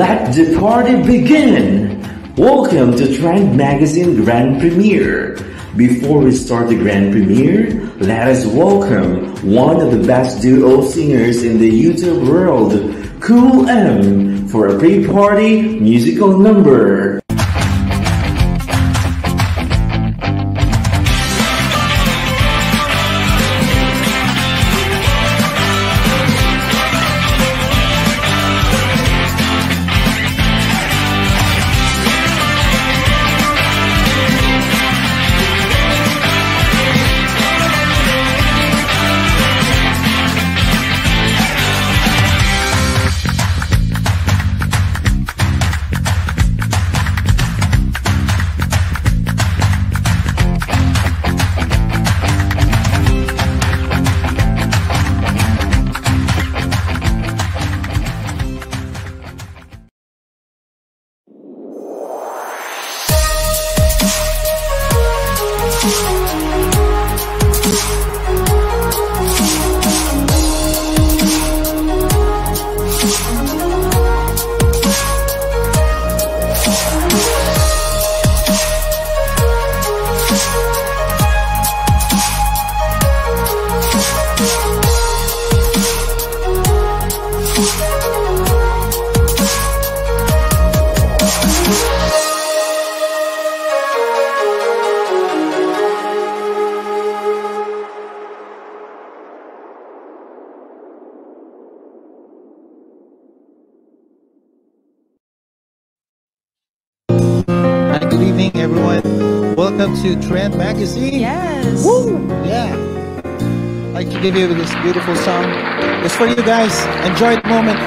Let the party begin! Welcome to Trend Magazine Grand Premiere. Before we start the Grand Premiere, let us welcome one of the best duo singers in the YouTube world, Cool M, for a pre-party musical number. Enjoy the moment.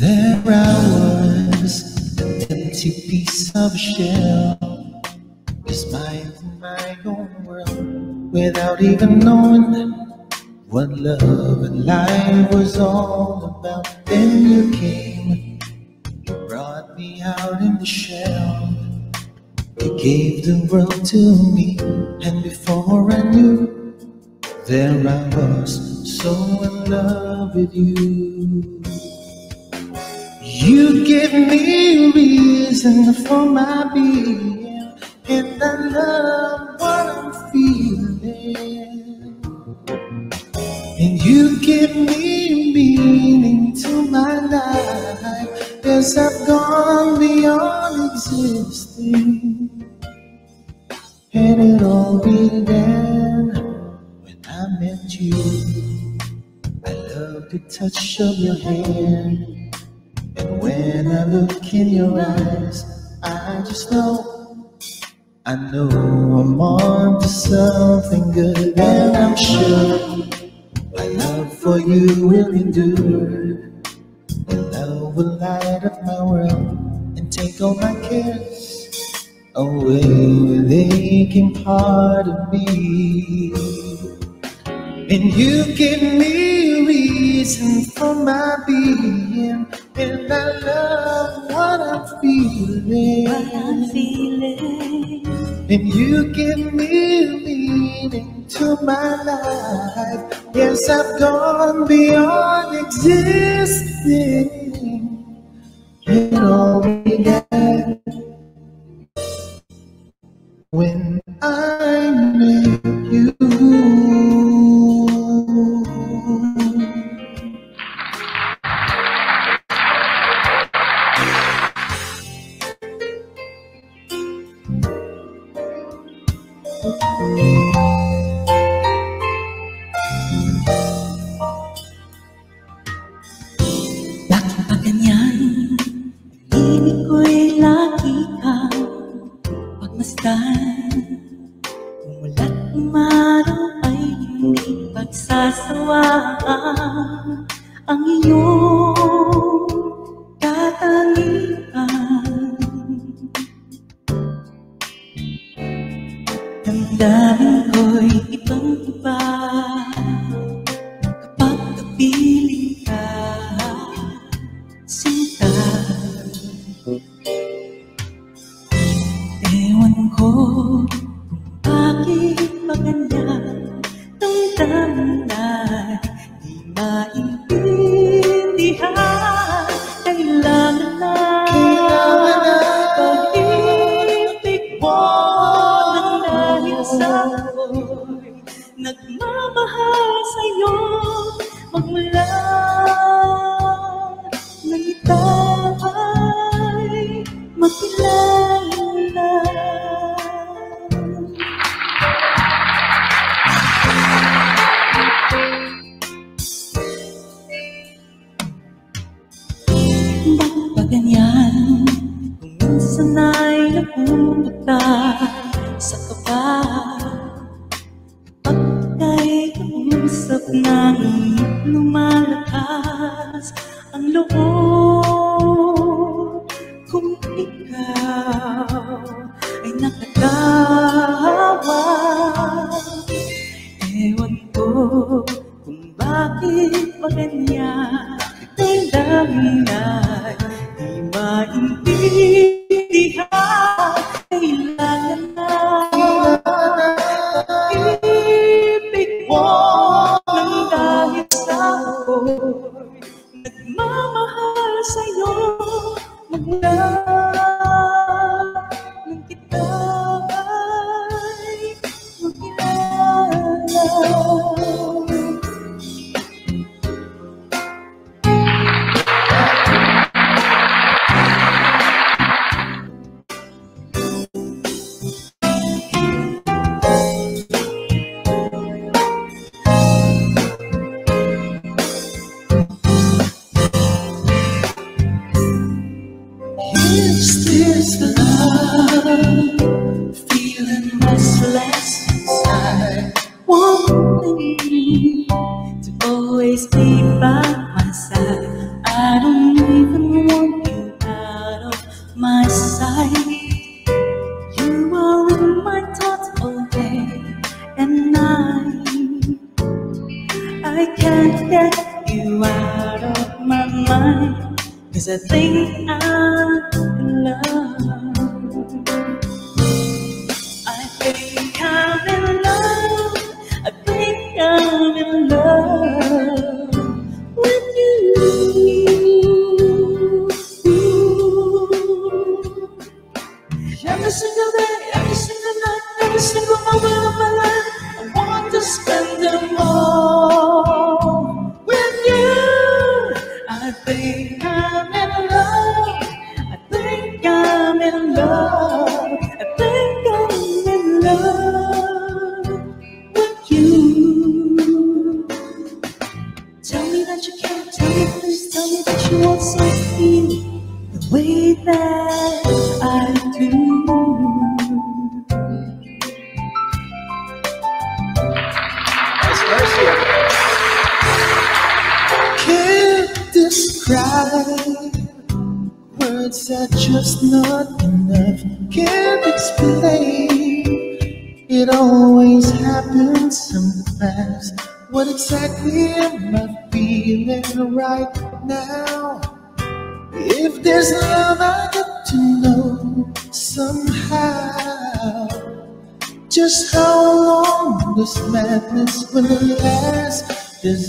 There I was, an empty piece of shell. Just minding my own world without even knowing what love and life was all about. Then you came, you brought me out in the shell. You gave the world to me, there I was, so in love with you. You give me reason for my being, and I love what I'm feeling. And you give me meaning to my life, yes, I've gone beyond existing. And it all began I met you. I love the touch of your hand. And when I look in your eyes, I just know, I know I'm on to something good, and I'm sure my love for you will endure. Your love will light up my world and take all my cares away with aching part of me. And you give me reason for my being, and I love what I'm feeling. What I'm feeling. And you give me meaning to my life. Yes, I've gone beyond existing. It all began when I met you.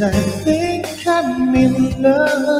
I think I'm in love?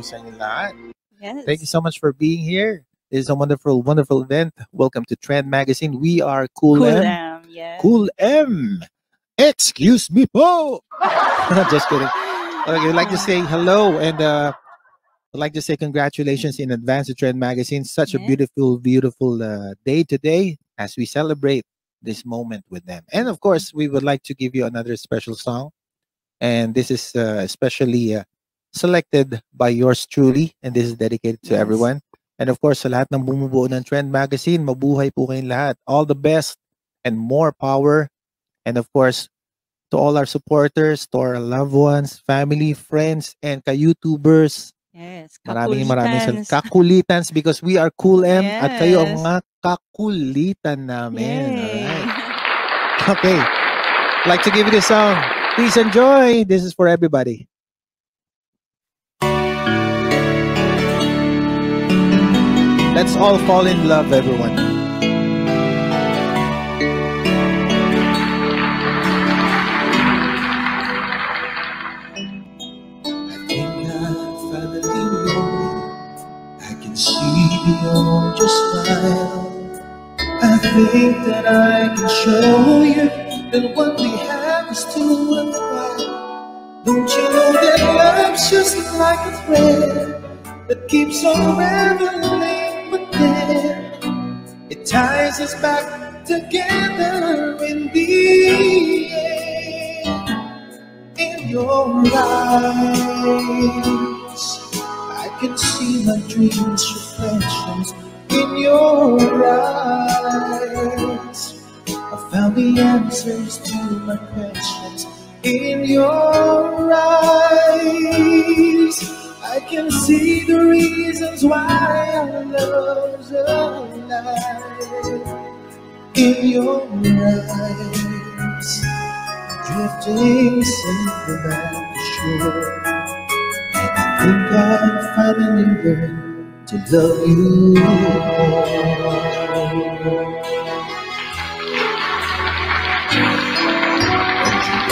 Po sa inyo lahat. Yes. Thank you so much for being here. This is a wonderful, wonderful event. Welcome to Trend Magazine. We are Cool, Cool M. M, yes. Cool M. Excuse me po. Just kidding. Okay, I'd like to say hello and uh, I'd like to say congratulations in advance to Trend Magazine. Such a beautiful, beautiful uh, day today as we celebrate this moment with them. And of course, we would like to give you another special song. And this is uh, especially uh, selected by yours truly. And this is dedicated to Yes. everyone. And of course, sa lahat ng bumubuo ng Trend Magazine, mabuhay po kayong lahat. All the best and more power. And of course, to all our supporters, to our loved ones, family, friends, and ka-YouTubers, Yes. maraming maraming sal- Kakulitans. because we are Cool M at kayo ang Yes. mga kakulitan namin. Yay. Alright. Okay. I'd like to give you this song. Please enjoy. This is for everybody. Let's all fall in love, everyone. I can see beyond your smile. I think that I can show you that what we have is too worthwhile. Don't you know that love's just like a thread that keeps on unraveling, but then it ties us back together in the end. In your eyes, I can see my dreams reflections in your eyes. I found the answers to my questions In your eyes, I can see the reasons why I our love's alive. In your eyes, drifting safe around the shore. I think I've finally learned to love you more.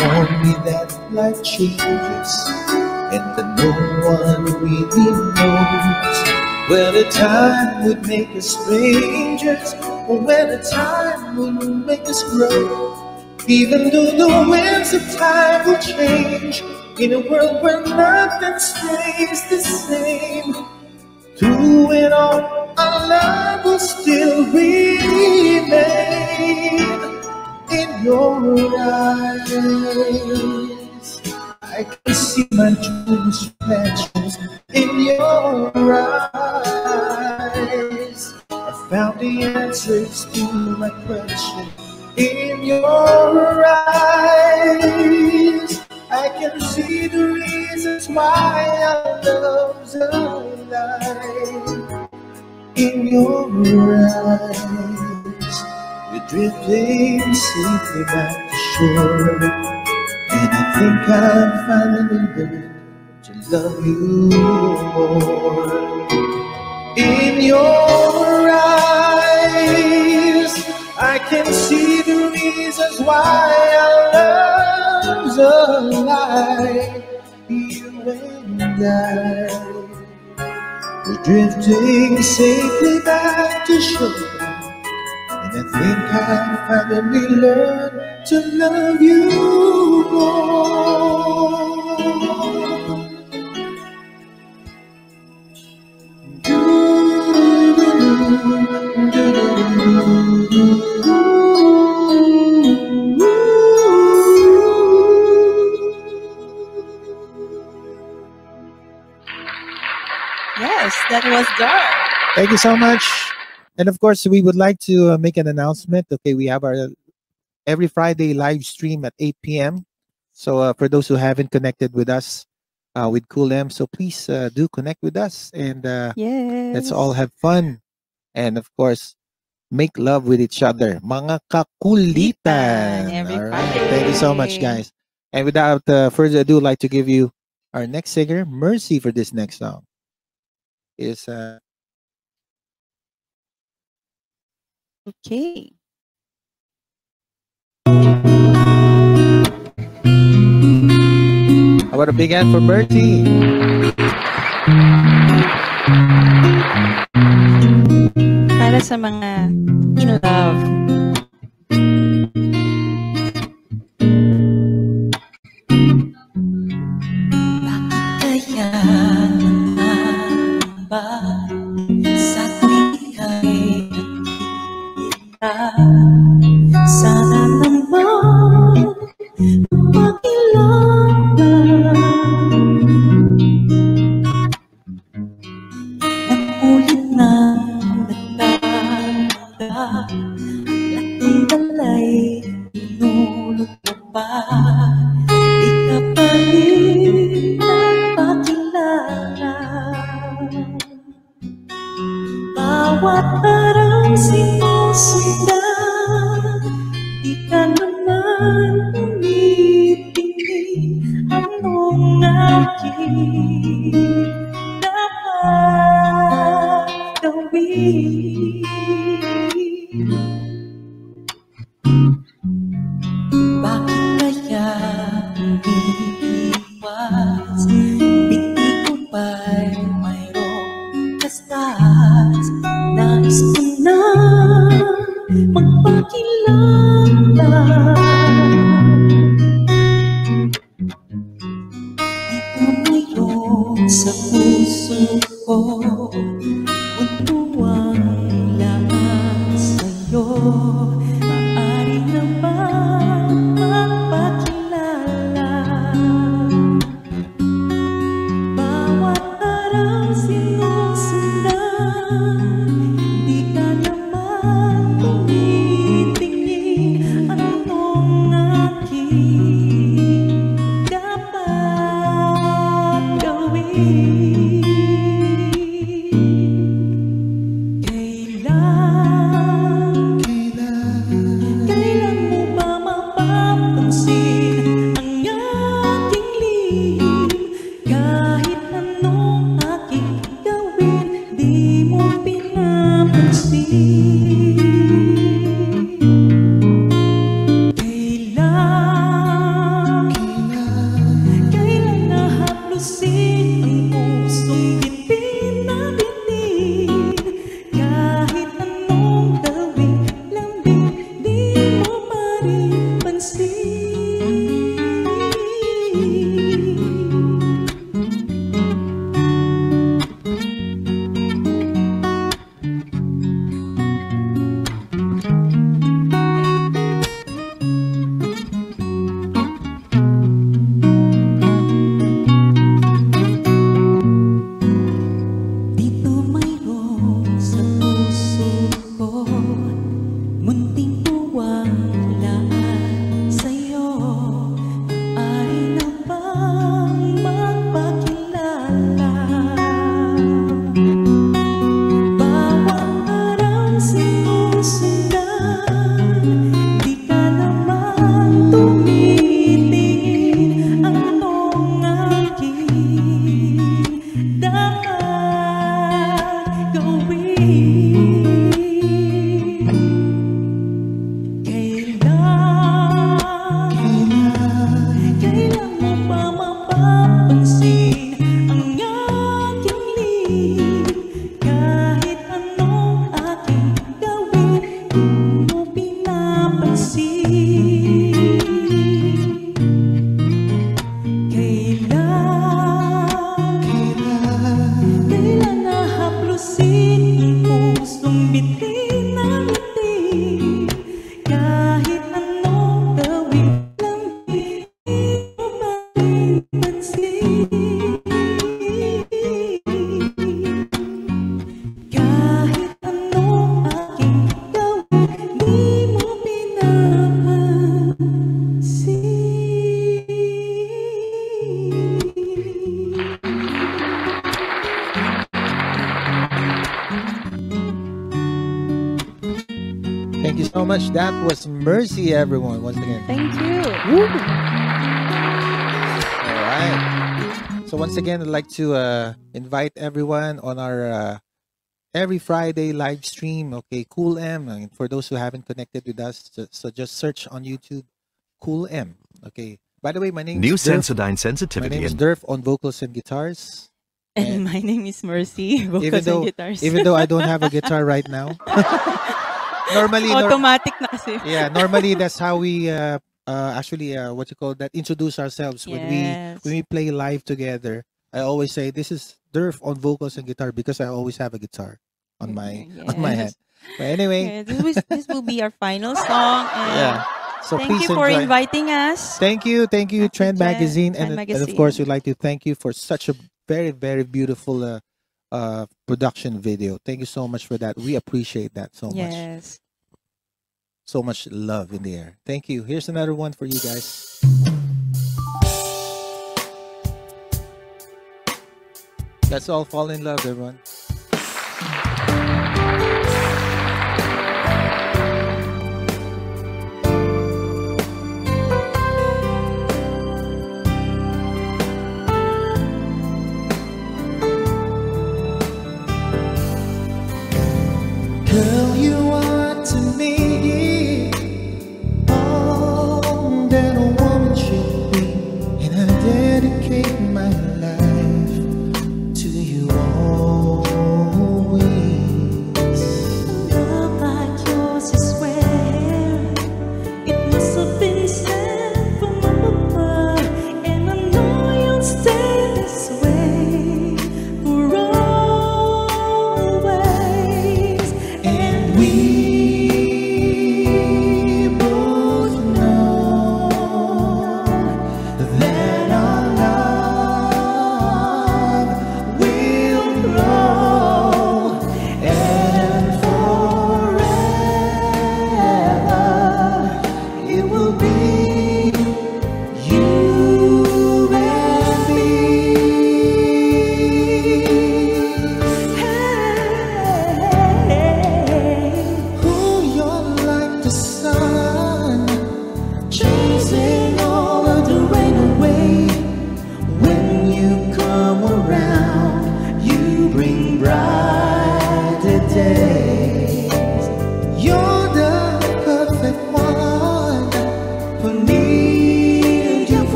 warned me that life changes and that no one really knows when a time would make us strangers or when a time would make us grow. Even though the winds of time will change in a world where nothing stays the same, through it all, our love will still remain in your eyes. I can see my true reflections in your eyes. I found the answers to my question in your eyes. I can see the reasons why our love's alive in your eyes. We're drifting safely back to shore. And I think I've finally learned to love you more. In your eyes, I can see the reasons why our love's alive. You and I, we're drifting safely back to shore. And I think I've finally learned to love you more. Yes, that was dark. Thank you so much. And of course, we would like to uh, make an announcement. Okay, we have our every Friday live stream at 8 p.m. So uh, for those who haven't connected with us uh, with Cool M, so please uh, do connect with us and uh, Yes. let's all have fun. And of course, make love with each other. Mga kakulitan. Every right. Thank you so much, guys. And without uh, further ado, I'd like to give you our next singer, Mercy, for this next song. Is uh, Okay. How about a big hand for Bertie? Para sa mga in love. Kaya Mm-hmm. Much. That was Mercy, everyone. Once again. Thank you. All right. So once again, I'd like to uh, invite everyone on our uh, every Friday live stream. Okay, Cool M. And for those who haven't connected with us, so, so just search on YouTube, Cool M. Okay. By the way, my name New is Durf. Sensodyne My sensitivity name is and Durf on vocals and guitars. And And my name is Mercy. Vocals even though and guitars. even though I don't have a guitar right now. normally, nor- na kasi. yeah, normally that's how we uh, uh, actually uh, what you call that introduce ourselves when we when we play live together. I always say this is Durf on vocals and guitar because I always have a guitar on my on my. Yes. But anyway, Yeah, this, was, this will be our final song. And yeah. So thank you for enjoy. inviting us. Thank you, thank you, Trend Magazine, Trend and, and of course, we'd like to thank you for such a very, very beautiful uh, uh, production video. Thank you so much for that. We appreciate that so much. yes. So much love in the air. Thank you. Here's another one for you guys. Let's all fall in love, everyone.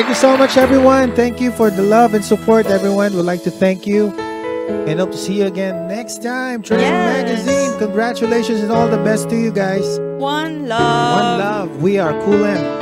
Thank you so much, everyone. Thank you for the love and support, everyone. We'd like to thank you and hope to see you again next time. Treasure yes. Magazine, congratulations and all the best to you guys. One love. One love. We are Cool M.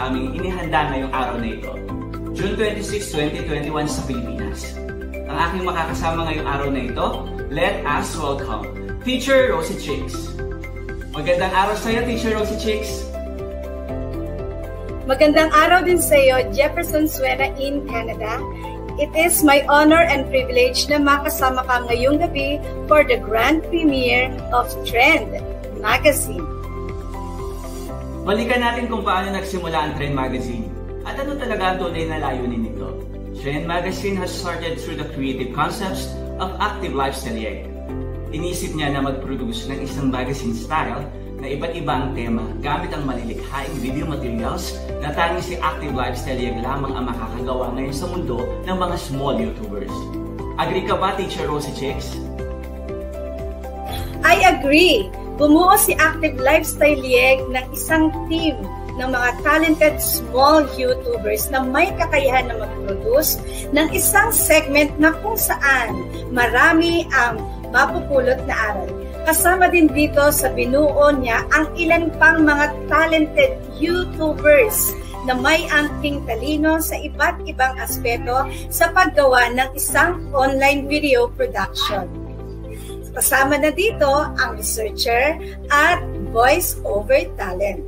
aming inihanda ngayong araw na ito. June 26, 2021 sa Pilipinas. Ang aking makakasama ngayong araw na ito, let us welcome Teacher Rosie Chicks. Magandang araw sa iyo, Teacher Rosie Chicks. Magandang araw din sa iyo, Jefferson Suena in Canada. It is my honor and privilege na makasama ka ngayong gabi for the grand premiere of Trend Magazine. Balikan natin kung paano nagsimula ang Trend Magazine at ano talaga ang tunay na layunin nito. Trend Magazine has started through the creative concepts of active lifestyle yeg. Inisip niya na mag-produce ng isang magazine style na iba't ibang tema gamit ang malilikhaing video materials na tanging si Active Lifestyle Yeg lamang ang makakagawa ngayon sa mundo ng mga small YouTubers. Agree ka ba, Teacher Rosie Chicks? I agree! Bumuo si Active Lifestyle Yeg ng isang team ng mga talented small YouTubers na may kakayahan na mag-produce ng isang segment na kung saan marami ang mapupulot na aral. Kasama din dito sa binuo niya ang ilan pang mga talented YouTubers na may angking talino sa iba't ibang aspeto sa paggawa ng isang online video production. Kasama na dito ang researcher at voice-over talent.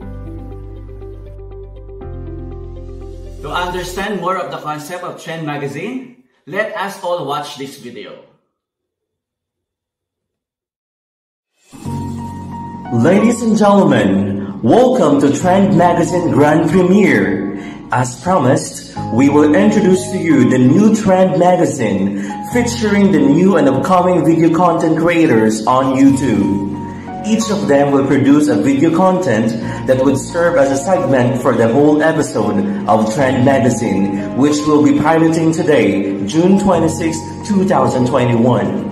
To understand more of the concept of Trend Magazine, let us all watch this video. Ladies and gentlemen, welcome to Trend Magazine Grand Premiere. As promised, we will introduce to you the new Trend Magazine featuring the new and upcoming video content creators on YouTube. Each of them will produce a video content that would serve as a segment for the whole episode of Trend Magazine, which we'll be piloting today, June 26, 2021.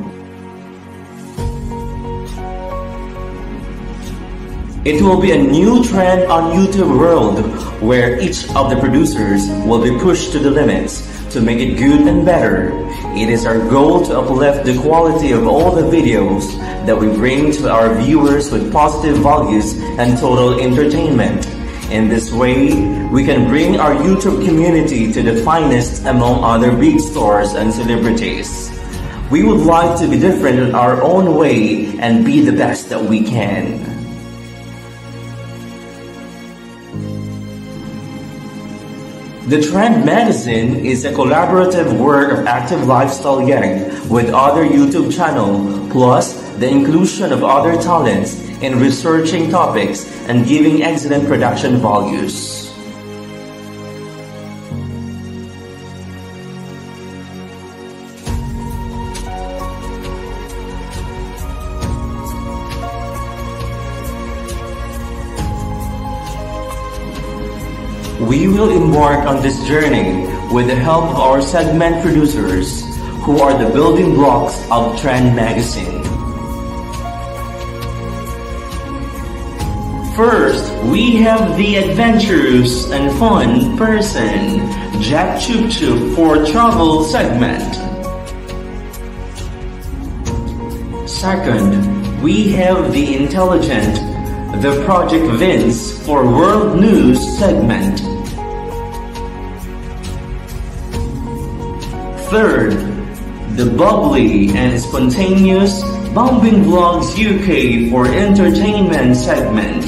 It will be a new trend on YouTube world where each of the producers will be pushed to the limits to make it good and better. It is our goal to uplift the quality of all the videos that we bring to our viewers with positive values and total entertainment. In this way, we can bring our YouTube community to the finest among other big stars and celebrities. We would like to be different in our own way and be the best that we can. The Trend Magazine is a collaborative work of Active Lifestyle Yang with other YouTube channel, plus the inclusion of other talents in researching topics and giving excellent production values. Will embark on this journey with the help of our segment producers, who are the building blocks of Trend Magazine. First, we have the adventurous and fun person, Jack Chup Chup for travel segment. Second, we have the intelligent, the Project Vince for world news segment. Third, the bubbly and spontaneous Bombing Vlogs UK for entertainment segment.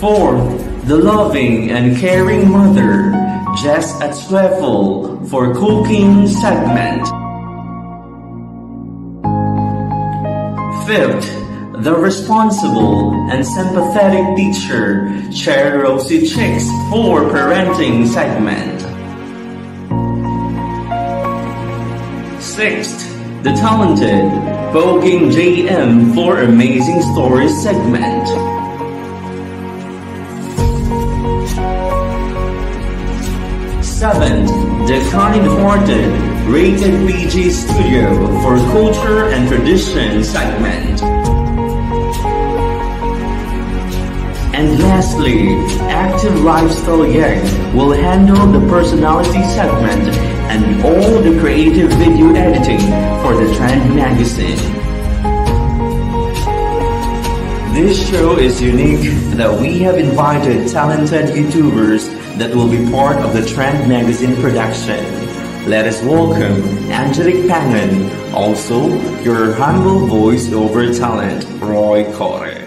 Fourth, the loving and caring mother, Jess at Swivel for cooking segment. Fifth, the responsible and sympathetic teacher, Chair Rosie Chicks for parenting segment. Sixth, the talented Voguing JM for amazing stories segment. Seventh, the kind-hearted Rated PG Studio for Culture and Tradition segment. And lastly, Active Lifestyle Yang will handle the personality segment and all the creative video editing for the Trend magazine. This show is unique that we have invited talented YouTubers that will be part of the Trend magazine production. Let us welcome Angelic Pangan, also your humble voice-over talent, Roy Corre.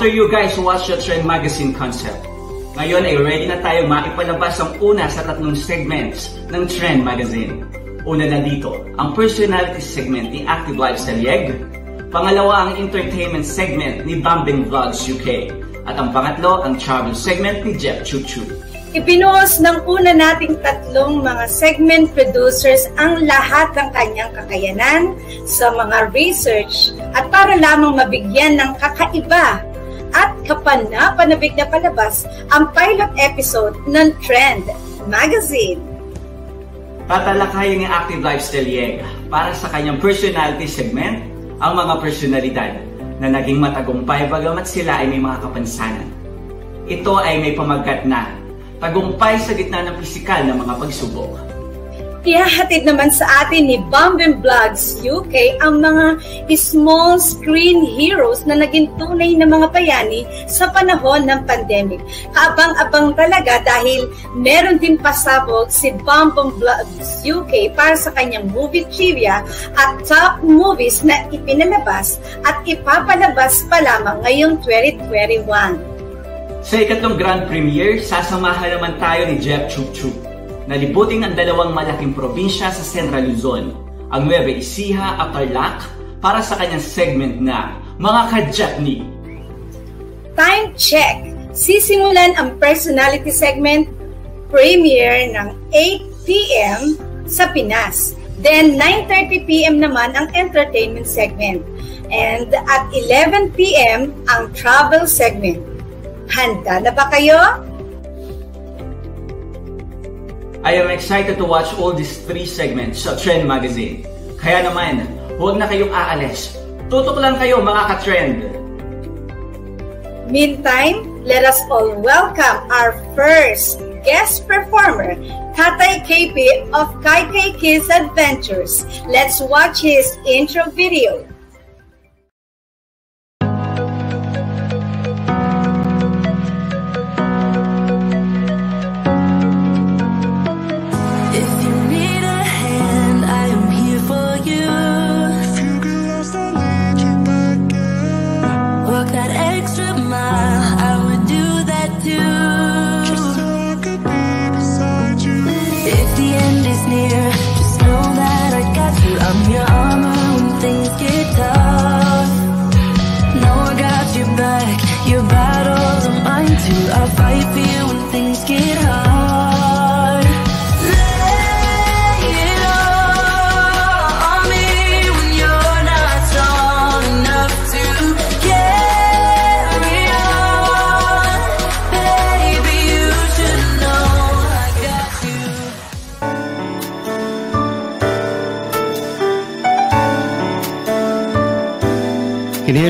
After you guys watch the Trend Magazine concept, ngayon ay ready na tayo maipalabas ang una sa tatlong segments ng Trend Magazine. Una na dito, ang personality segment ni Active Lifestyle Yeg. Pangalawa, ang entertainment segment ni Bambing Vlogs UK. At ang pangatlo, ang travel segment ni Jeff Chuchu. Ipinuos ng una nating tatlong mga segment producers ang lahat ng kanyang kakayanan sa mga research at para lamang mabigyan ng kakaiba kapana-panabig na palabas ang pilot episode ng Trend Magazine. Tatalakayin ni Active Lifestyle Yeg para sa kanyang personality segment ang mga personalidad na naging matagumpay bagamat sila ay may mga kapansanan. Ito ay may pamagat na tagumpay sa gitna ng pisikal na mga pagsubok. Ihahatid naman sa atin ni Bombin Vlogs UK ang mga small screen heroes na naging tunay na mga bayani sa panahon ng pandemic. Kaabang-abang talaga dahil meron din pasabog si Bombin Vlogs UK para sa kanyang movie trivia at top movies na ipinalabas at ipapalabas pa lamang ngayong 2021. Sa ikatlong grand premiere, sasamahan naman tayo ni Jeff Chuk Chuk na libutin ang dalawang malaking probinsya sa Central Luzon, ang Nueva Ecija at Tarlac para sa kanyang segment na Mga Kadyatni. Time check! Sisimulan ang personality segment premiere ng 8pm sa Pinas. Then 9.30pm naman ang entertainment segment. And at 11pm ang travel segment. Handa na ba kayo? I am excited to watch all these three segments sa Trend Magazine. Kaya naman, huwag na kayong aalis. Tutok lang kayo mga ka-trend. Meantime, let us all welcome our first guest performer, Tatay KP of KK Kids Adventures. Let's watch his intro video.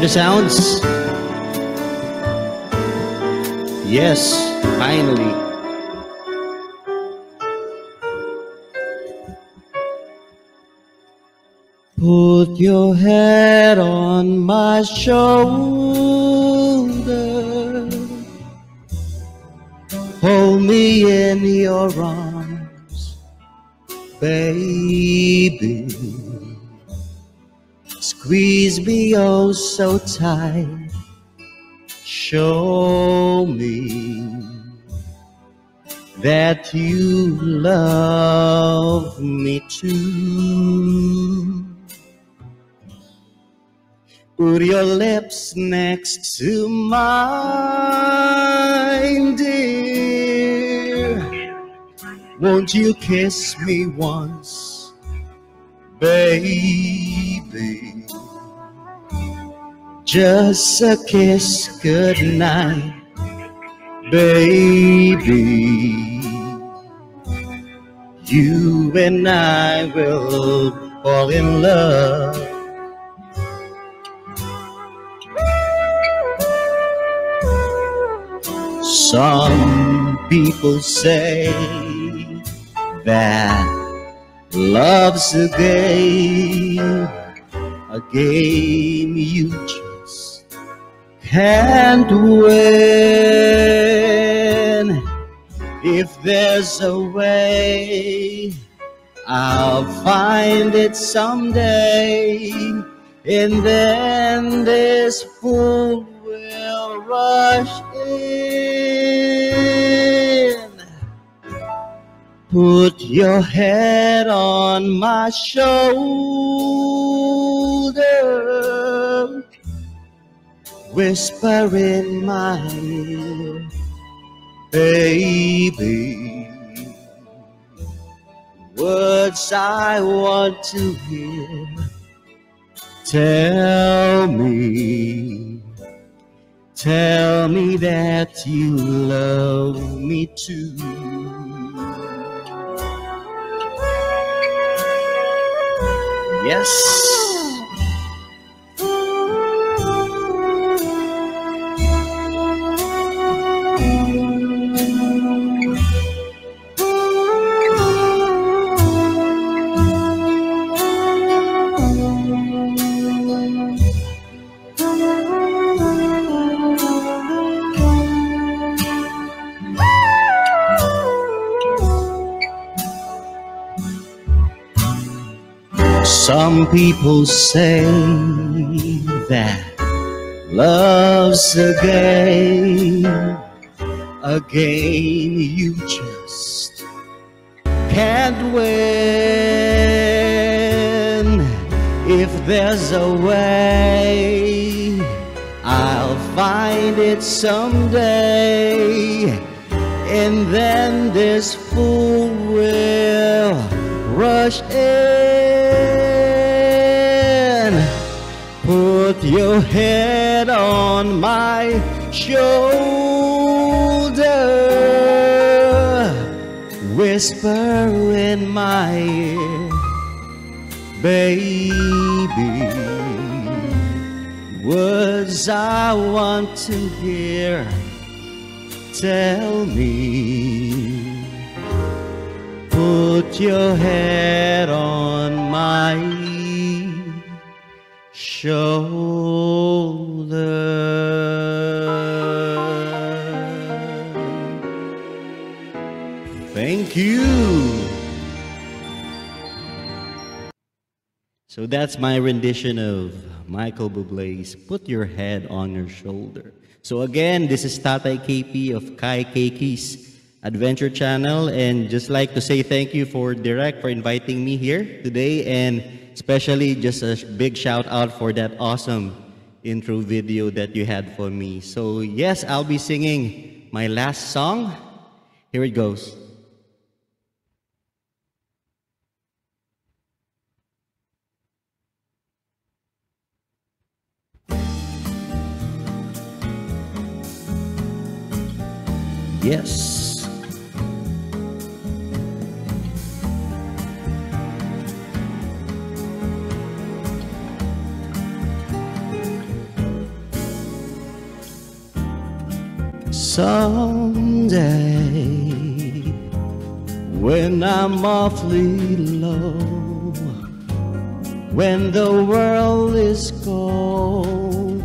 Hear sounds? Yes, finally. Put your head on my shoulder. Hold me in your arms, baby. Squeeze me oh so tight. Show me that you love me too. Put your lips next to mine, dear. Won't you kiss me once, baby? Just a kiss goodnight, baby. You and I will fall in love. Some people say that love's a game, a game you can't win. If there's a way, I'll find it someday, and then this fool will rush in. Put your head on my shoulder, whisper in my ear, baby. Words I want to hear. Tell me, tell me that you love me too. Yes. Some people say that love's a game, a game you just can't win. If there's a way, I'll find it someday, and then this fool will rush in. Put your head on my shoulder, whisper in my ear, baby. Words I want to hear. Tell me Put your head on my shoulder. Thank you. So that's my rendition of Michael Bublé's Put Your Head on Your Shoulder. So again, this is Tatay KP of Kai Keki's Adventure Channel and just like to say thank you for Direct for inviting me here today and especially just a big shout out for that awesome intro video that you had for me. So yes, I'll be singing my last song. Here it goes. Yes. Someday, when I'm awfully low, when the world is cold,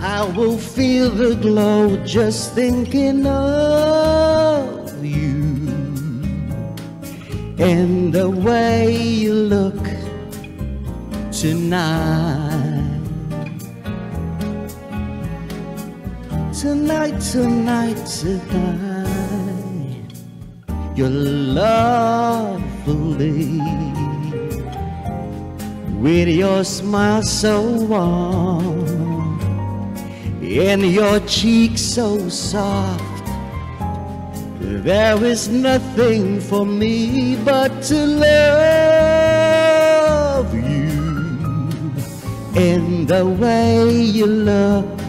I will feel the glow just thinking of you and the way you look tonight. Tonight, tonight, tonight, you're lovely with your smile so warm and your cheeks so soft. There is nothing for me but to love you and the way you look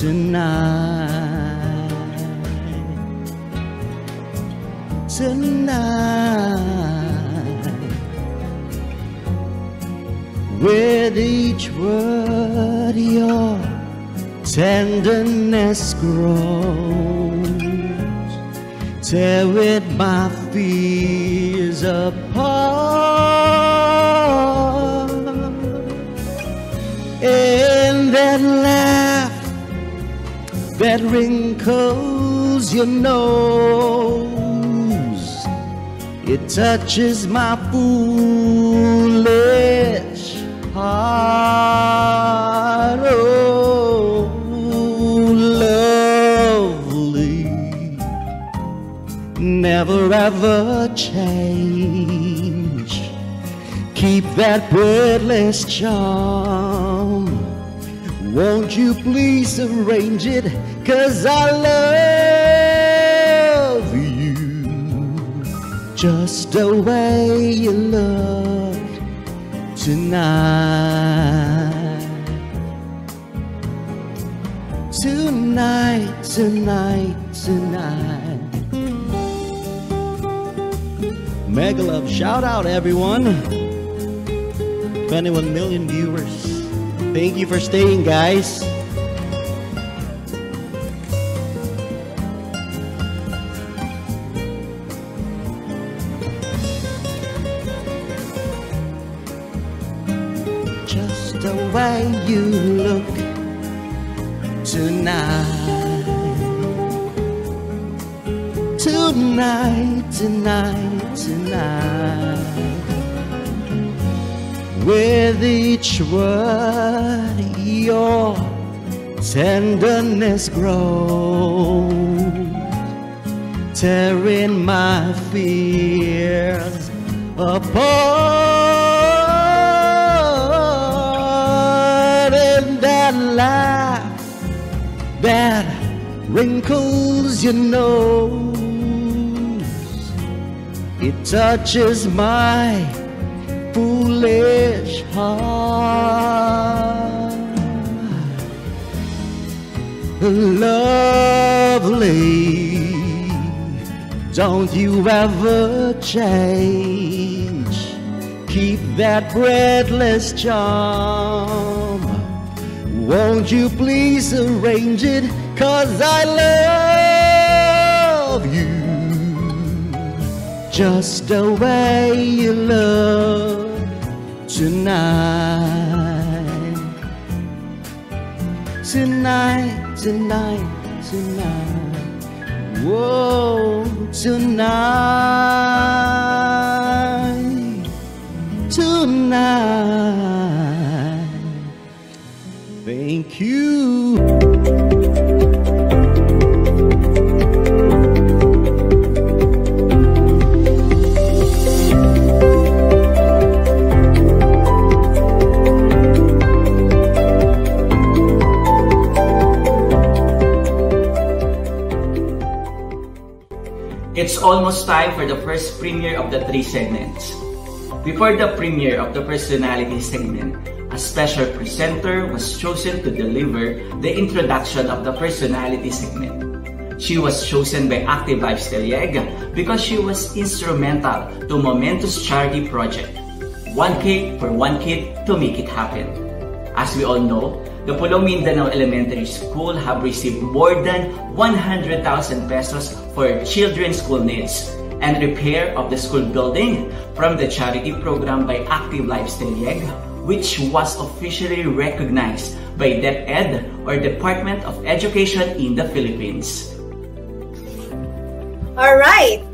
tonight. Tonight, with each word, your tenderness grows, tearing my fears apart. And that laugh that wrinkles your nose. It touches my foolish heart. Oh, lovely, never ever change. Keep that breathless charm. Won't you please arrange it? Cause I love you just the way you look tonight. Tonight, tonight, tonight. Mega love, shout out everyone. 21 million viewers. Thank you for staying, guys. Just the way you look tonight. Tonight, tonight, tonight with each word your tenderness grows tearing my fears apart. And that laugh that wrinkles your nose it touches my foolish heart. Lovely, don't you ever change. Keep that breathless charm. Won't you please arrange it? Cause I love you just the way you look tonight. Tonight, tonight, tonight. Whoa, tonight, tonight. Thank you. Almost time for the first premiere of the three segments. Before the premiere of the personality segment, a special presenter was chosen to deliver the introduction of the personality segment. She was chosen by Active Lifestyle Yeg because she was instrumental to momentous charity project, One Cake for One Kid to make it happen. As we all know, the Pulau Mindanao Elementary School have received more than 100,000 pesos for children's school needs and repair of the school building from the charity program by Active Lifestyle which was officially recognized by DepEd or Department of Education in the Philippines. All right.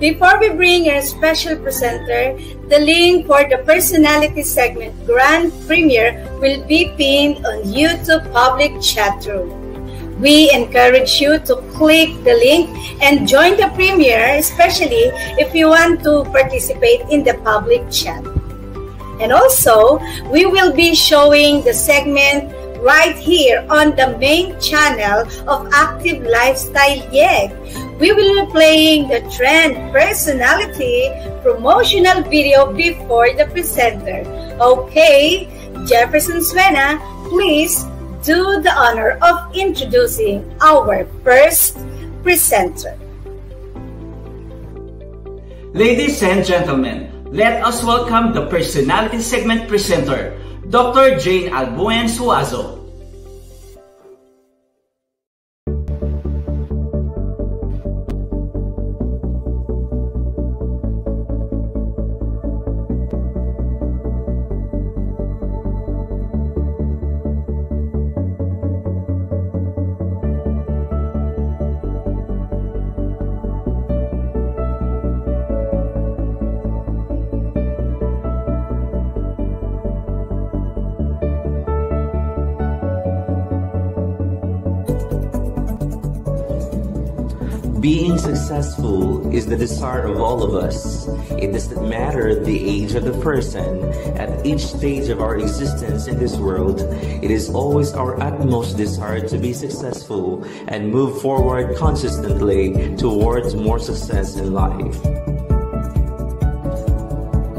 Before we bring our special presenter, the link for the personality segment grand premiere will be pinned on YouTube public chat room. We encourage you to click the link and join the premiere, especially if you want to participate in the public chat. And also, we will be showing the segment right here on the main channel of Active Lifestyle YEG. We will be playing the trend personality promotional video before the presenter. Okay, Jefferson Suena, please do the honor of introducing our first presenter. Ladies and gentlemen, let us welcome the personality segment presenter, Dr. Jane Albuen Suazo. Successful is the desire of all of us. It doesn't matter the age of the person. At each stage of our existence in this world, it is always our utmost desire to be successful and move forward consistently towards more success in life.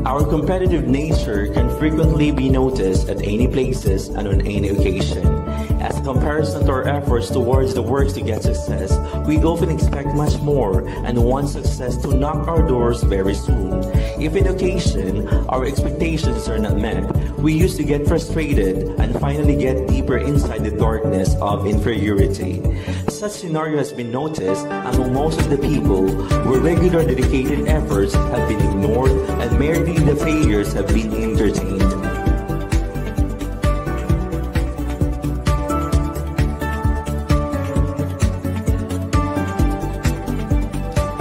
Our competitive nature can frequently be noticed at any places and on any occasion. Comparison to our efforts towards the work to get success, we often expect much more and want success to knock our doors very soon. If in occasion our expectations are not met, we used to get frustrated and finally get deeper inside the darkness of inferiority. Such scenario has been noticed among most of the people where regular dedicated efforts have been ignored and merely the failures have been entertained.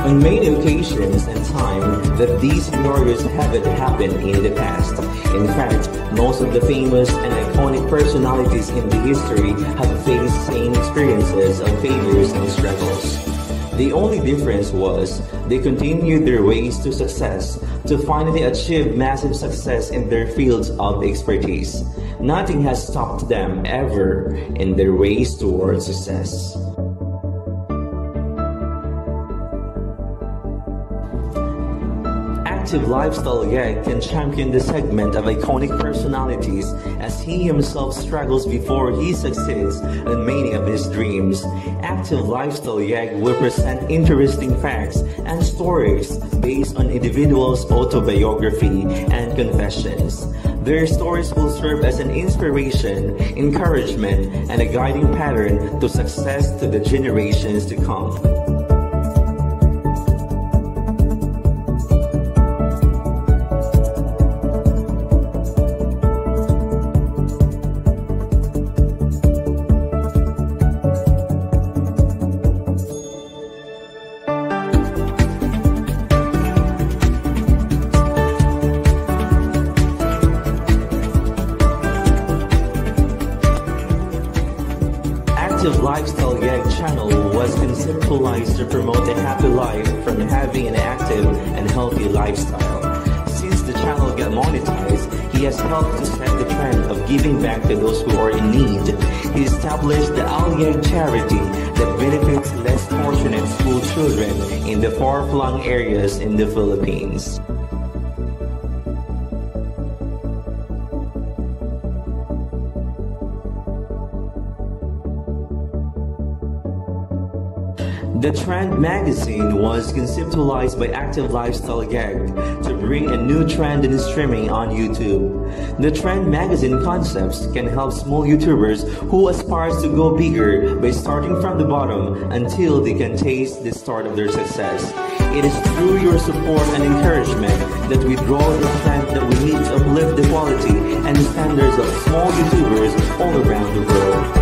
On many occasions and time that these scenarios haven't happened in the past. In fact, most of the famous and iconic personalities in the history have faced same experiences of failures and struggles. The only difference was they continued their ways to success to finally achieve massive success in their fields of expertise. Nothing has stopped them ever in their ways towards success. Active Lifestyle Yeg can champion the segment of iconic personalities as he himself struggles before he succeeds in many of his dreams. Active Lifestyle Yeg will present interesting facts and stories based on individuals' autobiography and confessions. Their stories will serve as an inspiration, encouragement, and a guiding pattern to success to the generations to come. Established the Al Yeg charity that benefits less fortunate school children in the far-flung areas in the Philippines. The Trend magazine was conceptualized by Active Lifestyle Gag bring a new trend in streaming on YouTube. The Trend magazine concepts can help small YouTubers who aspires to go bigger by starting from the bottom until they can taste the start of their success. It is through your support and encouragement that we draw the trend that we need to uplift the quality and standards of small YouTubers all around the world.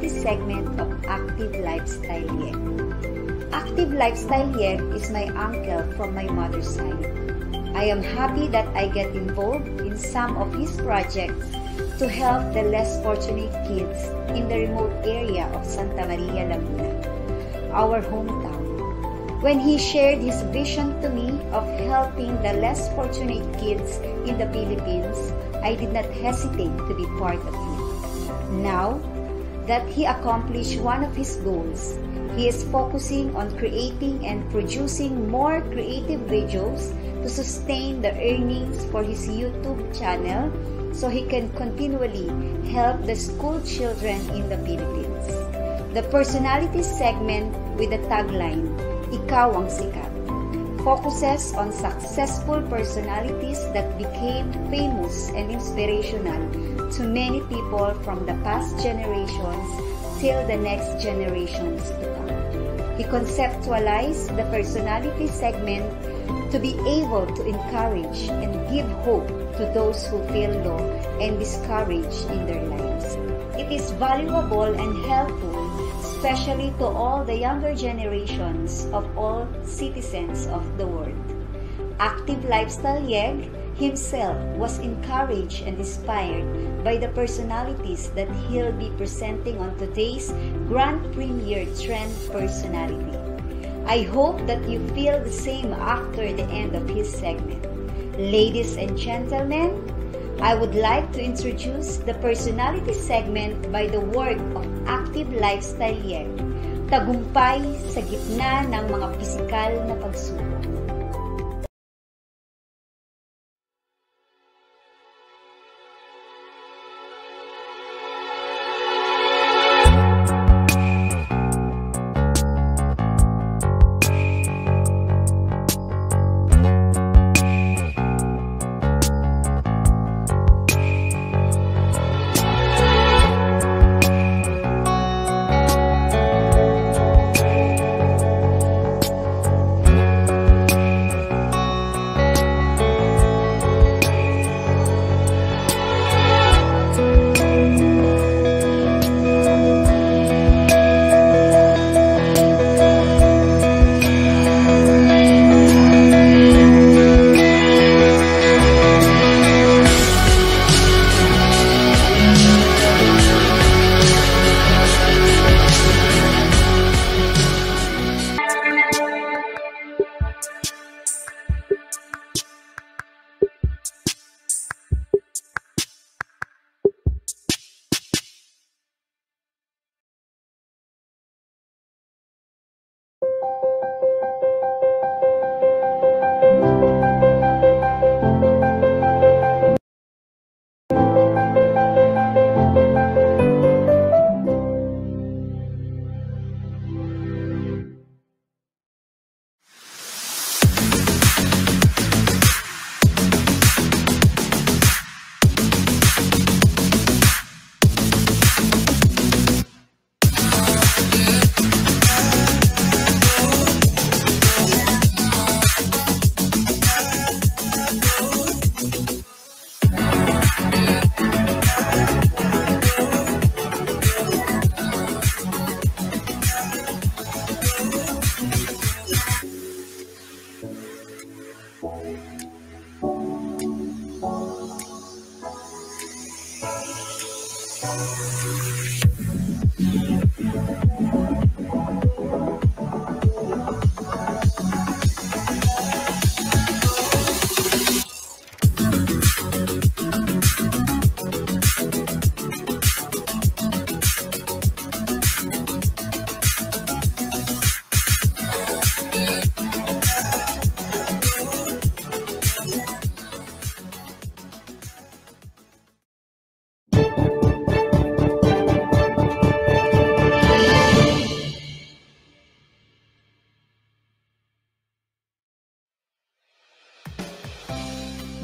Personality segment of Active Lifestyle Yeg. Active Lifestyle Yeg is my uncle from my mother's side. I am happy that I get involved in some of his projects to help the less fortunate kids in the remote area of Santa Maria, Laguna, our hometown. When he shared his vision to me of helping the less fortunate kids in the Philippines, I did not hesitate to be part of it. Now that he accomplished one of his goals, he is focusing on creating and producing more creative videos to sustain the earnings for his YouTube channel so he can continually help the school children in the Philippines. The personality segment with the tagline, Ikaw ang sikat, focuses on successful personalities that became famous and inspirational to many people from the past generations till the next generations to come. He conceptualized the personality segment to be able to encourage and give hope to those who feel low and discouraged in their lives. It is valuable and helpful especially to all the younger generations of all citizens of the world. Active Lifestyle Yeg himself was encouraged and inspired by the personalities that he'll be presenting on today's Grand Premier Trend Personality. I hope that you feel the same after the end of his segment. Ladies and gentlemen, I would like to introduce the personality segment by the work of Active Lifestyle Yeg, tagumpay sa gitna ng mga pisikal na pagsubok.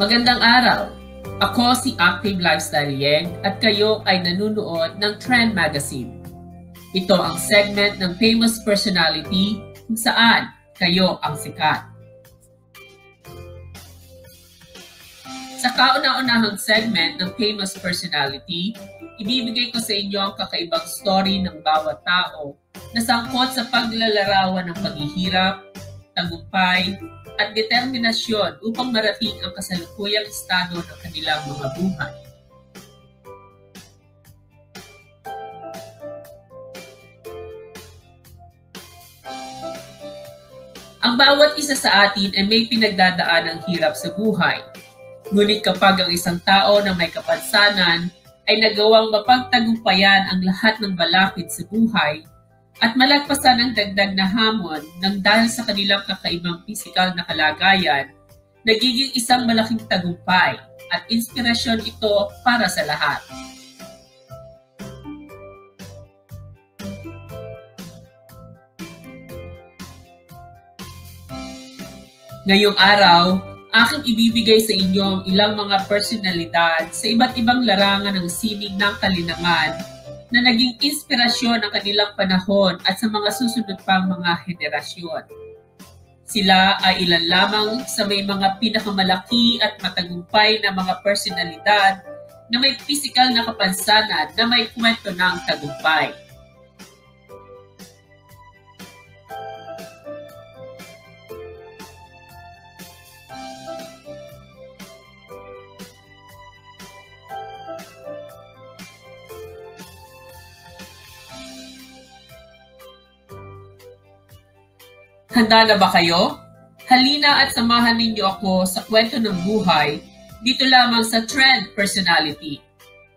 Magandang araw! Ako si Active Lifestyle Yeg at kayo ay nanunood ng Trend Magazine. Ito ang segment ng famous personality kung saan kayo ang sikat. Sa kauna-unahang segment ng famous personality, ibibigay ko sa inyo ang kakaibang story ng bawat tao na sangkot sa paglalarawan ng paghihirap, tagumpay, at determinasyon upang marating ang kasalukuyang estado ng kanilang mga buhay. Ang bawat isa sa atin ay may pinagdadaan ng hirap sa buhay. Ngunit kapag ang isang tao na may kapansanan ay nagawang mapagtagumpayan ang lahat ng balakid sa buhay at malagpasan ang dagdag na hamon ng dahil sa kanilang kakaibang pisikal na kalagayan, nagiging isang malaking tagumpay at inspirasyon ito para sa lahat. Ngayong araw, aking ibibigay sa inyo ang ilang mga personalidad sa iba't ibang larangan ng sining ng kalinangan na naging inspirasyon ng kanilang panahon at sa mga susunod pang mga henerasyon. Sila ay ilan lamang sa may mga pinakamalaki at matagumpay na mga personalidad na may pisikal na kapansanan na may kwento ng tagumpay. Handa na ba kayo? Halina at samahan ninyo ako sa kwento ng buhay dito lamang sa Trend Personality.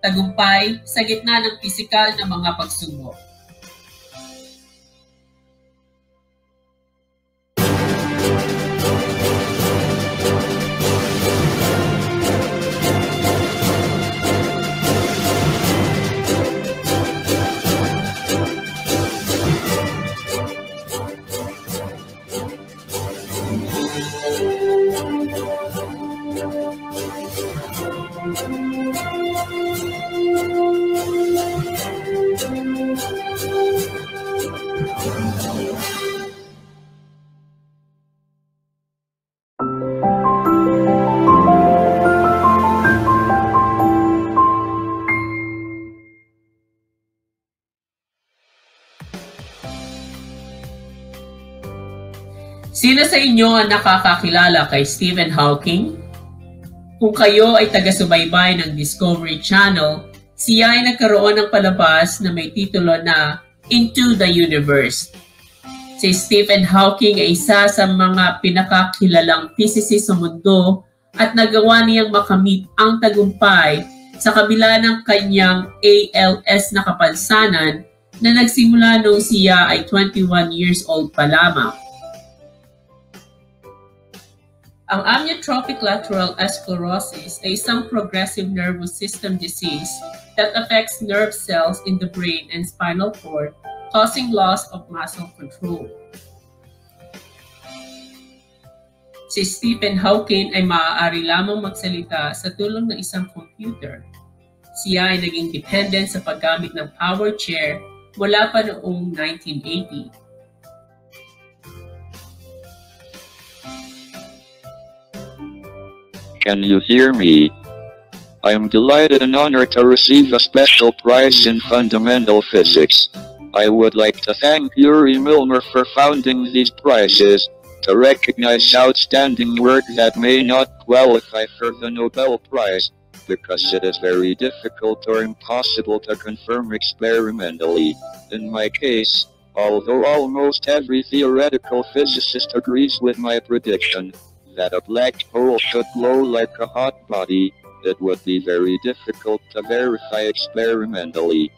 Tagumpay sa gitna ng pisikal na mga pagsubok. Sino sa inyo ang nakakakilala kay Stephen Hawking? Kung kayo ay taga-subaybay ng Discovery Channel, siya ay nagkaroon ng palabas na may titulo na Into the Universe. Si Stephen Hawking ay isa sa mga pinakakilalang physicist sa mundo at nagawa niyang makamit ang tagumpay sa kabila ng kanyang ALS na kapansanan na nagsimula noong siya ay 21 years old pa lamang. Ang amyotrophic lateral sclerosis ay isang progressive nervous system disease that affects nerve cells in the brain and spinal cord, causing loss of muscle control. Si Stephen Hawking ay maaari lamang magsalita sa tulong ng isang computer. Siya ay naging dependent sa paggamit ng power chair mula pa noong 1980. Can you hear me? I am delighted and honored to receive a special prize in fundamental physics. I would like to thank Yuri Milner for founding these prizes to recognize outstanding work that may not qualify for the Nobel Prize, because it is very difficult or impossible to confirm experimentally. In my case, although almost every theoretical physicist agrees with my prediction that a black hole should glow like a hot body, it would be very difficult to verify experimentally.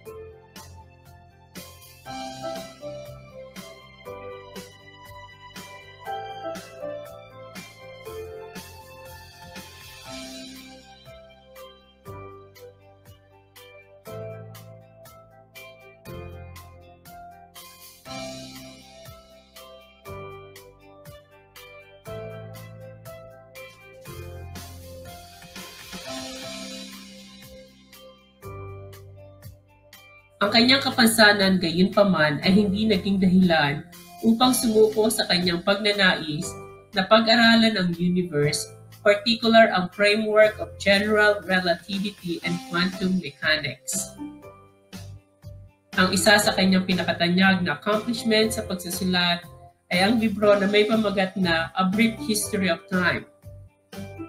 Ang kanyang kapansanan gayunpaman ay hindi naging dahilan upang sumuko sa kanyang pagnanais na pag-aralan ang universe, particular ang framework of general relativity and quantum mechanics. Ang isa sa kanyang pinakatanyag na accomplishment sa pagsusulat ay ang libro na may pamagat na A Brief History of Time.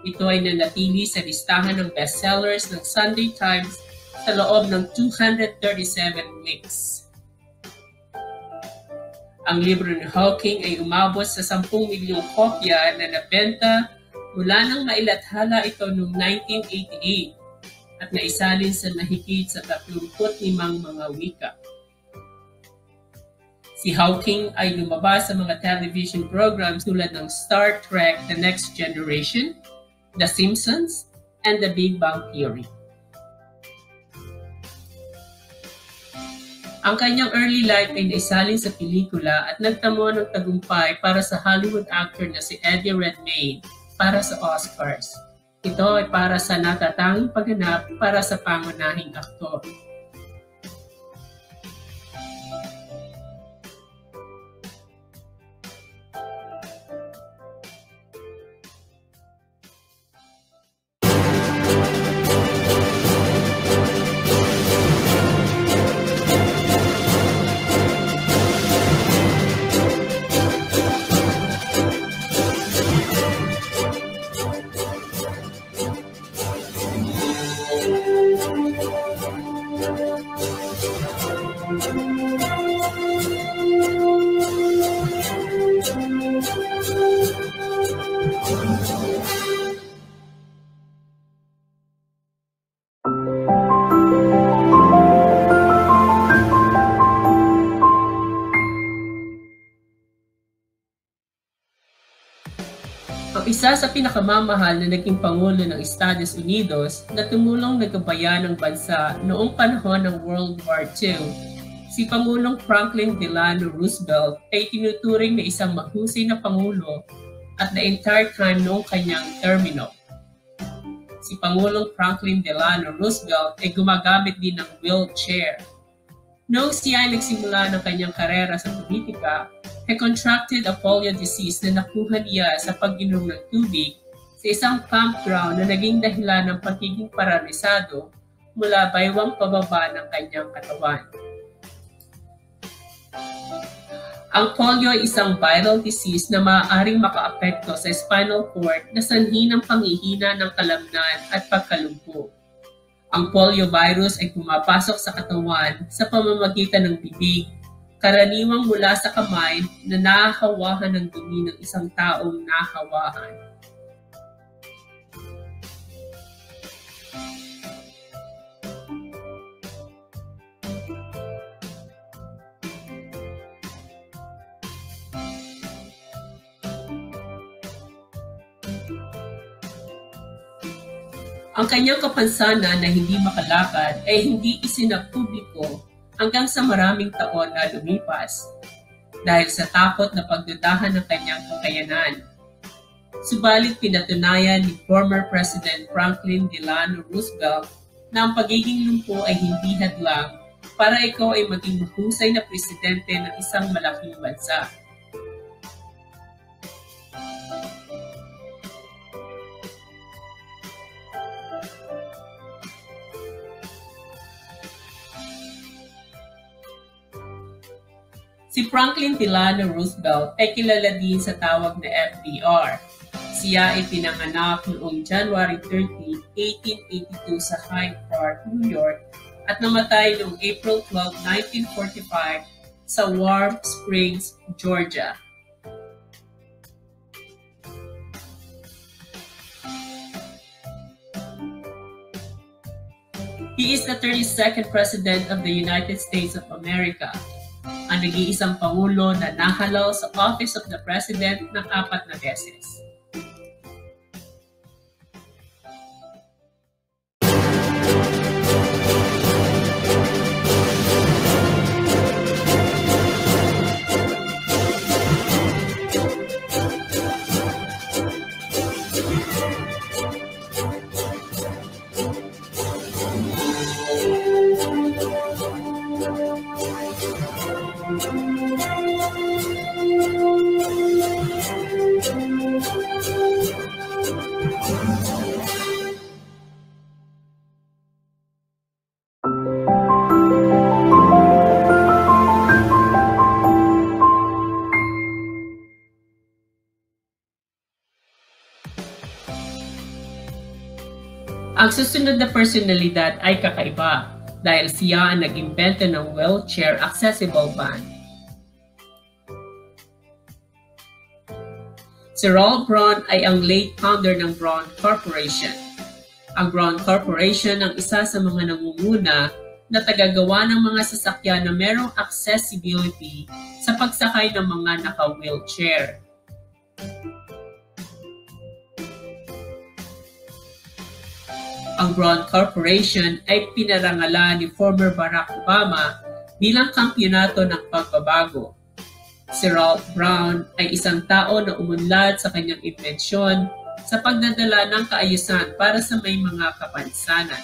Ito ay nanatili sa listahan ng bestsellers ng Sunday Times sa loob ng 237 weeks. Ang libro ni Hawking ay umabot sa 10 milyong kopya na nabenta mula nang mailathala ito noong 1988 at naisalin sa nahigit sa 35 mga wika. Si Hawking ay lumabas sa mga television programs tulad ng Star Trek The Next Generation, The Simpsons, and The Big Bang Theory. Ang kanyang early life ay naisalin sa pelikula at nagtamo ng tagumpay para sa Hollywood actor na si Eddie Redmayne para sa Oscars. Ito ay para sa natatanging pagganap para sa pangunahing aktor. Sa pinakamamahal na naging Pangulo ng Estados Unidos na tumulong nagabayan ng bansa noong panahon ng World War II, si Pangulong Franklin Delano Roosevelt ay tinuturing na isang mahusay na Pangulo at the entire time noong kanyang termino. Si Pangulong Franklin Delano Roosevelt ay gumagamit din ng wheelchair. Noong siya ay nagsimula ng kanyang karera sa politika, ay contracted a polio disease na nakuha niya sa pag-inom ng tubig sa isang campground na naging dahilan ng pagiging paralisado mula baywang pababa ng kanyang katawan. Ang polio ay isang viral disease na maaaring makaapekto sa spinal cord na sanhi ng pangihina ng kalamnan at pagkalumpo. Ang polio virus ay pumapasok sa katawan sa pamamagitan ng bibig, karaniwang mula sa kamay na nahahawahan ng dumi ng isang taong nahawahan. Ang kanyang kapansanan na hindi makalakad ay hindi isinapubliko hanggang sa maraming taon na lumipas dahil sa takot na pagdudahan ng kanyang kakayanan. Subalit pinatunayan ni former President Franklin Delano Roosevelt na ang pagiging lumpo ay hindi hadlang para ikaw ay maging mahusay na presidente ng isang malaking bansa. Si Franklin Delano Roosevelt ay kilala din sa tawag na FDR. Siya ay pinanganak noong January 30, 1882 sa Hyde Park, New York at namatay noong April 12, 1945 sa Warm Springs, Georgia. He is the 32nd President of the United States of America, ang nag-iisang Pangulo na nahalal sa Office of the President ng apat na beses. Ang susunod na personalidad ay kakaiba dahil siya ang nag-imbento ng wheelchair accessible van. Si Raul Braun ay ang late founder ng Braun Corporation. Ang Braun Corporation ang isa sa mga nangunguna na tagagawa ng mga sasakyan na merong accessibility sa pagsakay ng mga naka-wheelchair. Ang Braun Corporation ay pinarangalan ni former Barack Obama bilang kampyonato ng pagbabago. Si Ralph Brown ay isang tao na umunlad sa kanyang invensyon sa pagdadala ng kaayusan para sa may mga kapansanan.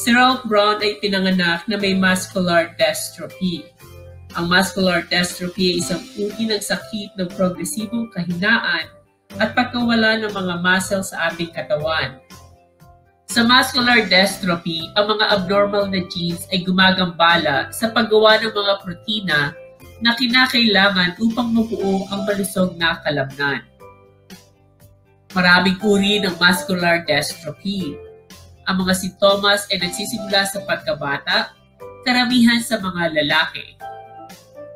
Si Ralph Brown ay pinanganak na may muscular dystrophy. Ang muscular dystrophy ay isang uri ng sakit ng progresibong kahinaan at pagkawala ng mga muscle sa ating katawan. Sa muscular dystrophy, ang mga abnormal na genes ay gumagambala sa paggawa ng mga protina na kinakailangan upang mabuo ang malusog na kalamnan. Maraming uri ng muscular dystrophy. Ang mga sintomas ay nagsisimula sa pagkabata, karamihan sa mga lalaki.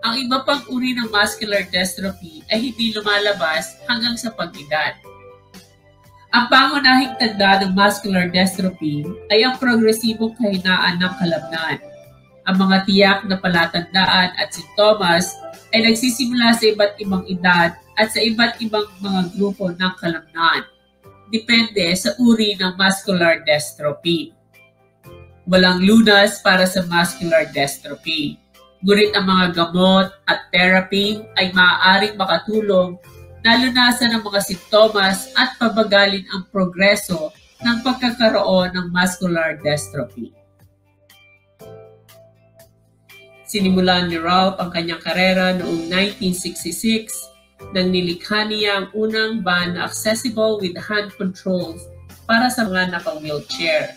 Ang iba pang uri ng muscular dystrophy ay hindi lumalabas hanggang sa pag-edad. Ang pangunahing tanda ng muscular dystrophy ay ang progresibong kahinaan ng kalamnan. Ang mga tiyak na palatandaan at sintomas ay nagsisimula sa iba't ibang edad at sa iba't ibang mga grupo ng kalamnan. Depende sa uri ng muscular dystrophy. Walang lunas para sa muscular dystrophy. Ngunit ang mga gamot at therapy ay maaaring makatulong na lunasan ang mga sintomas at pabagalin ang progreso ng pagkakaroon ng muscular dystrophy. Sinimulan ni Ralph ang kanyang karera noong 1966 nang nilikha niya ang unang van accessible with hand controls para sa mga naka-wheelchair.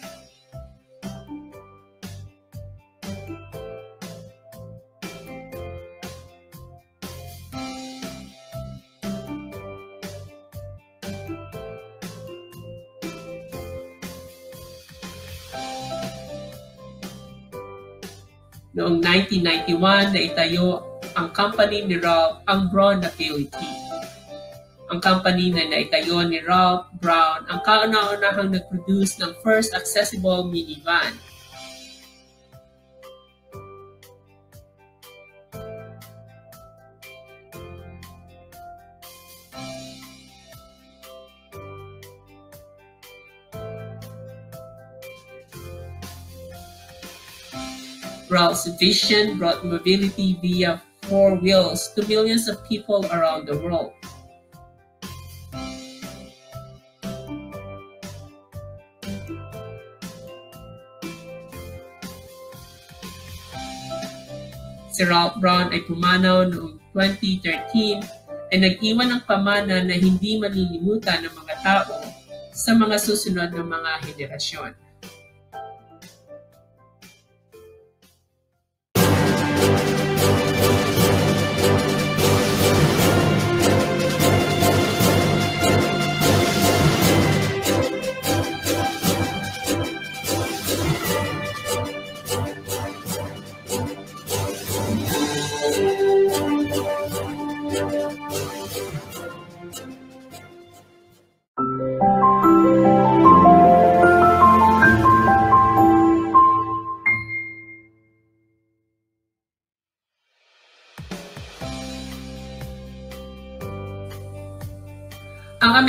Noong 1991 na itayo ang company ni Ralph ang Braun Ability. Ang company na naitayo ni Ralph Brown ang kauna-unahang nag-produce ng first accessible minivan. Ralph's vision brought mobility via four wheels to millions of people around the world. Si Ralph Brown ay pumanaw noong 2013 ay nag-iwan ng pamana na hindi malilimutan ng mga tao sa mga susunod na mga henerasyon.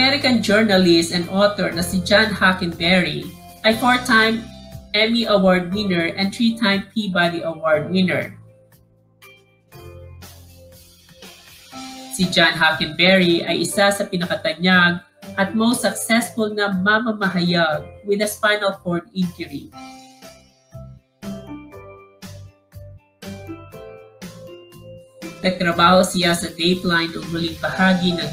American journalist and author na si John Hockenberry ay four-time Emmy Award winner and three-time Peabody Award winner. Si John Hockenberry ay isa sa pinakatanyag at most successful na mamamahayag with a spinal cord injury. Nagtrabaho siya sa Dateline noong muling bahagi ng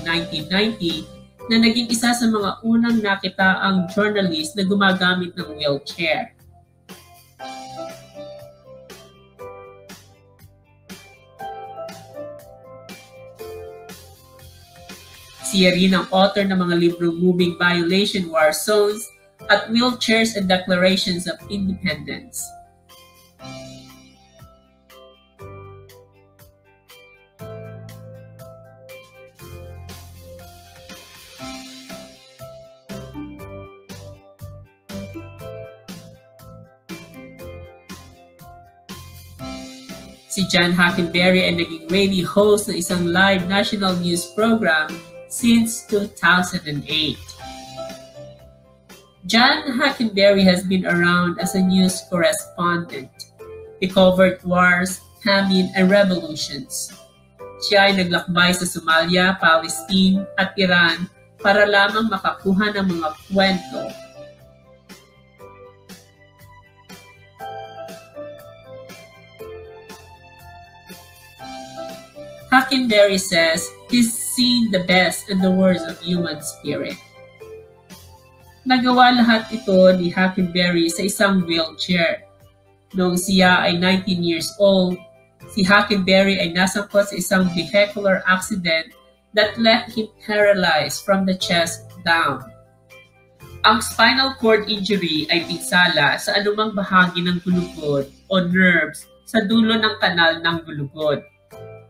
1990 na naging isa sa mga unang nakitaang journalist na gumagamit ng wheelchair. Siya rin ang author ng mga librong Moving Violation War Zones at Wheelchairs and Declarations of Independence. Si John Hockenberry ay naging radio host ng isang live national news program since 2008. John Hockenberry has been around as a news correspondent. He covered wars, famine, and revolutions. Siya ay naglakbay sa Somalia, Palestine, at Iran para lamang makakuha ng mga kwento Hockenberry says he's seen the best in the words of human spirit. Nagawa lahat ito ni Hockenberry sa isang wheelchair. Noong siya ay 19 years old, si Hockenberry ay nasangkot sa isang vehicular accident that left him paralyzed from the chest down. Ang spinal cord injury ay pinsala sa anumang bahagi ng gulugod o nerves sa dulo ng kanal ng gulugod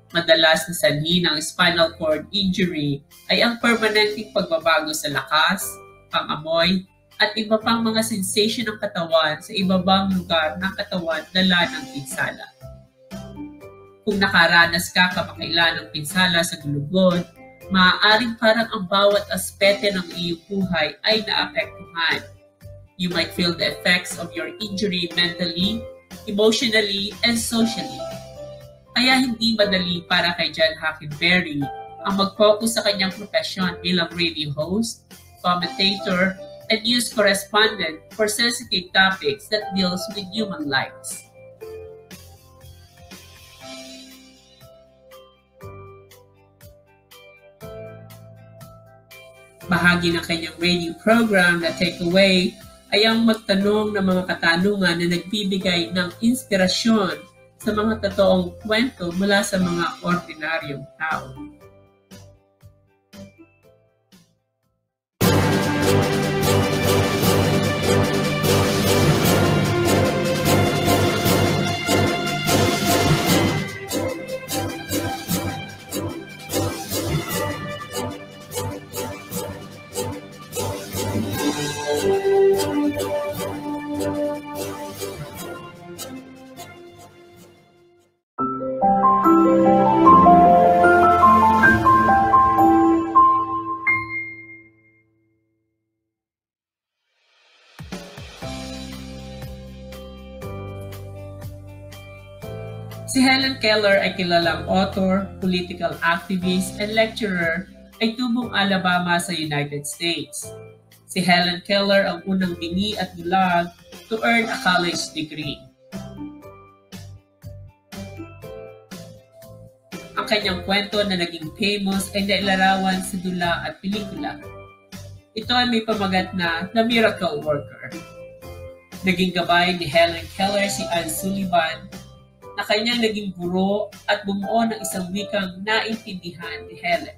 madalas na sanhi ng spinal cord injury ay ang permanenteng pagbabago sa lakas, pangamoy, at iba pang mga sensation ng katawan sa ibabang lugar ng katawan dala ng pinsala. Kung nakaranas ka kamakailan ng pinsala sa gulugod, maaaring parang ang bawat aspete ng iyong buhay ay naapektuhan. You might feel the effects of your injury mentally, emotionally, and socially. Kaya hindi madali para kay John Hockenberry ang mag-focus sa kanyang profesyon bilang radio host, commentator, and news correspondent for sensitive topics that deals with human lives. Bahagi ng kanyang radio program na Takeaway ay ang magtanong ng mga katanungan na nagbibigay ng inspirasyon sa mga totoong kwento mula sa mga ordinaryong tao. Keller ay kilalang author, political activist, and lecturer ay tubong Alabama sa United States. Si Helen Keller ang unang bini at bulag to earn a college degree. Ang kanyang kwento na naging famous ay nailarawan sa dula at pelikula. Ito ay may pamagat na The Miracle Worker. Naging gabay ni Helen Keller si Anne Sullivan na kanyang naging guro at bumuo ng isang wikang naintindihan ni Helen.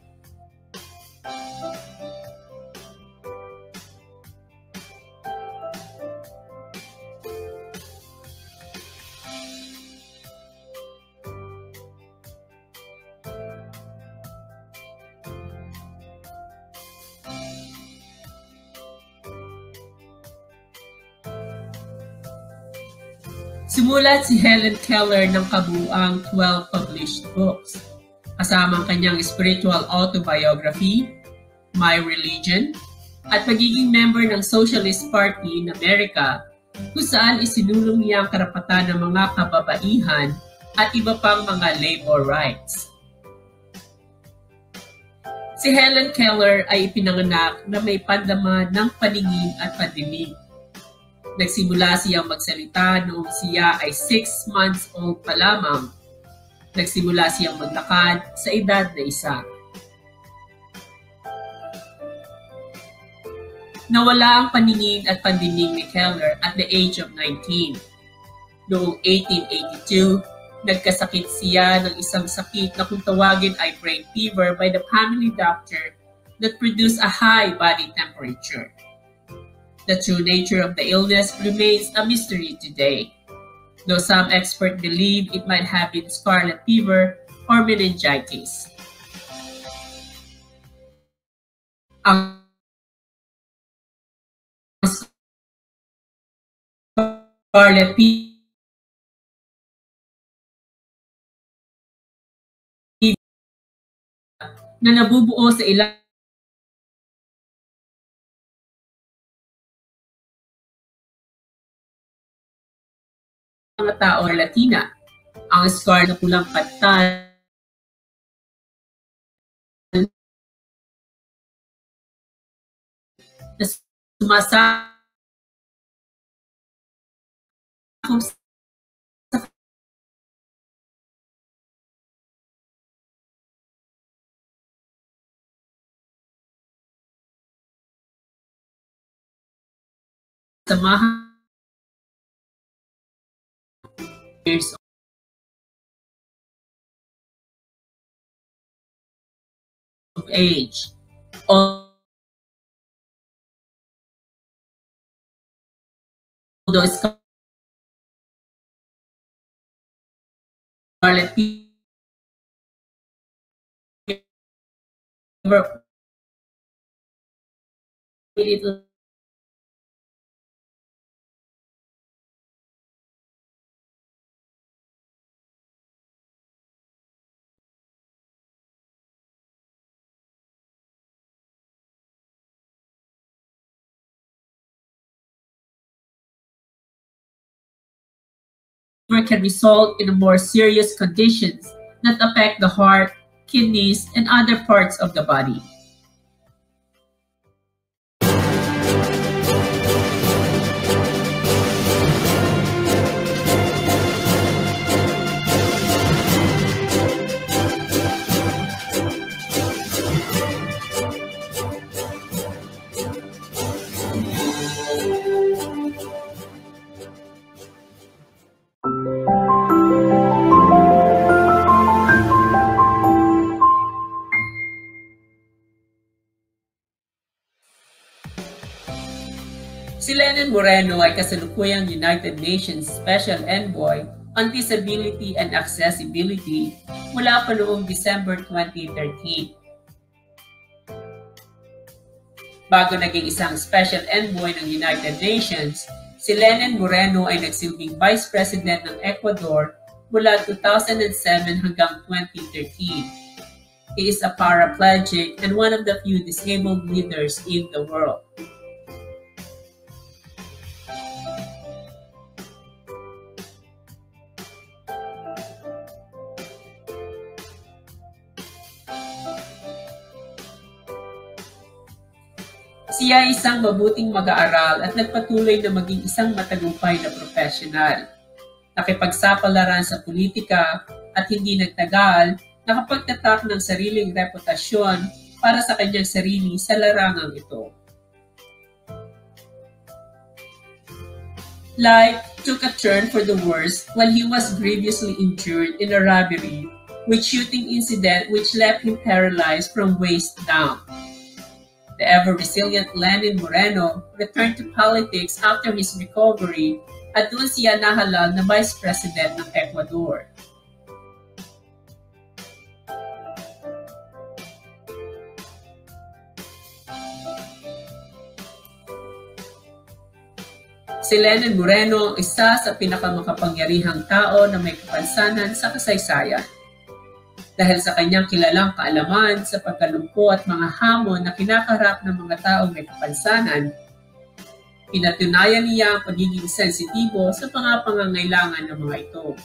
Sumulat si Helen Keller ng kabuang 12 published books, kasama ang kanyang spiritual autobiography, My Religion, at pagiging member ng Socialist Party in America kung saan isinulong niya ang karapatan ng mga kababaihan at iba pang mga labor rights. Si Helen Keller ay ipinanganak na may pandama ng paningin at pandinig. Nagsimula siyang magsalita noong siya ay 6 months old pa lamang. Nagsimula siyang maglakad sa edad na isa. Nawala ang paningin at pandinig ni Keller at the age of 19. Noong 1882, Nagkasakit siya ng isang sakit na kung tawagin ay brain fever by the family doctor that produced a high body temperature. The true nature of the illness remains a mystery today, though some experts believe it might have been scarlet fever or meningitis. Ang scarlet fever na nabubuo sa ilang mga tao na Latina. Ang scar na pulang patal na sumasa samahan of age. Although scarlet fever it can result in more serious conditions that affect the heart, kidneys, and other parts of the body. Lenin Moreno ay kasalukuyang United Nations Special Envoy on Disability and Accessibility mula pa noong December 2013. Bago naging isang Special Envoy ng United Nations, si Lenin Moreno ay nagsilbing Vice President ng Ecuador mula 2007 hanggang 2013. He is a paraplegic and one of the few disabled leaders in the world. Siya ay isang mabuting mag-aaral at nagpatuloy na maging isang matagumpay na profesional. Nakipagsapalaran sa politika at hindi nagtagal, nakapagtatak ng sariling reputasyon para sa kanyang sarili sa larangang ito. Life took a turn for the worse when he was grievously injured in a robbery with shooting incident which left him paralyzed from waist down. The ever-resilient Lenin Moreno returned to politics after his recovery at doon siya nahalal na Vice President ng Ecuador. Si Lenin Moreno, isa sa pinakamakapangyarihang tao na may kapansanan sa kasaysayan. Dahil sa kanyang kilalang kaalaman sa pagkalumpo at mga hamon na kinakaharap ng mga taong may kapansanan, pinatunayan niya ang pagiging sensitibo sa mga pangangailangan ng mga ito.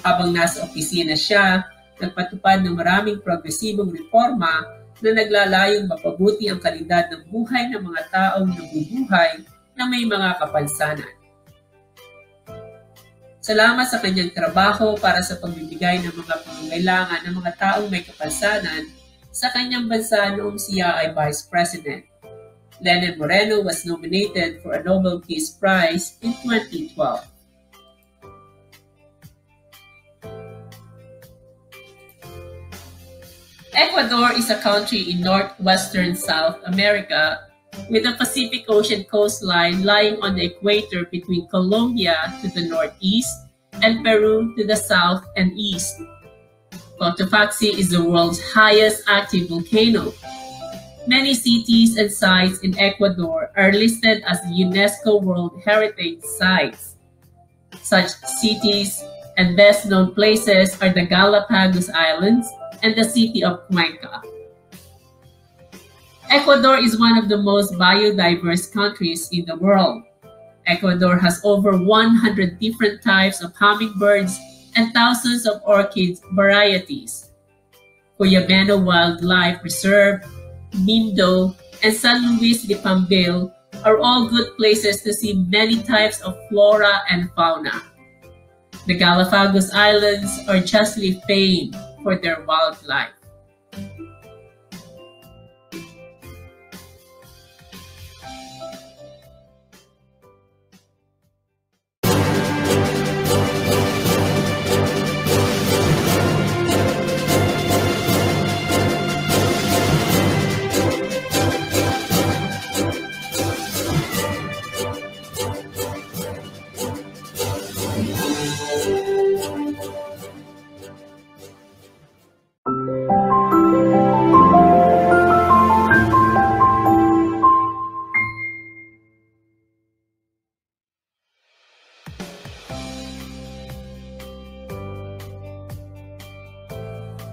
Habang nasa opisina siya, nagpatupad ng maraming progresibong reforma na naglalayong mapabuti ang kalidad ng buhay ng mga taong nabubuhay na may mga kapansanan. Salamat sa kanyang trabaho para sa pagbibigay ng mga pangangailangan ng mga taong may kapansanan sa kanyang bansa noong siya ay Vice President. Lenin Moreno was nominated for a Nobel Peace Prize in 2012. Ecuador is a country in northwestern South America with the Pacific Ocean coastline lying on the equator between Colombia to the northeast and Peru to the south and east. Cotopaxi is the world's highest active volcano. Many cities and sites in Ecuador are listed as UNESCO World Heritage Sites. Such cities and best known places are the Galapagos Islands and the city of Cuenca. Ecuador is one of the most biodiverse countries in the world. Ecuador has over 100 different types of hummingbirds and thousands of orchid varieties. Cuyabeno Wildlife Reserve, Mindo, and San Luis de Pambil are all good places to see many types of flora and fauna. The Galapagos Islands are justly famed for their wildlife.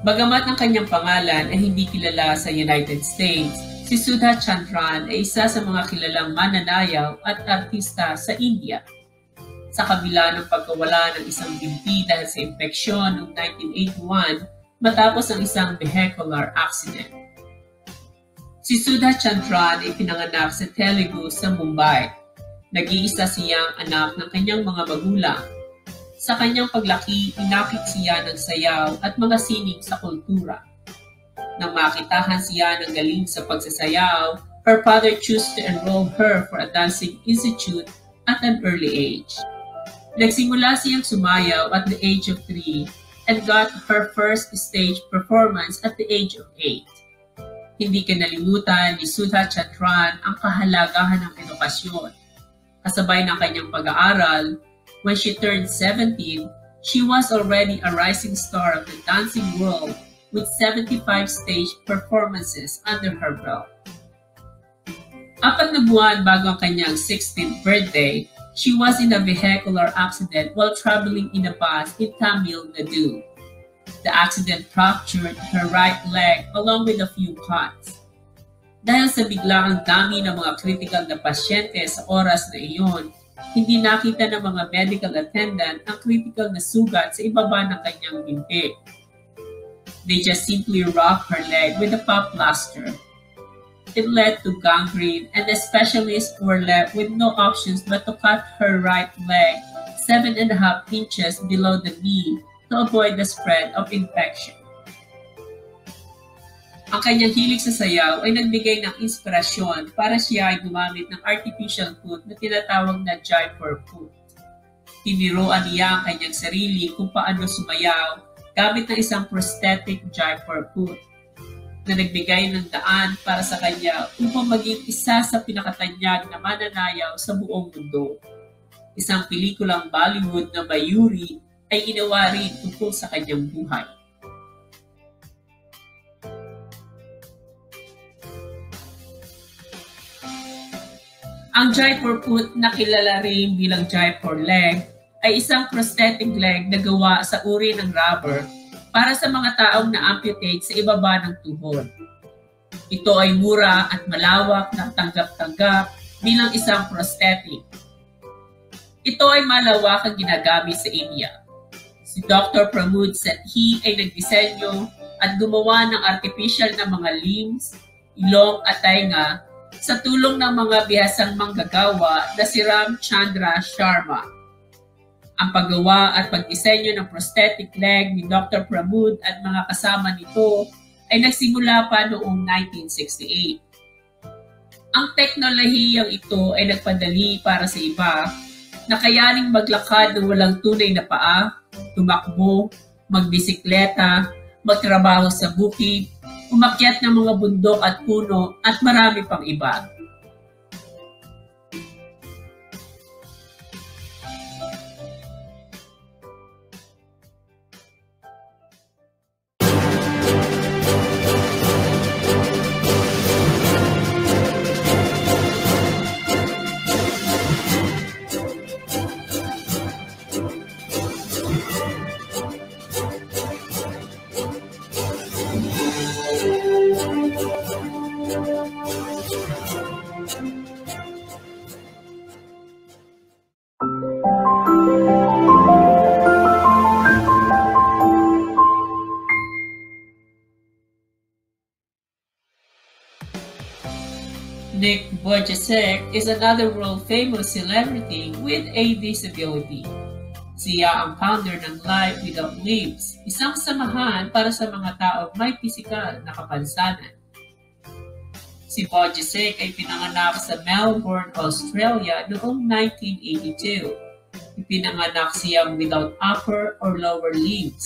Bagamat ang kanyang pangalan ay hindi kilala sa United States, si Sudha Chandran ay isa sa mga kilalang mananayaw at artista sa India. Sa kabila ng pagkawala ng isang binti dahil sa impeksyon noong 1981 matapos ang isang vehicular accident. Si Sudha Chandran ay pinanganak sa Telugu sa Mumbai. Nag-iisa siyang anak ng kanyang mga magulang sa kanyang paglaki, inakit siya ng sayaw at mga sining sa kultura. Nang makitahan siya ng galing sa pagsasayaw, her father chose to enroll her for a dancing institute at an early age. Nagsimula siyang sumayaw at the age of 3 and got her first stage performance at the age of 8. Hindi kinalimutan ni Sudha Chatran ang kahalagahan ng edukasyon. Kasabay ng kanyang pag-aaral, When she turned 17, she was already a rising star of the dancing world with 75 stage performances under her belt. Apat na buwan bago ang kanyang 16th birthday, she was in a vehicular accident while traveling in a bus in Tamil Nadu. The accident fractured her right leg along with a few cuts. Dahil sa biglaang dami ng mga critical na pasyente sa oras na iyon, hindi nakita ng mga medical attendant ang critical na sugat sa ibaba ng kanyang binti. They just simply wrapped her leg with a pop plaster. It led to gangrene and the specialists were left with no options but to cut her right leg seven and a half inches below the knee to avoid the spread of infection. Ang kanyang hilig sa sayaw ay nagbigay ng inspirasyon para siya ay gumamit ng artificial foot na tinatawag na Jaipur foot. Tiniruan niya ang kanyang sarili kung paano sumayaw gamit ng isang prosthetic Jaipur foot na nagbigay ng daan para sa kanya upang maging isa sa pinakatanyag na mananayaw sa buong mundo. Isang pelikulang Bollywood na Mayuri ay ginawa rin tungkol sa kanyang buhay. Ang Jaipur foot na kilala rin bilang Jaipur leg ay isang prosthetic leg na gawa sa uri ng rubber para sa mga taong na-amputate sa ibaba ng tuhod. Ito ay mura at malawak na tanggap-tanggap bilang isang prosthetic. Ito ay malawak ang ginagamit sa India. Si Dr. Pramod Sethi ay nagdisenyo at gumawa ng artificial na mga limbs, ilong at tainga sa tulong ng mga bihasang manggagawa na si Ram Chandra Sharma. Ang paggawa at pagdisenyo ng prosthetic leg ni Dr. Pramod at mga kasama nito ay nagsimula pa noong 1968. Ang teknolohiyang ito ay nagpadali para sa iba na kayaning maglakad ng walang tunay na paa, tumakbo, magbisikleta, magtrabaho sa bukid, umakyat ng mga bundok at puno at marami pang iba. Vujicic is another world-famous celebrity with a disability. Siya ang founder ng Life Without Limbs, isang samahan para sa mga taong may pisikal na kapansanan. Si Vujicic ay pinanganak sa Melbourne, Australia noong 1982. Ipinanganak siyang without upper or lower limbs.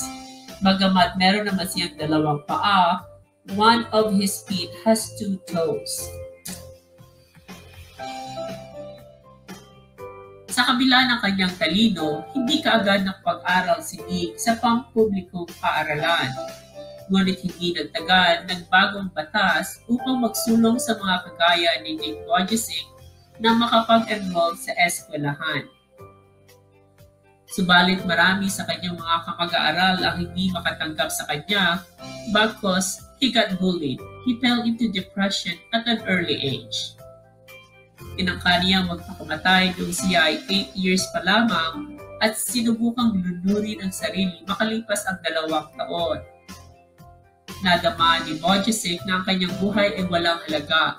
Bagamat meron naman siyang dalawang paa, one of his feet has two toes. Sa kabila ng kanyang talino, hindi kaagad pag-aral si Nick sa pampublikong paaralan. Ngunit hindi nagtagal ng bagong batas upang magsulong sa mga kagaya ni Nick Wojcik na makapag-enroll sa eskwelahan. Subalit marami sa kanyang mga kapag-aaral ang hindi makatanggap sa kanya, bagkos he got bullied. He fell into depression at an early age. Tinangka niyang magpakamatay noong siya ay 8 years pa lamang at sinubukang lulunurin ang sarili makalipas ang dalawang taon. Nadama ni Wojcik na ang kanyang buhay ay walang halaga,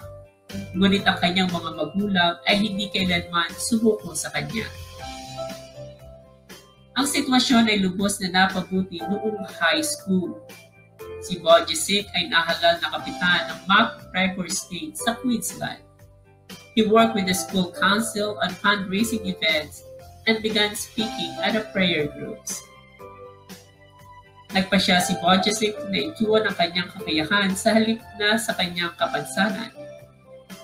ngunit ang kanyang mga magulang ay hindi kailanman sumuko sa kanya. Ang sitwasyon ay lubos na napabuti noong high school. Si Wojcik ay nahalal na kapitan ng McGregor State sa Queensland. He worked with the school council on fundraising events and began speaking at the prayer groups. Nagpa siya si Wojcik na ituon ang kanyang kakayahan sa halip na sa kanyang kapansanan.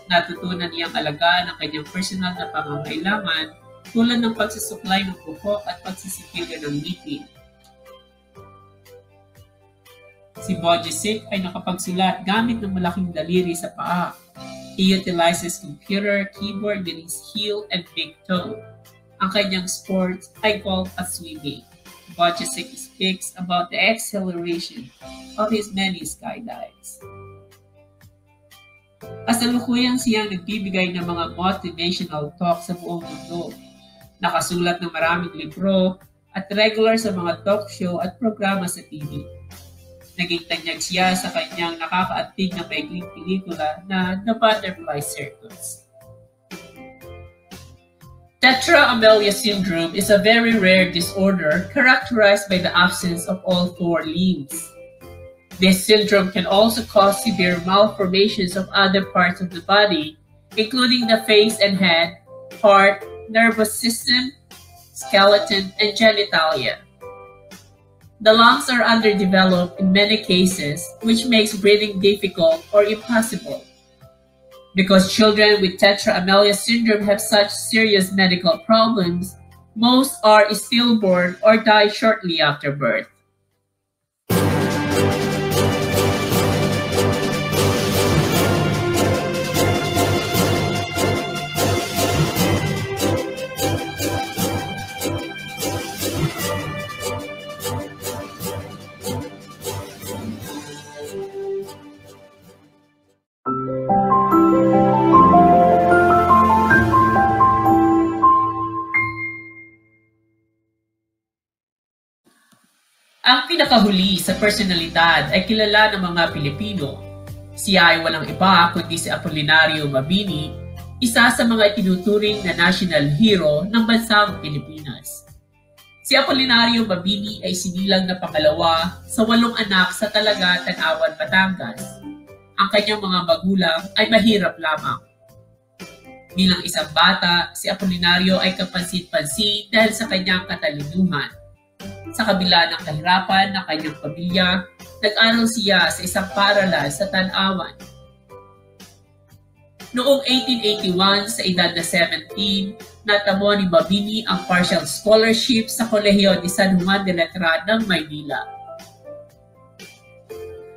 Natutunan niyang alagaan ang kanyang personal na pangangailangan tulad ng pagsusuklay ng buhok at pagsisipilyo ng ngipin. Si Wojcik ay nakapagsulat gamit ng malaking daliri sa paa He utilizes computer, keyboard his heel and big toe. Ang kanyang sport ay called a swimming. Wojcik speaks about the acceleration of his many skydives. Kasalukuyang siyang nagbibigay ng mga motivational talk sa buong mundo. Nakasulat ng maraming libro at regular sa mga talk show at programa sa TV. Naging tanyag siya sa kanyang nakakaantig na maikling pelikula na The Butterfly Circus. Tetra-amelia syndrome is a very rare disorder characterized by the absence of all four limbs. This syndrome can also cause severe malformations of other parts of the body, including the face and head, heart, nervous system, skeleton, and genitalia. The lungs are underdeveloped in many cases, which makes breathing difficult or impossible. Because children with tetra-amelia syndrome have such serious medical problems, most are stillborn or die shortly after birth. Pinakahuli sa personalidad ay kilala ng mga Pilipino. Siya ay walang iba kundi si Apolinario Mabini, isa sa mga itinuturing na national hero ng bansang Pilipinas. Si Apolinario Mabini ay sinilang na pangalawa sa walong anak sa Talaga, Tanawan, Batangas. Ang kanyang mga magulang ay mahirap lamang. Bilang isang bata, si Apolinario ay kapansin-pansin dahil sa kanyang katalinuhan. Sa kabila ng kahirapan ng kanyang pamilya, nag-aral siya sa isang paralan sa Tanawan. Noong 1881, sa edad na 17, natamo ni Mabini ang partial scholarship sa Kolehiyo ni San Juan de Letrán ng Maynila.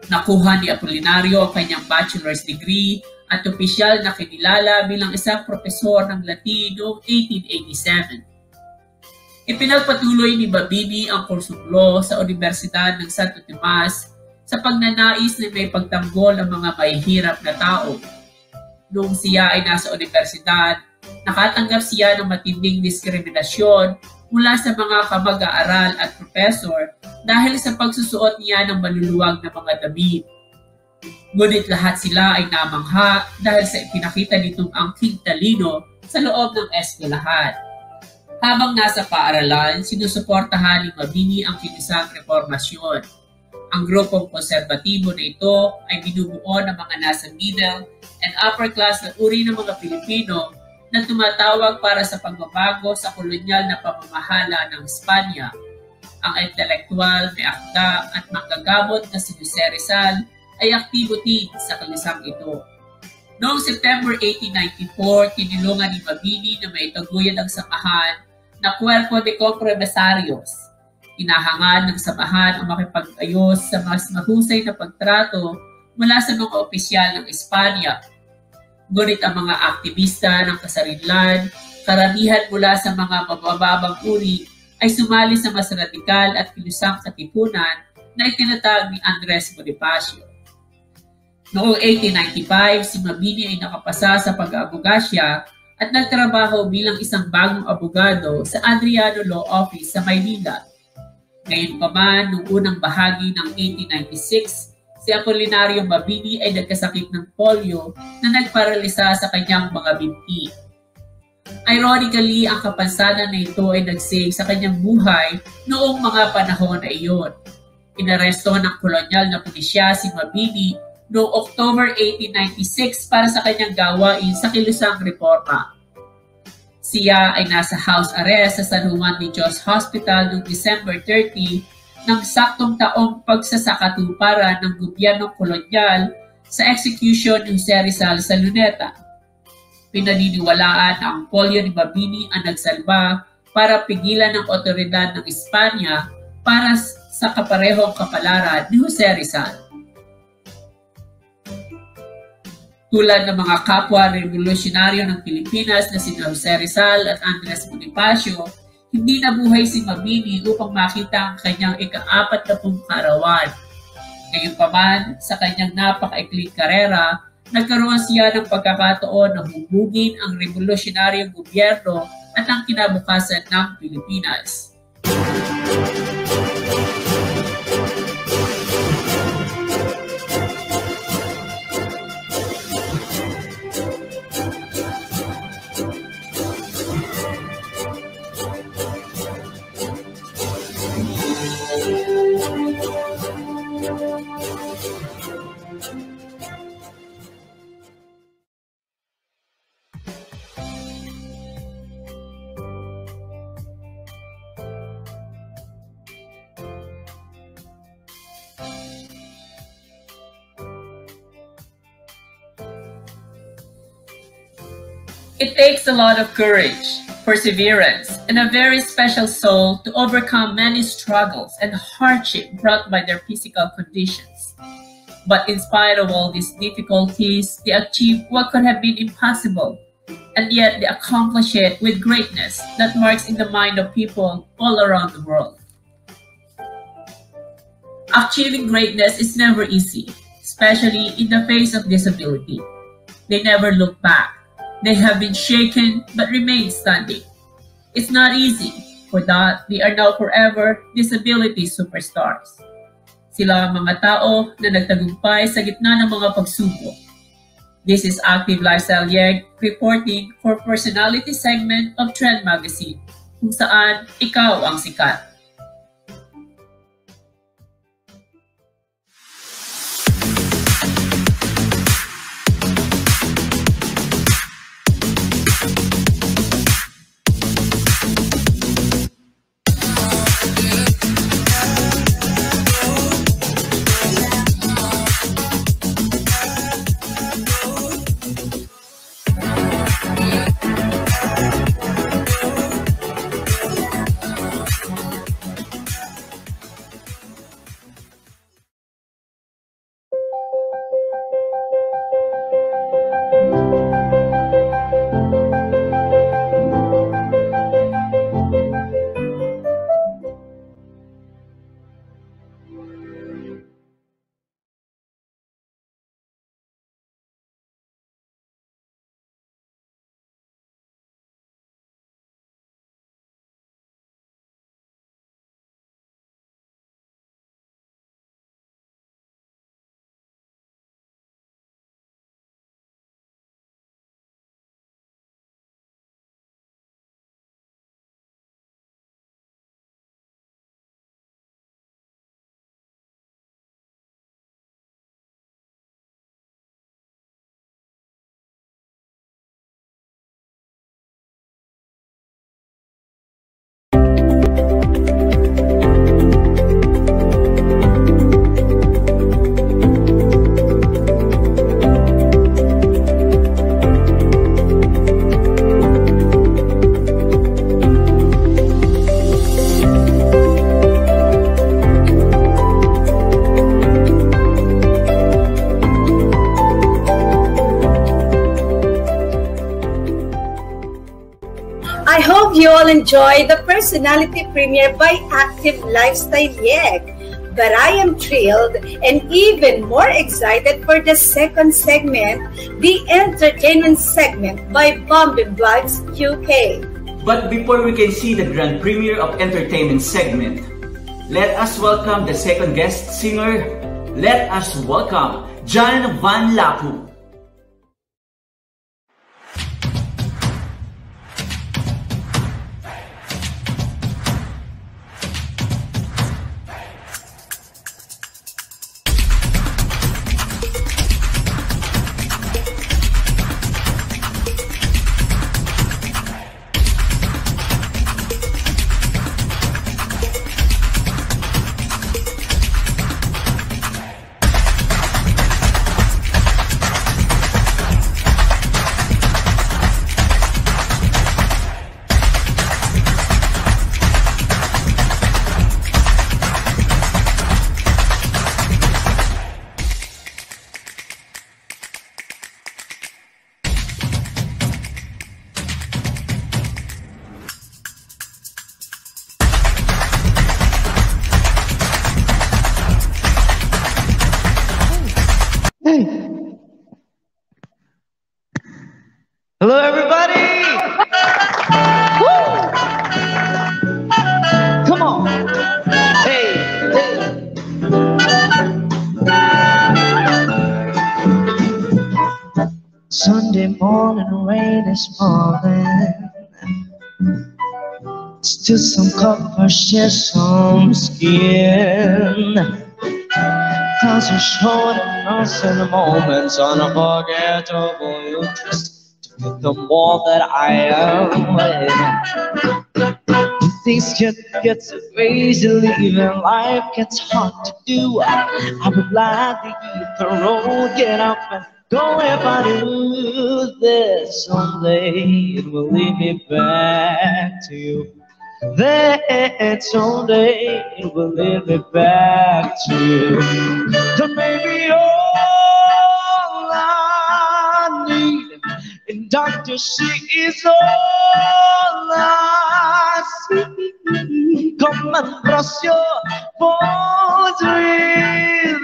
Nakuha ni Apolinario ang kanyang bachelor's degree at opisyal na kinilala bilang isang profesor ng Latin noong 1887. Ipinagpatuloy ni Babini ang kursong law sa Universidad ng Santo Tomas sa pagnanais na may pagtanggol ng mga mahihirap na tao. Noong siya ay nasa universidad, nakatanggap siya ng matinding diskriminasyon mula sa mga kamag-aaral at profesor dahil sa pagsusuot niya ng maluluwag na mga damit. Ngunit lahat sila ay namangha dahil sa ipinakita nitong angking talino sa loob ng eskwelahan. Habang nasa paaralan, sinusuportahan ni Mabini ang kinisang reformasyon. Ang grupong konserbatibo na ito ay binubuo ng mga nasa middle and upper class na uri ng mga Pilipino na tumatawag para sa pagbabago sa kolonyal na pamamahala ng Espanya. Ang intelektual, may akda at manggagamot na si Jose Rizal ay aktibo din sa kalisang ito. Noong September 1894, tinulungan ni Mabini na maitaguyod ang samahan na Cuerpo de Compromisarios. Inahangad ng samahan ang makipag-ayos sa mas mahusay na pagtrato mula sa mga opisyal ng Espanya. Ngunit ang mga aktivista ng kasarinlan, karamihan mula sa mga mabababang uri, ay sumali sa mas radikal at kilusang katipunan na itinatag ni Andres Bonifacio. Noong 1895, si Mabini ay nakapasa sa pag-aabogasya at nagtrabaho bilang isang bagong abogado sa Adriano Law Office sa Maynila. Ngayon pa man, noong unang bahagi ng 1896, si Apolinario Mabini ay nagkasakit ng polio na nagparalisa sa kanyang mga binti. Ironically, ang kapansanan na ito ay nagsig sa kanyang buhay noong mga panahon na iyon. Inaresto ng kolonyal na pulisya si Mabini noong October 1896 para sa kanyang gawain sa kilusang reforma. Siya ay nasa house arrest sa San Juan de Dios Hospital noong December 30 ng saktong taong pagsasakatuparan ng gobyernong kolonyal sa execution ni Jose Rizal sa Luneta. Pinaniniwalaan na ang polio ni Babini ang nagsalba para pigilan ng otoridad ng Espanya para sa kaparehong kapalaran ni Jose Rizal. Tulad ng mga kapwa revolusyonaryo ng Pilipinas na si Jose Rizal at Andres Bonifacio, hindi nabuhay si Mabini upang makita ang kanyang ika-apat na pong karawan. Ngayon pa man, sa kanyang napakaikling karera, nagkaroon siya ng pagkakataon na hubugin ang revolusyonaryong gobyerno at ang kinabukasan ng Pilipinas. It takes a lot of courage, perseverance, and a very special soul to overcome many struggles and hardship brought by their physical conditions. But in spite of all these difficulties, they achieve what could have been impossible, and yet they accomplish it with greatness that marks in the mind of people all around the world. Achieving greatness is never easy, especially in the face of disability. They never look back they have been shaken but remain standing. It's not easy. For that, they are now forever disability superstars. Sila ang mga tao na nagtagumpay sa gitna ng mga pagsubok. This is Active Lifestyle Yeg reporting for personality segment of Trend Magazine, kung saan ikaw ang sikat. Enjoy the personality premiere by Active Lifestyle Yeg. But I am thrilled and even more excited for the second segment, the entertainment segment by Bombay Vlogs UK. But before we can see the grand premiere of entertainment segment, let us welcome the second guest singer. Let us welcome John Van Lapu. Still some cover, share some skin. Clouds are showing us in the moments unforgettable. You just to the more that I am. Things get get so crazy, leaving life gets hard to do. I would gladly hit the road, get up and go if I knew that someday it will lead me back to you. That someday it will lead me back to you. That maybe all I need, and Doctor, she is all I see. Come and brush your bones with.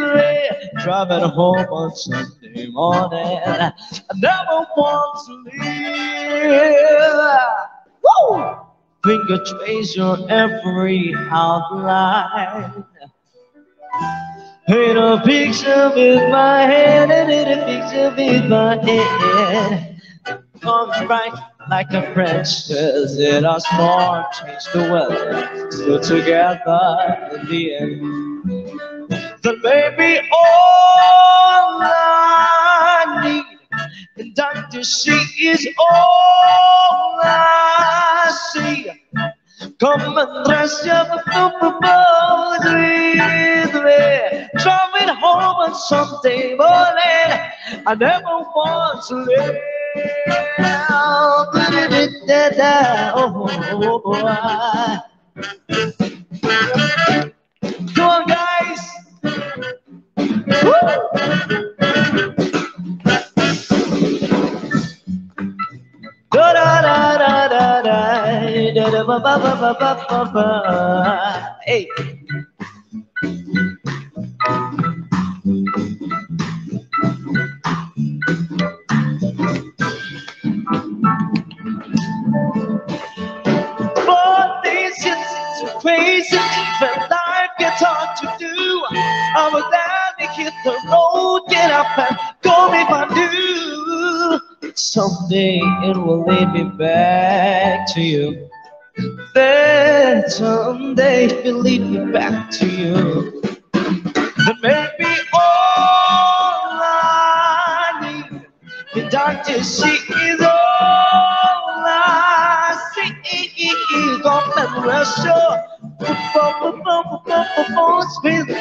Driving home on Sunday morning, I never want to leave. Woo! Finger trace your every outline. Paint a picture with my hand and paint a picture with my head. Comes right like a says it our storm change the weather. Still together in the end. Then maybe all need and Dr. C is all I see. Come and dress with me. Driving home on Sunday morning. I never want to live. Oh. Come on, guys. Da da da ba ba ba ba ba ba ba. Hey. But crazy when life gets hard to do. I will gladly hit the road, get up and go if I do. Someday it will lead me back to you. Then someday it will lead me back to you. Then maybe all I need the doctor she is all I see. Come and Russia. With me,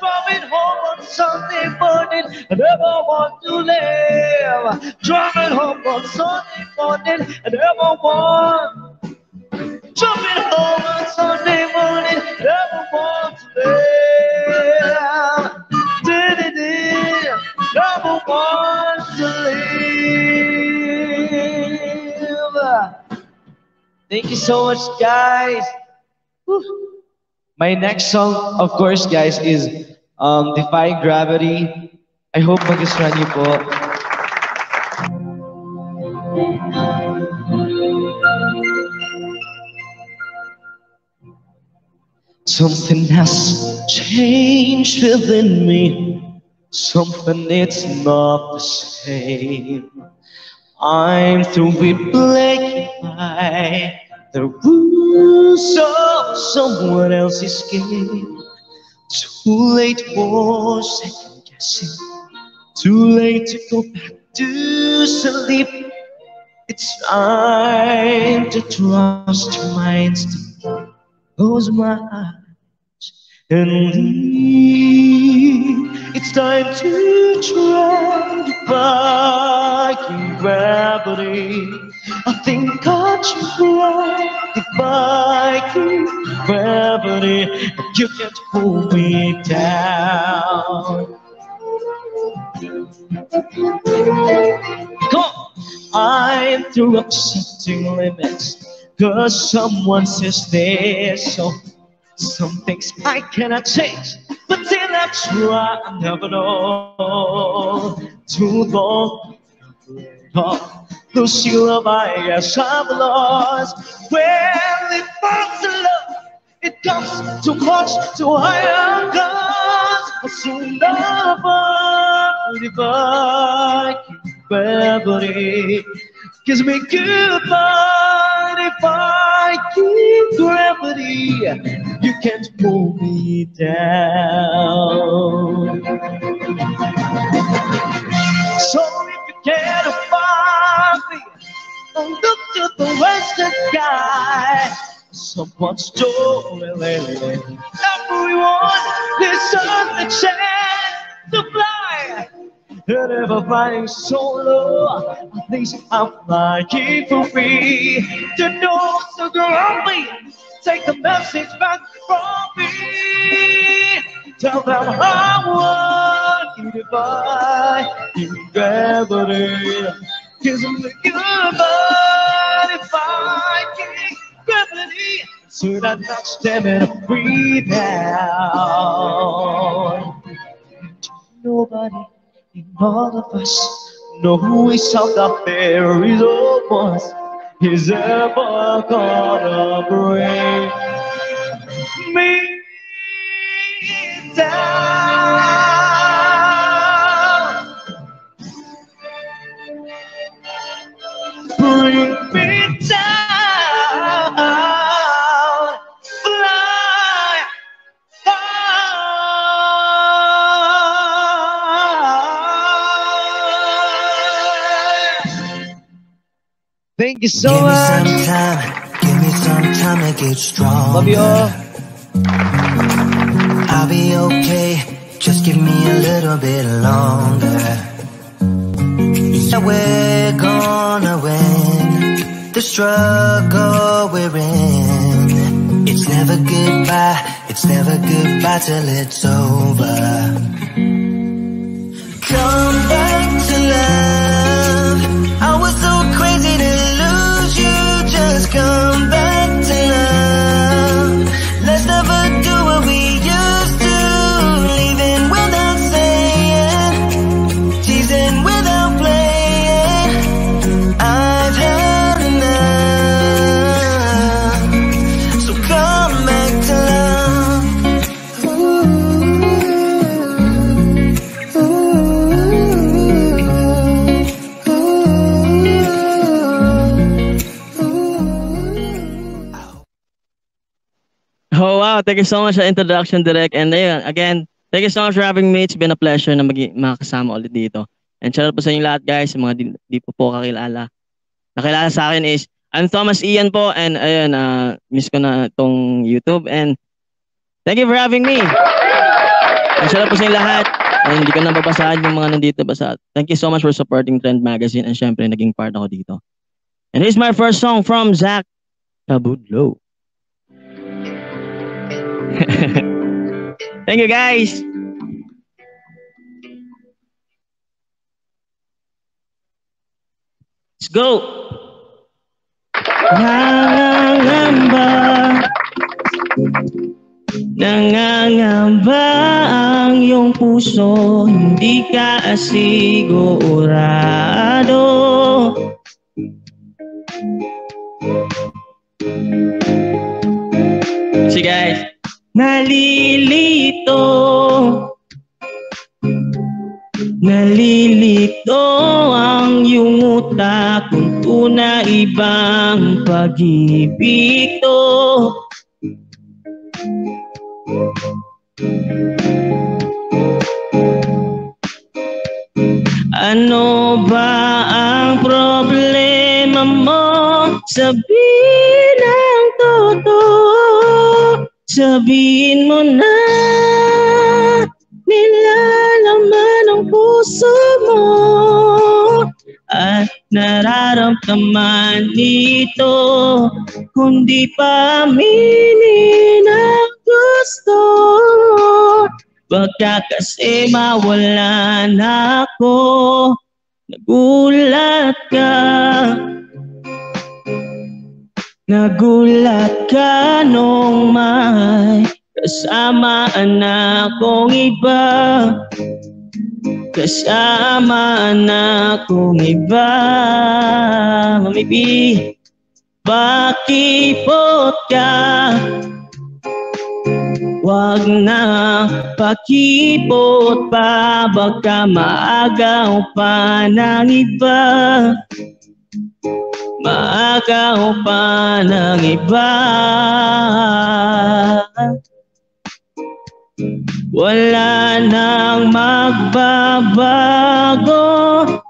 driving home on Sunday morning. I never want to live. Driving home on Sunday morning. I never want. Driving home on Sunday morning. Never want to live. Da-da-da. Never want to live. Thank you so much, guys. Whew. My next song, of course, guys, is um, Defy Gravity. I hope magustuhan niyo po. Something has changed within me. Something it's not the same. I'm through with black white. The rules of someone else's game. Too late for second guessing. Too late to go back to sleep. It's time to trust your mind. To close my eyes and leave. It's time to try defying gravity. I think I should tried defying gravity. You can't hold me down. Come. I'm through accepting limits. Cause someone says this. So some things I cannot change. But till I try, I never know. Too long. Oh, the seal of I guess I've lost. Well, it falls in love. It comes too much to higher cause. I soon love divine gravity. Kiss me goodbye if I keep gravity. You can't pull me down. So if you can't find me, look to the western sky. Someone stole it. Everyone deserves a chance to fly. And I'm flying solo, at least I'm flying for free. To know so grumpy, take the message back from me. Tell them I want you to fly in gravity. Kiss me goodbye if I can gravity. So that touch them and breathe out. Nobody in all of us know we shall the bury no one is ever gonna bring me down. Bring me down. Thank you so give me much. some time, give me some time to get strong. Love you all. I'll be okay, just give me a little bit longer. Yeah, we're gonna win the struggle we're in. It's never goodbye, it's never goodbye till it's over. Come back to love. I was so crazy to. Just come back Thank you so much sa introduction, Direk. And ayun, again, thank you so much for having me. It's been a pleasure na mag makasama ulit dito. And shout out po sa inyo lahat, guys, sa mga di, di po po kakilala. Nakilala sa akin is, I'm Thomas Ian po, and ayun, uh, miss ko na tong YouTube. And thank you for having me. And shout out po sa inyo lahat. And hindi ko na babasahin yung mga nandito basa. Thank you so much for supporting Trend Magazine and syempre naging part ako dito. And here's my first song from Zach Tabudlo. Thank you guys. Let's go. Nangangamba Nangangamba ang iyong puso Hindi ka asigurado See guys Nalilito. Nalilito ang iyong utak Kung tunay ibang pag-ibig to Ano ba ang problema mo? Sabihin ang totoo Sabihin mo na Nilalaman ang puso mo. At nararamdaman nito Kundi pa aminin ang gusto. Baka kasi mawala na ako. Nagulat ka Nagulat ka nung may Kasama anak kong iba. Kasama anak kong iba. Mami B Pakipot ka? Wag na pakipot pa Baka maagaw pa ng iba Maagaw pa ng iba. Wala nang magbabago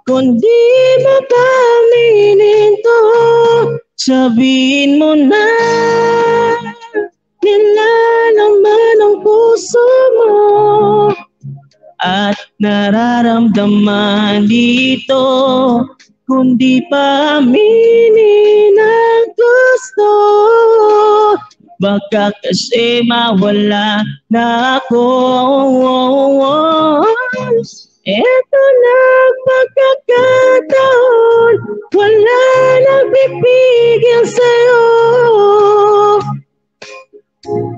Kundi mapaminin to. Sabihin mo na Nilalaman ang puso mo. At nararamdaman dito Kundi pa aminin ang gusto. Baka kasi mawala na ako. Eto na pagkakataon. Wala nang pipigil sa'yo.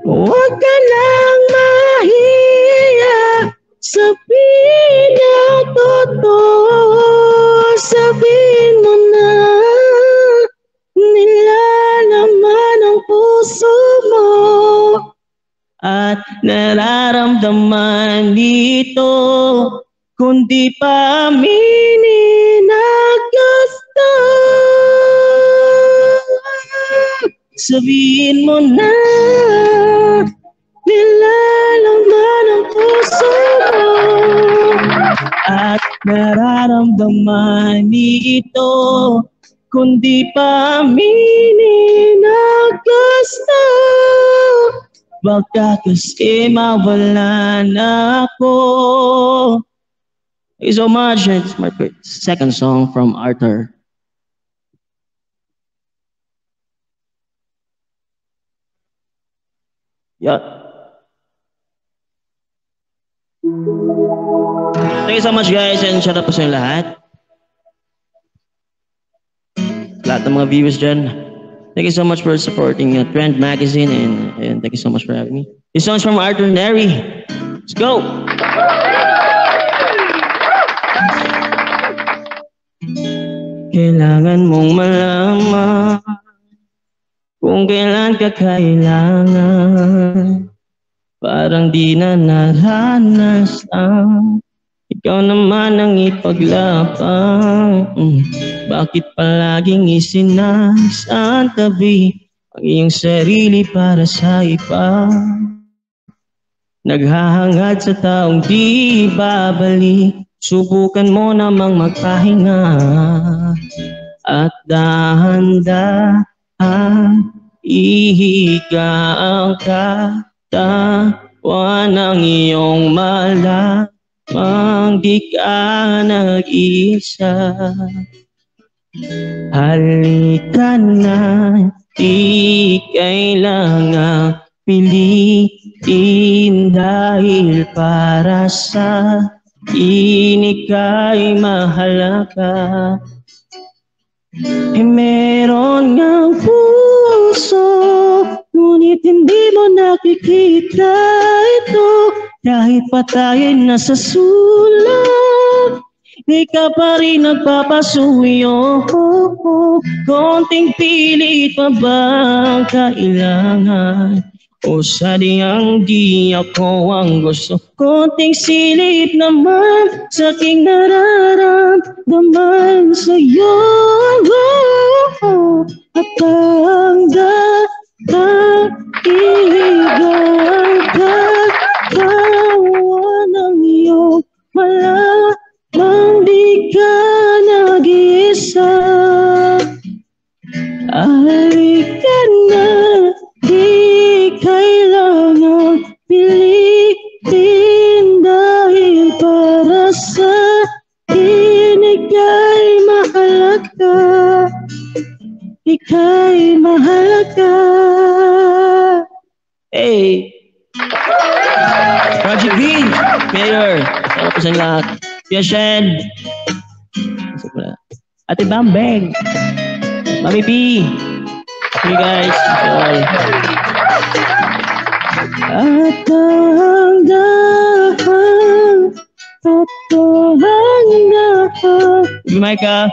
Huwag ka lang mahiya Sabihin ang totoo Sabihin mo na Nilalaman ang puso mo. At nararamdaman dito Kundi pa aminin ang gusto Sabihin mo na Nilalaman puso At nararamdaman ito kundi paaminin ang gusto. Baka kasi mawala na ako. Thank you so much. It's my second song from Arthur. Yeah. Thank you so much guys and shout out po sa inyo lahat. Lahat ng mga viewers dyan. Thank you so much for supporting uh, Trend Magazine and, and thank you so much for having me. This song's from Arthur Neri. Let's go! Kailangan mong malaman kung kailan ka kailangan Parang di na naranas ang ikaw naman ang ipaglapang. Mm. Bakit palaging isinasantabi ang iyong sarili para sa iba? Naghahangad sa taong di babalik. Subukan mo namang magpahinga. At dahan-dahan ihiga ang katawan ng iyong malamang di ka nag-isa. Halika na, di kailangang pilitin dahil para sa inika'y mahalaga. E meron ngang puso Ngunit hindi mo nakikita ito Kahit pa tayo'y nasa sulap Di pa rin nagpapasuyo Konting pilit pa ba ang kailangan? O sadyang di ako ang gusto? Konting silip naman sa aking nararamdaman sa'yo. At ang dahigang malamang di ka nag-iisa Halika na, di kailangang pilitin dahil para sa akin ika'y mahalaga. Ika'y mahalaga. Hey! Project Bean! Mayor! Sarap po sa lahat. Kuya Shen! Ate Bambeng! Mami P! Okay guys, enjoy. At ang dahang totoong dahang Micah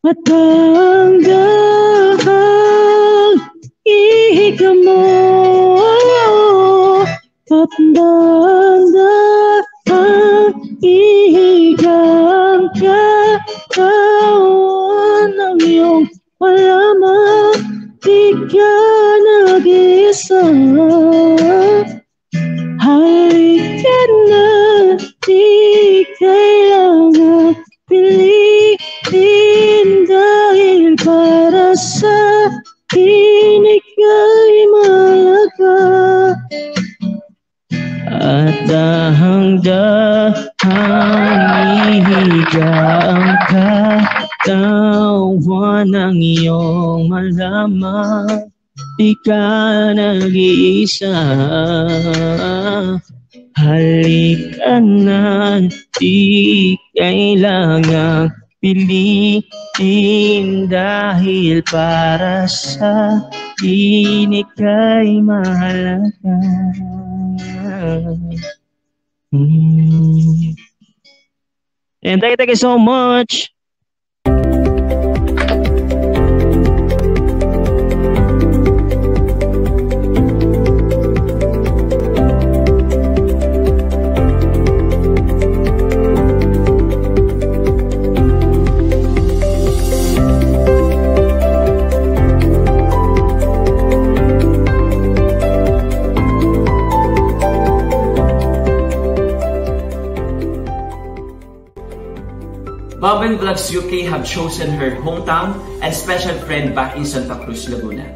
At ang dahang ihiga mo At ang dahang ihigang katawan ng iyong malamang di ka nag-isa. Halika na, di kailangan pilitin dahil para sa akin ika'y malaga At dahang-dahang ihiga ang katawan ng iyong malamang Di ka nag-iisa. Halika na, di kailangang pilitin dahil para sa akin ika'y mahalaga. Mm. And thank you, thank you so much. Bob and Vlogs UK have chosen her hometown and special friend back in Santa Cruz, Laguna.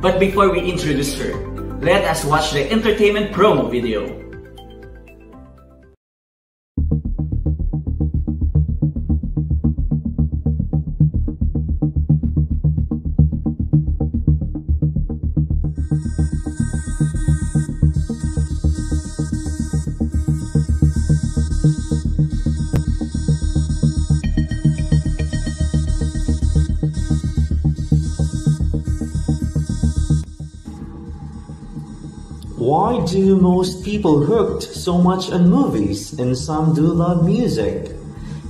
But before we introduce her, let us watch the entertainment promo video. Do most people hooked so much on movies and some do love music?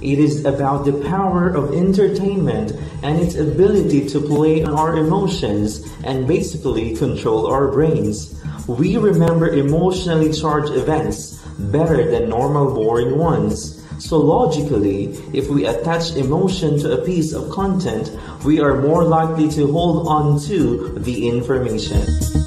It is about the power of entertainment and its ability to play on our emotions and basically control our brains. We remember emotionally charged events better than normal boring ones. So logically, if we attach emotion to a piece of content, we are more likely to hold on to the information.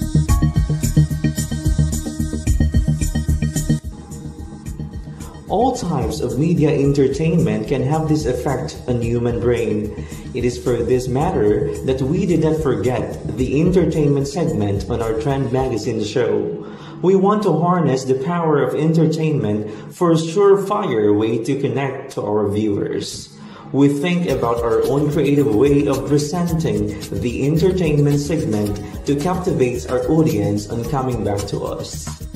All types of media entertainment can have this effect on human brain. It is for this matter that we did not forget the entertainment segment on our Trend Magazine show. We want to harness the power of entertainment for a surefire way to connect to our viewers. We think about our own creative way of presenting the entertainment segment to captivate our audience on coming back to us.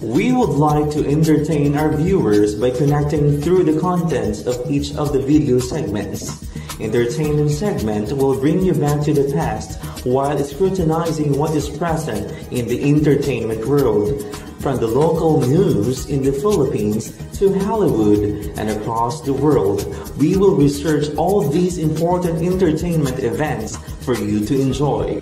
We would like to entertain our viewers by connecting through the contents of each of the video segments. Entertainment segment will bring you back to the past while scrutinizing what is present in the entertainment world, from the local news in the Philippines to Hollywood and across the world. We will research all these important entertainment events for you to enjoy.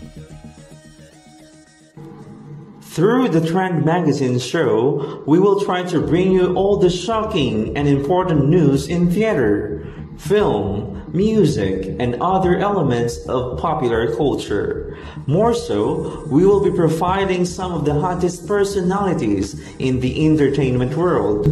Through the Trend Magazine show, we will try to bring you all the shocking and important news in theater, film, music, and other elements of popular culture. More so, we will be providing some of the hottest personalities in the entertainment world.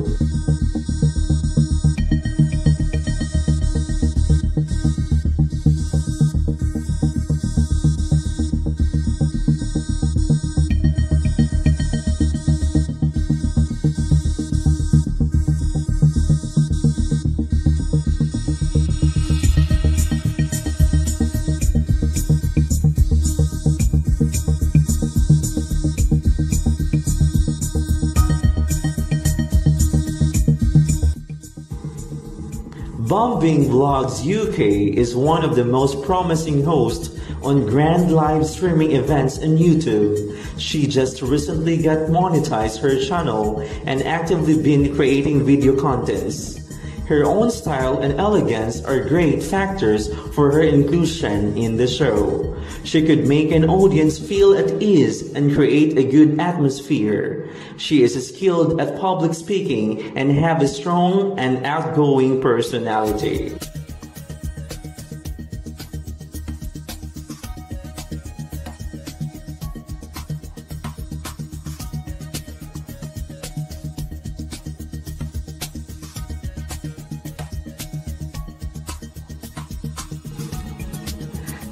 Bombing Vlogs UK is one of the most promising hosts on grand live streaming events on YouTube. She just recently got monetized her channel and actively been creating video contents. Her own style and elegance are great factors for her inclusion in the show. She could make an audience feel at ease and create a good atmosphere. She is skilled at public speaking and have a strong and outgoing personality.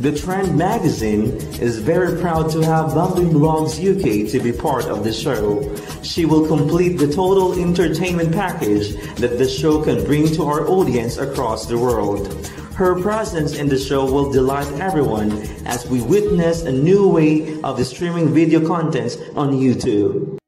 The Trend magazine is very proud to have Bumbling Blogs UK to be part of the show. She will complete the total entertainment package that the show can bring to our audience across the world. Her presence in the show will delight everyone as we witness a new way of streaming video contents on YouTube.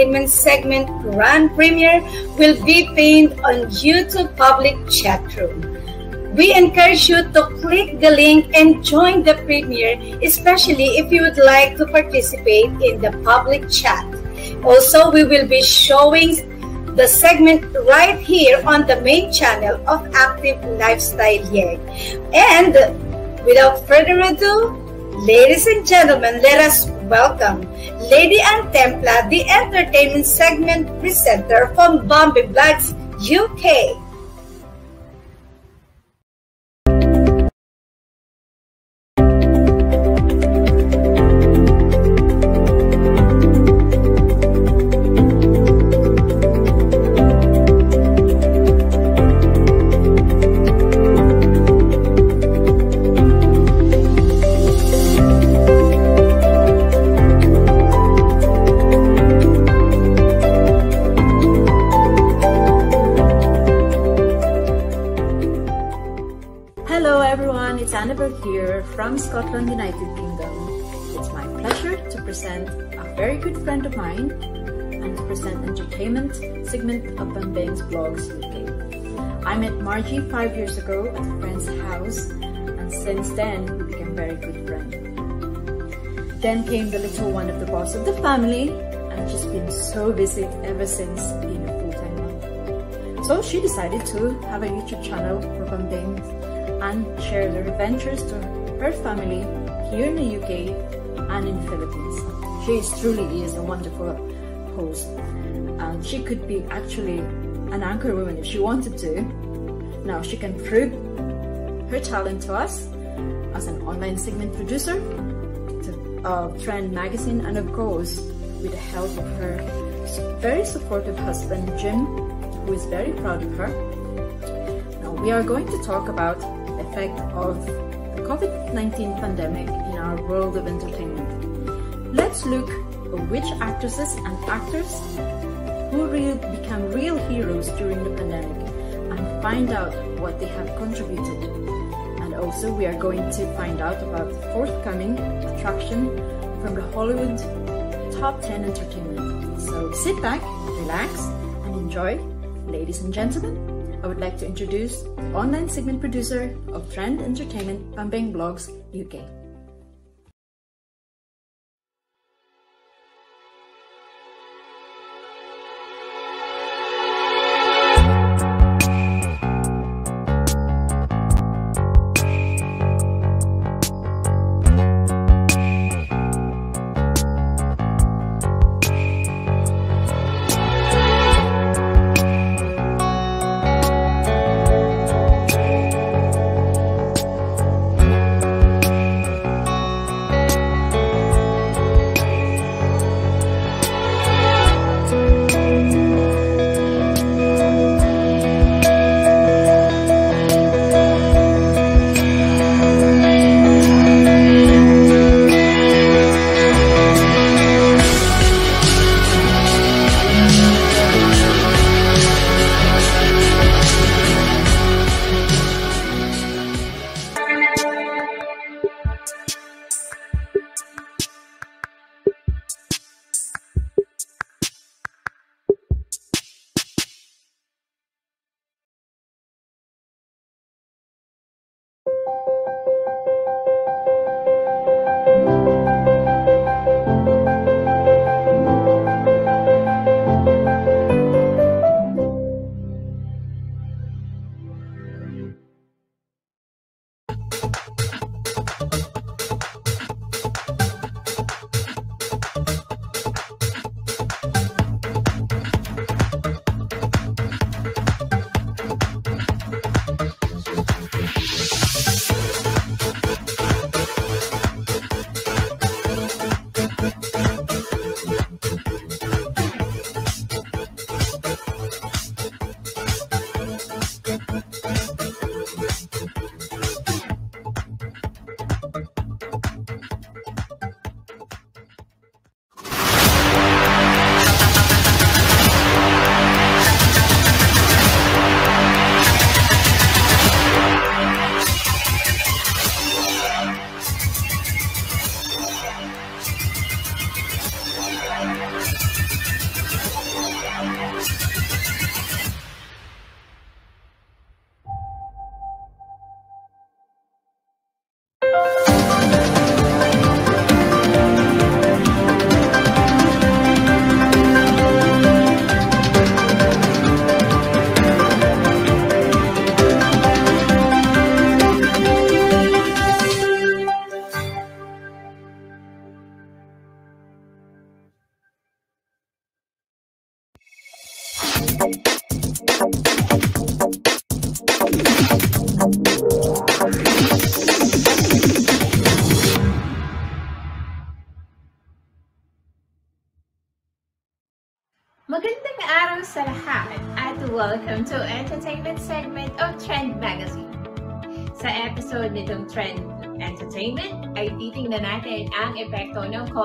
Entertainment segment grand premiere will be pinned on YouTube public chat room. We encourage you to click the link and join the premiere, especially if you would like to participate in the public chat. Also, we will be showing the segment right here on the main channel of Active Lifestyle Yeg. And without further ado, ladies and gentlemen, let us welcome Lady Ann Templa, the entertainment segment presenter from Bombay Bloods, UK. Scotland, United Kingdom. It's my pleasure to present a very good friend of mine and to present entertainment segment of Bambane's Blogs UK. I met Margie five years ago at a friend's house and since then we became very good friends. Then came the little one of the boss of the family and she's been so busy ever since being a full-time mom. So she decided to have a YouTube channel for Bambane's and share their adventures to her family here in the UK and in the Philippines. She is truly is a wonderful host. Um, she could be actually an anchor woman if she wanted to. Now she can prove her talent to us as an online segment producer to uh, Trend Magazine and of course with the help of her very supportive husband Jim who is very proud of her. Now we are going to talk about the effect of COVID-19 pandemic in our world of entertainment. Let's look at which actresses and actors who real, become real heroes during the pandemic and find out what they have contributed. And also we are going to find out about the forthcoming attraction from the Hollywood Top 10 Entertainment. So sit back, relax, and enjoy. Ladies and gentlemen, I would like to introduce online segment producer of Trend Entertainment Pambang Blogs UK.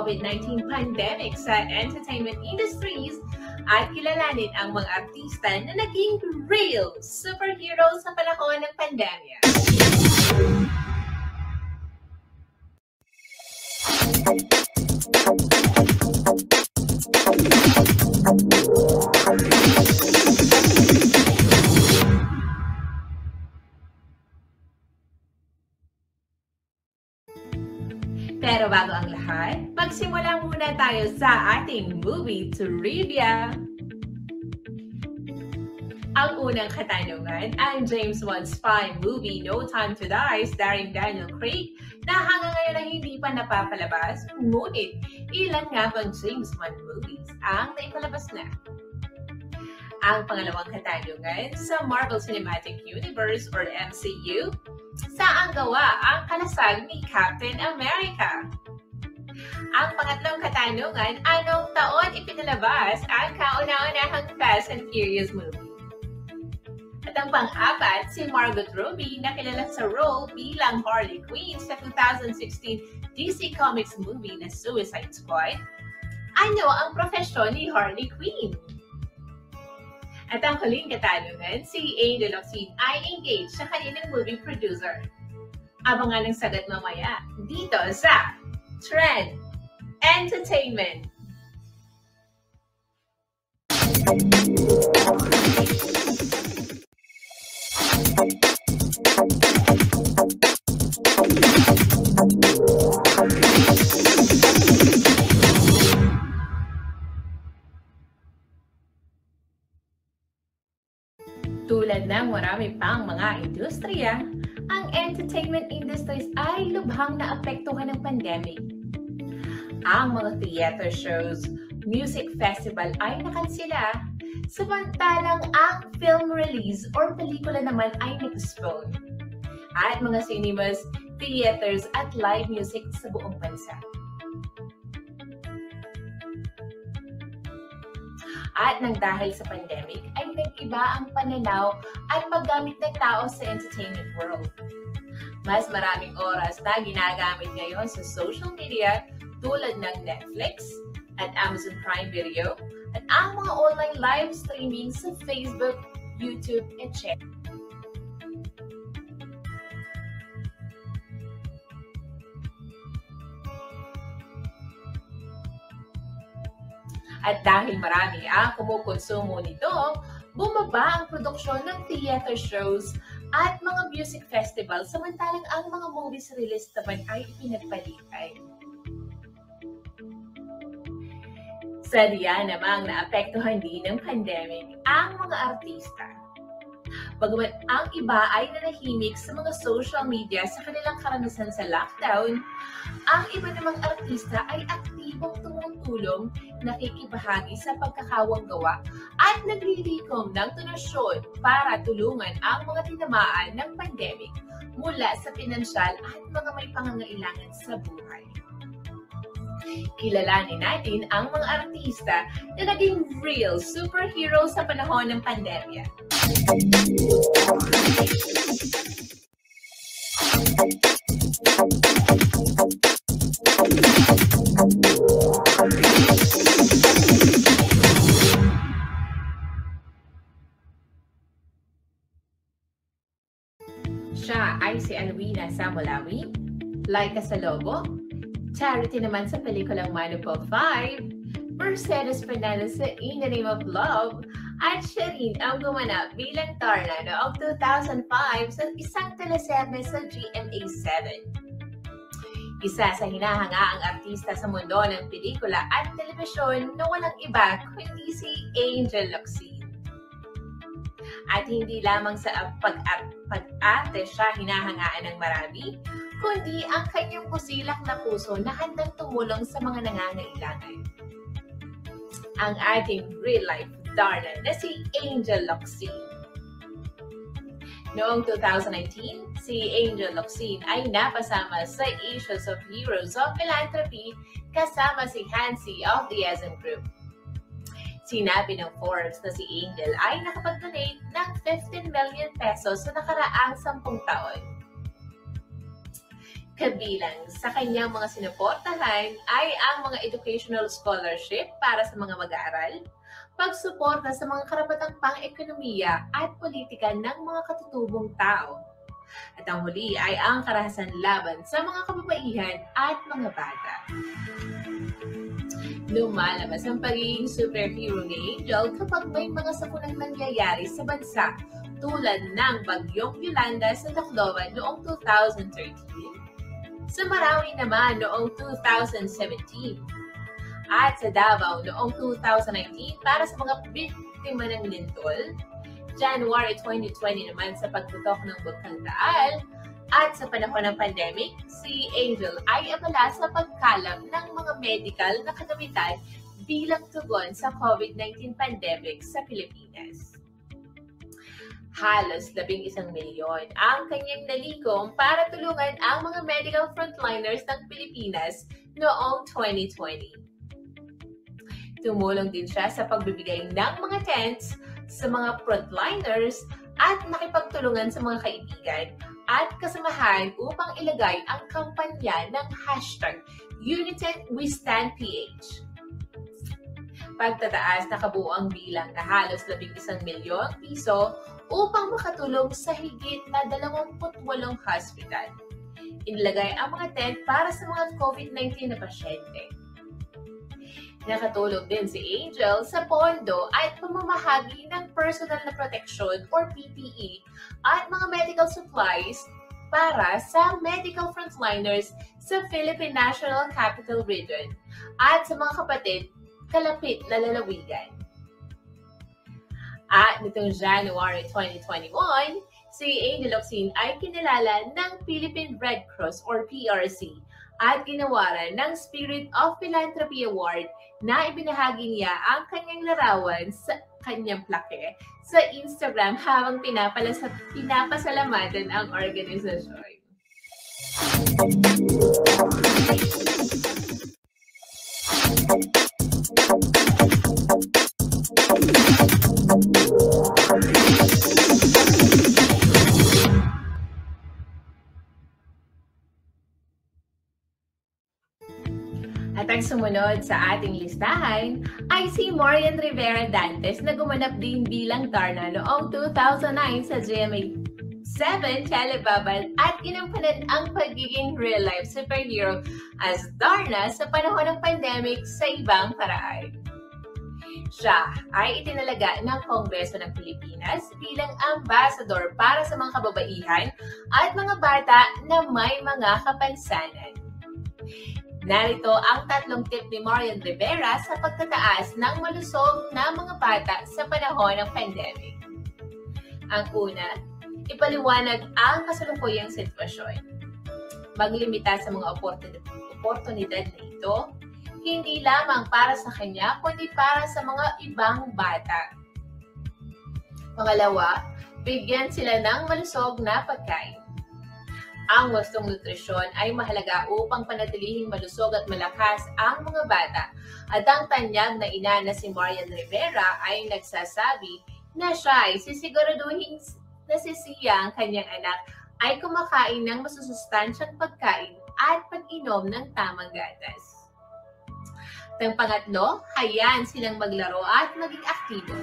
COVID-19 pandemic sa entertainment industries at kilalanin ang mga artista na naging real superheroes sa panahon ng pandemya. Pero bago ang lahat, magsimula muna tayo sa ating movie trivia. Ang unang katanungan, ang James Bond spy movie No Time to Die starring Daniel Craig na hanggang ngayon ay hindi pa napapalabas, ngunit ilan nga bang James Bond movies ang naipalabas na? Ang pangalawang katanungan, sa Marvel Cinematic Universe or MCU, saan gawa ang kalasag ni Captain America? Ang pangatlong katanungan, anong taon ipinalabas ang kauna-unahang Fast and Furious movie? At ang pang-apat, si Margot Robbie na kilala sa role bilang Harley Quinn sa 2016 DC Comics movie na Suicide Squad. Ano ang profesyon ni Harley Quinn? At ang huling katanungan, si Angel Oxin ay engaged sa kanilang movie producer. Abangan ang sagot mamaya dito sa Trend Entertainment. Tulad ng marami pang mga industriya, ang entertainment industries ay lubhang naapektuhan ng pandemic. Ang mga theater shows, music festival ay nakansila, samantalang ang film release or pelikula naman ay nag-postpone. At mga cinemas, theaters at live music sa buong bansa. At nang dahil sa pandemic, ay nag-iba ang pananaw at paggamit ng tao sa entertainment world. Mas maraming oras na ginagamit ngayon sa social media tulad ng Netflix at Amazon Prime Video at ang mga online live streaming sa Facebook, YouTube, etc. At dahil marami ang kumukonsumo nito, bumaba ang produksyon ng theater shows at mga music festival samantalang ang mga movies release naman ay pinagpalitan. Sadya namang naapektuhan din ng pandemic ang mga artista. Bagamat ang iba ay nanahimik sa mga social media sa kanilang karanasan sa lockdown, ang iba namang artista ay aktibong tumutulong, nakikibahagi sa pagkakawang gawa at naglilikom ng donasyon para tulungan ang mga tinamaan ng pandemic mula sa pinansyal at mga may pangangailangan sa buhay. Kilalanin natin ang mga artista na naging real superhero sa panahon ng pandemya. Siya ay si Alwina Samolawi, Laika Salobo, Charity naman sa pelikulang Manupo 5, Mercedes Fernandez sa In the Name of Love, at rin ang gumanap bilang Tarna noong 2005 sa isang teleserye sa GMA7. Isa sa hinahangaang artista sa mundo ng pelikula at telebisyon na walang iba kundi si Angel Locsin. At hindi lamang sa pag-ate siya hinahangaan ng marami, kundi ang kanyang pusilak na puso na handang tumulong sa mga nangangailangan. Ang ating real-life Darna na si Angel Locsin. Noong 2019, si Angel Locsin ay napasama sa Asians of Heroes of Philanthropy kasama si Hansi of the SM Group. Sinabi ng Forbes na si Angel ay nakapag-donate ng 15 million pesos sa nakaraang 10 taon. Kabilang sa kanyang mga sinuportahan ay ang mga educational scholarship para sa mga mag-aaral, pagsuporta sa mga karapatang pang-ekonomiya at politika ng mga katutubong tao. At ang huli ay ang karahasan laban sa mga kababaihan at mga bata. Lumalabas ang pagiging superhero ni Angel kapag may mga sakunang nangyayari sa bansa tulad ng bagyong Yolanda sa Tacloban noong 2013, sa Marawi naman noong 2017, at sa Davao noong 2019 para sa mga biktima ng lindol, January 2020 naman sa pagtutok ng Bulkang Taal, at sa panahon ng pandemic, si Angel ay abala sa pagkalam ng mga medical na kagamitan bilang tugon sa COVID-19 pandemic sa Pilipinas. Halos labing isang milyon ang kanyang nalikom para tulungan ang mga medical frontliners ng Pilipinas noong 2020. Tumulong din siya sa pagbibigay ng mga tents sa mga frontliners at nakipagtulungan sa mga kaibigan at kasamahan upang ilagay ang kampanya ng hashtag United We Stand PH. Pagtataas na kabuang bilang na halos 11 milyong piso upang makatulong sa higit na 28 hospital. Inilagay ang mga tent para sa mga COVID-19 na pasyente. Nakatulong din si Angel sa pondo at pamamahagi ng personal na protection or PPE at mga medical supplies para sa medical frontliners sa Philippine National Capital Region at sa mga kapatid kalapit na lalawigan. At nitong January 2021, si Angel Oxin ay kinilala ng Philippine Red Cross or PRC at ginawaran ng Spirit of Philanthropy Award na ibinahagi niya ang kanyang larawan sa kanyang plake sa Instagram habang pinapalasa, pinapasalamatan ang organisasyon. At ang sumunod sa ating listahan ay si Marian Rivera Dantes na gumanap din bilang Darna noong 2009 sa GMA 7 Telebabad at ginampanan ang pagiging real-life superhero as Darna sa panahon ng pandemic sa ibang paraan. Siya ay itinalaga ng Kongreso ng Pilipinas bilang ambassador para sa mga kababaihan at mga bata na may mga kapansanan. Narito ang tatlong tip ni Marian Rivera sa pagtataas ng malusog na mga bata sa panahon ng pandemic. Ang una, ipaliwanag ang kasalukuyang sitwasyon. Maglimita sa mga oportunidad na ito, hindi lamang para sa kanya, kundi para sa mga ibang bata. Pangalawa, bigyan sila ng malusog na pagkain. Ang wastong nutrisyon ay mahalaga upang panatilihing malusog at malakas ang mga bata. At ang tanyag na ina na si Marian Rivera ay nagsasabi na siya ay sisiguraduhin na si Sia ang kanyang anak ay kumakain ng masusustansyang pagkain at pag-inom ng tamang gatas. At ang pangatlo, hayaan silang maglaro at maging aktibo.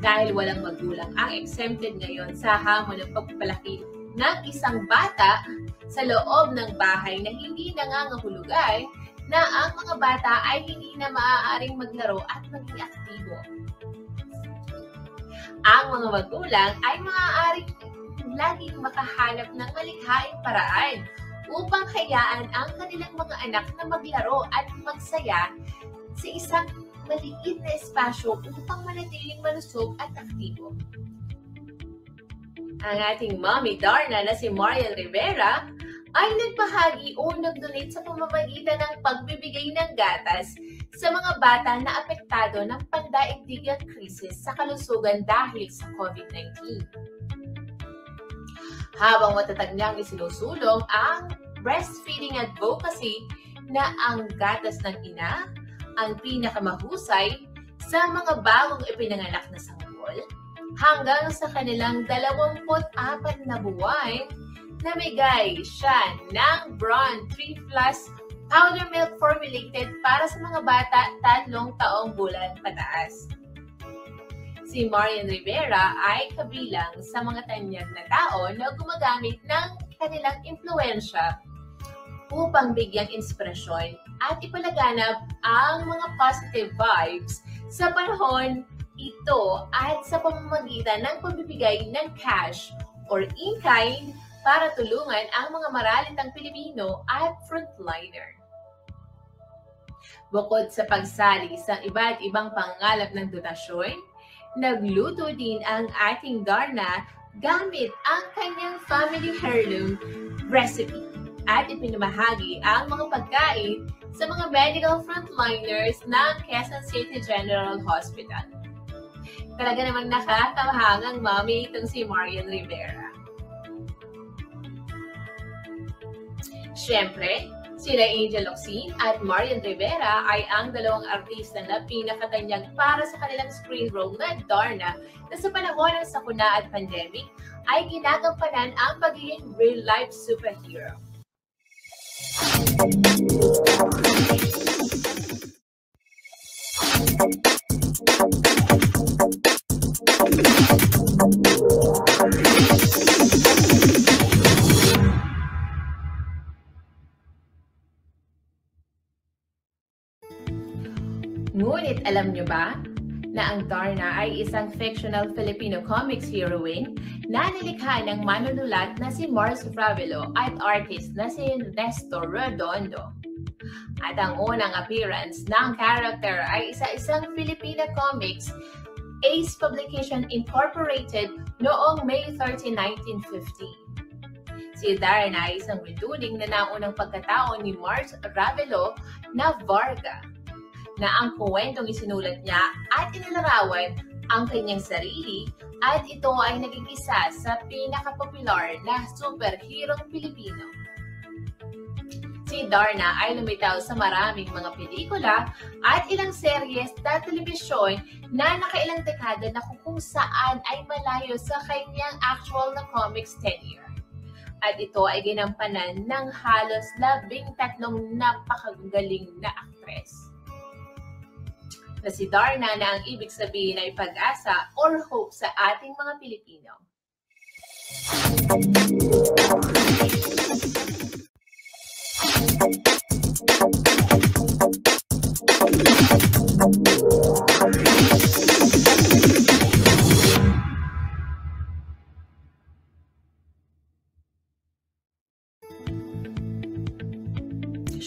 Dahil walang magulang ang exempted ngayon sa hamon ng pagpapalaki ng isang bata sa loob ng bahay na hindi nangangahulugan na ang mga bata ay hindi na maaaring maglaro at maging aktibo. Ang mga magulang ay maaaring laging makahanap ng malikhaing paraan upang hayaan ang kanilang mga anak na maglaro at magsaya sa isang maliit na espasyo upang manatiling malusog at aktibo. Ang ating mommy Darna na si Mariel Rivera ay nagbahagi o nag-donate sa pamamagitan ng pagbibigay ng gatas sa mga bata na apektado ng pandaigdigang krisis sa kalusugan dahil sa COVID-19. habang matatag niyang isinusulong ang breastfeeding advocacy na ang gatas ng ina ang pinakamahusay sa mga bagong ipinanganak na sanggol hanggang sa kanilang 24 na buwan namigay siya ng Braun 3 Plus powder milk formulated para sa mga bata tatlong taong bulan pataas. Si Marian Rivera ay kabilang sa mga tanyag na tao na gumagamit ng kanilang impluensya upang bigyang inspirasyon at ipalaganap ang mga positive vibes sa panahon ito at sa pamamagitan ng pagbibigay ng cash or in-kind para tulungan ang mga maralitang Pilipino at frontliner. Bukod sa pagsali sa iba't ibang pangalap ng donasyon, nagluto din ang ating Darna gamit ang kanyang family heirloom recipe at ipinamahagi ang mga pagkain sa mga medical frontliners ng Quezon City General Hospital. Talaga namang nakakahangang mami itong si Marian Rivera. Siyempre, sila Angel Oxin at Marian Rivera ay ang dalawang artista na pinakatanyag para sa kanilang screen role na Darna na sa panahon ng sakuna at pandemic ay ginagampanan ang pagiging real-life superhero. Ngunit alam nyo ba na ang Darna ay isang fictional Filipino comics heroine na nilikha ng manunulat na si Mars Ravelo at artist na si Nestor Redondo. At ang unang appearance ng character ay isa-isang Filipina comics Ace Publication Incorporated noong May 30, 1950. Si Darna ay isang retuning na naunang pagkatao ni Mars Ravelo na Varga na ang kwentong isinulat niya at inilarawan ang kanyang sarili at ito ay naging isa sa pinakapopular na superhero Pilipino. Si Darna ay lumitaw sa maraming mga pelikula at ilang seryes na telebisyon na nakailang dekada na kung saan ay malayo sa kanyang actual na comics tenure. At ito ay ginampanan ng halos labing tatlong napakagaling na aktres na si Darna na ang ibig sabihin ay pag-asa or hope sa ating mga Pilipino.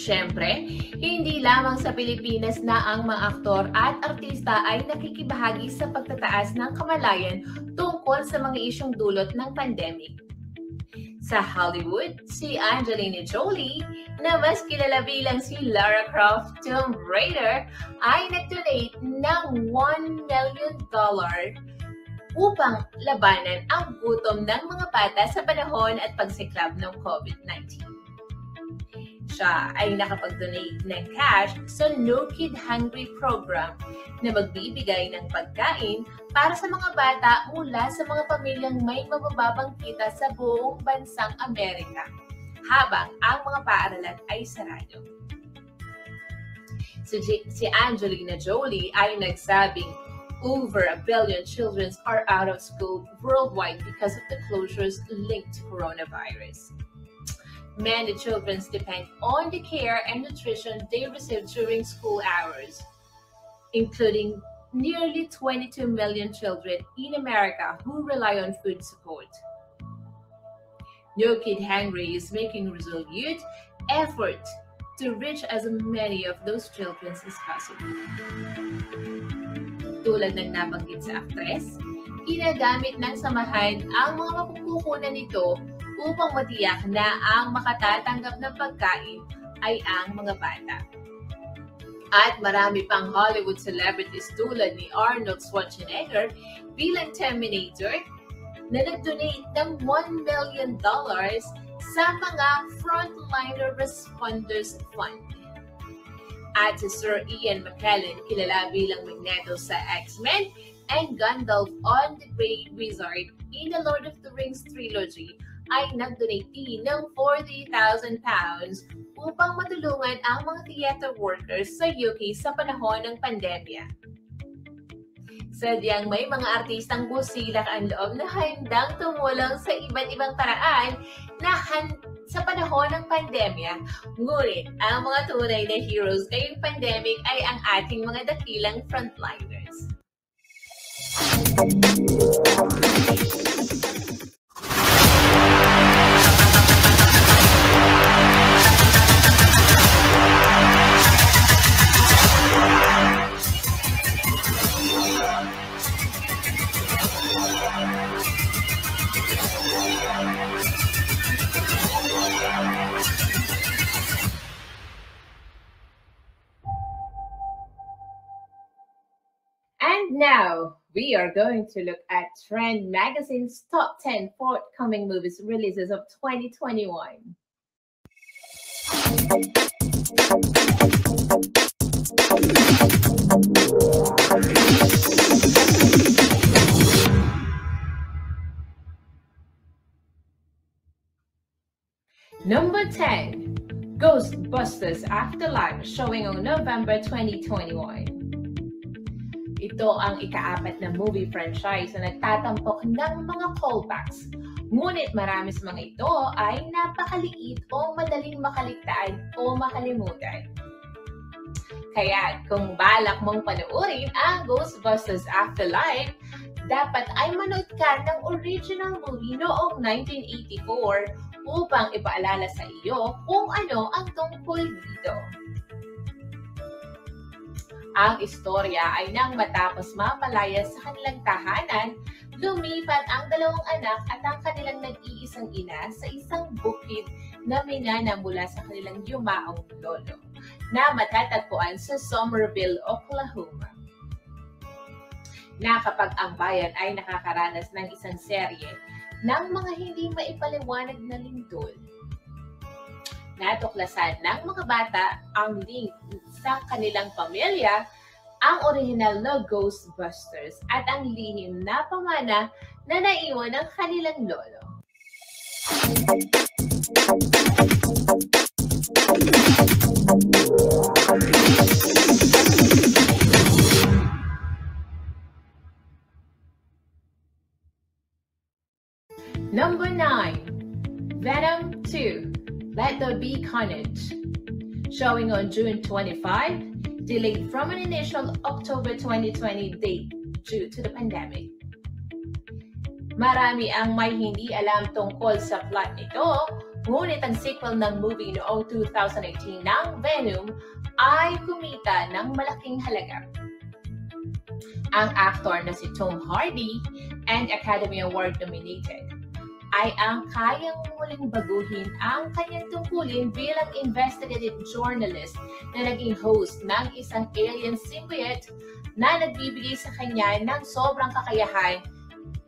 Siyempre, hindi lamang sa Pilipinas na ang mga aktor at artista ay nakikibahagi sa pagtataas ng kamalayan tungkol sa mga isyong dulot ng pandemic. Sa Hollywood, si Angelina Jolie, na mas kilala bilang si Lara Croft Tomb Raider, ay nag-donate ng $1 million upang labanan ang gutom ng mga bata sa panahon at pagsiklab ng COVID-19 siya ay nakapag-donate ng cash sa No Kid Hungry program na magbibigay ng pagkain para sa mga bata mula sa mga pamilyang may mabababang kita sa buong bansang Amerika habang ang mga paaralan ay sarado. Si, J- si Angelina Jolie ay nagsabing over a billion children are out of school worldwide because of the closures linked to coronavirus. Many children depend on the care and nutrition they receive during school hours, including nearly 22 million children in America who rely on food support. No Kid Hungry is making resolute effort to reach as many of those children as possible. Tulad ng nabanggit sa actress, ginagamit ng samahan ang mga mapupukunan nito upang matiyak na ang makatatanggap ng pagkain ay ang mga bata. At marami pang Hollywood celebrities tulad ni Arnold Schwarzenegger bilang Terminator, na nag-donate ng $1 million sa mga Frontliner Responders Fund. At si Sir Ian McKellen, kilala bilang Magneto sa X-Men, and Gandalf on the Grey Wizard in the Lord of the Rings trilogy ay nag-donate ng 40,000 pounds upang matulungan ang mga theater workers sa UK sa panahon ng pandemya. Sadyang may mga artistang busilak ang loob na handang tumulong sa iba't ibang paraan na han- sa panahon ng pandemya. Ngunit, ang mga tunay na heroes ngayong pandemic ay ang ating mga dakilang frontliners. Now we are going to look at Trend Magazine's top 10 forthcoming movies releases of 2021. Number 10 Ghostbusters Afterlife showing on November 2021. Ito ang ikaapat na movie franchise na nagtatampok ng mga callbacks. Ngunit marami sa mga ito ay napakaliit o madaling makaligtaan o makalimutan. Kaya kung balak mong panoorin ang Ghostbusters Afterlife, dapat ay manood ka ng original movie noong 1984 upang ipaalala sa iyo kung ano ang tungkol dito. Ang istorya ay nang matapos mamalaya sa kanilang tahanan, lumipat ang dalawang anak at ang kanilang nag-iisang ina sa isang bukid na minana mula sa kanilang yumaong lolo na matatagpuan sa Somerville, Oklahoma. Na kapag ang bayan ay nakakaranas ng isang serye ng mga hindi maipaliwanag na lindol, natuklasan ng mga bata ang link sa kanilang pamilya ang original na Ghostbusters at ang lihim na pamana na naiwan ng kanilang lolo. Number 9 Venom 2 Let There Be Carnage showing on June 25 delayed from an initial October 2020 date due to the pandemic. Marami ang may hindi alam tungkol sa plot nito, ngunit ang sequel ng movie noong 2018 ng Venom ay kumita ng malaking halaga. Ang actor na si Tom Hardy and Academy Award nominated ay ang kayang muling baguhin ang kanyang tungkulin bilang investigative journalist na naging host ng isang alien symbiote na nagbibigay sa kanya ng sobrang kakayahan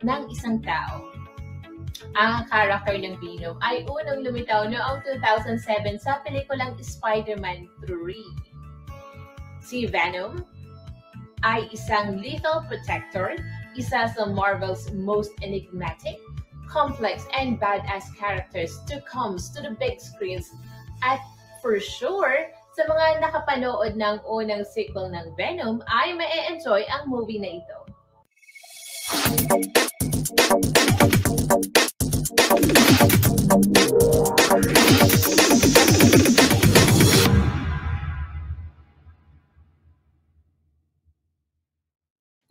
ng isang tao. Ang character ng Venom ay unang lumitaw noong 2007 sa pelikulang Spider-Man 3. Si Venom ay isang lethal protector, isa sa Marvel's most enigmatic, complex, and badass characters to comes to the big screens at for sure, sa mga nakapanood ng unang sequel ng Venom ay ma-enjoy ang movie na ito.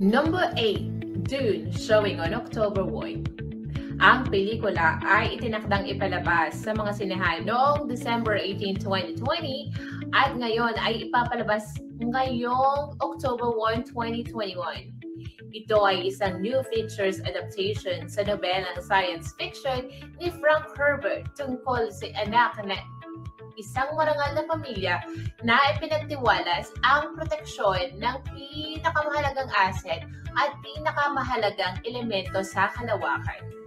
Number 8, Dune, showing on October 1. Ang pelikula ay itinakdang ipalabas sa mga sinehan noong December 18, 2020 at ngayon ay ipapalabas ngayong October 1, 2021. Ito ay isang new features adaptation sa nobelang science fiction ni Frank Herbert tungkol sa anak na isang marangal na pamilya na ipinagtiwalas ang proteksyon ng pinakamahalagang asset at pinakamahalagang elemento sa kalawakan.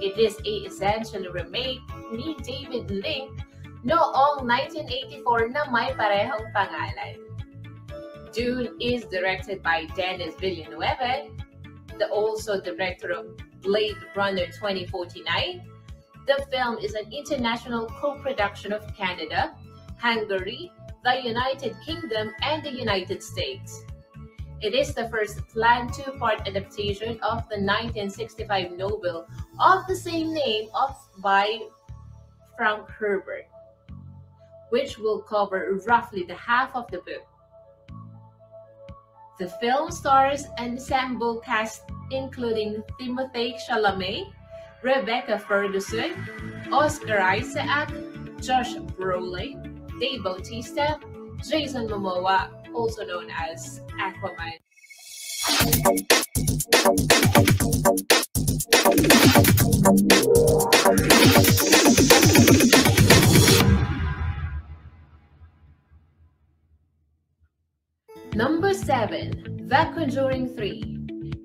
It is a essentially remake ni David Link noong 1984 na may parehong pangalan. Dune is directed by Denis Villeneuve, the also director of Blade Runner 2049. The film is an international co-production of Canada, Hungary, the United Kingdom, and the United States. It is the first planned two-part adaptation of the 1965 novel of the same name of by Frank Herbert, which will cover roughly the half of the book. The film stars an ensemble cast including Timothée Chalamet, Rebecca Ferguson, Oscar Isaac, Josh Brolin, Dave Bautista, Jason Momoa, also known as Aquaman. Number 7, The Conjuring 3.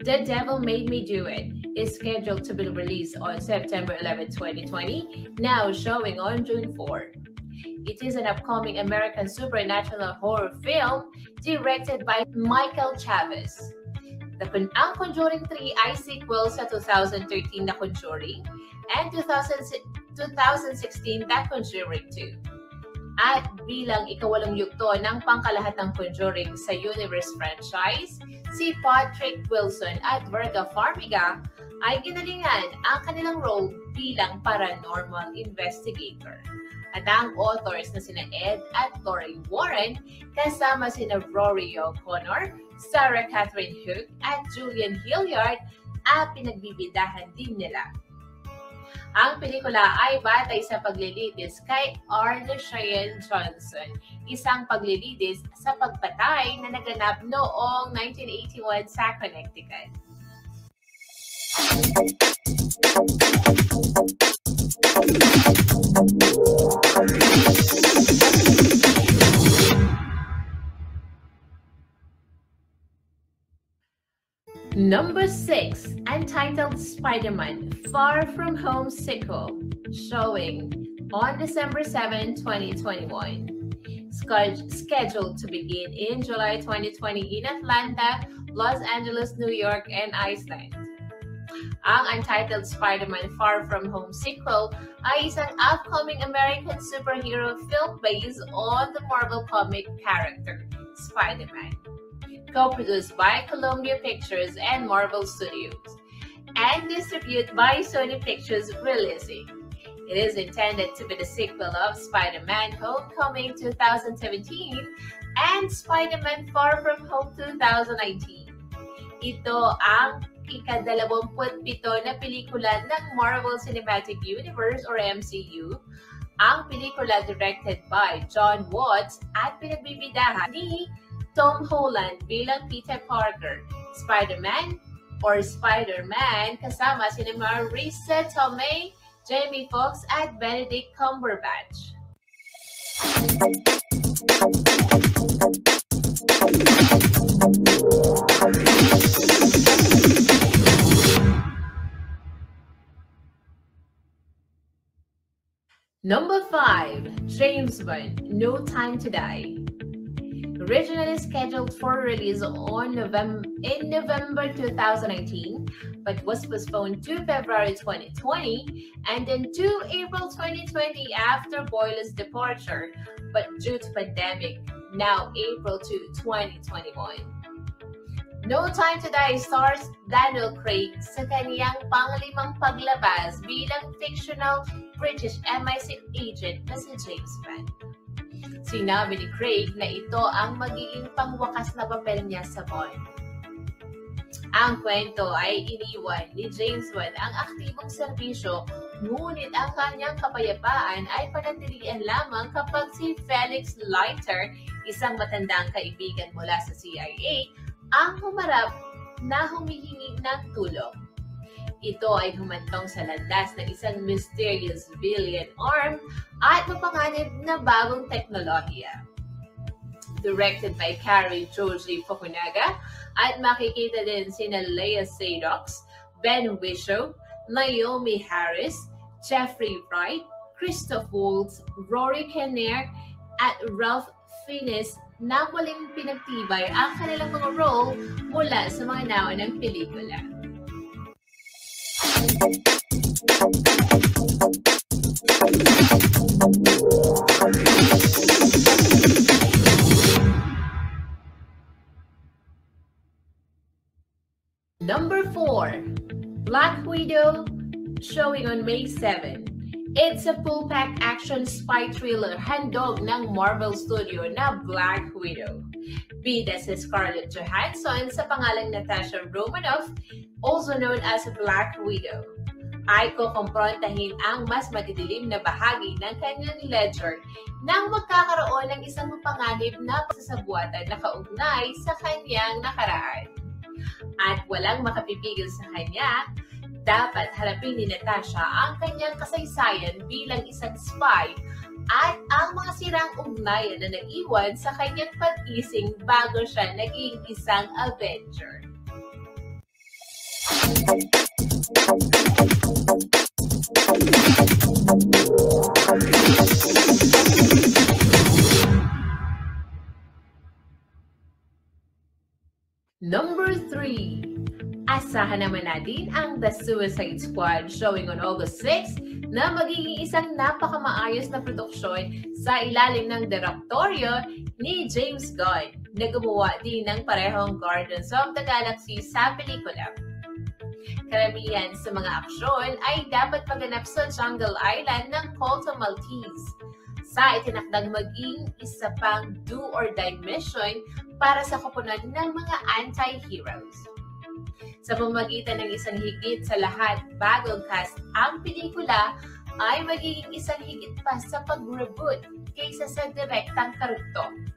The Devil Made Me Do It is scheduled to be released on September 11, 2020, now showing on June 4. It is an upcoming American supernatural horror film directed by Michael Chavez. The ang Conjuring 3 ay sequel sa 2013 na Conjuring and 2000, 2016 na Conjuring 2. At bilang ikawalong yugto ng pangkalahatang Conjuring sa Universe franchise, si Patrick Wilson at Verga Farmiga ay ginalingan ang kanilang role bilang paranormal investigator. At ang authors na sina Ed at Lori Warren kasama sina Rory O'Connor, Sarah Catherine Hook at Julian Hilliard at pinagbibidahan din nila. Ang pelikula ay batay sa paglilitis kay Arne Cheyenne Johnson, isang paglilitis sa pagpatay na naganap noong 1981 sa Connecticut. Number 6, entitled Spider-Man Far From Home sequel, showing on December 7, 2021. Sched- Scheduled to begin in July 2020 in Atlanta, Los Angeles, New York, and Iceland. Ang Untitled Spider-Man Far From Home sequel ay isang upcoming American superhero film based on the Marvel comic character, Spider-Man. Co-produced by Columbia Pictures and Marvel Studios, and distributed by Sony Pictures Releasing. It is intended to be the sequel of Spider-Man Homecoming 2017 and Spider-Man Far From Home 2019. Ito ang ikadalawamput-pito na pelikula ng Marvel Cinematic Universe or MCU. Ang pelikula directed by John Watts at pinagbibidahan ni Tom Holland bilang Peter Parker, Spider-Man or Spider-Man kasama sina Marisa Tomei, Jamie Foxx at Benedict Cumberbatch. Number 5, James Bond, No Time to Die. Originally scheduled for release on November in November 2019, but was postponed to February 2020 and then to April 2020 after Boyle's departure, but due to pandemic, now April to 2021. No Time to Die stars Daniel Craig sa kaniyang panglimang paglabas bilang fictional British MI6 agent na si James Bond. Sinabi ni Craig na ito ang magiging pangwakas na papel niya sa Bond. Ang kwento ay iniwan ni James Bond ang aktibong serbisyo, ngunit ang kanyang kapayapaan ay panatilian lamang kapag si Felix Leiter, isang matandang kaibigan mula sa CIA, ang humarap na humihingi ng tulong. Ito ay humantong sa landas ng isang mysterious billion arm at mapanganib na bagong teknolohiya. Directed by Carrie Joji Fukunaga at makikita din sina Leia Seydoux, Ben Whishaw, Naomi Harris, Jeffrey Wright, Christoph Waltz, Rory Kinnear, at Ralph Fiennes na muling pinagtibay ang kanilang mga role mula sa mga naunang pelikula. Number 4, Black Widow, showing on May 7. It's a full-pack action spy thriller handog ng Marvel Studio na Black Widow. Bida si Scarlett Johansson sa pangalang Natasha Romanoff, also known as Black Widow, ay kukomprontahin ang mas madidilim na bahagi ng kanyang ledger nang magkakaroon ng isang mapanganib na pagsasabuatan na kaugnay sa kanyang nakaraan. At walang makapipigil sa kanya, dapat harapin ni Natasha ang kanyang kasaysayan bilang isang spy at ang mga sirang ugnayan na naiwan sa kanyang pag-ising bago siya naging isang Avenger. Number 3. Asahan naman natin ang The Suicide Squad showing on August 6 na magiging isang napakamaayos na produksyon sa ilalim ng direktoryo ni James Gunn na gumawa din ng parehong Guardians of the Galaxy sa pelikula. Karamihan sa mga aksyon ay dapat maganap sa Jungle Island ng Colton Maltese sa itinakdang maging isa pang do-or-die mission para sa koponan ng mga anti-heroes. Sa pamagitan ng isang higit sa lahat bagong cast, ang pelikula ay magiging isang higit pa sa pag-reboot kaysa sa direktang karugtong.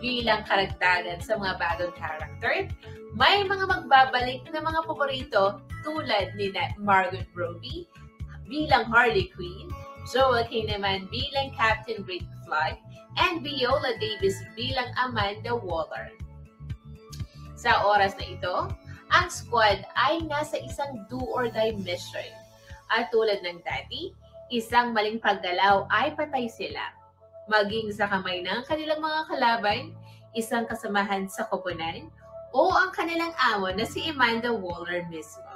Bilang karagdagan sa mga bagong character, may mga magbabalik na mga paborito tulad ni Margot Robbie bilang Harley Quinn, Joel naman bilang Captain Rick Flag, and Viola Davis bilang Amanda Waller. Sa oras na ito, ang squad ay nasa isang do-or-die mission. At tulad ng dati, isang maling paggalaw ay patay sila. Maging sa kamay ng kanilang mga kalaban, isang kasamahan sa koponan, o ang kanilang amo na si Amanda Waller mismo.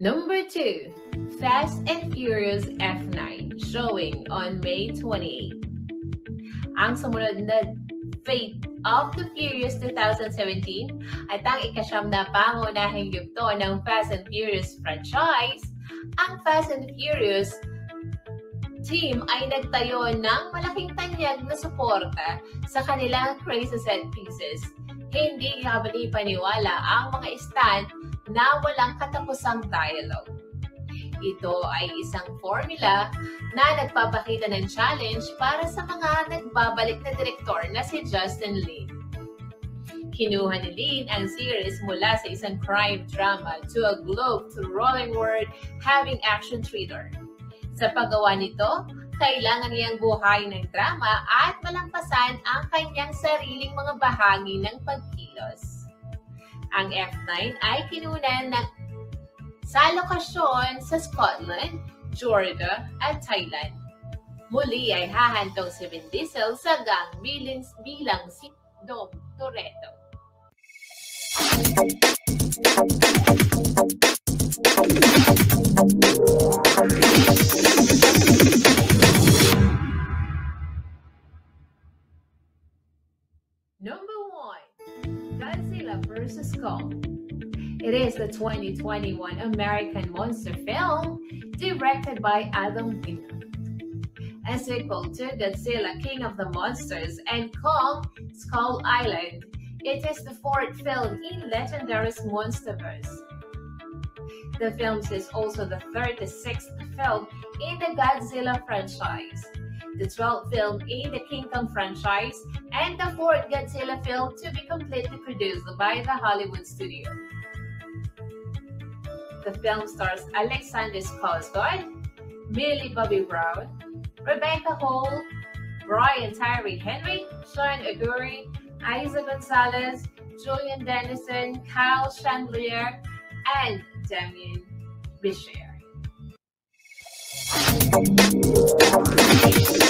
Number 2, Fast and Furious F9, showing on May 28. Ang sumunod na Fate of the Furious 2017 at ang ikasyam na pangunahing yugto ng Fast and Furious franchise, ang Fast and Furious team ay nagtayo ng malaking tanyag na suporta sa kanilang crazy set pieces. Hindi kabali paniwala ang mga stand na walang katapusang dialogue. Ito ay isang formula na nagpapakita ng challenge para sa mga nagbabalik na direktor na si Justin Lin. Kinuha ni Lin ang series mula sa isang crime drama to a globe to rolling world having action thriller. Sa paggawa nito, kailangan niyang buhay ng drama at malampasan ang kanyang sariling mga bahagi ng pagkilos. Ang F9 ay kinunan ng sa lokasyon sa Scotland, Georgia at Thailand. Muli ay hahantong si Vin Diesel sa gang bilang, bilang si Dom Toretto. Number Kong. It is the 2021 American monster film directed by Adam Wingard. A sequel to Godzilla King of the Monsters and Kong Skull Island, it is the fourth film in Legendary's Monsterverse. The film is also the 36th film in the Godzilla franchise, the 12th film in the King Kong franchise, and the fourth Godzilla film to be completely produced by the Hollywood studio. The film stars Alexander Skarsgård, Millie Bobby Brown, Rebecca Hall, Brian Tyree Henry, Sean Aguri, Isa Gonzalez, Julian Dennison, Kyle Chandelier, and Damien Bichir.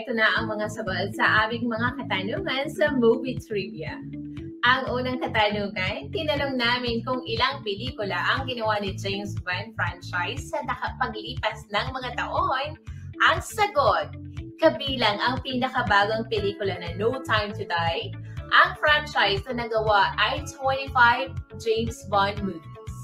eto na ang mga sagot sa aming mga katanungan sa movie trivia. Ang unang katanungan, tinanong namin kung ilang pelikula ang ginawa ni James Bond franchise sa nakapaglipas ng mga taon. Ang sagot, kabilang ang pinakabagong pelikula na No Time to Die, ang franchise na nagawa ay 25 James Bond movies.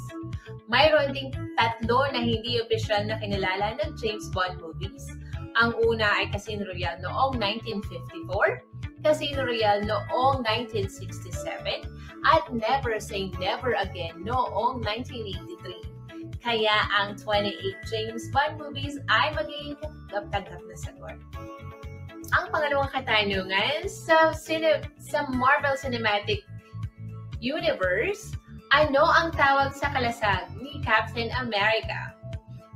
Mayroon ding tatlo na hindi opisyal na kinalala ng James Bond movies. Ang una ay Casino Royale noong 1954, Casino Royale noong 1967, at Never Say Never Again noong 1983. Kaya ang 28 James Bond movies ay magiging tanggap na sagot. Ang pangalawang katanungan sa, cine, sa Marvel Cinematic Universe, ano ang tawag sa kalasag ni Captain America?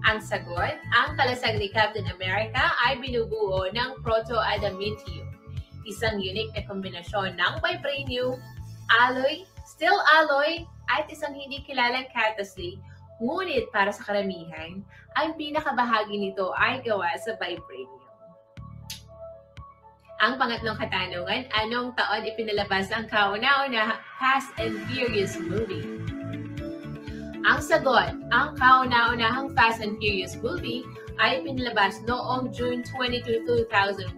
Ang sagot, ang kalasag ni Captain America ay binubuo ng proto-adamantium, isang unique na kombinasyon ng vibranium, alloy, steel alloy, at isang hindi kilalang catalyst. Ngunit para sa karamihan, ang pinakabahagi nito ay gawa sa vibranium. Ang pangatlong katanungan, anong taon ipinalabas ang kauna-una Fast and Furious movie? Ang sagot, ang kauna-unahang Fast and Furious movie ay pinalabas noong June 22, 2001.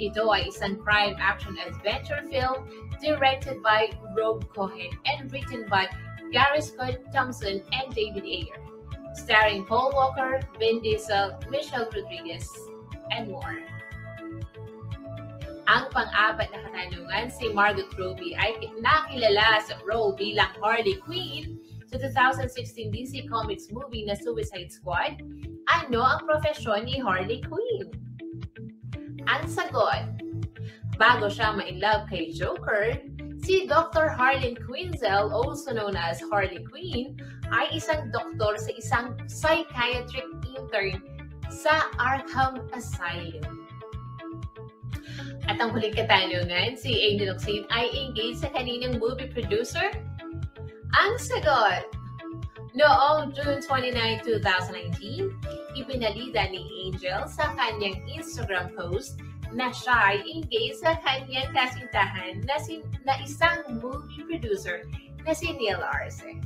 Ito ay isang crime action adventure film directed by Rob Cohen and written by Gary Scott Thompson and David Ayer, starring Paul Walker, Vin Diesel, Michelle Rodriguez, and more. Ang pang-apat na katanungan, si Margot Robbie ay nakilala sa role bilang Harley Quinn sa 2016 DC Comics movie na Suicide Squad. Ano ang profesyon ni Harley Quinn? Ang sagot, bago siya ma-inlove kay Joker, si Dr. Harlan Quinzel, also known as Harley Quinn, ay isang doktor sa isang psychiatric intern sa Arkham Asylum. At ang huling katanungan, si Angel Oxide ay engaged sa kaninang movie producer? Ang sagot, Noong June 29, 2019, ipinalida ni Angel sa kanyang Instagram post na siya ay engaged sa kanyang kasintahan na, si, na isang movie producer na si Neil Arce.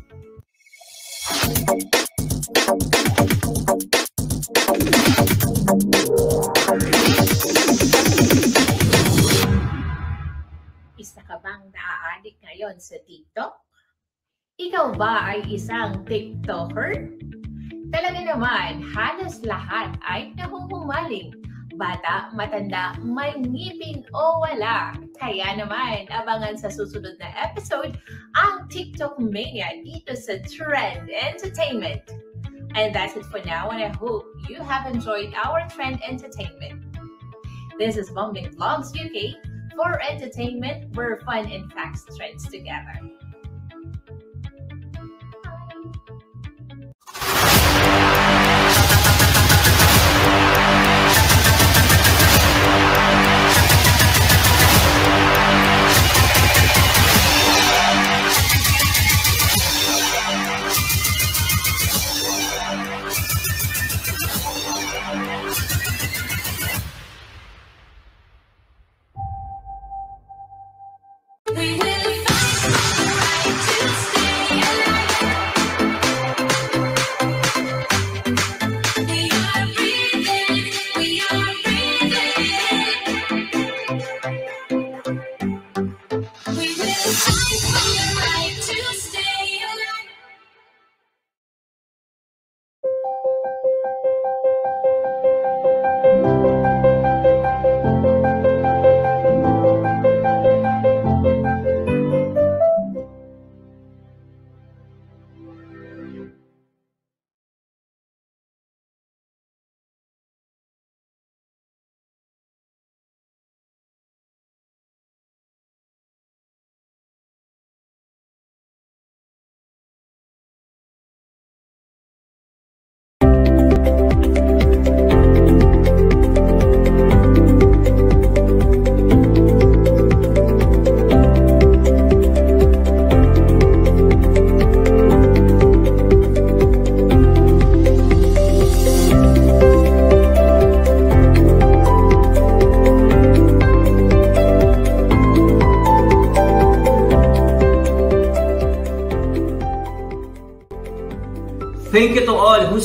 Isa ka bang naaadik ngayon sa TikTok? Ikaw ba ay isang TikToker? Talaga naman, halos lahat ay nahuhumaling. Bata, matanda, may ngipin o wala. Kaya naman, abangan sa susunod na episode ang TikTok Mania dito sa Trend Entertainment. And that's it for now, and I hope you have enjoyed our Trend Entertainment. This is Bumbling Vlogs UK for entertainment where fun and facts trends together.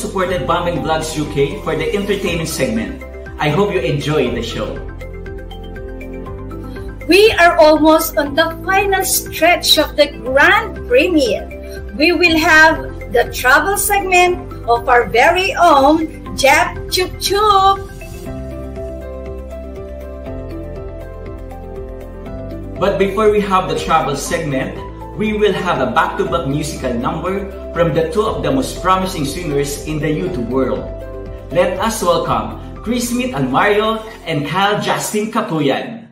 Supported Bombing Vlogs UK for the entertainment segment. I hope you enjoy the show. We are almost on the final stretch of the grand premiere. We will have the travel segment of our very own Jap Chup Chup. But before we have the travel segment, we will have a back-to-back musical number from the two of the most promising singers in the YouTube world. Let us welcome Chris Smith and Mario and Kyle Justin Kapuyan.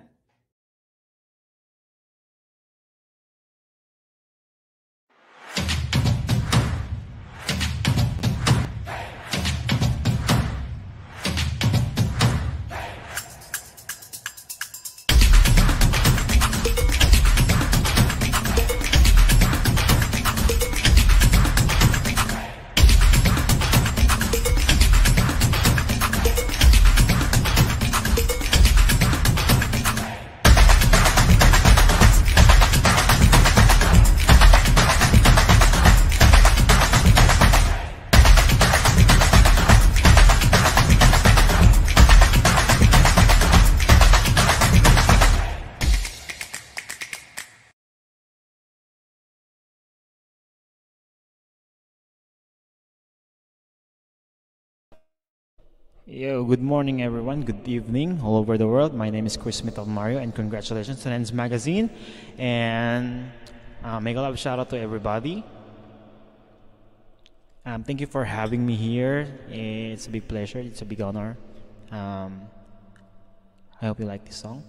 Yo, good morning everyone, good evening all over the world. My name is Chris Smith of Mario and congratulations to Nens Magazine and uh, make a love shout out to everybody. Um, thank you for having me here. It's a big pleasure, it's a big honor. Um, I hope you like this song.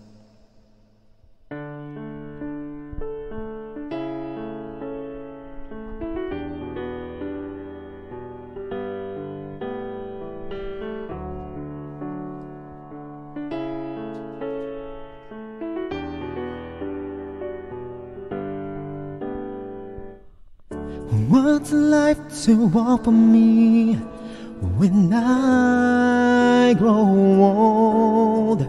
To offer me when I grow old?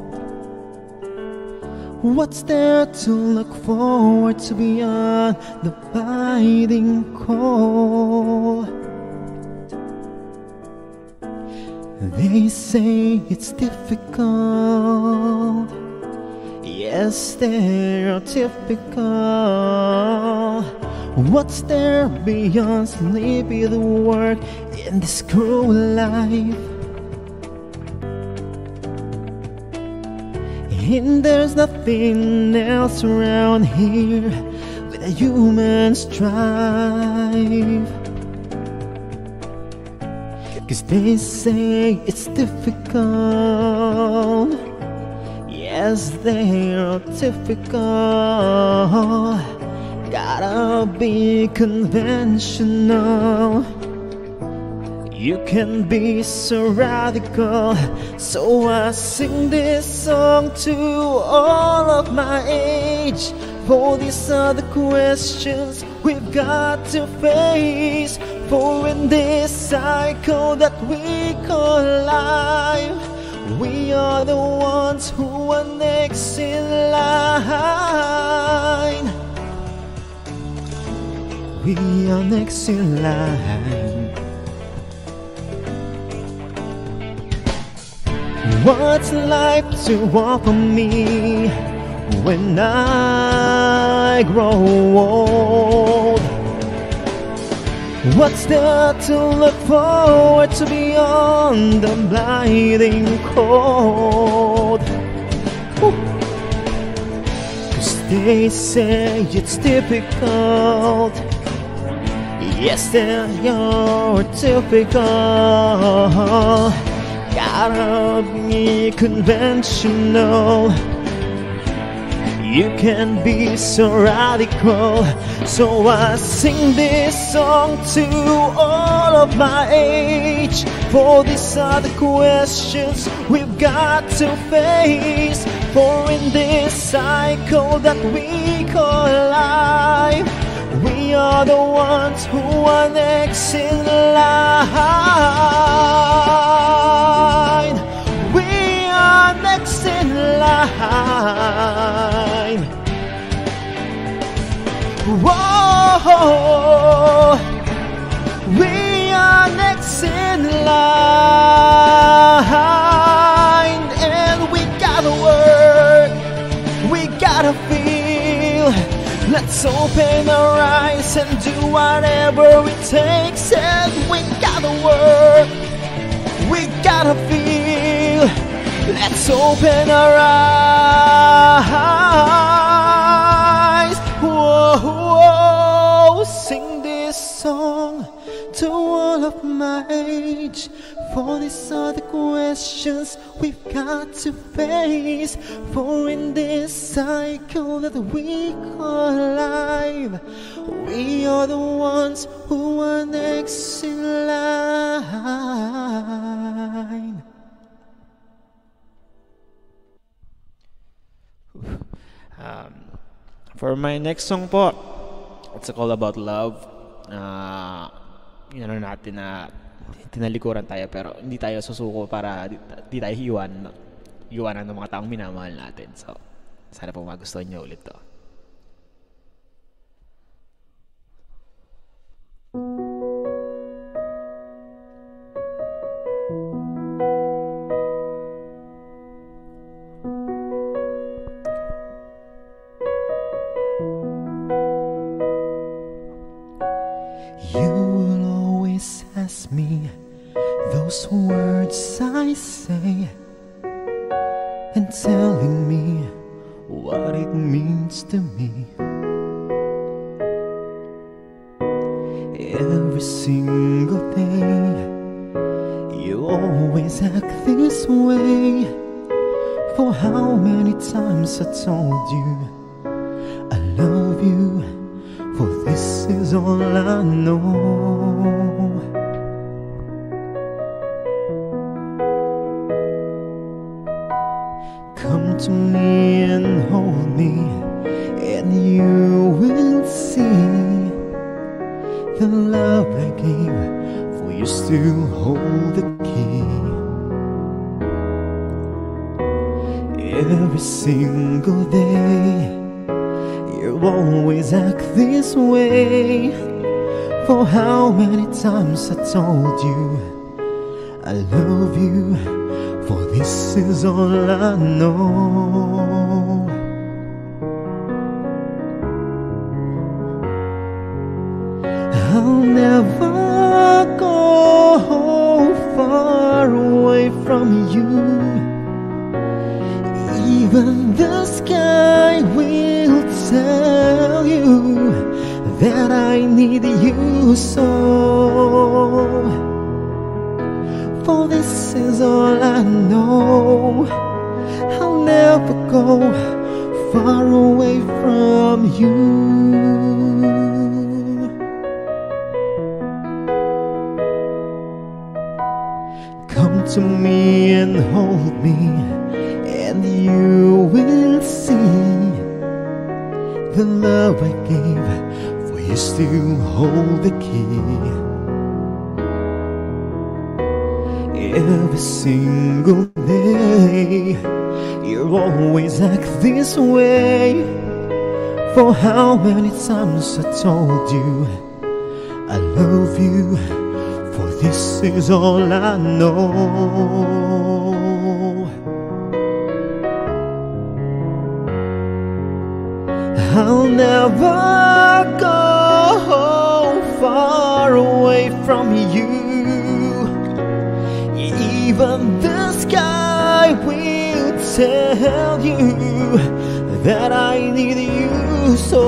What's there to look forward to beyond the biting cold? They say it's difficult. Yes, they're typical. What's there beyond sleepy the work in this cruel life? And there's nothing else around here with a human strive. Cause they say it's difficult. Yes, they're typical. Gotta be conventional. You can be so radical. So I sing this song to all of my age. For these are the questions we've got to face. For in this cycle that we call life, we are the ones who are next in line. We are next in line. What's life to offer me when I grow old? What's there to look forward to beyond the blinding cold? Cause they say it's difficult. Yes, then you're typical. Gotta be conventional. You can be so radical. So I sing this song to all of my age. For these are the questions we've got to face. For in this cycle that we call life, we are the ones who are next in line. We are next in line. Whoa, we are next in line. Can do whatever it takes, and we gotta work. We gotta feel. Let's open our eyes. Whoa, whoa, sing this song to all of my age. For these are the questions we've got to face. For in this cycle that we call life, we are the ones who are next in line. Um, for my next song po, it's all about love. Uh, yun ano natin na tinalikuran tayo pero hindi tayo susuko para di, di tayo hiwan iwanan ng mga taong minamahal natin. So, sana po magustuhan niyo ulit to. You always ask me those words I say and telling me what it means to me. Every single day, you always act this way. For how many times I told you I love you, for this is all I know. To me and hold me, and you will see the love I gave, for you still hold the key. Every single day, you always act this way. For how many times I told you I love you, for this is all I know. I'll never go far away from you. Even the sky will tell you that I need you so. For this is all I know. I'll never go far away from you. Come to me and hold me, and you will see the love I gave, for you still hold the key. Every single day, you always act this way. For how many times I told you I love you, for this is all I know. I'll never go far away from you. Tell you that I need you so.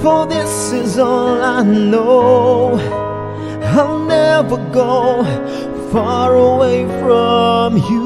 For this is all I know. I'll never go far away from you.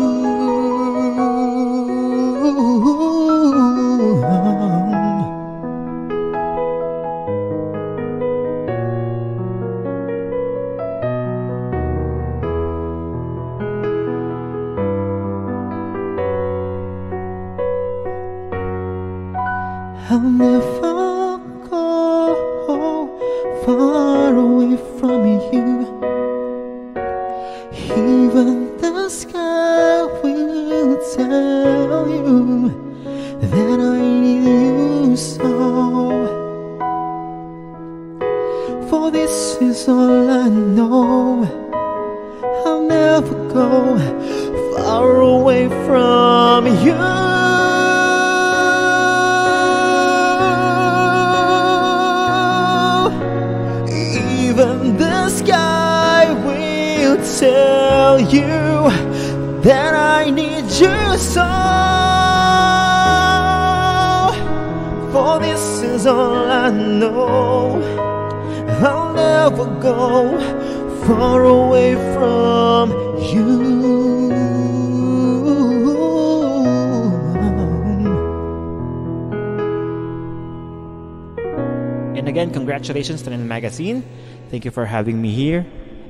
Again, congratulations to Trend Magazine. Thank you for having me here.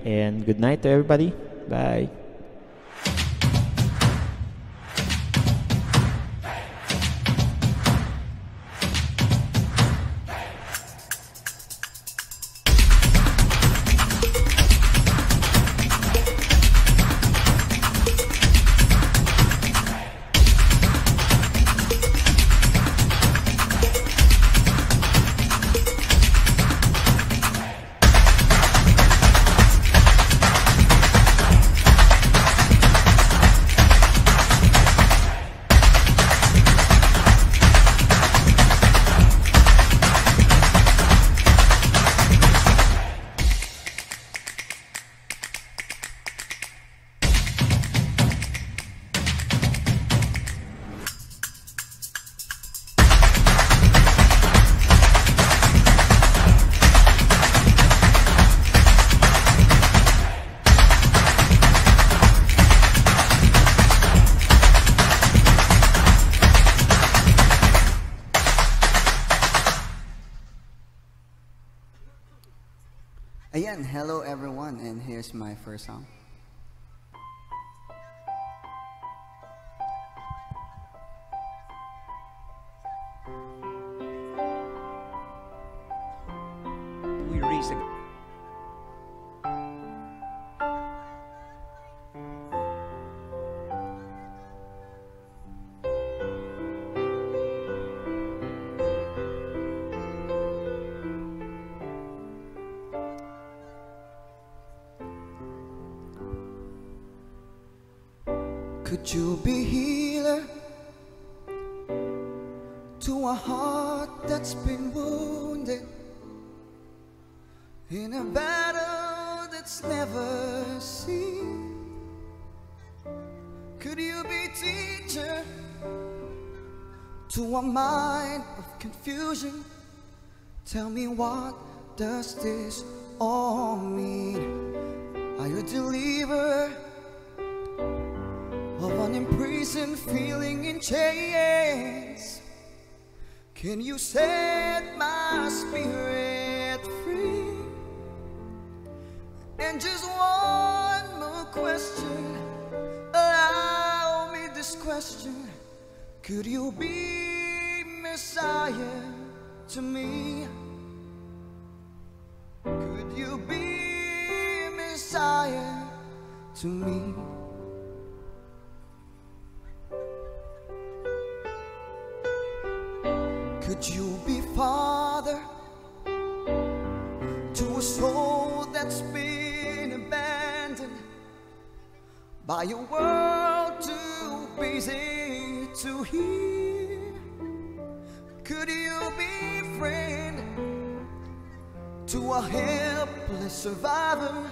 And good night to everybody. Bye. Here's my first song. What does this all mean? Are you a deliverer? of an imprisoned feeling in chains. Can you set my spirit free? And just one more question. Allow me this question. Could you be Messiah to me? Could you be Messiah to me? Could you be father to a soul that's been abandoned by a world too busy to hear? Could you be friend to a helpless survivor?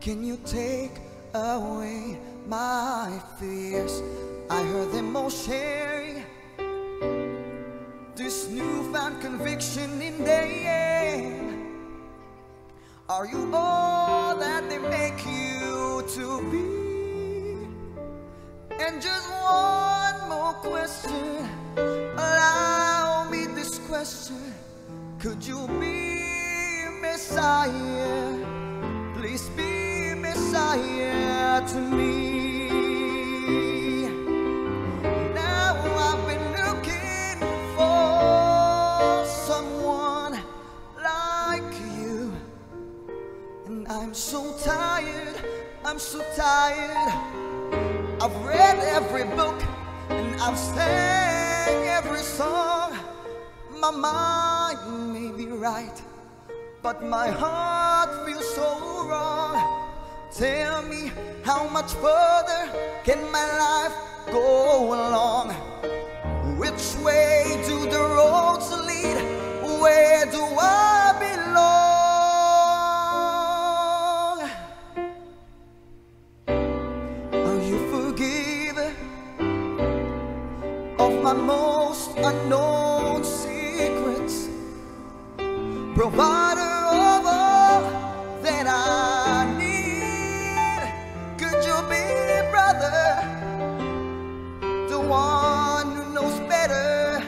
Can you take away my fears? I heard them all sharing this newfound conviction in their. Are you all that they make you to be? And just one more question. Allow me this question. Could you be Messiah? Please be Messiah to me. Now I've been looking for someone like you. And I'm so tired, I'm so tired. I've read every book and I've sang every song. My mind may be right, but my heart feels so wrong Tell me how much further can my life go along? Which way do the roads lead? Where do I belong? Are you forgiven Of my most unknown provider of all that I need. Could you be brother, the one who knows better?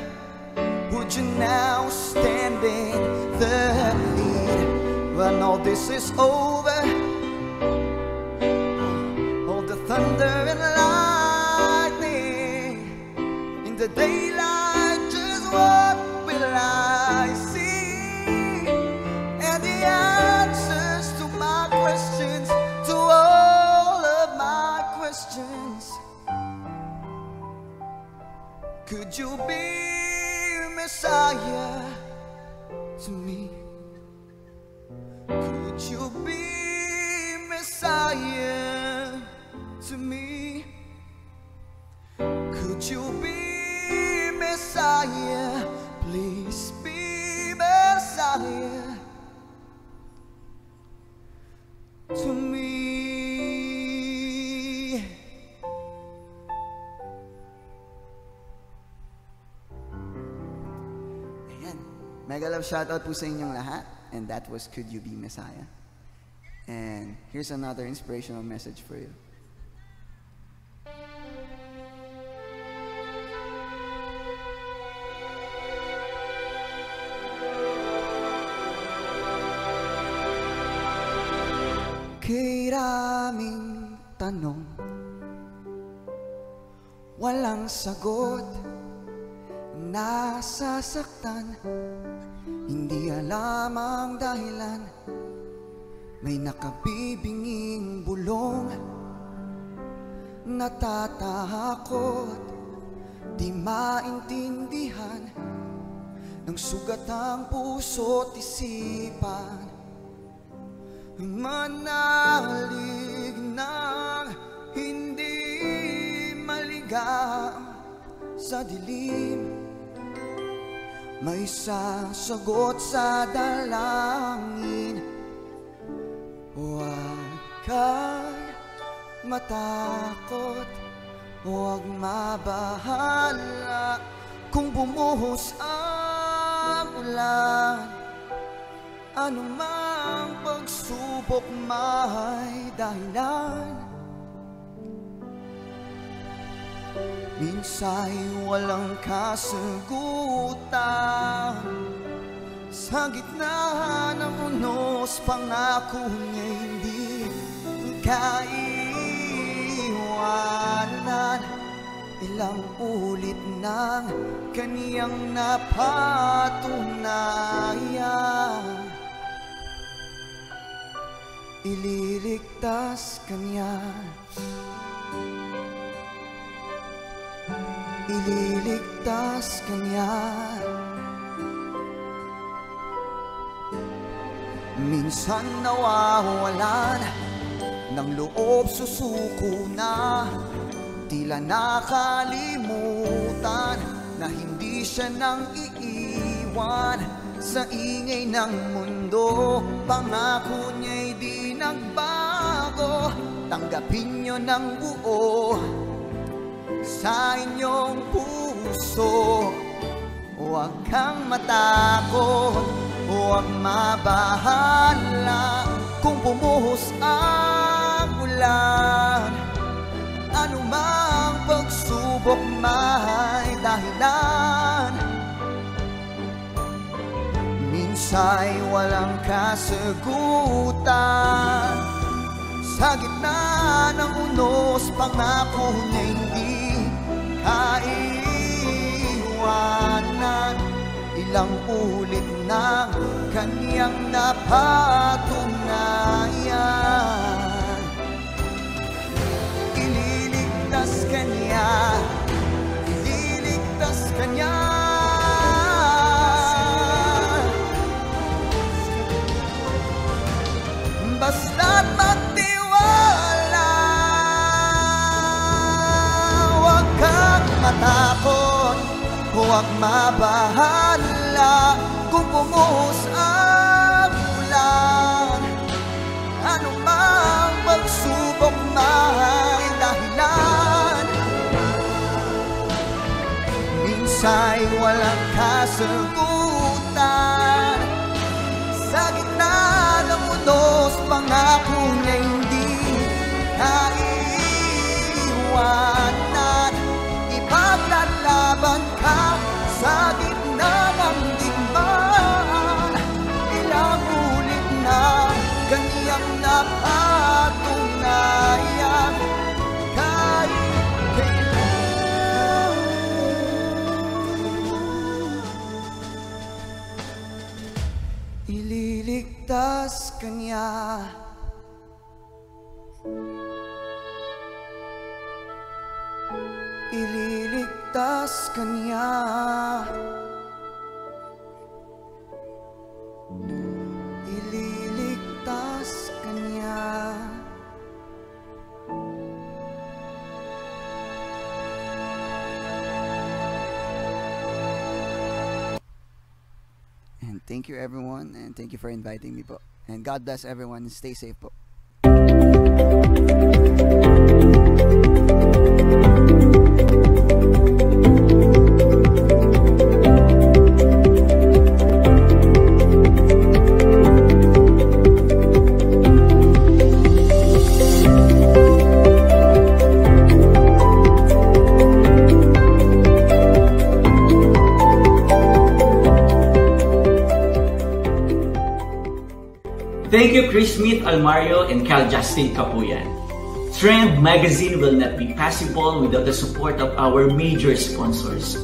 Would you now stand in the lead when all this is over? All the thunder and lightning in the daylight, Could you be Messiah to me? Could you be Messiah to me? Could you be Messiah? Please be Messiah to me. Mega love shoutout po sa inyong lahat. And that was Could You Be Messiah? And here's another inspirational message for you. Kay raming tanong Walang sagot Nasasaktan. Hindi alam ang dahilan. May nakabibinging bulong. Natatakot. Di maintindihan. Ng sugat ang puso't isipan. Manalig ng hindi maligaw. Sa dilim May sasagot sa dalangin. Huwag kang matakot Huwag mabahala Kung bumuhos ang ulan. Ano mang pagsubok may dahilan Minsa'y walang kasagutan. Sa gitna ng unos Pangako niya hindi kaiwanan Ilang ulit nang kaniyang napatunayan. Ililigtas kanya Ililigtas kanya Minsan nawawalan ng loob susuko na. Tila nakalimutan na hindi siya nang iiwan Sa ingay ng mundo, pangako niya'y di nagbago Tanggapin niyo ng buo sa inyong puso. Huwag kang matakot, huwag mabahala Kung bumuhos ang ulan. Ano mang pagsubok may dahilan. Minsa'y walang kasagutan Sa gitna ng unos, pangako niya hindi kaiwanan. Ilang ulit na kanyang napatunayan. Ililigtas kanya Ililigtas kanya Basta't magtiwala matakot. Huwag mabahala Kung bumuhos ang ulan. Ano mang pagsubok may dahilan. Pusa'y walang kasagutan. Sa gitna ng unos, pangako na hindi naiiwanan Ipaglalaban ka sa gitna ng digmaan. Ilang na kanyang napatunayan. Kahit Ililigtas kanya Ililigtas kanya Ililigtas And thank you everyone and thank you for inviting me po. And God bless everyone. Stay safe po. Thank you, Chris Smith, Almario, and Cal Justin Capuyan. Trend Magazine will not be possible without the support of our major sponsors.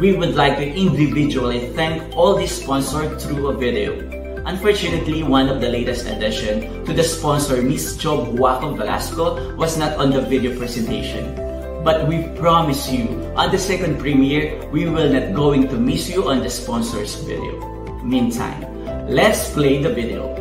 We would like to individually thank all these sponsors through a video. Unfortunately, one of the latest addition to the sponsor, Miss Job Velasco, was not on the video presentation. But we promise you, on the second premiere, we will not going to miss you on the sponsor's video. Meantime, let's play the video.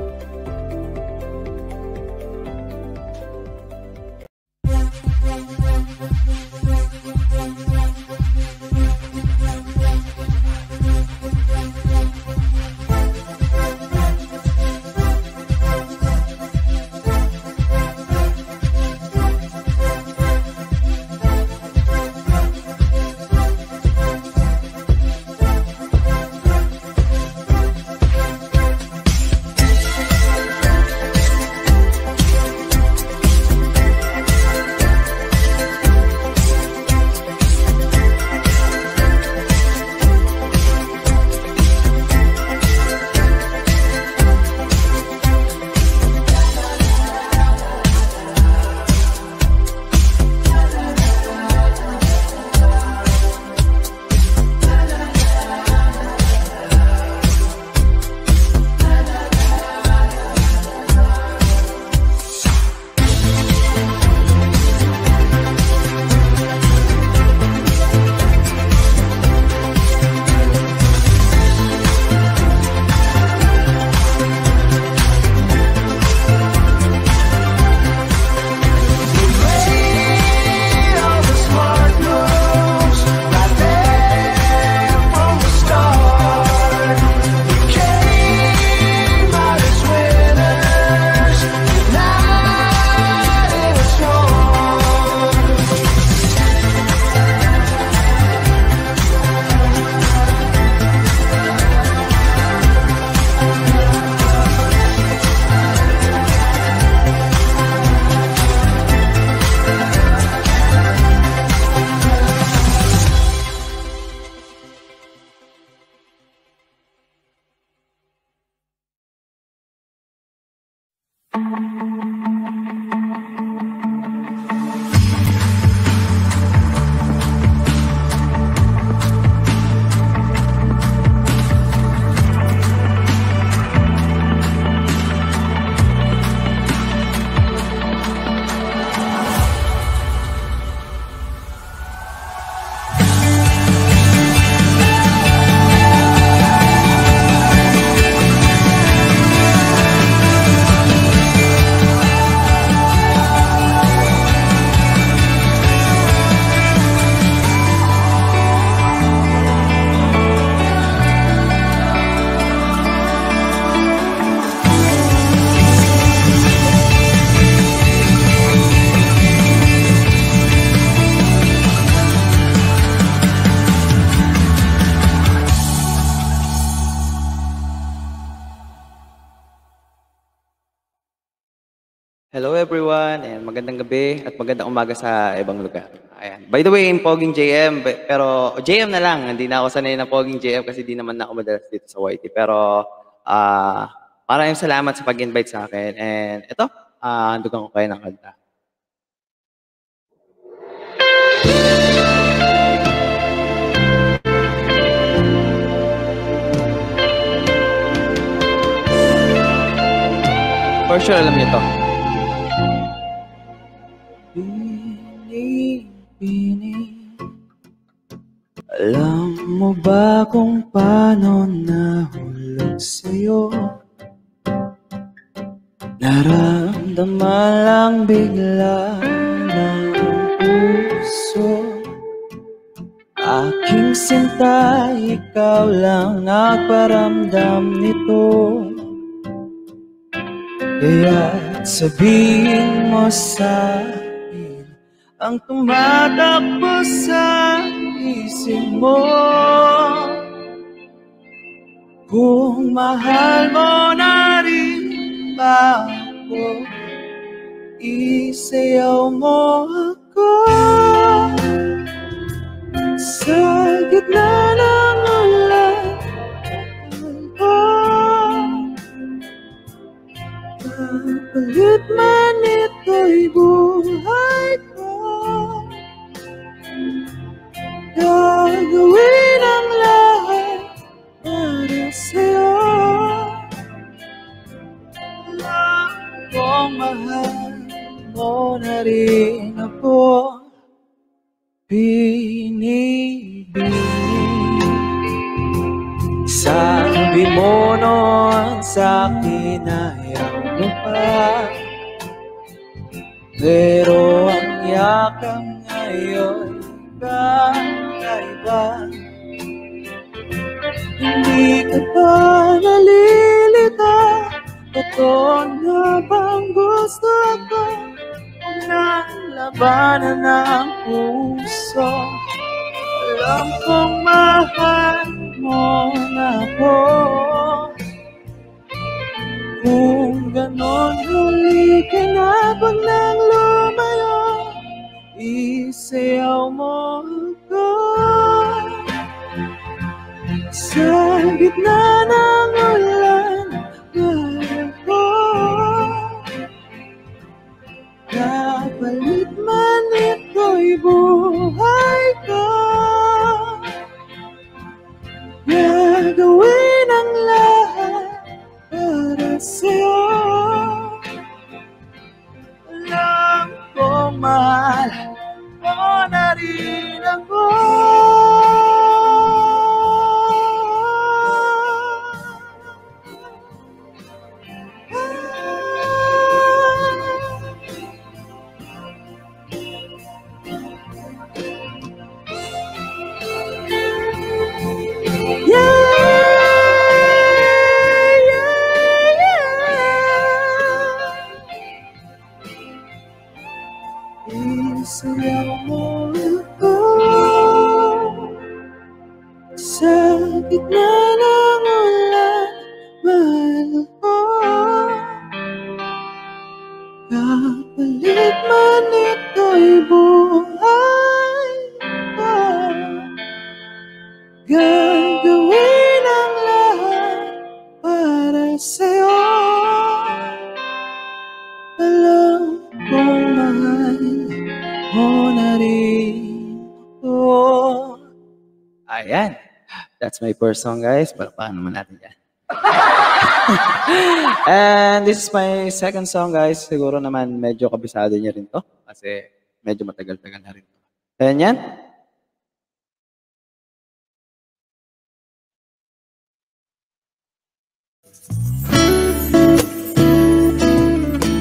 Magandang umaga sa ibang lugar. Ayan. By the way, I'm Poging JM, pero JM na lang. Hindi na ako sanay na Poging JM kasi di naman na ako madalas dito sa YT. Pero ah maraming salamat sa pag-invite sa akin. And ito, ah handugan ko kayo ng kanta. For sure, alam niyo to. Alam mo ba kung paano nahulog sa'yo? Naramdaman lang bigla ng puso. Aking sinta, ikaw lang nagparamdam nito. Kaya't sabihin mo sa akin Ang tumatakbo sa isip mo. Kung mahal mo na rin ba ako Isayaw mo ako. Sa gitna ng ulan Kapalit man ito'y buhay Gagawin ang lahat para sa'yo. Alam kong mahal mo na rin ako. Binibini Sabi mo noon sa akin ayaw mo pa. Pero ang yakang ngayon kakaiba Hindi ka ba nalilita? Totoo na bang gusto ko? Kung nalabanan ng puso Alam kong mahal mo na ako Kung ganon huli ka na pag nang lumayo Mo ako. Sa gitna ng ulan Kapalit man ito'y buhay ko. Gagawin ang lahat para sa'yo Alam kong mahal. Mo na rin gitna That's my first song, guys. Palakpakan naman natin yan. And this is my second song, guys. Siguro naman medyo kabisado niya rin to. Kasi medyo matagal-tagal na rin to. Ayan yan.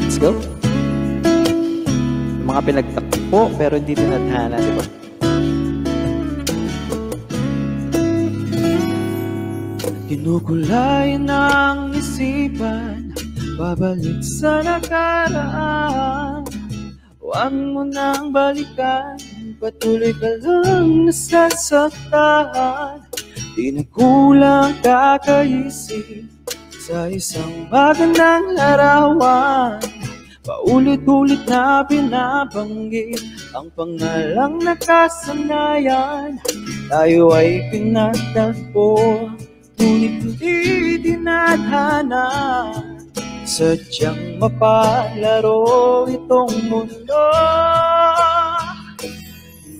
Let's go. Mga pinagtakpo pero hindi tinadhana, di ba? Kinukulay ng isipan Babalik sa nakaraan. Huwag mo nang balikan Patuloy ka lang nasasaktan. Di na kulang kakaisip Sa isang magandang larawan. Paulit-ulit na binabanggit Ang pangalang nakasanayan. Tayo ay pinatagpo Ngunit hindi dinadhana Sadyang mapalaro itong mundo.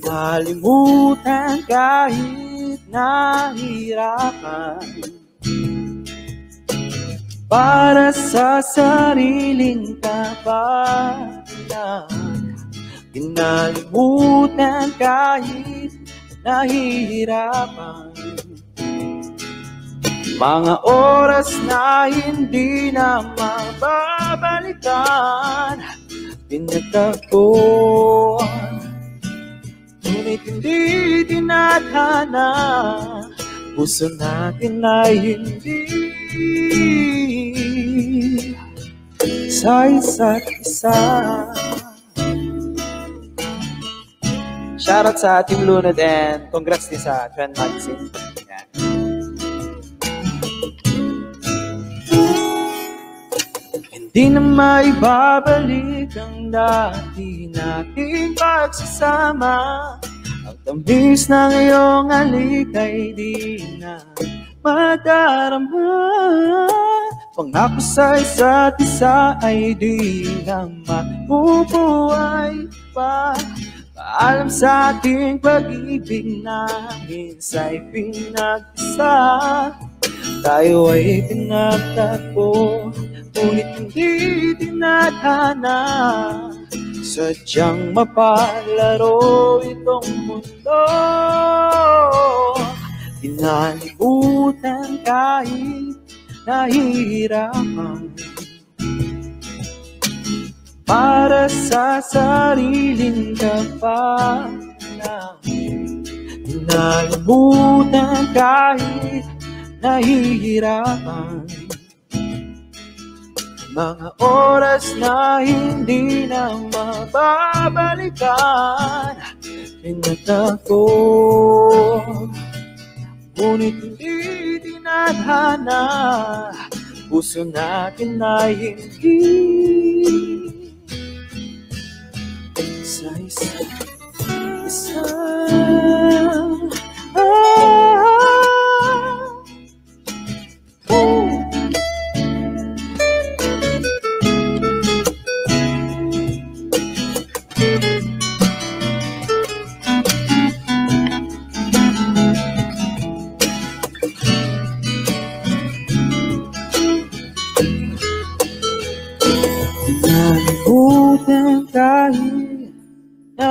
Nalimutan kahit nahirapan Para sa sariling kapanan Pinalimutan kahit nahihirapan Mga oras na hindi na mababalikan Pinagtagpuan Ngunit hindi dinadhana Puso natin ay hindi Sa isa't isa Shoutout sa Team Lunod and congrats din sa Trend Magazine. Yan. Hindi na maibabalik ang dati nating pagsasama. Ang tamis ng iyong alik ay di na madarama Pangako sa isa't isa ay di na mabubuhay pa. Paalam sa ating pag-ibig na minsa'y pinag-isa Tayo ay pinagtagpo Ngunit hindi dinadhana Sadyang mapalaro itong mundo. Pinalimutan kahit nahihirapan. Para sa sariling kapanan Pinalimutan kahit nahihirapan. Mga oras na hindi na mababalikan. Pinatako Ngunit hindi dinadhana Puso natin ay hindi Sa isa Isa. Ah,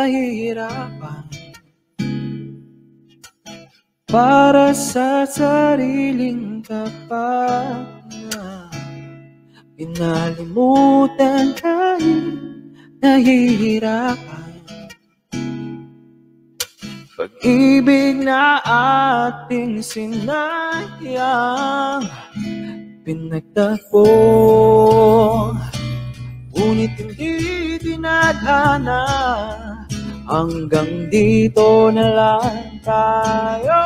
nahihirapan Para sa sariling kapanan Pinalimutan kahit nahihirapan. Pag-ibig na ating sinayang Pinagtagpo. Ngunit hindi dinadhana Hanggang dito na lang tayo.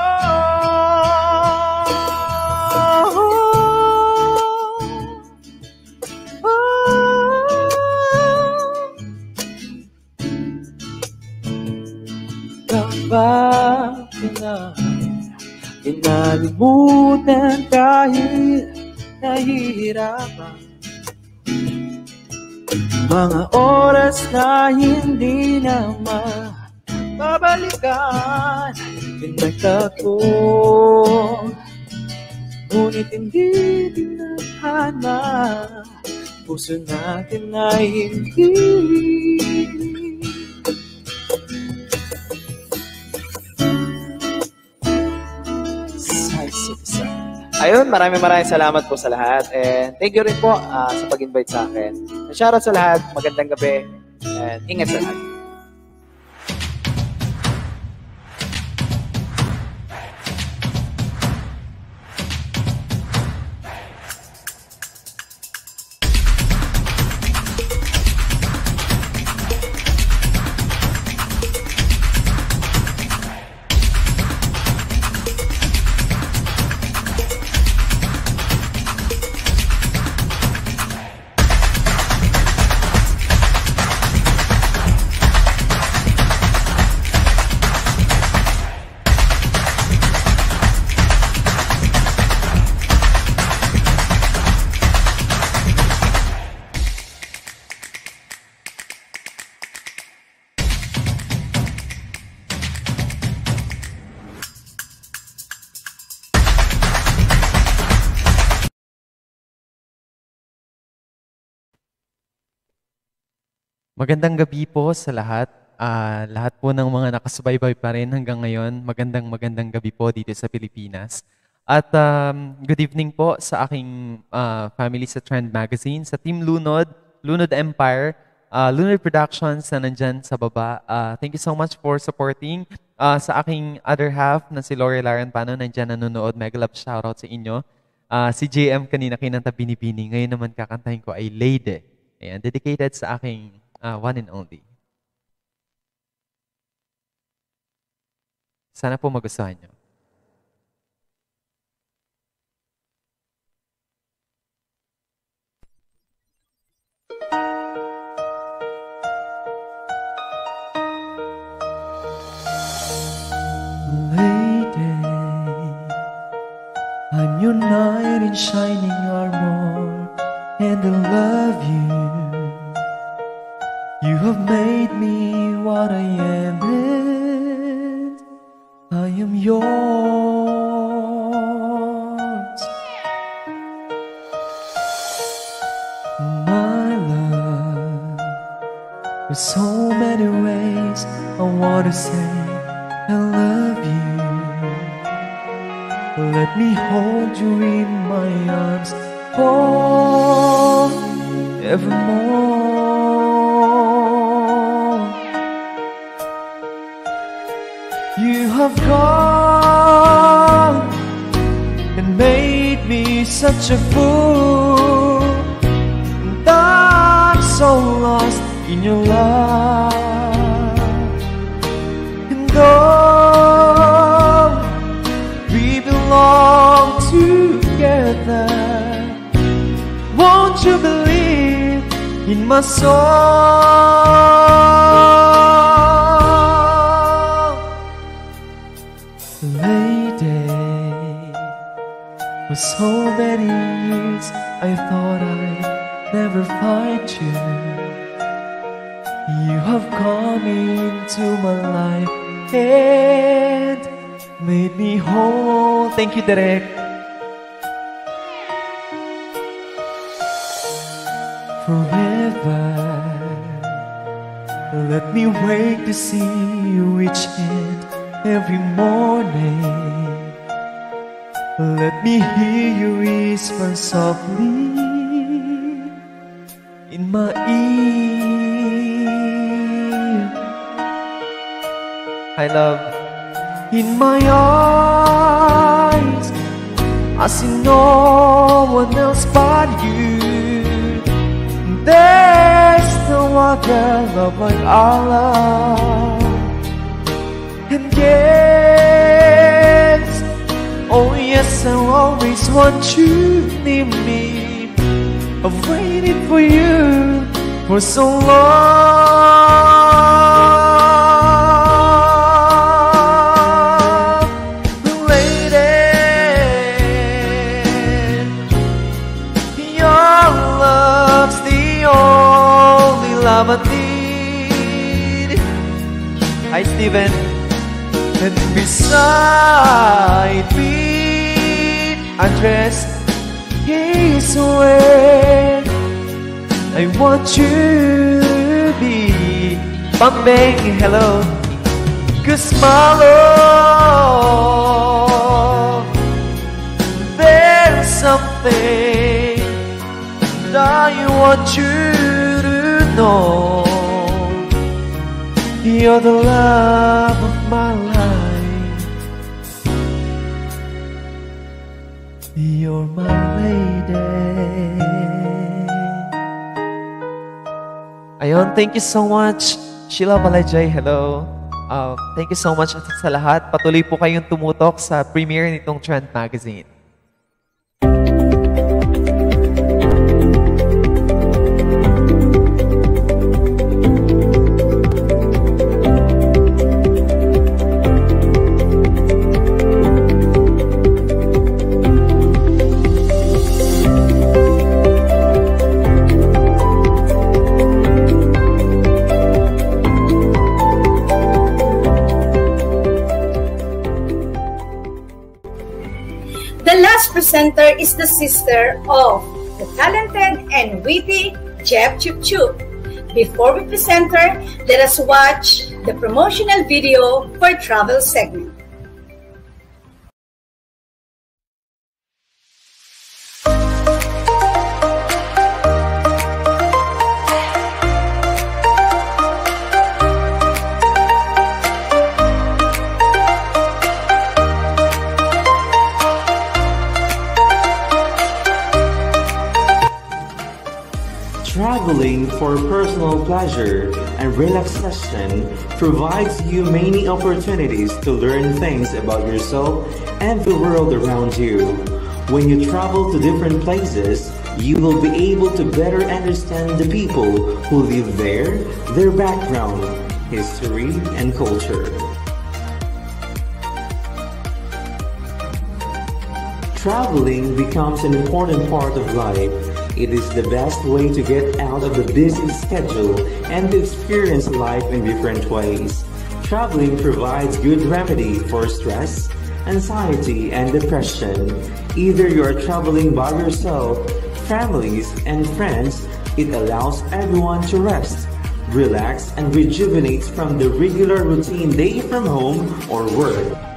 Kapag na Pinalimutan kahit nahihirapan Mga oras na hindi na mababalikan. Pinagtako Ngunit hindi dinahana Puso natin ay hindi Ayun, maraming maraming salamat po sa lahat. And thank you rin po ah, sa pag-invite sa akin. Shoutout sa lahat. Magandang gabi. And ingat sa lahat. Magandang gabi po sa lahat. Ah, lahat po ng mga nakasubaybay pa rin hanggang ngayon. Magandang magandang gabi po dito sa Pilipinas. At um, good evening po sa aking ah, family sa Trend Magazine, sa Team Lunod, Lunod Empire, ah, Lunod Productions na nandyan sa baba. Ah, thank you so much for supporting. Ah, sa aking other half na si Lori Laren Pano, nandyan nanonood. Mega love shoutout sa inyo. Ah, si JM kanina kinanta Binibini. Ngayon naman kakantahin ko ay Lady. Ayan, dedicated sa aking ah, one and only. Sana po magustuhan nyo. Lady, I'm your knight in shining armor, and I love. You have made me what I am, and I am yours. My love, there's so many ways I want to say I love you. Let me hold you in my arms forevermore. Have gone and made me such a fool. And I'm so lost in your love. And though we belong together, won't you believe in my song? So many years I thought I'd never find you. You have come into my life and made me whole. Thank you, Derek. Forever, let me wake to see you each and every morning. Let me hear you whisper softly in my ear. I love in my eyes. I see no one else but you. There's no other love like our love. And yes, oh yes, I always want you near me. I've waited for you for so long. Lady, your love's the only love I need. Hi, Steven. And beside me, Andres, is where I want you to be. Bambang, hello. Cause my love, there's something that I want you to know. You're the love You're my lady. Ayun, thank you so much. Sheila Balajay, hello. Uh, thank you so much sa lahat. Patuloy po kayong tumutok sa premiere nitong Trend Magazine. Presenter is the sister of the talented and witty Jeff Chup Chup. Before we present her, let us watch the promotional video for travel segment. For personal pleasure and relaxation provides you many opportunities to learn things about yourself and the world around you. When you travel to different places, you will be able to better understand the people who live there, their background, history, and culture. Traveling becomes an important part of life. It is the best way to get out of the busy schedule and to experience life in different ways. Traveling provides good remedy for stress, anxiety, and depression. Either you are traveling by yourself, families, and friends, it allows everyone to rest, relax, and rejuvenate from the regular routine day from home or work.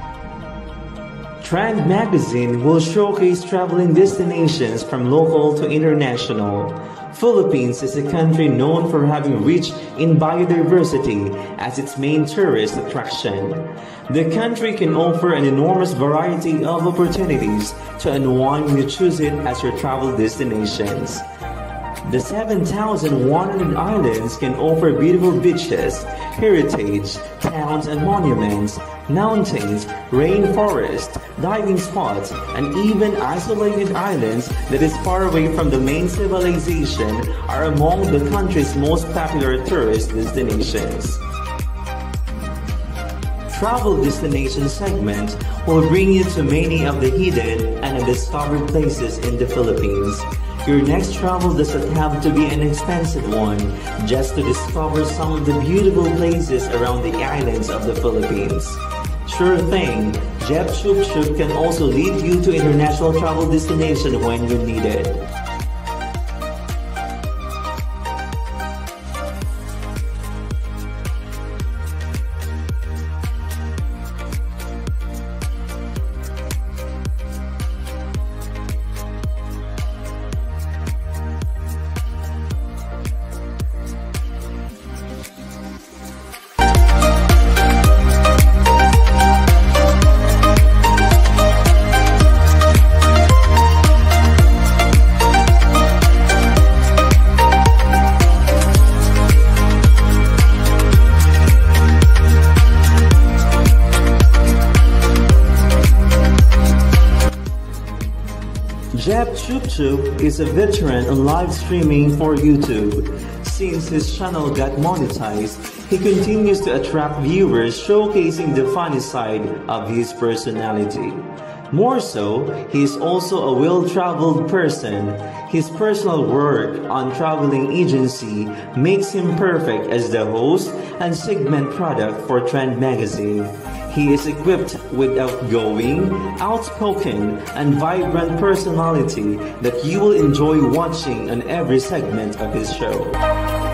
Trend Magazine will showcase traveling destinations from local to international. Philippines is a country known for having rich in biodiversity as its main tourist attraction. The country can offer an enormous variety of opportunities to unwind when you choose it as your travel destinations. The 7,100 islands can offer beautiful beaches, heritage, towns and monuments, mountains, rainforest, diving spots, and even isolated islands that is far away from the main civilization are among the country's most popular tourist destinations. Travel Destination segment will bring you to many of the hidden and undiscovered places in the Philippines. Your next travel doesn't have to be an expensive one, just to discover some of the beautiful places around the islands of the Philippines. Sure thing, Jeff Chup Chup can also lead you to international travel destination when you need it. Is a veteran on live streaming for YouTube. Since his channel got monetized, he continues to attract viewers showcasing the funny side of his personality. More so, he is also a well-traveled person. His personal work on traveling agency makes him perfect as the host and segment product for Trend Magazine. He is equipped with outgoing, outspoken, and vibrant personality that you will enjoy watching on every segment of his show.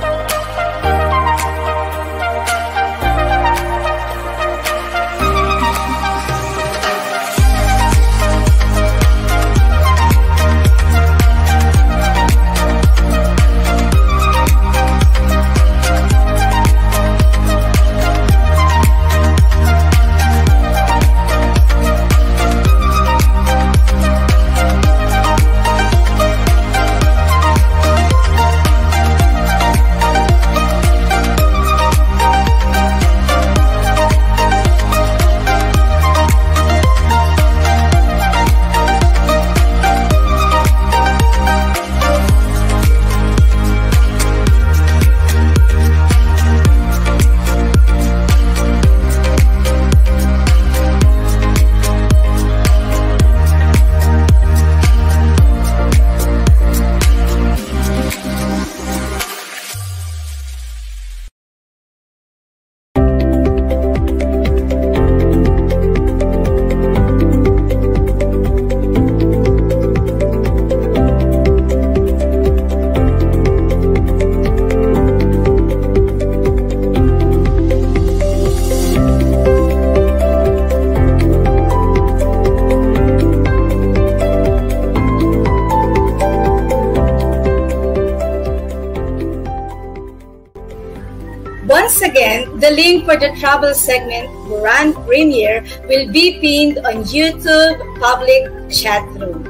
Link for the travel segment grand premiere will be pinned on YouTube public chat room.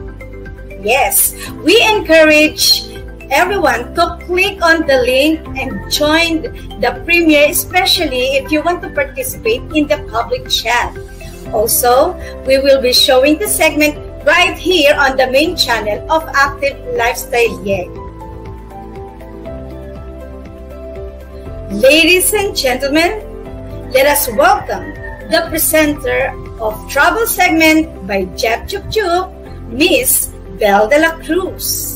Yes, we encourage everyone to click on the link and join the premiere, especially if you want to participate in the public chat. Also, we will be showing the segment right here on the main channel of Active Lifestyle Yeg. Ladies and gentlemen, let us welcome the presenter of Travel Segment by Jeff Chup Chup, Miss Belle de la Cruz.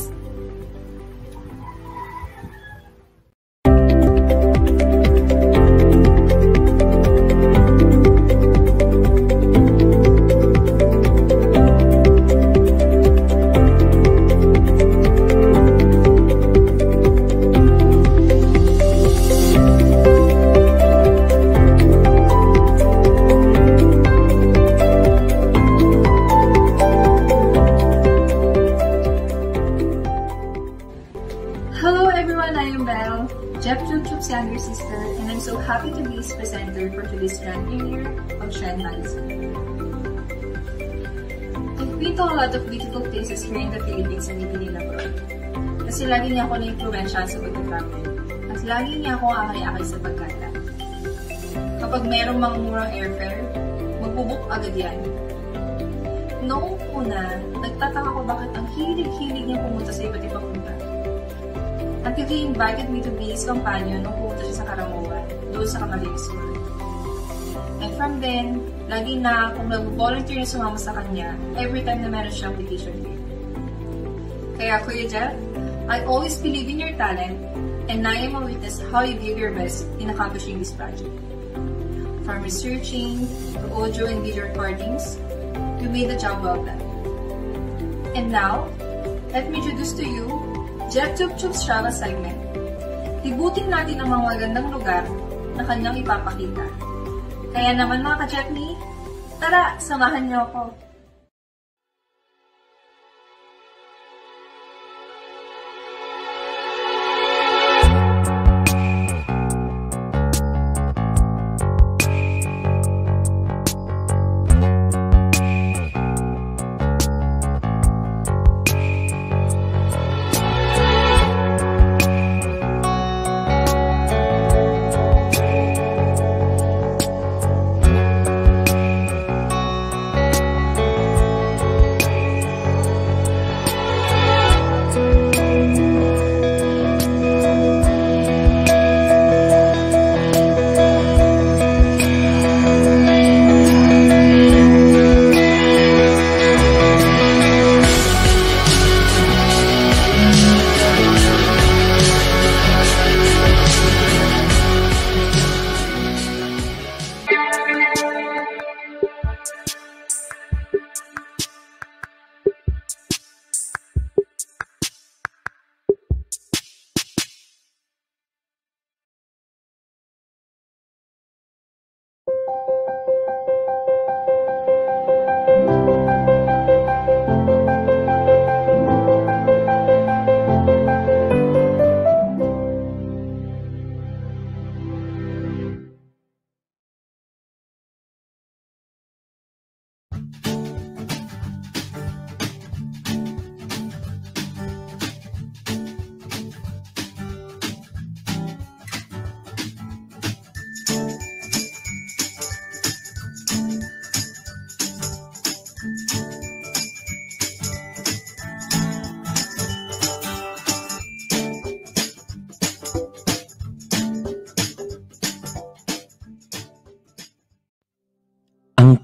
Lot of beautiful places here in the Philippines and even in abroad. Kasi lagi niya ako na-influensya sa pag-travel. At lagi niya ako akay-akay sa pagkala. Kapag merong mga murang airfare, magbubuk agad yan. Noong una, nagtataka ko bakit ang hilig-hilig niya pumunta sa iba't ibang lugar. Until he invited me to be his companion nung pumunta siya sa Karamoan, doon sa Camarines World. From then, lagi na akong nag-volunteer na sumama sa kanya every time na meron siyang vacation leave. Kaya Kuya Jeff, I always believe in your talent and I am a witness how you give your best in accomplishing this project. From researching to audio and video recordings, you made the job well done. And now, let me introduce to you Jeff Chup Chup's travel segment. Libutin natin ang mga magandang lugar na kanyang ipapakita. Kaya naman mga ka-Jeffney, tara, samahan niyo ako.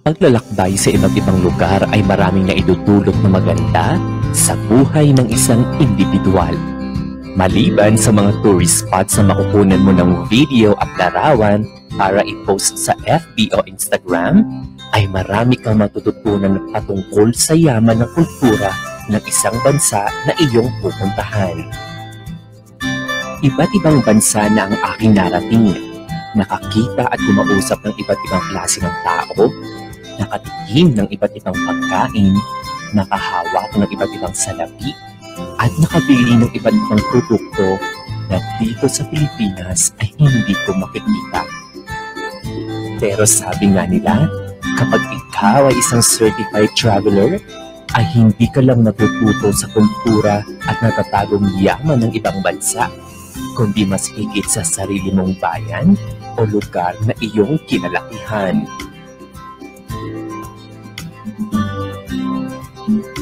Paglalakbay sa iba't ibang lugar ay maraming naidudulot na maganda sa buhay ng isang individual. Maliban sa mga tourist spots na makukunan mo ng video at larawan para i-post sa FB o Instagram, ay marami kang matututunan patungkol sa yaman ng kultura ng isang bansa na iyong pupuntahan. Iba't ibang bansa na ang aking narating nakakita at kumausap ng iba't ibang klase ng tao, nakatikim ng iba't ibang pagkain, nakahawak ng iba't ibang salapi, at nakabili ng iba't ibang produkto na dito sa Pilipinas ay hindi ko makikita. Pero sabi nga nila, kapag ikaw ay isang certified traveler, ay hindi ka lang natututo sa kultura at natatagong yaman ng ibang bansa, kundi mas higit sa sarili mong bayan o lugar na iyong kinalakihan. Música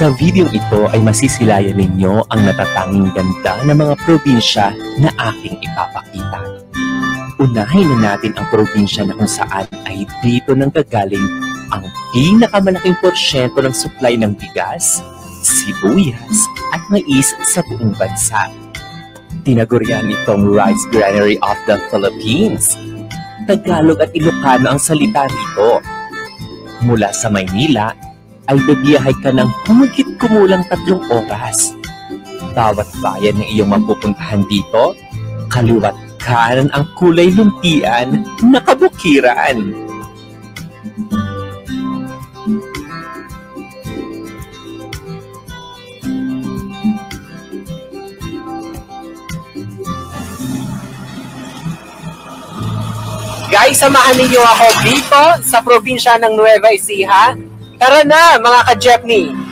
Sa video ito ay masisilayan ninyo ang natatanging ganda ng mga probinsya na aking ipapakita. Unahin na natin ang probinsya na kung saan ay dito nang gagaling ang pinakamalaking porsyento ng supply ng bigas, sibuyas at mais sa buong bansa. Tinagurian itong Rice Granary of the Philippines. Tagalog at Ilocano ang salita rito. Mula sa Maynila ay bibiyahe ka ng humigit kumulang tatlong oras. Bawat bayan na iyong mapupuntahan dito, kaliwat kanan ang kulay lumpian na kabukiran. Guys, samahan ninyo ako dito sa probinsya ng Nueva Ecija. Tara na, mga ka-Jeepney!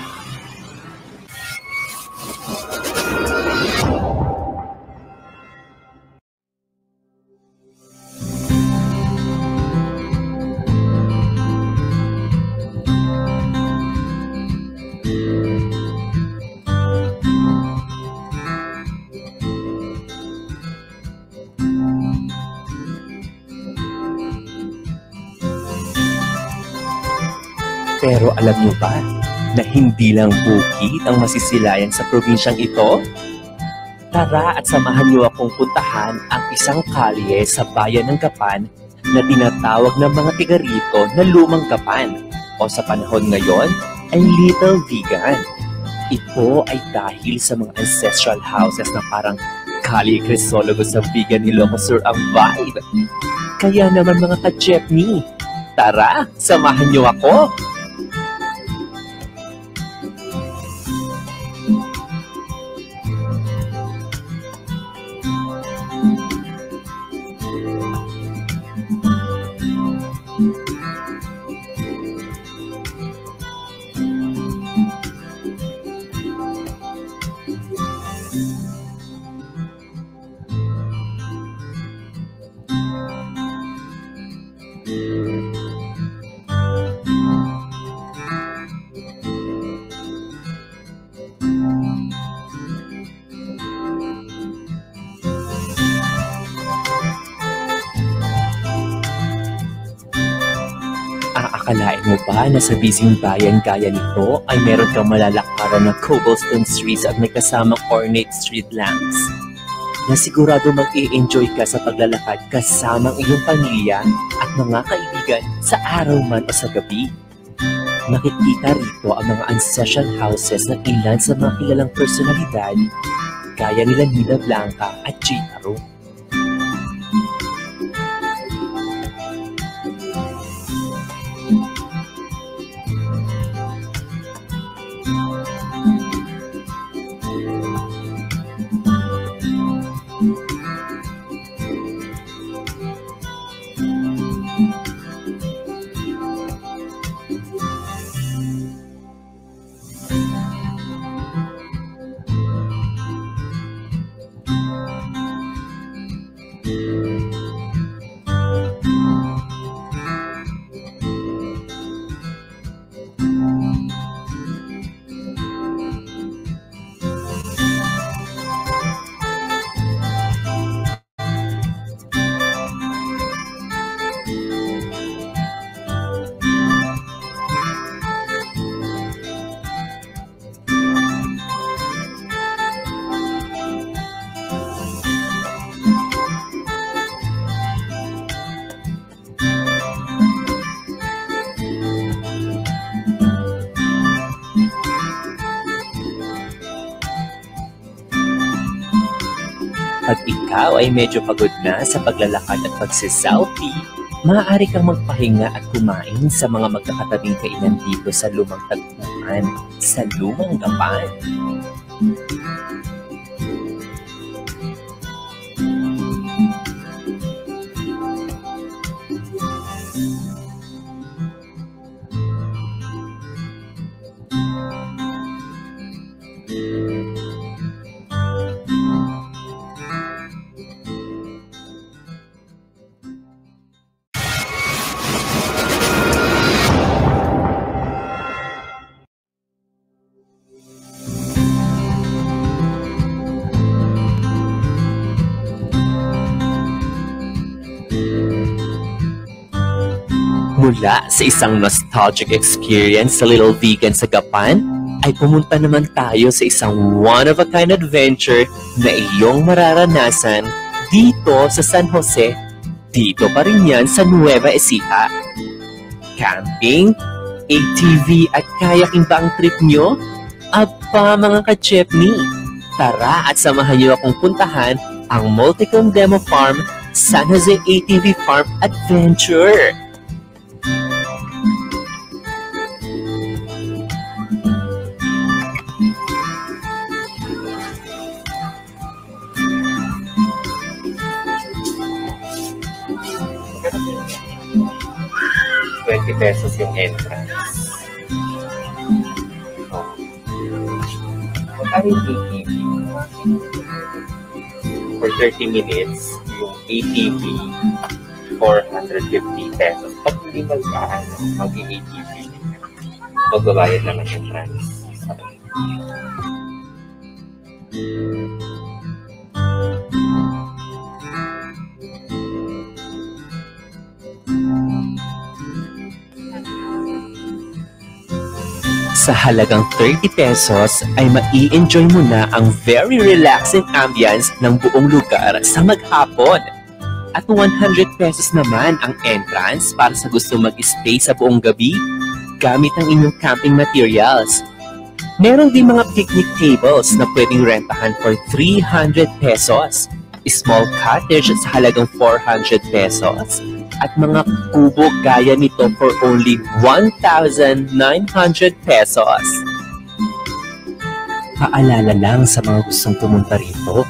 Alam niyo ba na hindi lang bukid ang masisilayan sa probinsyang ito? Tara at samahan niyo akong puntahan ang isang kalye sa bayan ng Kapan na tinatawag ng mga tiga rito na Lumang Kapan o sa panahon ngayon ay Little Vegan. Ito ay dahil sa mga ancestral houses na parang Kali Crisologo sa Vegan Ilocos Sur ang vibe. Kaya naman mga ka-Jeepney, tara, samahan niyo ako! Ba na sa busy bayan gaya nito ay meron kang malalakaran ng cobblestone streets at may kasamang ornate street lamps? Na sigurado mag-i-enjoy ka sa paglalakad kasama ang iyong pamilya at mga kaibigan sa araw man o sa gabi. Makikita rito ang mga ancestral houses ng ilan sa mga kilalang personalidad gaya nila Nina Blanca at Gina Ro. Ikaw ay medyo pagod na sa paglalakad at pagsiselfie, maaari kang magpahinga at kumain sa mga magkakatabing kainan dito sa Lumang Tagpuan, sa Lumang Gapan. Sa isang nostalgic experience sa Little Vegan sa Gapan, ay pumunta naman tayo sa isang one-of-a-kind adventure na iyong mararanasan dito sa San Jose. Dito pa rin yan sa Nueva Ecija. Camping, ATV at kayaking ba ang trip nyo? Aba mga ka-jeepney! Tara at samahan niyo akong puntahan ang Multicom Demo Farm San Jose ATV Farm Adventure! Pesos yung entrance. Oh. Yung ATV? For 30 minutes, yung ATV, 450 pesos. Pag hindi mag-ano, mag-ATV, magbabayad naman yung entrance. Sa halagang 30 pesos ay mai-enjoy mo na ang very relaxing ambience ng buong lugar sa maghapon. At 100 pesos naman ang entrance para sa gusto mag-stay sa buong gabi gamit ang inyong camping materials. Meron din mga picnic tables na pwedeng rentahan for 300 pesos, small cottage sa halagang 400 pesos, at mga kubo gaya nito for only 1,900 pesos. Paalala lang sa mga gustong pumunta rito,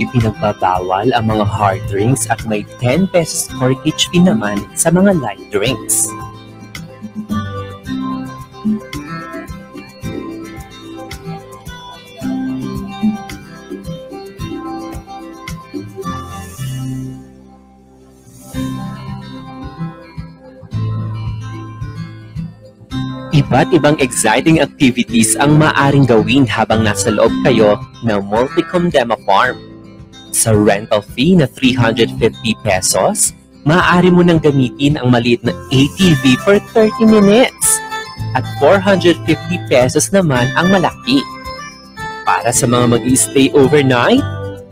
ipinagbabawal ang mga hard drinks at may 10 pesos corkage fee naman sa mga light drinks. Iba't ibang exciting activities ang maaring gawin habang nasa loob kayo ng Multicom Demo Farm. Sa rental fee na 350 pesos, maaari mo nang gamitin ang maliit na ATV for 30 minutes. At 450 pesos naman ang malaki. Para sa mga mag stay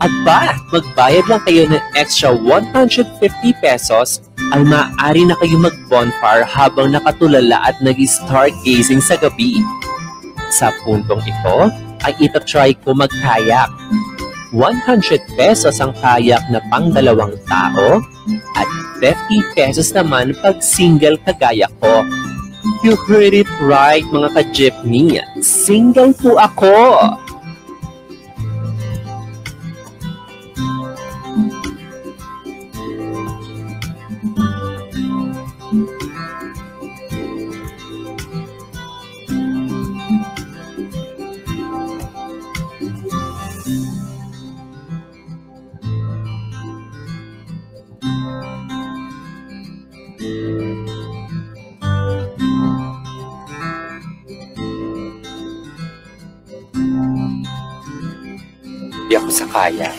overnight, aba, magbayad lang kayo ng extra 150 pesos ay maaari na kayo mag-bonfire habang nakatulala at nag-stargazing sa gabi. Sa puntong ito, ay itatry ko mag-kayak. 100 pesos ang kayak na pang dalawang tao at 50 pesos naman pag single kagaya ko. You heard it right mga ka-jeepney. Single po ako. Hindi ako sa kaya.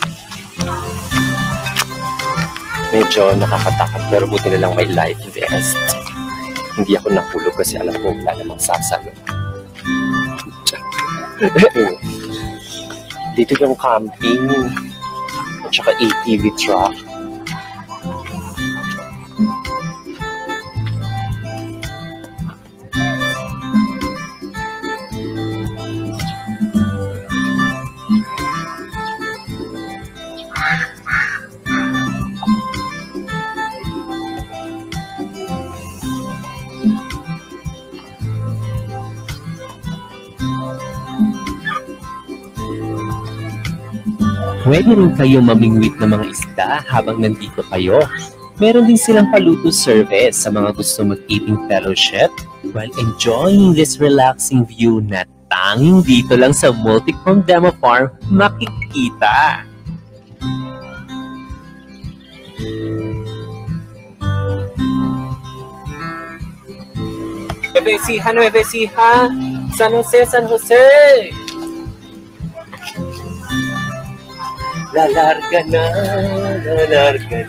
Medyo nakakatakot pero buti na lang may life vest. Hindi ako nahulog kasi alam ko wala namang sasalo. Dito yung camping at saka ATV truck. Pwede rin kayo mamingwit ng mga isda habang nandito kayo. Meron din silang paluto service sa mga gusto mag-eating fellowship while enjoying this relaxing view na tanging dito lang sa Multicom Demo Farm makikita. Ecija, Nueva Ecija, San Jose, San Jose. La larga la larga.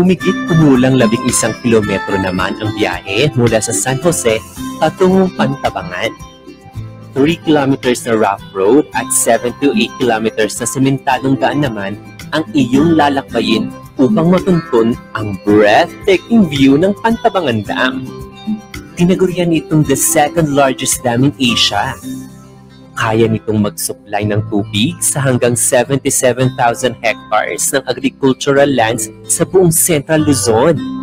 Humigit kumulang labing isang kilometro naman ang biyahe mula sa San Jose patungong Pantabangan. 3 kilometers na rough road at 7 to 8 kilometers na sementadong daan naman ang iyong lalakbayin upang matuntun ang breathtaking view ng Pantabangan Dam. Tinagurian itong the second largest dam in Asia. Kaya nitong mag-supply ng tubig sa hanggang 77,000 hectares ng agricultural lands sa buong Central Luzon.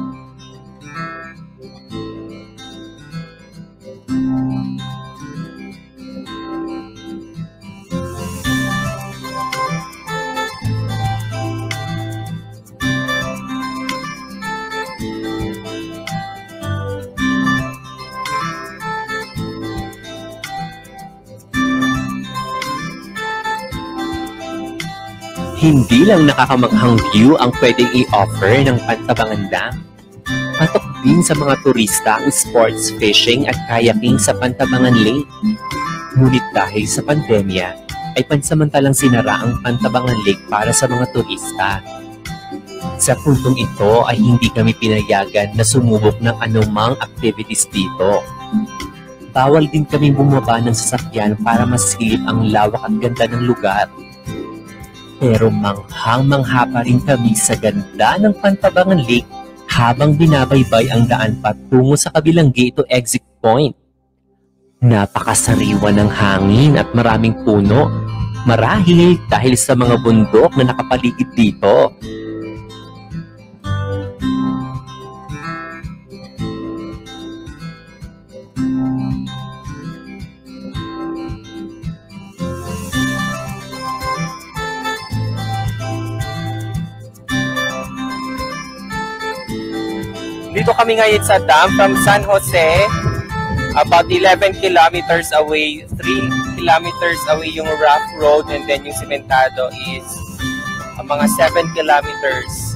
Hindi lang nakakamaghang view ang pwedeng i-offer ng Pantabangan Dam. Patok din sa mga turista ang sports fishing at kayaking sa Pantabangan Lake. Ngunit dahil sa pandemya, ay pansamantalang sinara ang Pantabangan Lake para sa mga turista. Sa puntong ito ay hindi kami pinayagan na sumubok ng anumang activities dito. Bawal din kami bumaba ng sasakyan para masilip ang lawak at ganda ng lugar. Pero manghang-mangha pa rin kami sa ganda ng Pantabangan Lake habang binabaybay ang daan patungo sa kabilang gate to exit point. Napakasariwa ng hangin at maraming puno. Marahil dahil sa mga bundok na nakapaligid dito. Nandito kami ngayon sa dam from San Jose. About 11 kilometers away, 3 kilometers away yung rough road and then yung sementado is uh, mga 7 kilometers.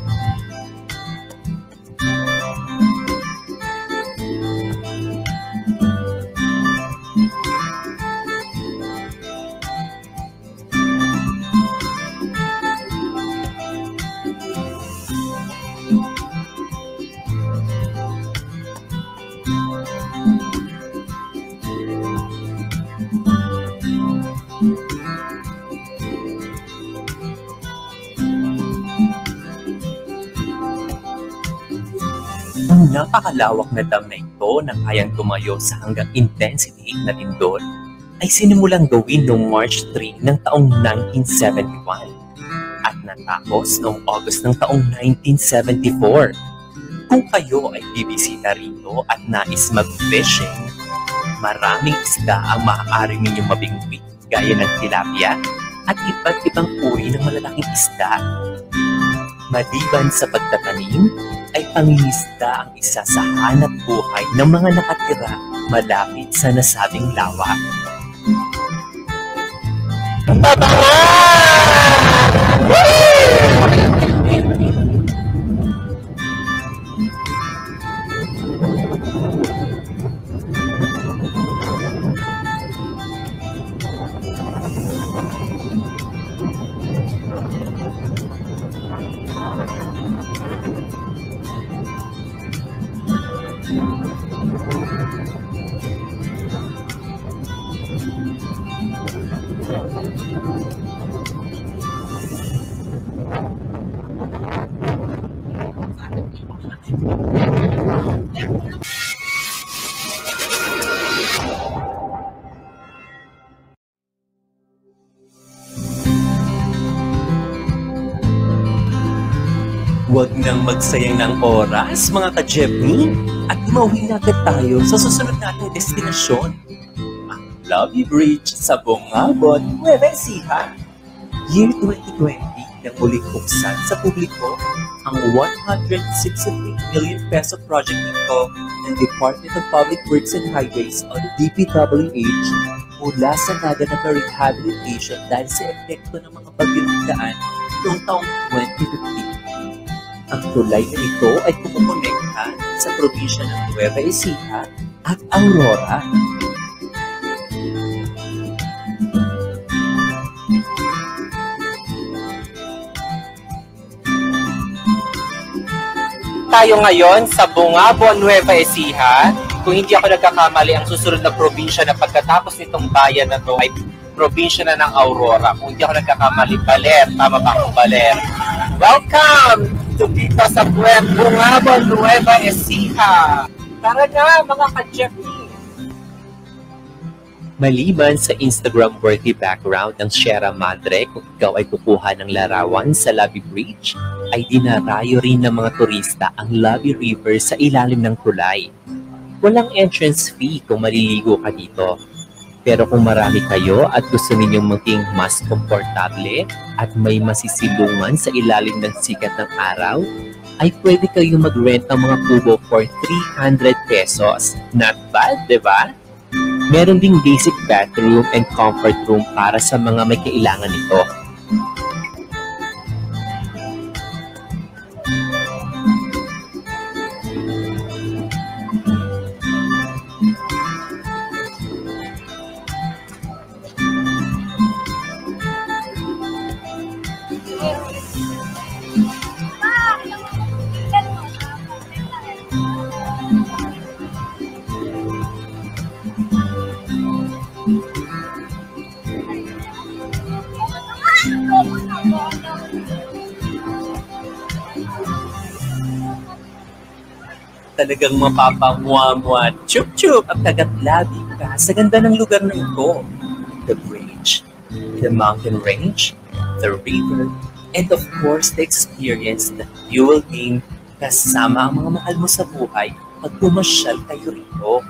Napakalawak na dam na ito na kayang tumayo sa hanggang intensity na lindol ay sinimulang gawin noong March 3 ng taong 1971 at natapos noong August ng taong 1974. Kung kayo ay bibisita rito at nais mag-fishing, maraming isda ang maaari ninyong mabingwit gaya ng tilapia at iba't ibang uri ng malalaking isda. Maliban sa pagtatanim, ay pangingisda ang isa sa hanap buhay ng mga nakatira malapit sa nasabing lawa. Huwag nang magsayang ng oras, mga ka-jeepney, at umauwi natin tayo sa susunod nating destinasyon. Ang Lovey Bridge sa Bongabon, Nueva Ecija. Year 2020 nang muling buksan sa publiko ang 163 million peso project nito ng Department of Public Works and Highways o DPWH mula sa nada ng rehabilitation dahil sa epekto ng mga bagyong noong taong 2015. Ang tulay na ito ay kumukonekta sa probinsya ng Nueva Ecija at Aurora. Tayo ngayon sa Bungabo, Nueva Ecija. Kung hindi ako nagkakamali, ang susunod na probinsya na pagkatapos nitong bayan na to ay probinsya na ng Aurora. Kung hindi ako nagkakamali, Baler. Tama ba akong Baler? Welcome to dito sa Puer Bungabo, Nueva Ecija. Tara na, mga ka-Jeffy. Maliban sa Instagram-worthy background ng Sierra Madre kung ikaw ay kukuha ng larawan sa Labi Bridge, ay dinarayo rin ng mga turista ang Labi River sa ilalim ng tulay. Walang entrance fee kung maliligo ka dito. Pero kung marami kayo at gusto ninyong maging mas komportable at may masisilungan sa ilalim ng sikat ng araw, ay pwede kayong mag-rent ng mga kubo for 300 pesos. Not bad, di ba? Meron ding basic bathroom and comfort room para sa mga may kailangan nito. Talagang mapapamuamua chup-chup at kagatlabi ka sa ganda ng lugar na ito. The bridge, the mountain range, the river, and of course the experience that you will gain kasama ang mga mahal mo sa buhay pag pumasyal kayo rito.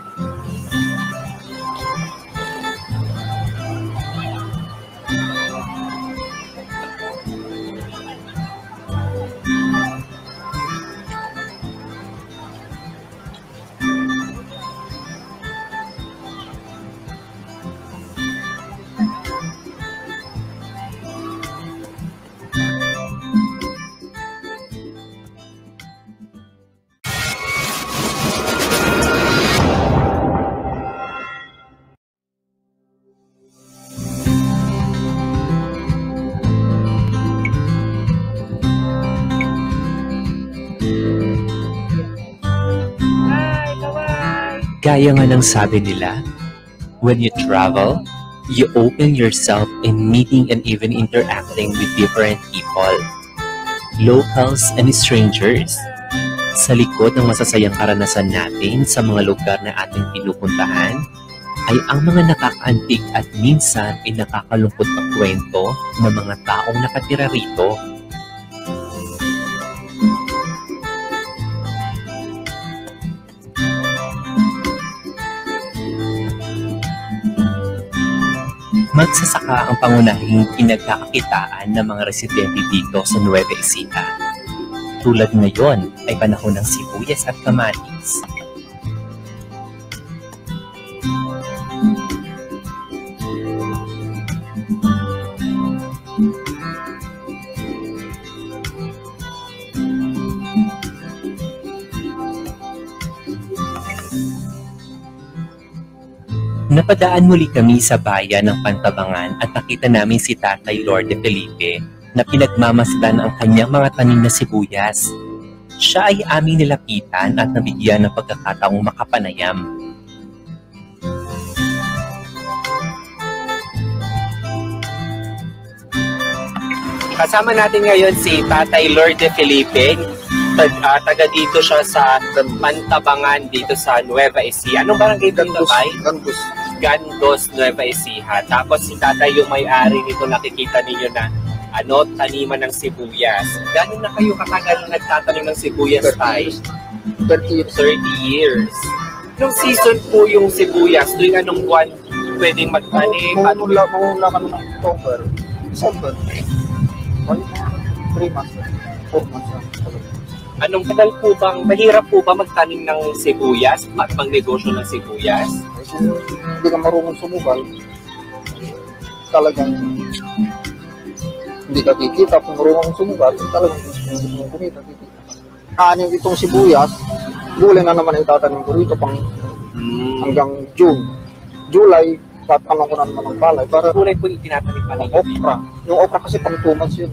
Gaya nga ng sabi nila, when you travel, you open yourself in meeting and even interacting with different people, locals and strangers. Sa likod ng masasayang karanasan natin sa mga lugar na ating pinupuntahan, ay ang mga nakakaantig at minsan ay nakakalungkot na kwento ng mga taong nakatira rito. Magsasaka ang pangunahing pinagkakakitaan ng mga residente dito sa Nueva Ecija. Tulad ngayon ay panahon ng sibuyas at kamatis. Napadaan muli kami sa bayan ng Pantabangan at nakita namin si Tatay Lord de Felipe na pinagmamasdan ang kanyang mga tanim na sibuyas. Siya ay aming nilapitan at nabigyan ng pagkakataong makapanayam. Kasama natin ngayon si Tatay Lord de Felipe. Tag, ah, taga dito siya sa Pantabangan dito sa Nueva Ecija. Anong barangay dito, Tay? Gandos. Gandos, Nueva Ecija. Tapos si Tatay yung may-ari nito nakikita ninyo na ano, taniman ng sibuyas. Gano'n na kayo katagal nagtatanim ng sibuyas, Tay? 30 years. 30 years. Nung season po yung sibuyas, tuwing anong buwan pwedeng magtanim? Ano lang, mula ka ng October, December. 3 months, 4 months. Anong tagal po bang, mahirap po ba magtanim ng sibuyas at magnegosyo ng sibuyas? Hindi ka marunong sumugal, talagang hindi ka kikita. Kung marunong kang sumugal, talagang hindi mo kumita. Kanin itong sibuyas, gulay na naman itatanim ko rito pang hanggang June. July, tatanan ko na naman ng palay. Para gulay po yung tinatanim pa ninyo? Okra. Yung okra kasi pang 2 months yun.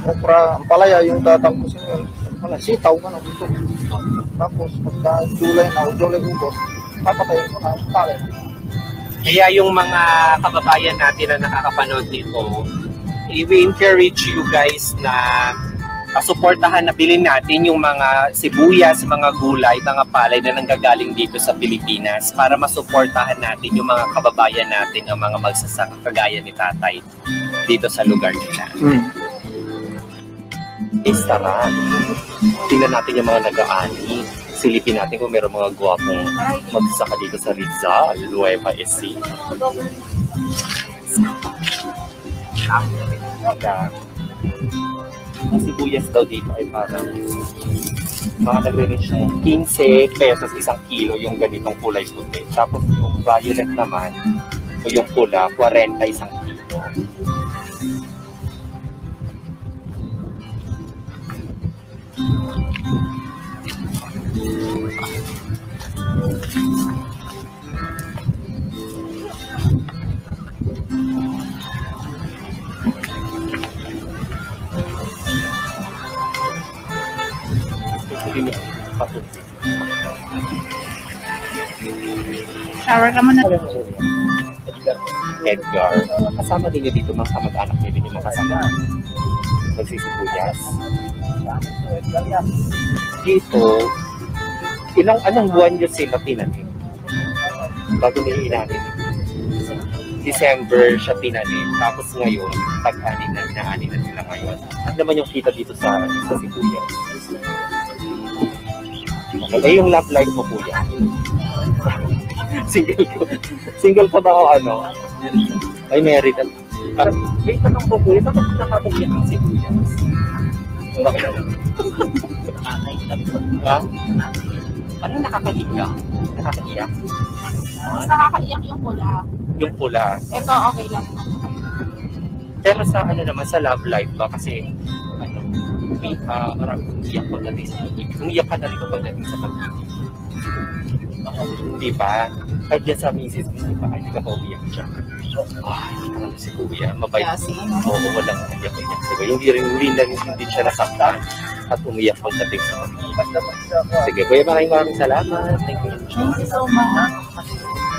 Okra, ang palaya yung tatampusin yun. Wala, sitaw ka na dito. Tapos, pagka July na, July, August, papatayin ko na palay. Kaya yung mga kababayan natin na nakakapanood nito, we encourage you guys na uh, suportahan na bilhin natin yung mga sibuyas, mga gulay, mga palay na nanggagaling dito sa Pilipinas para masuportahan natin yung mga kababayan natin, yung mga magsasaka kagaya ni tatay dito sa lugar nila. Hmm. Instagram. Tingnan natin yung mga nag-aani. Silipin natin kung meron mga gwapong magsasaka dito sa Rizal, Nueva Ecija. Ang sibuyas daw dito ay parang mga nagre-reach ng 15 pesos isang kilo yung ganitong kulay puti. Tapos yung violet naman, o yung pula, 40 isang kilo. Edgar. Kasama din niya dito mga kamag-anak niya yung mga kasama. Dito, ilang anong buwan niyo sila tinanim? Bago nila inanin. December siya tinanim. Tapos ngayon, pag-anin na, inaanin na sila ngayon. Ano naman yung kita dito sa, sa sibuyas? Okay, yung love life mo kuya. single ko. Single ka ba o ano? Ay, married. Parang, may tanong ko kuya, bakit nakakagyan ang sibuyas? Bakit? ha? Ano nakakahiya? Nakakahiyak? Mas nakakaiyak yung pula. Yung pula. Ito, okay lang. Pero sa ano naman, sa love life ba? Kasi, ano, may uh, maraming iyak pagdating sa pag-ibig. Umiyak ka na rin pagdating sa pag-ibig. Di ba? Kahit yan sa misis mo, di ba? Hindi ka pa umiyak dyan. Mo si Kuya, mabait. Kasi, Oo, walang umiyak niya. Diba? Hindi rin, hindi, siya nasaktan at umiyak pagdating sa pamilya. Sige, Kuya, maraming maraming salamat. Thank you. Thank you so much.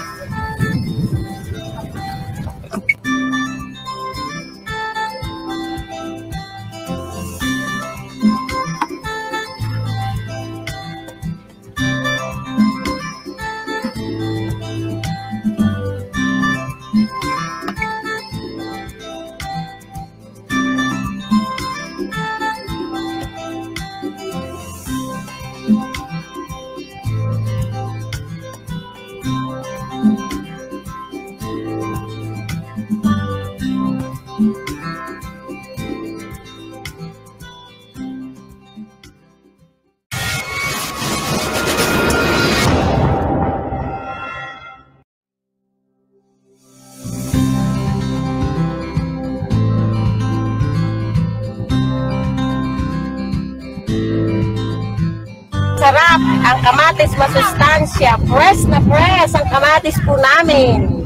Kamatis masustansya. Fresh na fresh ang kamatis po namin.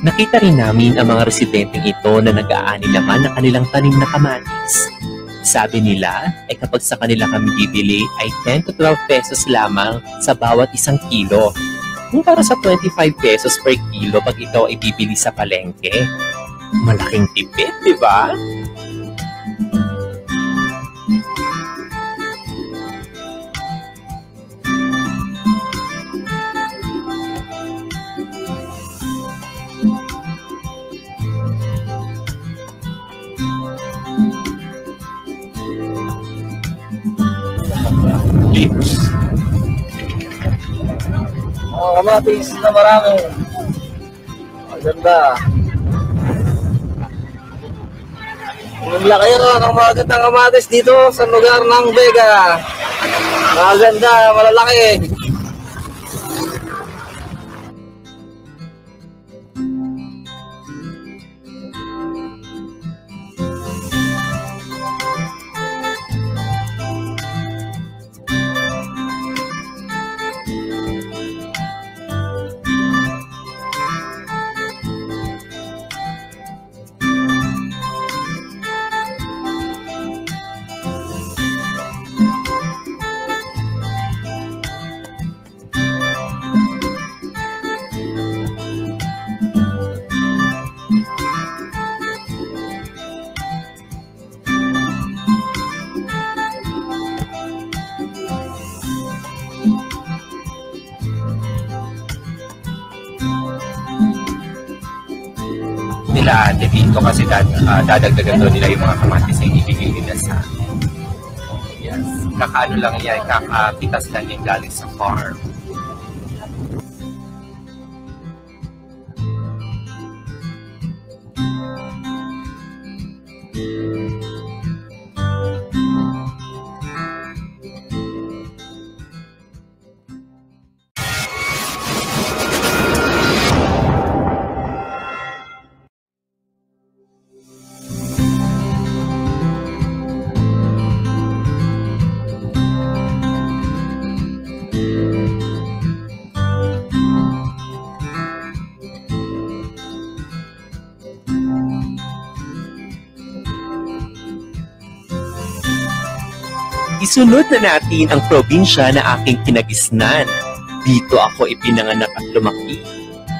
Nakita rin namin ang mga residenteng ito na nag-aani naman ng kanilang tanim na kamatis. Sabi nila ay kapag sa kanila kami bibili ay 10 to 12 pesos lamang sa bawat isang kilo. Kung para sa 25 pesos per kilo pag ikaw ay bibili sa palengke. Malaking tipid, di ba? Oh, kamatis na marami. Ang ganda. Bumila kayo ng mga gandang kamatis dito sa lugar ng Vega. Maganda, malalaki. Dito kasi dad, ah, dadagdagan doon nila yung mga kamatis na ibigay nila sa yes. Kakaano lang yan, kakapitas lang yan galing sa farm. Isunod na natin ang probinsya na aking kinagisnan. Dito ako ipinanganak at lumaki.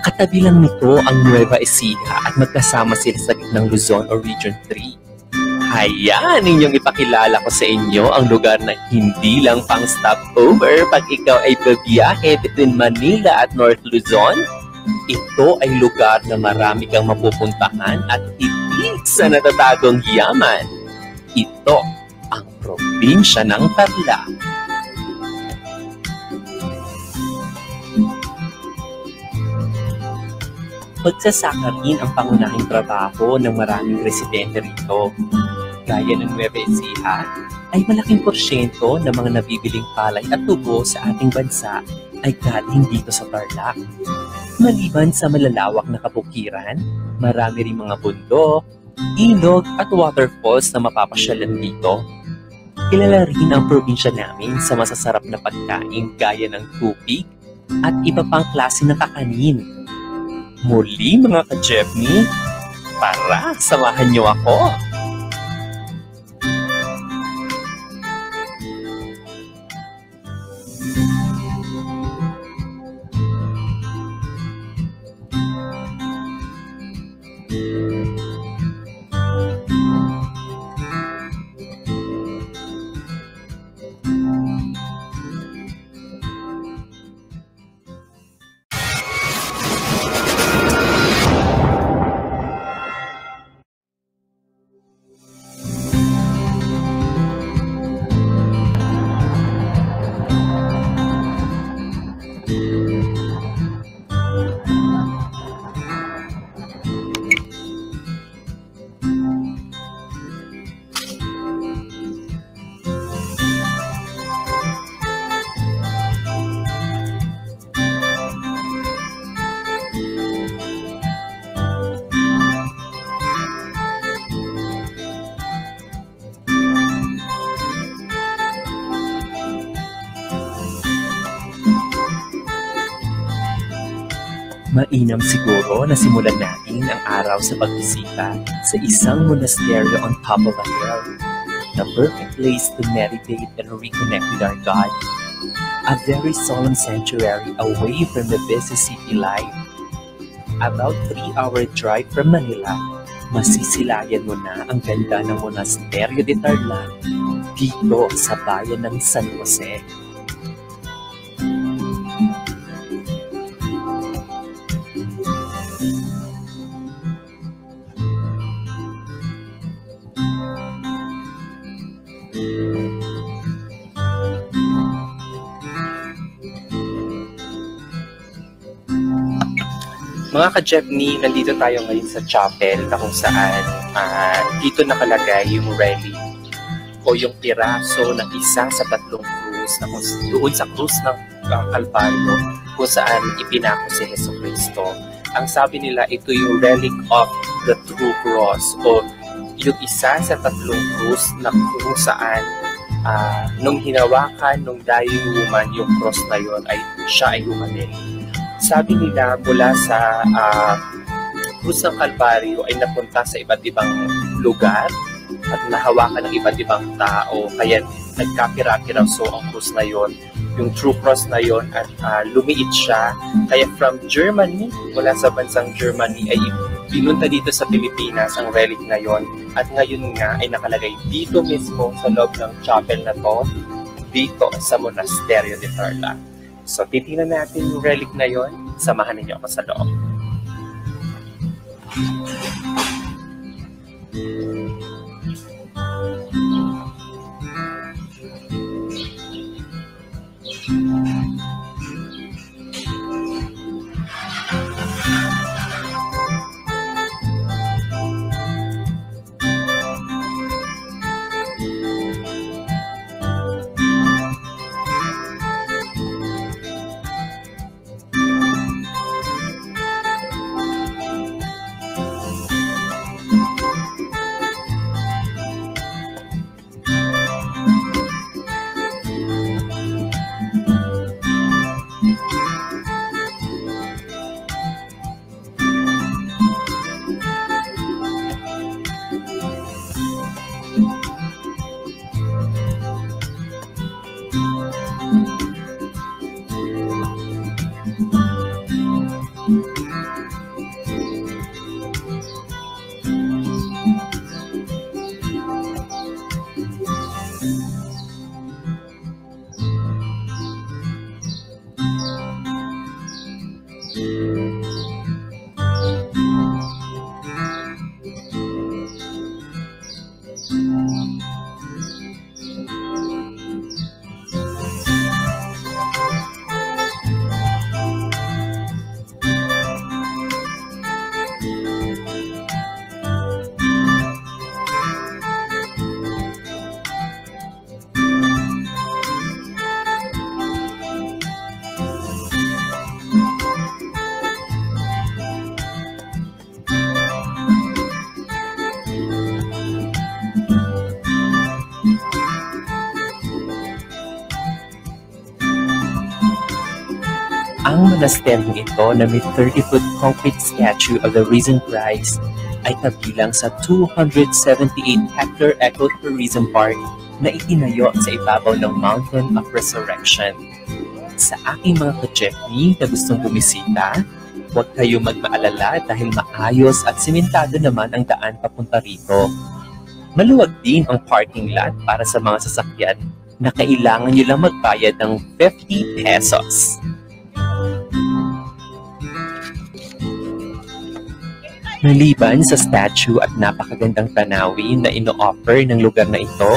Katabi lang nito ang Nueva Ecija at magkasama sila sa gitnang Luzon o Region 3. Hayaan ninyong ipakilala ko sa inyo ang lugar na hindi lang pang stopover pag ikaw ay babiyahe between Manila at North Luzon. Ito ay lugar na marami kang mapupuntahan at titig sa natatagong yaman. Ito probinsya ng Tarlac. Magsasaka rin ang pangunahing trabaho ng maraming residente rito. Gaya ng Nueva Ecija, ay malaking porsyento ng mga nabibiling palay at tubo sa ating bansa ay galing dito sa Tarlac. Maliban sa malalawak na kabukiran, marami rin mga bundok, ilog at waterfalls na mapapasyalan dito. Kilala rin ang probinsya namin sa masasarap na pagkain gaya ng tubig at iba pang klase ng kakanin. Muli mga ka-Jepney, para samahan niyo ako. Mainam siguro na simulan natin ang araw sa pagbisita sa isang monasterio on top of a hill. The perfect place to meditate and reconnect with our God. A very solemn sanctuary away from the busy city life. About 3-hour drive from Manila, masisilayan mo na ang ganda ng Monasterio de Tarlac dito sa bayan ng San Jose. Mga ka-Jepney, nandito tayo ngayon sa chapel na kung saan ah, dito nakalagay yung relic o yung piraso ng isa sa tatlong krus na kung, doon sa krus ng uh, Kalbaryo kung saan ipinako si Yeso Cristo. Ang sabi nila, ito yung relic of the true cross o yung isa sa tatlong krus na kung saan ah, nung hinawakan nung dying woman yung cross na yon ay siya ay humanin sabi nila mula sa uh, Cruz ng Kalbaryo ay napunta sa iba't ibang lugar at nahawakan ng iba't ibang tao. Kaya nagkapirati raw so ang cross na yon yung true cross na yon at uh, lumiit siya. Kaya from Germany, mula sa bansang Germany ay pinunta dito sa Pilipinas ang relic na yon at ngayon nga ay nakalagay dito mismo sa loob ng chapel na to dito sa Monasterio de Tarlac. So, titingnan natin yung relic na yon. Samahan ninyo ako sa loob. Ang monasteryong ito na may 30-foot concrete statue of the risen Christ ay kabilang sa 278-hectare ecotourism park na itinayo sa ibabaw ng Mountain of Resurrection. Sa aking mga ka-Jeffney na gustong bumisita, huwag kayo magmaalala dahil maayos at simentado naman ang daan papunta rito. Maluwag din ang parking lot para sa mga sasakyan na kailangan nyo lang magbayad ng 50 pesos. Maliban sa statue at napakagandang tanawin na ino-offer ng lugar na ito,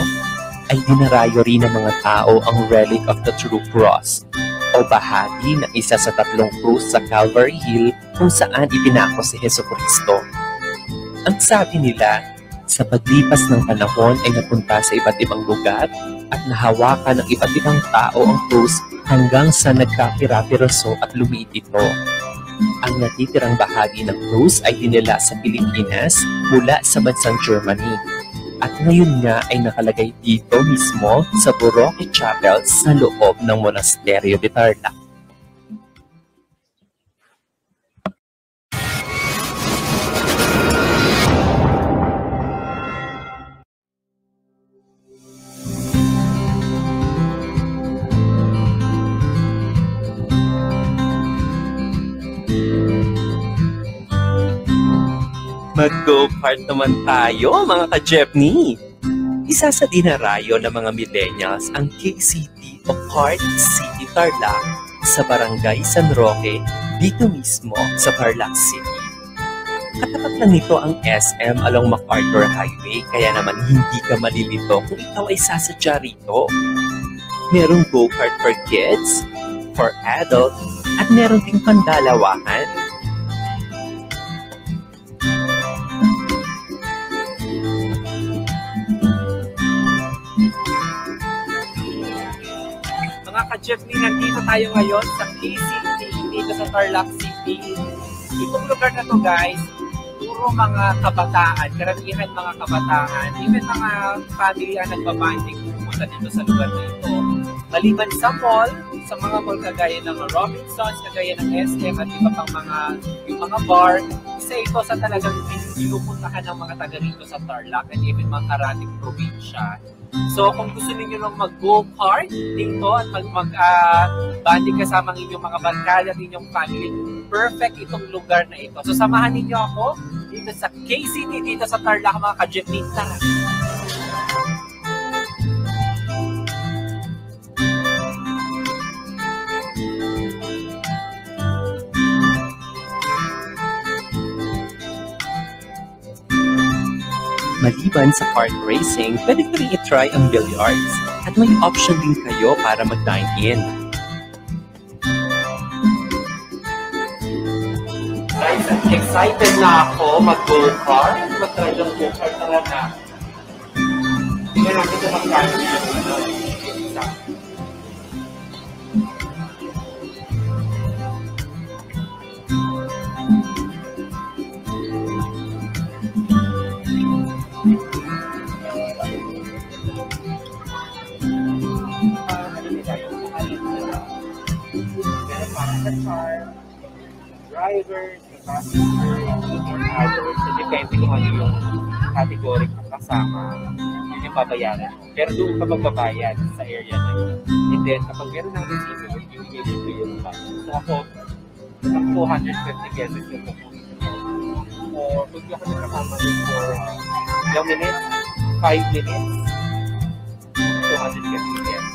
ay dinarayo rin ng mga tao ang Relic of the True Cross o bahagi ng isa sa tatlong krus sa Calvary Hill kung saan ipinako si Heso Kristo. Ang sabi nila, sa paglipas ng panahon ay napunta sa iba't ibang lugar at nahawakan ng iba't ibang tao ang krus hanggang sa nagkapira-piraso at lumiit ito. Ang natitirang bahagi ng cruise ay dinala sa Pilipinas mula sa bansang Germany. At ngayon nga ay nakalagay dito mismo sa Boracay Chapel sa loob ng Monasteryo de Tarlac. Mag-go-kart naman tayo, mga ka-Jeepney! Isa sa dinarayo ng mga millennials ang KCT o Kart City Tarlac sa Barangay San Roque, dito mismo sa Tarlac City. Katapat lang nito ang SM along MacArthur Highway kaya naman hindi ka malilito kung ikaw ay sasadya rito. Merong go-kart for kids, for adults, at meron ding pandalawahan. Mga ka-Jeepney, nandito tayo ngayon sa KCT, dito sa Tarlac City. Itong lugar na to guys, puro mga kabataan, karamihan mga kabataan, even mga family ang nagbabanding pumunta dito sa lugar na ito. Maliban sa mall, sa mga mall kagaya ng Robinsons, kagaya ng SM at iba pang mga, yung mga bar, isa ito sa talagang pinupuntahan ng mga taga rito sa Tarlac and even mga karating probinsya. So kung gusto niyo lang mag-go-kart dito at mag, mag banding kasama ang inyong mga barkada at inyong family, perfect itong lugar na ito. So samahan ninyo ako dito sa KCT dito sa Tarlac mga ka-jeepney. Tara! Maliban sa kart racing, pwede ko rin i-try ang billiards at may option din kayo para mag-dine-in. Guys, excited na ako mag-go-kart. Mag-try ng go-kart. Tara na. Tingnan natin ito magkano. Drivers, may passengers, and others. Kung ano yung category ng kasama. Yun yung babayaran. Pero doon ka magbabayad sa area na yun. And then, kapag meron ng receiver, ibigay dito yung bus. So, ako, ng 250 pesos yung pupunta. Or, kung ako nagkakamali for uh, ilang minutes, 5 minutes, 250 pesos.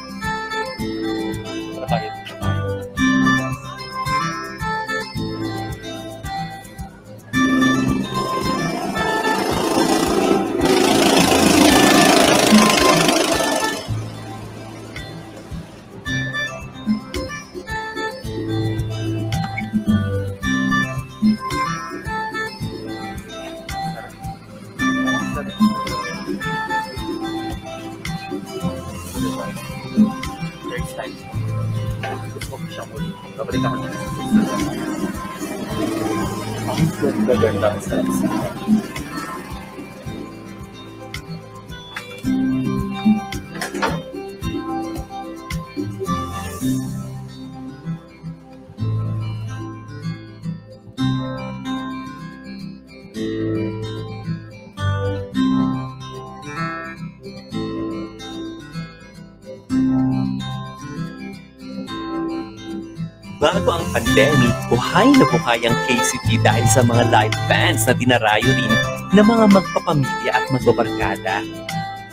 Buhay na buhay ang KCT dahil sa mga live bands na dinarayo rin ng mga magpapamilya at magbabarkada.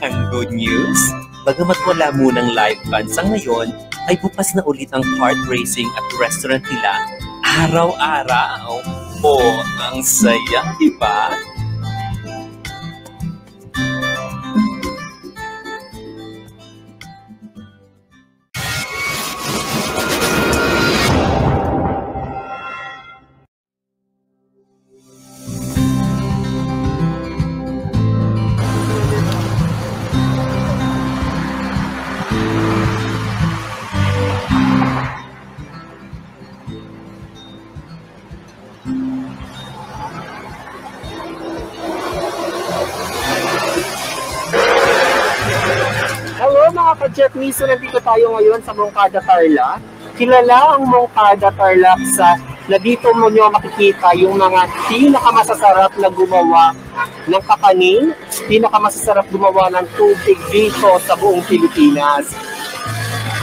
Ang good news, bagamat wala munang live bands sa ngayon, ay bukas na ulit ang kart racing at restaurant nila araw-araw. O, ang saya, di ba? Tayo ngayon sa Mongkada Tarlac. Kilala ang Mongkada Tarlac sa na dito mo nyo makikita yung mga pinakamasasarap na gumawa ng kakanin, pinakamasasarap gumawa ng tubig dito sa buong Pilipinas.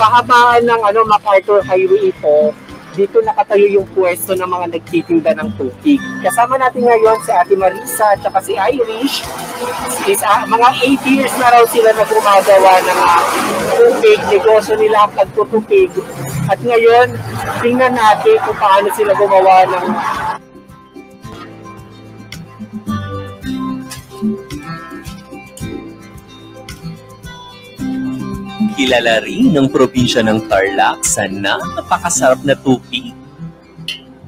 Kahabaan ng ano, MacArthur Highway ito, dito nakatayo yung pwesto ng mga nagtitinda ng tubig. Kasama natin ngayon si Ate Marisa at si Irish. Is, ah, mga 8 years na raw sila na gumagawa ng ah, tubig, negosyo nila ang pagtutupig. At ngayon, tingnan natin kung paano sila gumawa ng Kilala rin ng probinsya ng Tarlac sa napakasarap na tubig.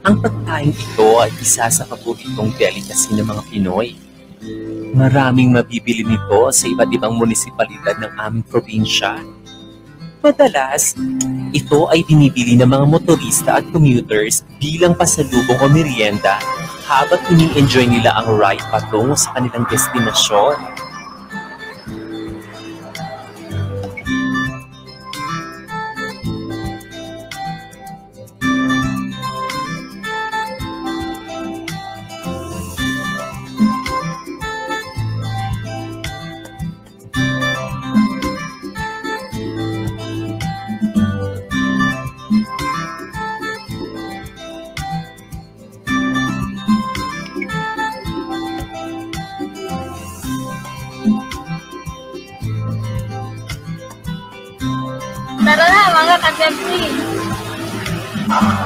Ang pagkain ito ay isa sa paboritong delicacy ng mga Pinoy. Maraming mabibili nito sa iba't ibang munisipalidad ng aming probinsya. Madalas, ito ay binibili ng mga motorista at commuters bilang pasalubong o merienda habang ini-enjoy nila ang ride patungo sa kanilang destinasyon. Bye.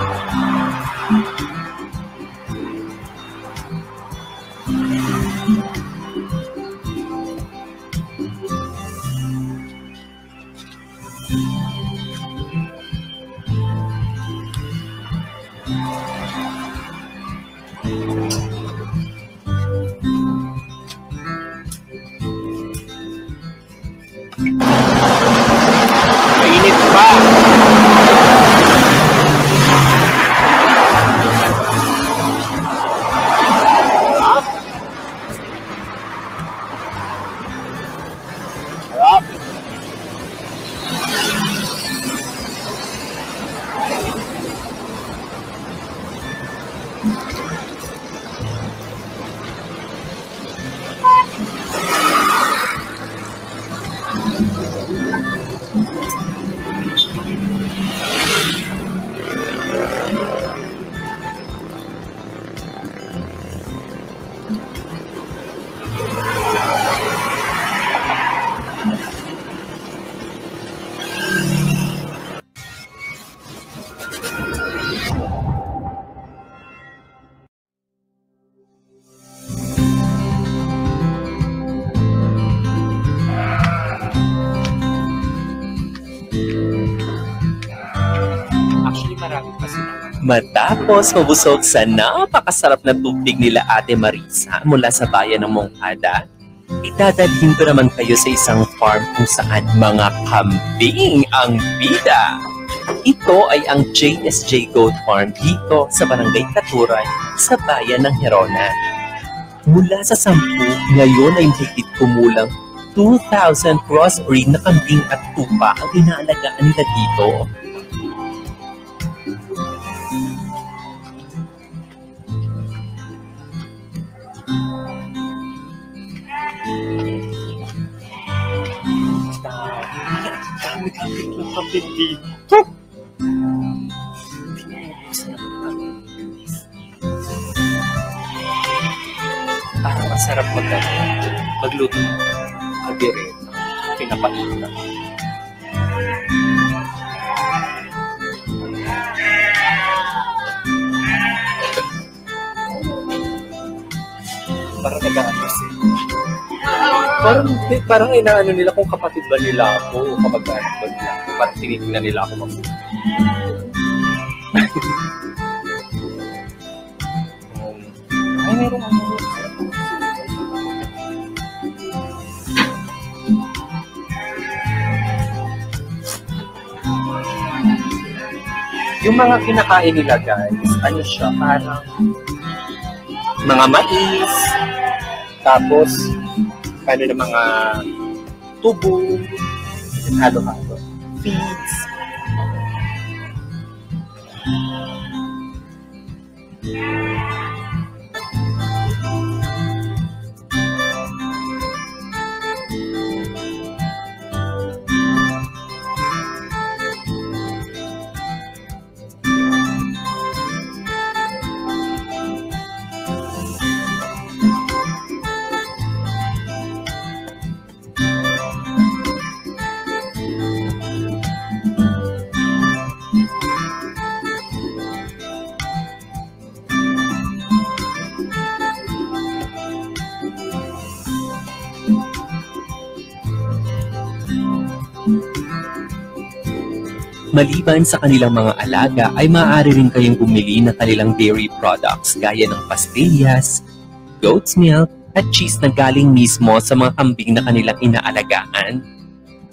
Matapos mabusog sa napakasarap na tubig nila Ate Marisa mula sa bayan ng Mongkada, itadalhin ko naman kayo sa isang farm kung saan mga kambing ang bida. Ito ay ang JSJ Goat Farm dito sa Barangay Katuray sa bayan ng Herona. Mula sa sampu, ngayon ay mahigit kumulang 2,000 crossbreed na kambing at tupa ang inaalagaan nila dito. seperti di Cuk. Ah, masarap mag magluto. Kadiri. Pinapain. Para tagaan. Parang inaano nila kung kapatid ba nila ako o kamag-anak ba nila. Parang tinitingnan nila ako mabuti. Yung mga kinakain nila guys, ano siya, parang mga mais, tapos ano na mga tubo, halo-halo, feeds. Maliban sa kanilang mga alaga ay maaari rin kayong bumili ng kanilang dairy products gaya ng pastillas, goat's milk, at cheese na galing mismo sa mga kambing na kanilang inaalagaan.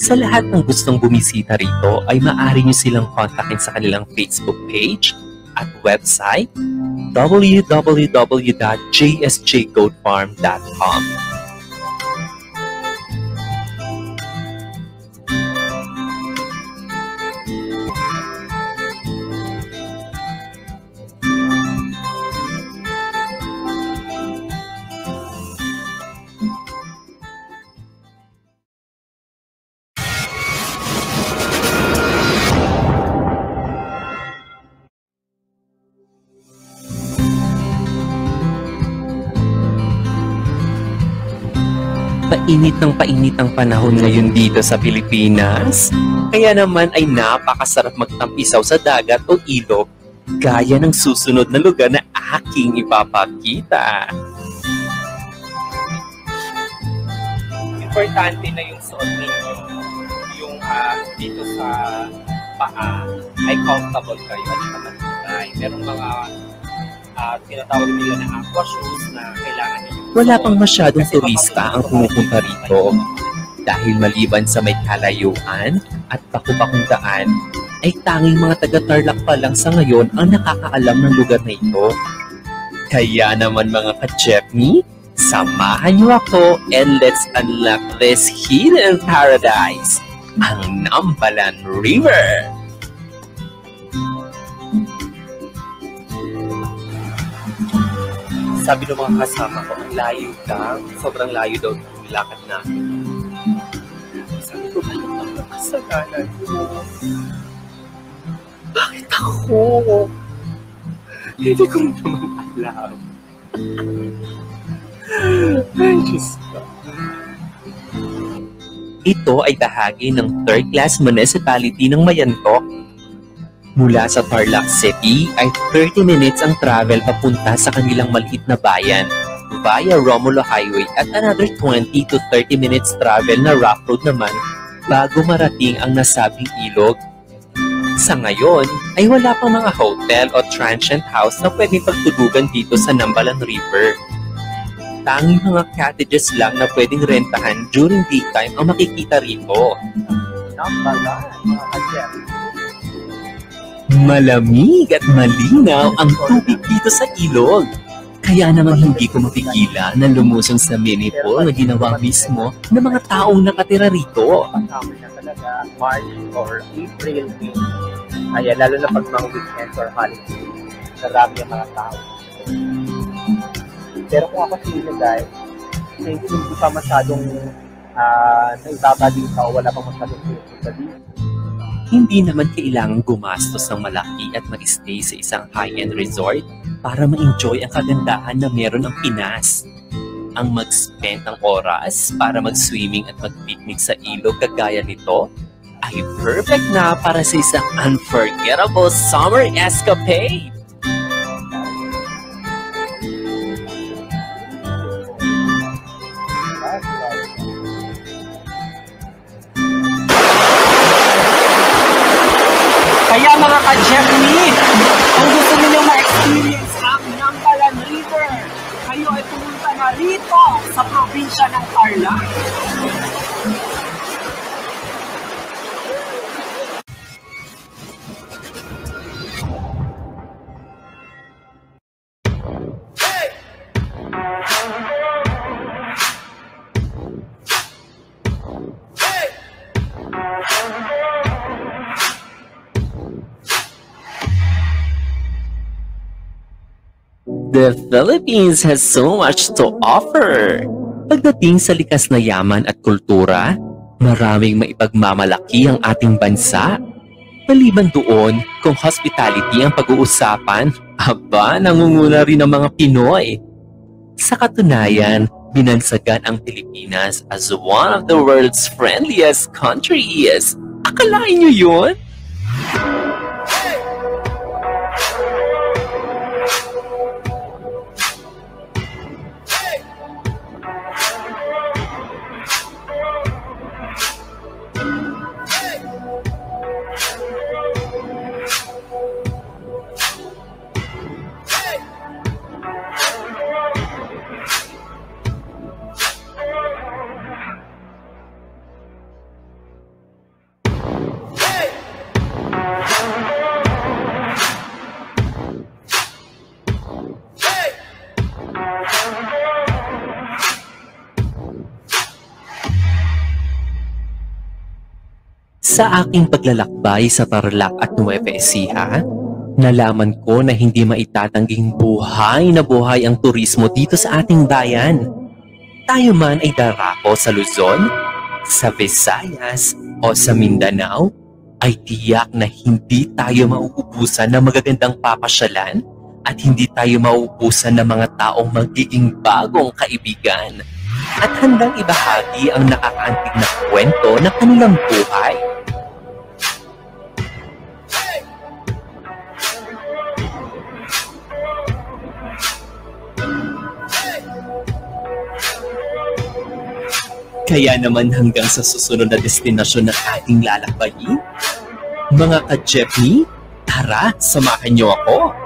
Sa lahat ng gustong bumisita rito ay maaari nyo silang kontakin sa kanilang Facebook page at website www.jsjgoatfarm.com. Painit ng painit ang panahon ngayon dito sa Pilipinas. Kaya naman ay napakasarap magtampisaw sa dagat o ilog gaya ng susunod na lugar na aking ipapakita. Importante na yung suot ninyo, yung ah, dito sa paa ay comfortable kayo at saka. Merong mga ah, tinatawag nila na aqua shoes na kailangan ninyo Wala pang masyadong turista ang pumupunta rito. Dahil maliban sa may kalayuan at baku-bakong daan, ay tanging mga taga-Tarlac pa lang sa ngayon ang nakakaalam ng lugar na ito. Kaya naman mga ka-Jeepney, samahan niyo ako and let's unlock this hidden paradise, ang Nambalan River. Sabi ng mga kasama ko, ang layo daw. Sobrang layo daw ng lakad natin. Sabi ko, ano ang nakasalanan mo? Bakit ako? Hindi ko rin naman alam. Ay, Diyos ko. Ito ay bahagi ng third-class municipality ng Mayantok. Mula sa Tarlac City ay 30 minutes ang travel papunta sa kanilang maliit na bayan via Romulo Highway at another 20 to 30 minutes travel na rough road naman bago marating ang nasabing ilog. Sa ngayon ay wala pang mga hotel o transient house na pwedeng pagtulugan dito sa Nambalan River. Tanging mga cottages lang na pwedeng rentahan during daytime ang makikita rito. Nambalan, mga. Malamig at malinaw ang tubig dito sa ilog. Kaya naman hindi ko mapigila na lumusong sa mini pool na ginawa mismo ng mga taong nakatira rito. Kasama niya talaga March or April, May. Kaya lalo na pag mga weekends or holidays, marami ang mga tao. Pero kung ako sila guys, hindi pa masyadong uh, naibabalik o wala pa masyadong pupunta dito, Hindi naman kailangang gumastos ng malaki at mag-stay sa isang high-end resort para ma-enjoy ang kagandahan na meron ang Pinas. ang mag-spend ng oras para mag-swimming at mag-picnic sa ilog kagaya nito ay perfect na para sa isang unforgettable summer escapade. The Philippines has so much to offer. Pagdating sa likas na yaman at kultura, maraming maipagmamalaki ang ating bansa. Maliban doon, kung hospitality ang pag-uusapan, aba, nangunguna rin ang mga Pinoy. Sa katunayan, binansagan ang Pilipinas as one of the world's friendliest countries. Akalain niyo yun? Sa aking paglalakbay sa Tarlac at Nueva Ecija, nalaman ko na hindi maitatangging buhay na buhay ang turismo dito sa ating bayan. Tayo man ay darako sa Luzon, sa Visayas o sa Mindanao, ay tiyak na hindi tayo mauubusan ng magagandang papasyalan at hindi tayo mauubusan ng mga taong magiging bagong kaibigan at handang ibahagi ang nakakaantig na kwento ng kanilang buhay. Kaya naman hanggang sa susunod na destinasyon ng ating lalakbayin, mga ka-jeepney, tara, samahan niyo ako.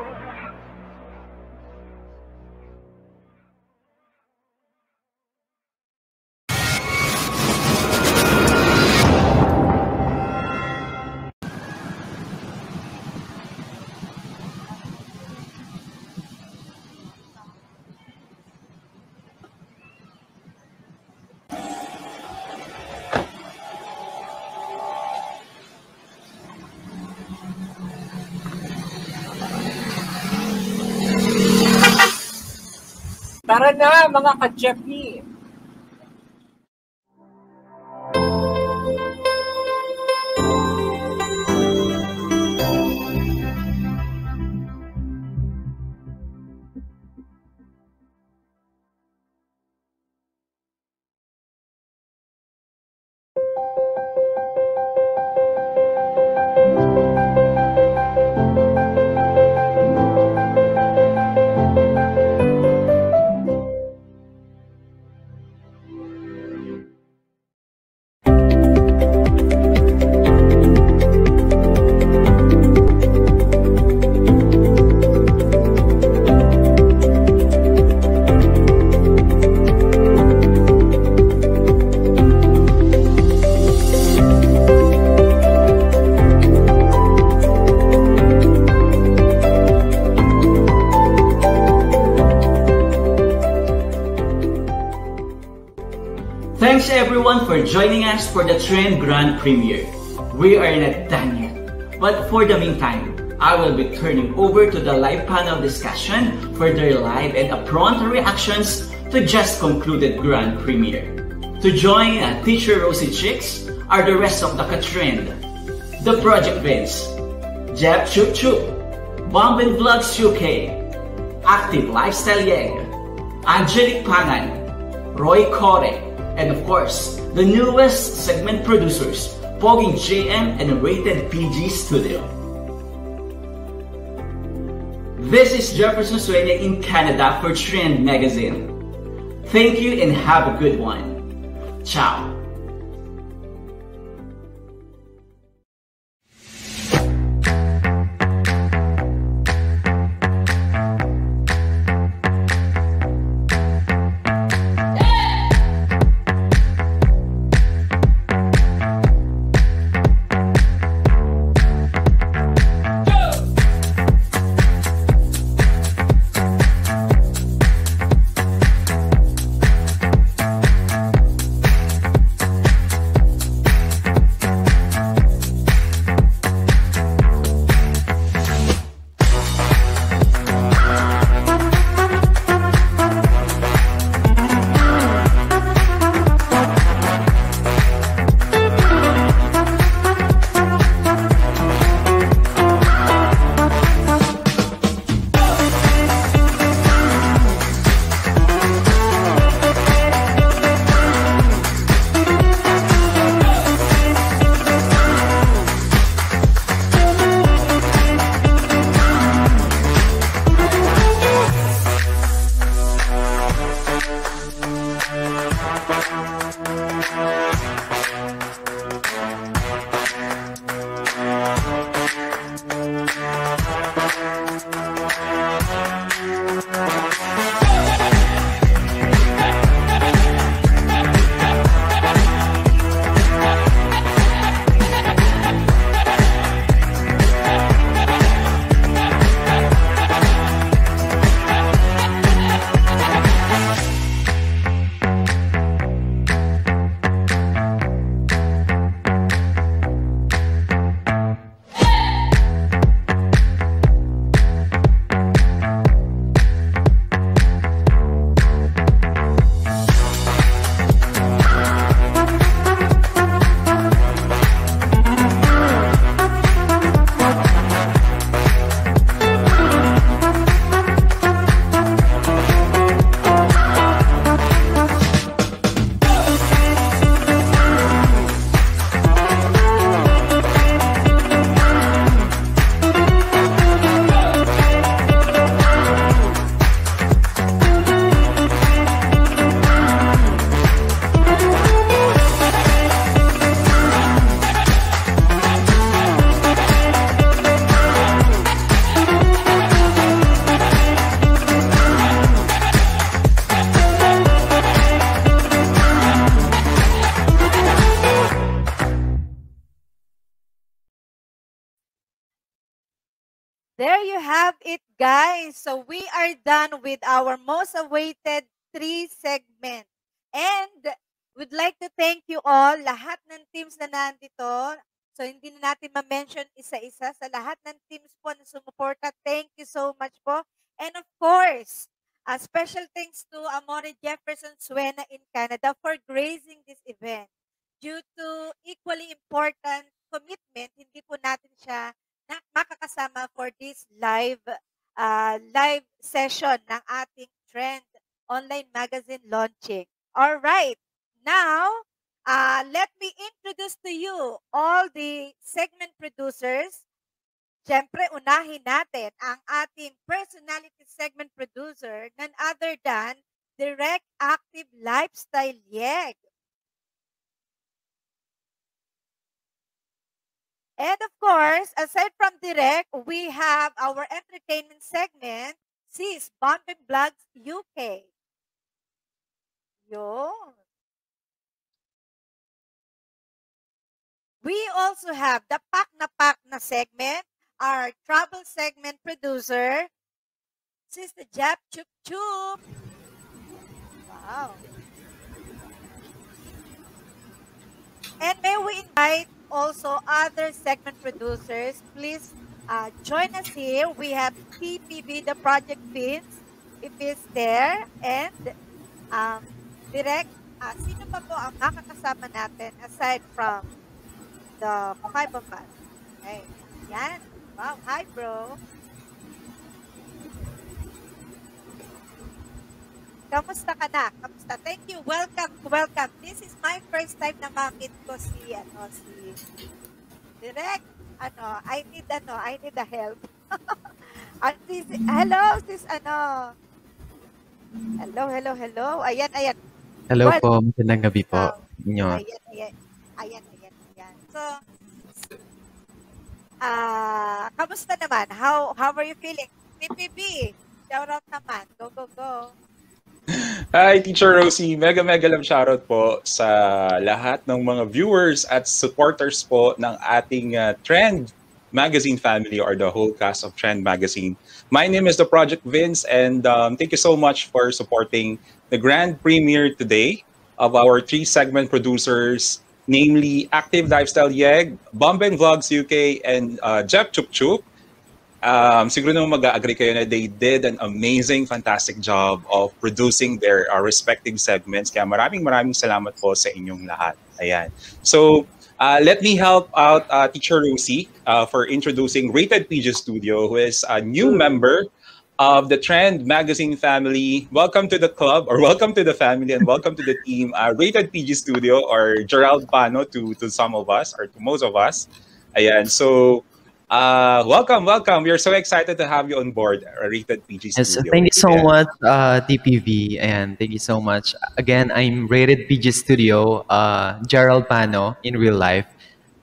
Mga ka-Jeffrey! For the Trend Grand Premiere. We are not done yet. But for the meantime, I will be turning over to the live panel discussion for their live and prompt reactions to just concluded Grand Premiere. To join uh, Teacher Rosie Chicks are the rest of the Katrend, the Project Vince, Jeff Chup Chup, Bombin Vlogs UK, Active Lifestyle Yeg, Angelic Pangan, Roy Corre, and of course, the newest segment producers, Poging JM and Rated PG Studio. This is Jefferson Sueña in Canada for Trend Magazine. Thank you and have a good one. Ciao. Our most awaited three segment. And would like to thank you all, lahat ng teams na nandito. So hindi na natin ma-mention isa-isa sa lahat ng teams po na sumuporta. Thank you so much po. And of course, a special thanks to Amore Jefferson Suena in Canada for gracing this event. Due to equally important commitment, hindi po natin siya makakasama for this live uh, live session ng ating Trend online magazine launching. All right. Now, uh, let me introduce to you all the segment producers. Siyempre, unahin natin ang ating personality segment producer none other than Direct Active Lifestyle Yeg. And of course, aside from Direct, we have our entertainment segment, Sis Bumping Blogs UK. Yun. We also have the Pak na Pak na segment, our travel segment producer, Sister Jap Chup Chup. Wow. And may we invite also other segment producers, please uh, join us here. We have TPB, the Project Fins, if it's there, and um, direct, uh, sino pa po ang makakasama natin aside from the five of us? Okay. Yan. Wow. Hi, bro. Kamusta ka na? Kamusta? Thank you. Welcome. Welcome. This is my first time na ma-meet ko si, ano, si Direct. Ano, I need, ano, I need a help. At sis, hello, sis, ano. Hello, hello, hello. Ayan, ayan. Hello Well, po, magandang gabi po. Inyo. Ayan, ayan. Ayan, ayan, ayan. So, ah, kamusta naman? How how are you feeling? PPB, shout out naman. Go, go, go. Hi, Teacher Rosie. Mega mega love shoutout po sa lahat ng mga viewers at supporters po ng ating uh, Trend Magazine family or the whole cast of Trend Magazine. My name is the Project Vince and um, thank you so much for supporting the grand premiere today of our three segment producers, namely Active Lifestyle Yeg, Bomben Vlogs UK, and uh, Jeff Chup Chup. Um, siguro naman mag-agree kayo na they did an amazing, fantastic job of producing their uh, respective segments. Kaya maraming maraming salamat po sa inyong lahat. Ayan. So, uh, let me help out uh, Teacher Rosie uh, for introducing Rated PG Studio, who is a new member of the Trend Magazine family. Welcome to the club, or welcome to the family, and welcome to the team. Uh, Rated PG Studio, or Gerald Pano to, to some of us, or to most of us. Ayan. So, uh, welcome, welcome. We are so excited to have you on board, uh, Rated PG Yes, Studio. thank you so Ayan. much, uh, TPV, and thank you so much. Again, I'm Rated PG Studio, uh, Gerald Pano in real life.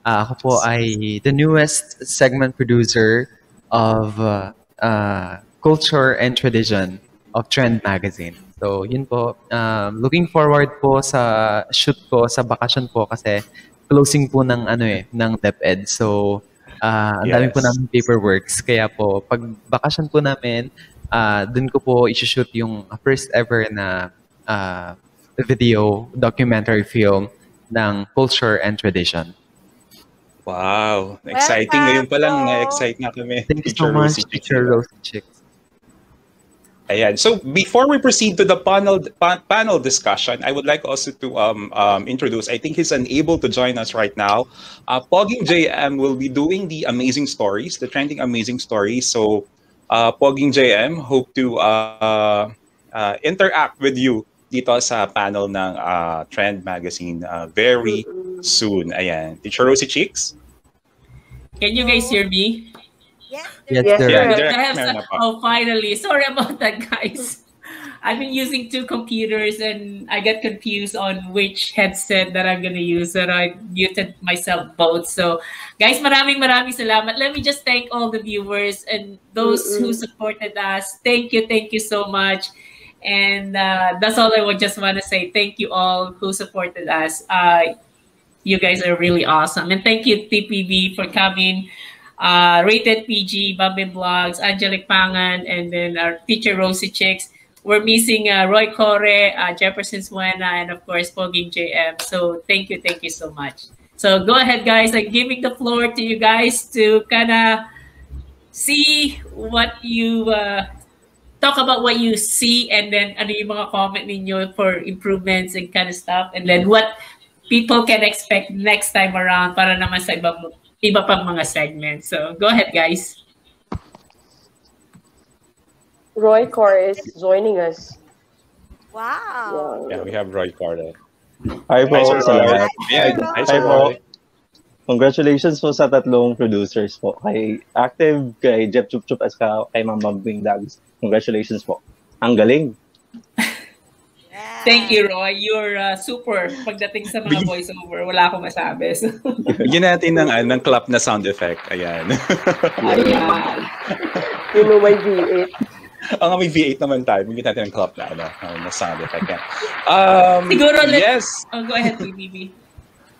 Uh, ako po ay the newest segment producer of uh, uh, culture and tradition of Trend Magazine. So, yun po. Um, looking forward po sa shoot ko sa bakasyon po kasi closing po ng ano eh, ng DepEd. So, ah ang dami po Yes. namin paperworks. Kaya po, pag bakasyon po namin, ah dun ko po isushoot yung first ever na ah, video documentary film ng culture and tradition. Wow, exciting. Ngayon pa lang, na-excite na kami. Thank you so much, Teacher Rosie Chicks. Ayan. So before we proceed to the panel pa- panel discussion, I would like also to um, um, introduce. I think he's unable to join us right now. Uh, Pogging JM will be doing the amazing stories, the trending amazing stories. So, uh, Pogging JM, hope to uh, uh, interact with you dito sa panel ng uh, Trend Magazine uh, very soon. Ayan. Teacher Rosie Cheeks. Can you guys hear me? Yes, Yeah, sir. I Direct have meron na some- oh, finally. Sorry about that, guys. I've been using two computers and I get confused on which headset that I'm gonna use. So I muted myself both. So, guys, maraming maraming salamat. Let me just thank all the viewers and those who supported us. Thank you, thank you so much. And uh, that's all I would just want to say. Thank you all who supported us. Uh, you guys are really awesome. And thank you, TPV, for coming. Uh, Rated PG, Bobby Vlogs, Angelic Pangan, and then our teacher Rosie Chicks. We're missing uh, Roy Corre, uh, Jefferson Suena, and of course, Poging JM. So thank you, thank you so much. So go ahead, guys. I'm giving the floor to you guys to kind of see what you uh, talk about what you see and then ano yung mga comment ninyo for improvements and kind of stuff and then what people can expect next time around para naman sa iba, iba pang mga segments. So go ahead guys. Roy Core is joining us. Wow. Yeah, we have Roy Corre. Hi po, Hi, Sir Roy. salamat. Hi, Sir Hi po. Congratulations po sa tatlong producers po. Kay Active, kay Jeff Chup Chup, as ka, kay Ma'am Bing Dags. Congratulations po. Ang galing. Thank you Roy. You're uh, super pagdating sa mga voiceover. Wala akong masabi. So, Bigyan natin ng, ano, ng clap na sound effect. Ayan. ayan. You know my V8. Ang may V8 naman tayo. Bigyan natin ng clap na, ano, na sound effect. Yan. Um, Siguro yes. Oh, go ahead, TBB.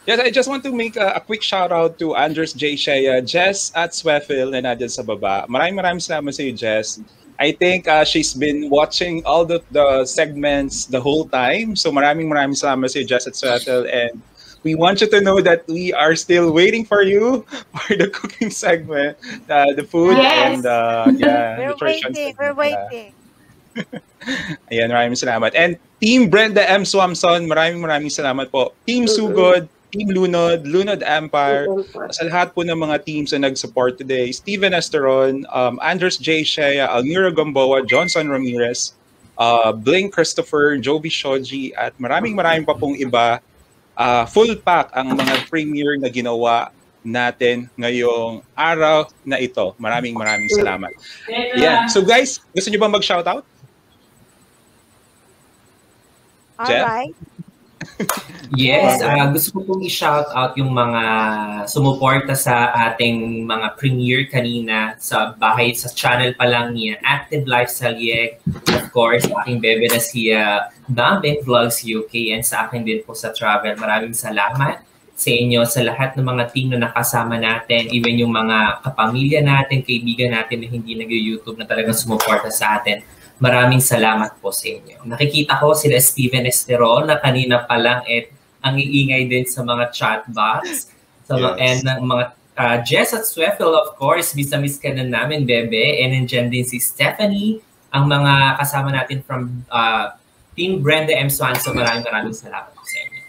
Yes, I just want to make a, a quick shout out to Andres J. Shea, Jess at Swefil na nandyan sa baba. Maraming maraming salamat sa iyo, Jess. I think uh, she's been watching all the, the segments the whole time. So maraming maraming salamat sa iyo, Jess at Swefil. And we want you to know that we are still waiting for you for the cooking segment, uh, the food Yes. and uh, yeah, We're nutrition waiting. segment. We're waiting. Ayan, maraming salamat. And Team Brenda M. Swamson, maraming maraming salamat po. Team Sugod, Team Lunod, Lunod Empire, sa lahat po ng mga teams na nag-support today. Steven Esteron, um, Andres J. Shea, Almira Gamboa, Johnson Ramirez, uh, Bling Christopher, Joby Shoji, at maraming maraming pa pong iba. Uh, full pack ang mga premiere na ginawa natin ngayong araw na ito. Maraming maraming salamat. Yeah. So guys, gusto niyo ba mag-shoutout? Jeff? Alright. Yes, uh, gusto ko pong i-shout out yung mga sumuporta sa ating mga premiere kanina sa bahay, sa channel pa lang niya, Active Lifestyle Yeg, of course, aking bebe na si uh, Vlogs UK, and sa akin din po sa travel. Maraming salamat sa inyo, sa lahat ng mga team na nakasama natin, even yung mga kapamilya natin, kaibigan natin na hindi nag-YouTube na talagang sumuporta sa atin. Maraming salamat po sa inyo. Nakikita ko sila Steven Esterol na kanina pa lang at ang iingay din sa mga chat box. Sa mga, Yes. and ng mga uh, Jess at Sweffel, of course, miss na miss ka na namin, bebe. And nandiyan din si Stephanie, ang mga kasama natin from uh, Team Brenda M. Swanson. Maraming maraming salamat po sa inyo.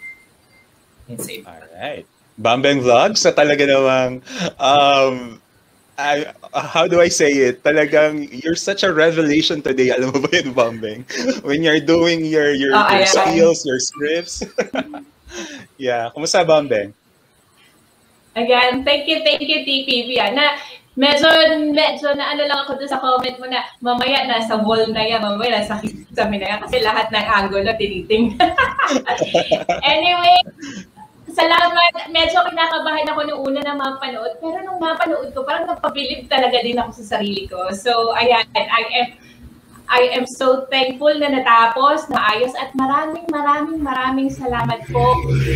And sa. Alright. Bambang Vlogs na talaga namang um, I, uh, how do I say it? Talagang you're such a revelation today. Alam mo ba yun, Bambang? When you're doing your your, Oh, your skills, your scripts. yeah. Kumusta, Bambang? Again, thank you, thank you, TPV. Ah, na, medyo, medyo na ano lang ako dun sa comment mo na mamaya nasa wall na yan, mamaya nasa kisame na yan kasi lahat ng angle na tiniting. anyway, salamat. Medyo kinakabahan ako nung una na mapanood. Pero nung mapanood ko, parang napabilib talaga din ako sa sarili ko. So, ayan, I am I am so thankful na natapos, na ayos at maraming maraming maraming salamat po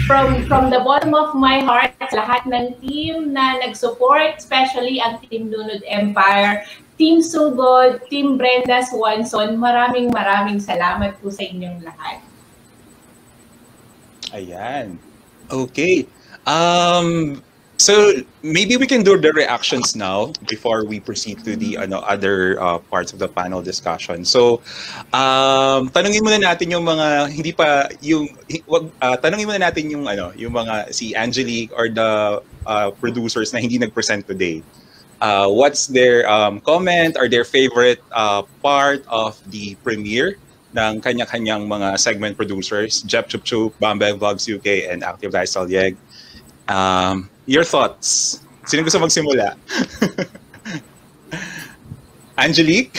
from from the bottom of my heart lahat ng team na nag-support, especially ang Team Lunod Empire, Team Sugod, Team Brenda Swanson. Maraming maraming salamat po sa inyong lahat. Ayan. Okay. Um, so maybe we can do the reactions now before we proceed to the ano, other uh, parts of the panel discussion. So, um, tanungin muna natin yung mga hindi pa yung wag uh, tanungin muna natin yung ano, yung mga si Angelique or the uh, producers na hindi nag-present today. Uh, what's their um, comment or their favorite uh, part of the premiere ng kanya-kanyang mga segment producers, Jeff Chup Chup, Bambang Vlogs UK, and Active Lifestyle Yeg. Um, your thoughts? Sino gusto magsimula? Angelique?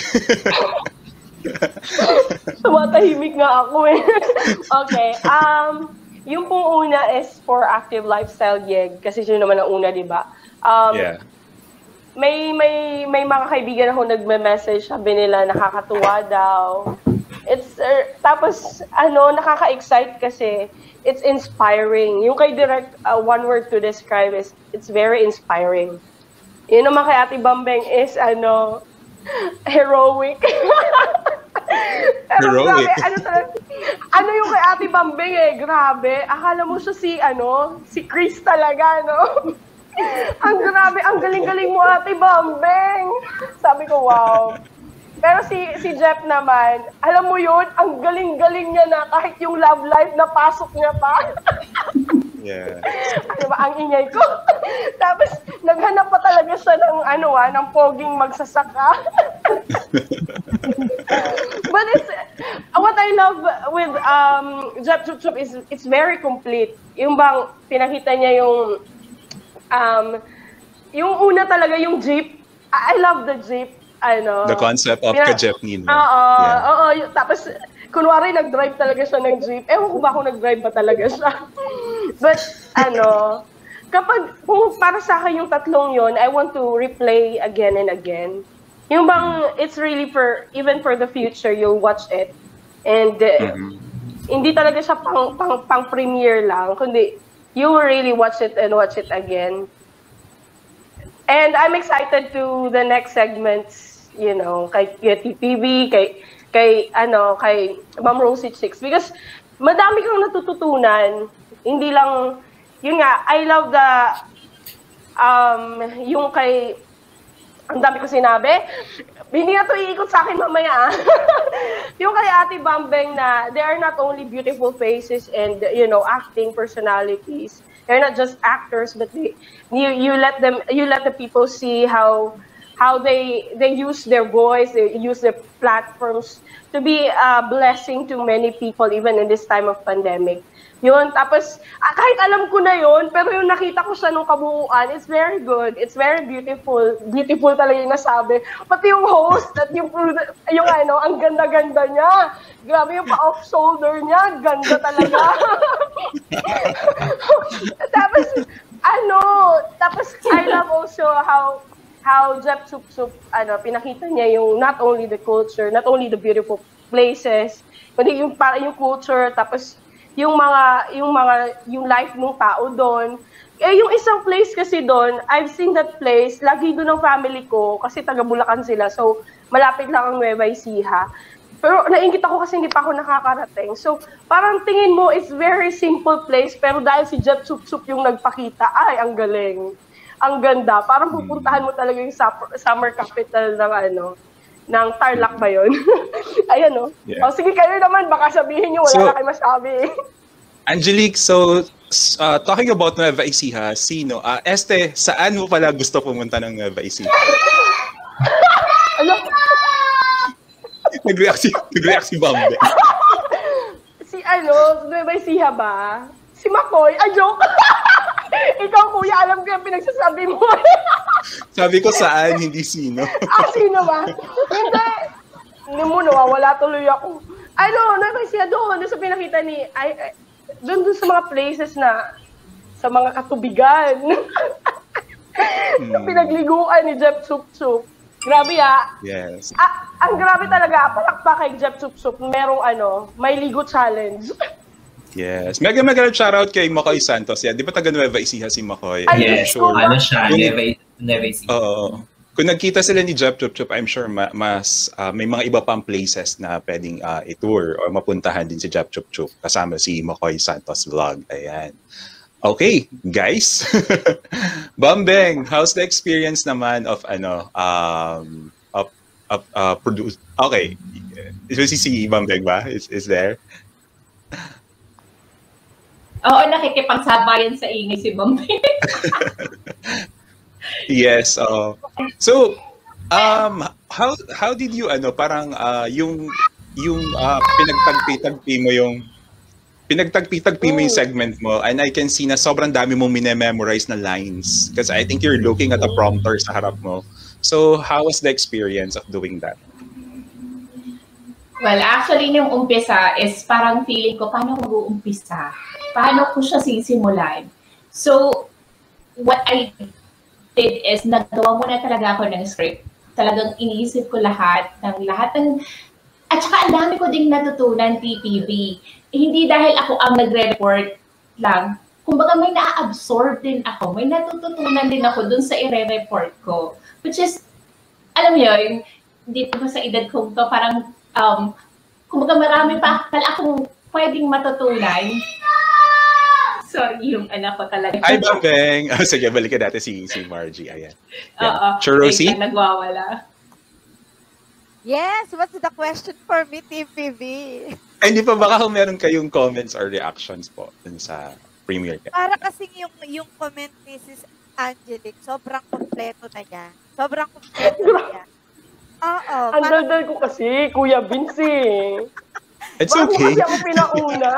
Tumatahimik nga ako eh. okay. Um, yung pong una is for active lifestyle yeg. Kasi yun naman ang una, di ba? Um, yeah. may may may mga kaibigan ako nagme-message, sabi nila nakakatuwa daw. It's er, tapos ano nakaka-excite kasi it's inspiring. Yung kay direct uh, one word to describe is it's very inspiring. Yun naman kay Ate Bambeng is ano heroic. Pero Heroic. grabe, ano ano yung kay Ate Bambeng eh, grabe. Akala mo siya si, ano, si Chris talaga, no? ang grabe, ang galing-galing mo, Ate Bambeng. Sabi ko, wow. Pero si si Jeff naman, alam mo yun, ang galing-galing niya na kahit yung love life na pasok niya pa. Yeah. ano ba, ang ingay ko. Tapos, naghanap pa talaga siya ng, ano ah, ng poging magsasaka. But it's, what I love with um, Jeff Chup Chup is, it's very complete. Yung bang, pinakita niya yung, um, yung una talaga, yung jeep. I I love the jeep. Ano, The concept of Pina- Kajepnin. Oo, Yeah. oo. y- Tapos, kunwari, nag-drive talaga siya ng jeep. Ewan ko ba kung nag-drive pa talaga siya. But, ano, kapag, kung para sa akin yung tatlong yon I want to replay again and again. Yung bang, it's really for, even for the future, you'll watch it. And, uh, hindi talaga siya pang, pang, pang premiere lang, kundi, you will really watch it and watch it again. And I'm excited to the next segments, you know, kay, kay TPV, kay, kay, ano, kay Ma'am Rosie Chicks. Because madami kang natututunan. Hindi lang, yun nga, I love the, um, yung kay, ang dami ko sinabi. Hindi na to iikot sa akin mamaya. ah. yung kay Ate Bambeng na they are not only beautiful faces and, you know, acting personalities. They're not just actors, but they, you, you let them, you let the people see how, how they they use their voice, they use their platforms to be a blessing to many people even in this time of pandemic. Yun, tapos ah, kahit alam ko na yun, pero yung nakita ko siya nung kabuuan, it's very good. It's very beautiful. Beautiful talaga yung nasabi. Pati yung host at yung, yung ano, ang ganda-ganda niya. Grabe yung pa-off shoulder niya. Ganda talaga. tapos, ano, tapos I love also how how Jeff Sup Sup, ano, pinakita niya yung not only the culture, not only the beautiful places, kundi yung para yung culture, tapos yung mga yung mga yung life ng tao doon. Eh yung isang place kasi doon, I've seen that place, lagi doon ng family ko kasi taga Bulacan sila. So malapit lang ang Nueva Ecija. Pero naingit ako kasi hindi pa ako nakakarating. So parang tingin mo it's very simple place pero dahil si Jeff Sup Sup yung nagpakita, ay ang galing. Ang ganda. Parang pupuntahan mo talaga yung summer capital ng ano, ng Tarlac ba yun? Ayan, no? Yeah. O, sige kayo naman, baka sabihin nyo, wala So- na kayo masabi. Angelique, so uh, talking about Nueva Ecija, sino? Ah, este, saan mo pala gusto pumunta ng Nueva Ecija? ano? nag-react si, nag-react si Bambi. si ano, Nueva Ecija ba? Si Makoy? Ay, joke! Ikaw, kuya, alam ko yung pinagsasabi mo. Sabi ko saan, hindi sino. ah, sino ba? Hindi. Hindi mo, nawawala tuloy ako. Ano, Nueva Ecija doon, doon sa pinakita ni, ay, ay, doon doon sa mga places na, sa mga katubigan. sa pinagliguan ni Jeff Sup Sup. Grabe ah. Yes. Ah, ang grabe talaga, palakpak kay Jeff Sup Sup, merong ano, may ligo challenge. Yes. Mega mega shoutout kay Makoy Santos. Yeah, di ba taga Nueva Ecija si Makoy? Ay, I'm yes, ano siya, Kung- Nueva, Nueva Ecija. Oo. Kung nagkita sila ni Jeff Chup Chup, I'm sure ma- mas ah, may mga iba pang places na pwedeng ah, i-tour or mapuntahan din si Jeff Chup Chup kasama si Makoy Santos Vlog. Ayan. Okay, guys. Bambeng, how's the experience naman of ano um of of uh, produce Okay. Is si si Bambeng ba? Is is there? Oo, nakikipagsabayan sa ingay si Bombay. Yes. oo. so, um, how how did you ano parang ah, yung yung ah, pinagtagpi-tagpi mo yung pinagtagpi-tagpi mo yung segment mo and I can see na sobrang dami mong mine-memorize na lines because I think you're looking at a prompter sa harap mo. So, how was the experience of doing that? Well, actually, yung umpisa is parang feeling ko, paano ko uumpisa? Paano ko siya sisimulan? So, what I did is, nagawa muna talaga ako ng script. Talagang iniisip ko lahat, ng lahat ng... At saka ang dami ko ding natutunan, TPV. Hindi dahil ako ang nagre-report lang. Kumbaga may na-absorb din ako. May natututunan din ako dun sa ire-report ko. Which is, alam mo yun, dito ko sa edad kong to, parang, um, kumbaga marami pa pala akong pwedeng matutunan. Sorry, yung anak ko talaga. Hi, Bambeng! Oh, sige, balikan natin si, si Margie. Ayan. Oo. Sure, Rosie? Wait lang, nagwawala. Yes, what's the question for me, TPV? Ay, hindi pa baka kung meron kayong comments or reactions po dun sa premiere. Para kasing yung, yung comment ni Sis Angelic, sobrang kompleto na niya. Sobrang kompleto na niya. Oo. Ang parang- daldal ko kasi, Kuya Vince eh. It's Bago okay. kasi ako pinauna.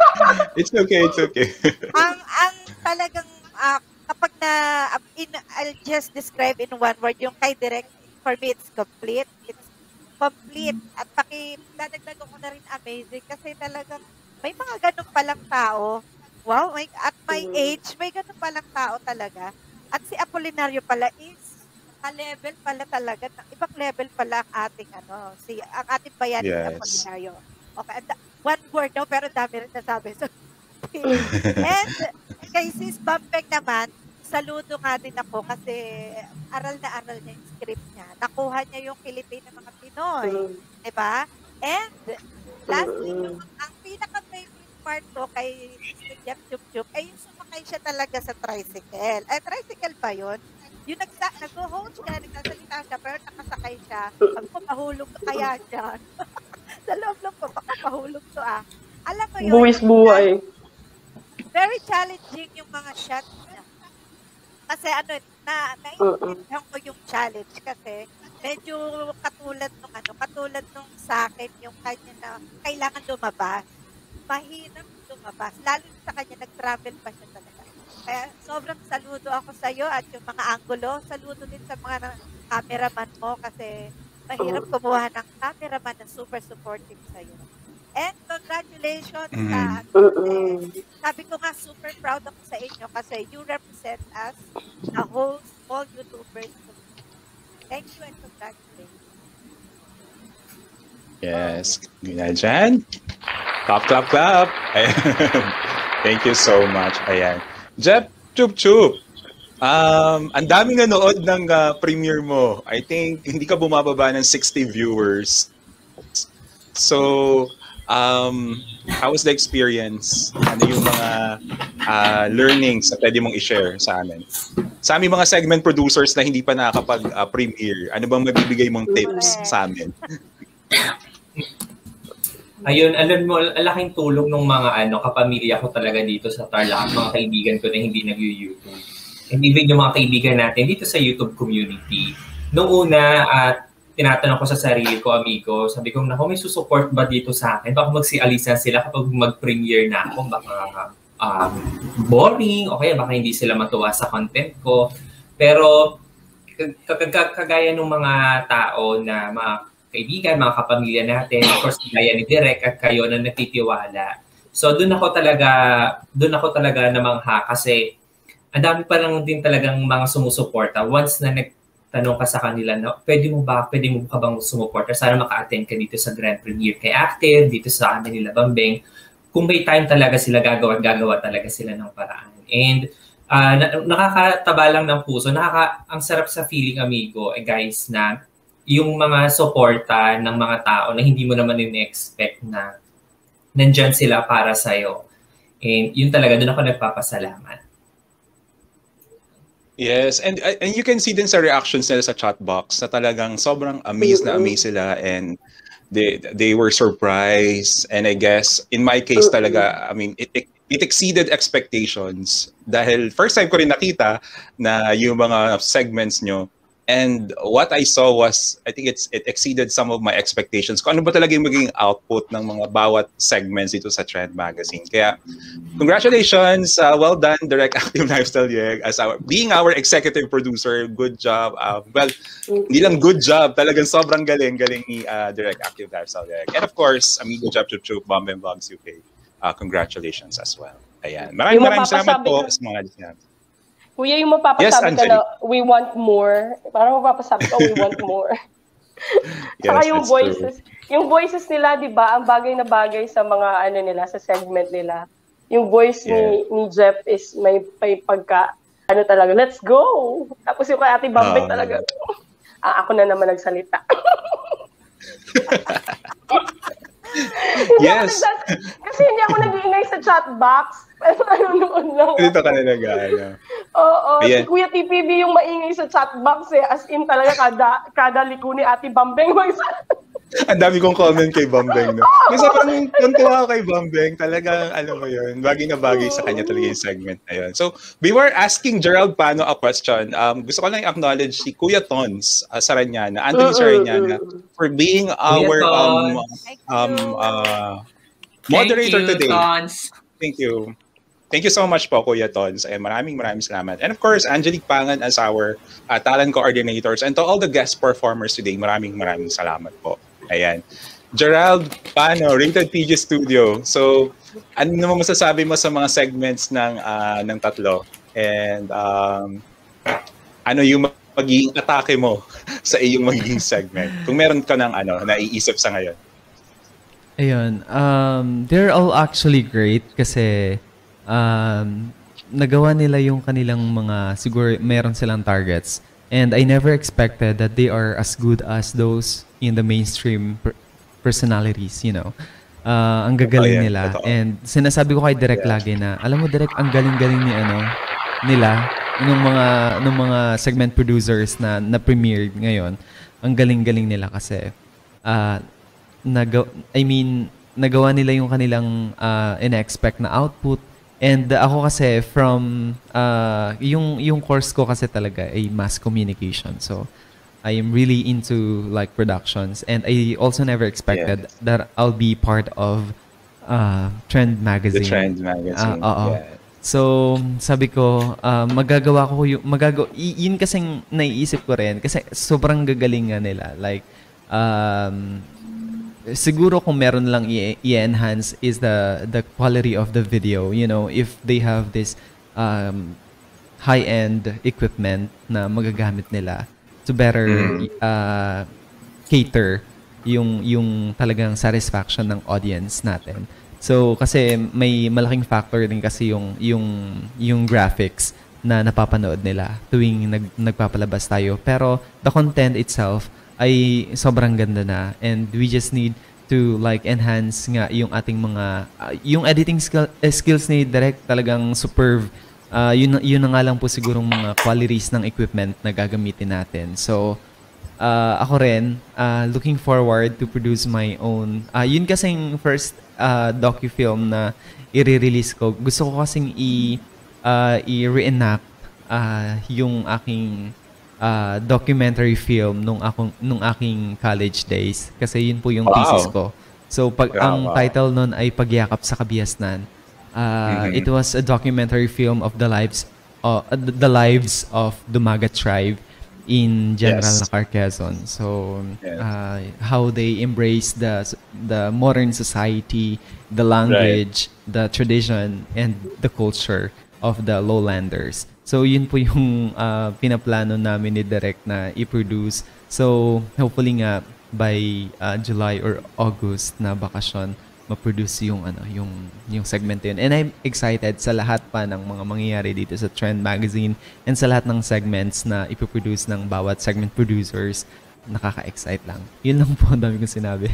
It's okay, it's okay. ang ang talagang ah, kapag na in I'll just describe in one word yung kay direct for me it's complete it's complete at paki dadagdag ko na rin amazing kasi talagang may mga ganun palang tao wow may, at my Mm. age may ganun palang tao talaga at si Apolinario pala is a level pala talaga ng ibang level pala ang ating ano si ang ating bayani Yes. yes. Apolinario okay and the- one word no pero dami rin nasabi so And kay Sis Bampeg naman, saludo nga din ako kasi aral na aral niya yung script niya. Nakuha niya yung kiliti ng mga Pinoy. Di ba? And lastly, yung, ang pinaka-favorite part ko kay Mr. Jeff Chup Chup ay yung sumakay siya talaga sa tricycle. Ay, tricycle ba yun? Yung nagsa, nag-host siya, nagsasalita siya, pero nakasakay siya. Pag pumahulog ka kaya dyan. sa loob-loob ko, baka mahulog to ah. Alam mo yun, Buwis buhay. very challenging yung mga shots niya. Kasi ano, na naiintindihan ko yung challenge kasi medyo katulad nung ano, katulad nung sa akin yung kanya na kailangan lumabas. Mahirap lumabas. Lalo sa kanya, nag-travel pa siya talaga. Kaya sobrang saludo ako sa iyo at yung mga angulo. Saludo din sa mga cameraman mo kasi mahirap kumuha ng cameraman na super supportive sa iyo. And congratulations sa Mm-mm. sabi ko nga super proud ako sa inyo kasi you represent us, the whole all YouTubers. Thank you and congratulations. Yes. Ganyan dyan. Clap, clap, clap. Thank you so much. Ayan. Jeff, chup, chup. Um, ang daming nanood ng uh, premiere mo. I think hindi ka bumababa ng 60 viewers. So, um, how was the experience? Ano yung mga uh, learnings na pwede mong i-share sa amin? Sa aming mga segment producers na hindi pa nakakapag-premiere, ano bang mabibigay mong tips sa amin? Ayun, alam mo, laking tulong ng mga ano, kapamilya ko talaga dito sa Tarlac, mga kaibigan ko na hindi nag-YouTube. And even yung mga kaibigan natin dito sa YouTube community. Noong una, at tinatanong ko sa sarili ko, amigo, sabi ko, naku, may susupport ba dito sa akin? Baka magsialisan sila kapag mag-premiere na ako, baka um, boring, o kaya baka hindi sila matuwa sa content ko. Pero kag- kag- kagaya ng mga tao na mga kaibigan, mga kapamilya natin, of course, kagaya ni Direk at kayo na nagtitiwala. So doon ako talaga, doon ako talaga namangha kasi ang dami pa lang din talagang mga sumusuporta. Once na nagtanong ka sa kanila na pwede mo ba, pwede mo ka bang sumuporta? Sana maka-attend ka dito sa Grand Premiere kay Active, dito sa amin nila Bambeng. Kung may time talaga sila gagawa, gagawa talaga sila ng paraan. And uh, na- nakakataba lang ng puso, nakaka, ang sarap sa feeling amigo, eh, guys, na yung mga suporta ng mga tao na hindi mo naman in-expect na nandyan sila para sa'yo. And yun talaga, doon ako nagpapasalamat. Yes, and and you can see din sa reactions nila sa chat box na talagang sobrang amazed na amazed sila and they they were surprised and I guess in my case talaga I mean it it, it exceeded expectations dahil first time ko rin nakita na yung mga segments nyo and what I saw was I think it's it exceeded some of my expectations. Kung ano ba talaga yung magiging output ng mga bawat segments dito sa Trend Magazine. Kaya congratulations, uh, well done Direct Active Lifestyle Yeg as our being our executive producer. Good job. Uh, well, hindi lang good job, talagang sobrang galing galing ni uh, Direct Active Lifestyle Yeg. And of course, amigo Chup Chup Chup, Bomb and Vlogs UK. Uh, congratulations as well. Ayan. Maraming maraming salamat po sa mga listeners. Kuya, yung mapapasabi Yes, ka na, we want more. Parang mapapasabi ka, we want more. Saka Yes, yung that's voices, yung voices nila, di ba, ang bagay na bagay sa mga ano nila, sa segment nila. Yung voice ni, ni Jeff is may, may pagka, ano talaga, let's go! Tapos yung kay Ate Bambay Ah. talaga, ah, ako na naman nagsalita. Ako Yes. nagsa- kasi hindi ako nag-iingay sa chat box. Nanonood lang. ako. Dito ka na nag ano. Oo, Ayan. si Kuya TPB yung maingay sa chat box eh. As in talaga kada, kada liko ni Ate Bambeng Ang dami kong comment kay Bambeng, no? Kasi parang tuntua ako kay Bambeng. Talagang, alam mo yun, bagay na bagay sa kanya talaga yung segment na yun. So, we were asking Gerald Pano a question. Um, gusto ko lang i-acknowledge si Kuya Tons uh, Saranyana, Anthony Mm-mm, Saranyana, for being our um, um, uh, Thank moderator you, today. Tons. Thank you. Thank you so much po, Kuya Tons. And maraming maraming salamat. And of course, Angelique Pangan as our uh, talent coordinators. And to all the guest performers today, maraming maraming salamat po. Ayan. Gerald Pano, Rated PG Studio. So, ano naman masasabi mo sa mga segments ng ah, ng tatlo? And um, ano yung magiging atake mo sa iyong magiging segment? Kung meron ka ng ano, naiisip sa ngayon. Ayun, um, they're all actually great kasi um, nagawa nila yung kanilang mga, siguro meron silang targets. And I never expected that they are as good as those in the mainstream per- personalities, you know. Uh, ang gagaling Totoo yan, nila. totoo. And sinasabi ko kay Direk lagi na, alam mo Direk, ang galing-galing ni ano, nila, nung mga, nung mga segment producers na, na premiered ngayon, ang galing-galing nila kasi, ah nagaw I mean, nagawa nila yung kanilang uh, in-expect na output And uh, ako kasi from uh, yung yung course ko kasi talaga ay mass communication. So I am really into like productions and I also never expected that I'll be part of uh, Trend magazine. The Trend magazine. Ah, oo. Yeah. So, sabi ko, uh, magagawa ko yung, magagawa, y- yun kasing naiisip ko rin, kasi sobrang gagaling nga nila. Like, um, siguro kung meron lang i-enhance is the the quality of the video. You know, if they have this um, high-end equipment na magagamit nila to better Mm. uh, cater yung yung talagang satisfaction ng audience natin. So kasi may malaking factor din kasi yung yung yung graphics na napapanood nila tuwing nag, nagpapalabas tayo. Pero the content itself ay sobrang ganda na and we just need to like enhance nga yung ating mga uh, yung editing skill, eh, skills ni Direct talagang superb. Uh, yun yun na nga lang po sigurong mga qualities ng equipment na gagamitin natin. So uh, ako rin uh, looking forward to produce my own. Uh, yun kasing first uh, docu-film na i-release ko. Gusto ko kasing i uh, i-reenact uh, yung aking uh, documentary film nung akong nung aking college days kasi yun po yung Wow. thesis ko. So pag Yeah, ang wow. title nun ay Pagyakap sa Kabiasnan. Uh, Mhm. It was a documentary film of the lives uh, the lives of Dumagat tribe in General Yes. Nakar, Quezon. So uh, how they embrace the the modern society, the language, the tradition, and the culture of the lowlanders. So yun po yung uh, pinaplano namin ni Direk na i-produce. So hopefully nga by uh, July or August na bakasyon ma-produce yung ano yung yung segment yun. And I'm excited sa lahat pa ng mga mangyayari dito sa Trend Magazine and sa lahat ng segments na ipoproduce ng bawat segment producers. Nakaka-excite lang. Yun lang po ang dami kong sinabi.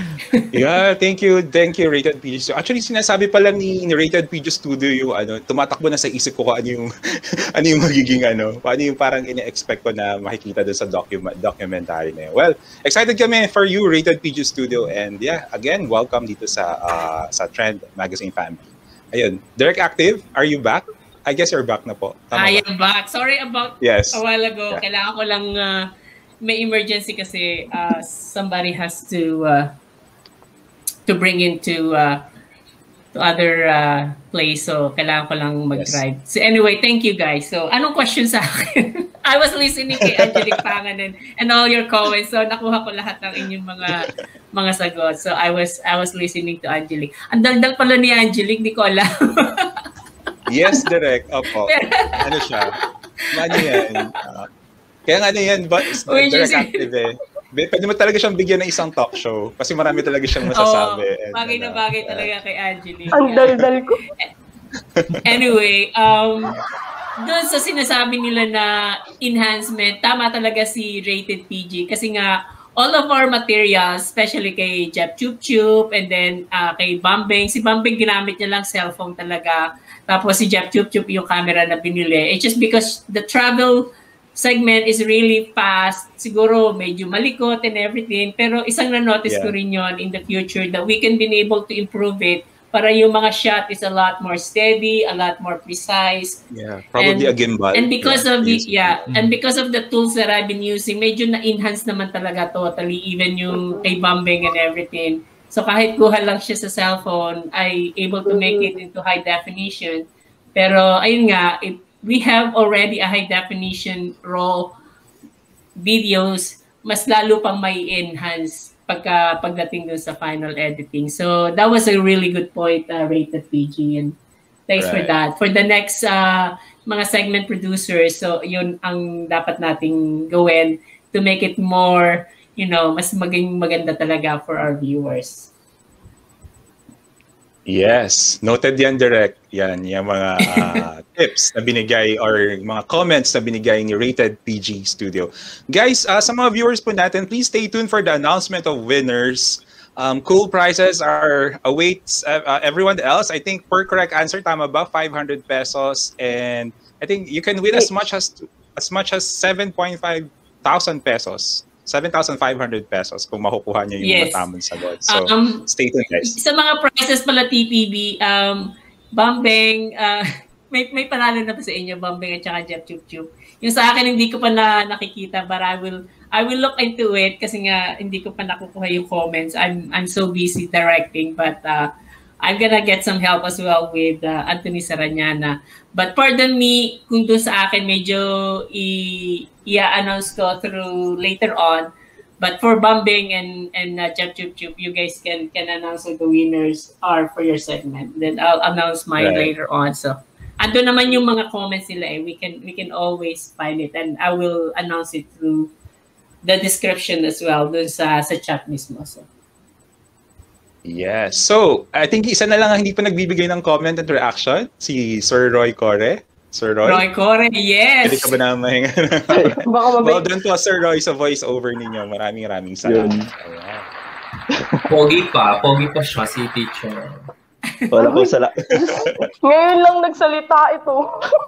yeah, thank you. Thank you, Rated PG Studio. Actually, sinasabi pa lang ni, Rated PG Studio yung ano, tumatakbo na sa isip ko kung ano yung, ano yung magiging ano, paano yung parang ina-expect ko na makikita doon sa document, documentary na yun. Well, excited kami for you, Rated PG Studio. And yeah, again, welcome dito sa uh, sa Trend Magazine family. Ayun, Derek Active, are you back? I guess you're back na po. Tama I ba? am back. Sorry about Yes. a while ago. Yeah. Kailangan ko lang uh, may emergency kasi uh, somebody has to uh, to bring into uh, to other uh, place. So, kailangan ko lang mag-drive. So, anyway, thank you guys. So, anong question sa akin? I was listening kay Angelique Panganan and all your comments. So, nakuha ko lahat ng inyong mga mga sagot. So, I was I was listening to Angelique. Ang daldal pala ni Angelique, di ko alam. Yes, direct. Opo. ano siya? Ano yan? Ah, kaya nga ano yan, but direct active eh. Pwede mo talaga siyang bigyan ng isang talk show kasi marami talaga siyang masasabi. Oo, And, bagay na ano, bagay talaga kay Angelique. Ang daldal ko. anyway, um, doon sa sinasabi nila na enhancement, tama talaga si Rated PG kasi nga all of our materials, especially kay Jeff Chup Chup and then uh, kay Bambing, si Bambing ginamit niya lang cellphone talaga. Tapos si Jeff Chup Chup yung camera na binili. It's just because the travel segment is really fast. Siguro medyo malikot and everything. Pero isang na-notice Yeah. ko rin yon in the future that we can be able to improve it para yung mga shot is a lot more steady, a lot more precise. Yeah, probably a gimbal. And because Yeah, of the yeah, and because of the tools that I've been using, medyo na-enhance naman talaga totally even yung kay Bambing and everything. So kahit kuha lang siya sa cellphone, I able to make it into high definition. Pero ayun nga, if we have already a high definition raw videos, mas lalo pang may enhance pagka pagdating dun sa final editing. So that was a really good point, uh, rated PG. And thanks for Right. that. For the next uh, mga segment producers, so yun ang dapat nating gawin to make it more, you know, mas maging maganda talaga for our viewers. Yes, noted yan direct. Yan, yung mga ah, tips na binigay or mga comments na binigay ni Rated PG Studio. Guys, ah, sa mga viewers po natin, please stay tuned for the announcement of winners. Um, cool prizes are awaits uh, uh, everyone else. I think per correct answer, tama ba? 500 pesos. And I think you can win as much as as much as 7.5 thousand pesos. 7,500 pesos kung makukuha niyo yung Yes. mga tamang sagot. So, Um, stay tuned guys. Sa mga prizes pala TPB, um, Bambeng, uh, may may panalo na pa sa inyo, Bambeng at saka Jeff Chup Chup. Yung sa akin, hindi ko pa na nakikita, but I will, I will look into it kasi nga hindi ko pa nakukuha yung comments. I'm, I'm so busy directing, but uh, I'm gonna get some help as well with uh, Anthony Saranyana. But pardon me kung doon sa akin medyo i- i-announce ko through later on. But for Bambing and and uh, Chup Chup Chup, you guys can can announce who the winners are for your segment. Then I'll announce mine Right. later on. So ando naman yung mga comments nila eh. We can we can always find it and I will announce it through the description as well dun sa sa chat mismo. So Yes. So, I think isa na lang ang hindi pa nagbibigay ng comment and reaction, si Sir Roy Core. Sir Roy? Roy Core, yes. Pwede ka ba namin? Baka well done po, Sir Roy, sa voice over ninyo. Maraming maraming salamat. Pogi pa. Pogi pa siya si teacher. Wala ko sala. Ngayon lang nagsalita ito.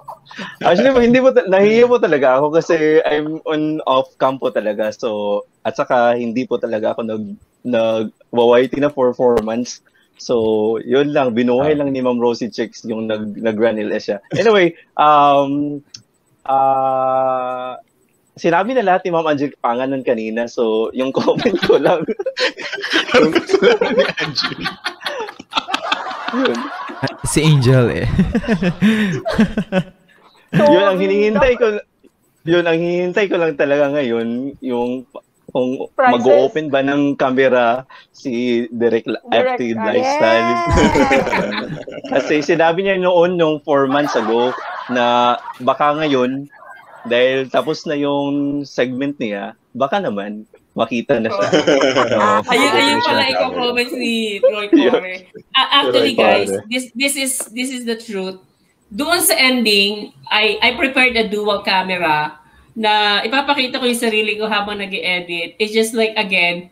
Actually, hindi po, ta- nahihiya po talaga ako kasi I'm on off campo talaga. So, at saka hindi po talaga ako nag, nag YT na for four months. So, yun lang. Binuhay lang ni Ma'am Rosie Chicks yung nag, nag-Granil siya. Anyway, um, ah, sinabi na lahat ni Ma'am Angel Panganon kanina. So, yung comment ko lang. yung, yun. Si Angel eh. yun ang hinihintay ko yun ang hinihintay ko lang talaga ngayon yung kung Prices? mag-open ba ng camera si Direct Direct, Active ah, Lifestyle. Kasi sinabi niya noon nung four months ago na baka ngayon dahil tapos na yung segment niya, baka naman makita na siya. Oo. ayun, ayun pala ikaw comments ni Roy Core. Ah, actually, guys, this this is this is the truth. Doon sa ending, I I prepared a dual camera na ipapakita ko yung sarili ko habang nag edit It's just like, again,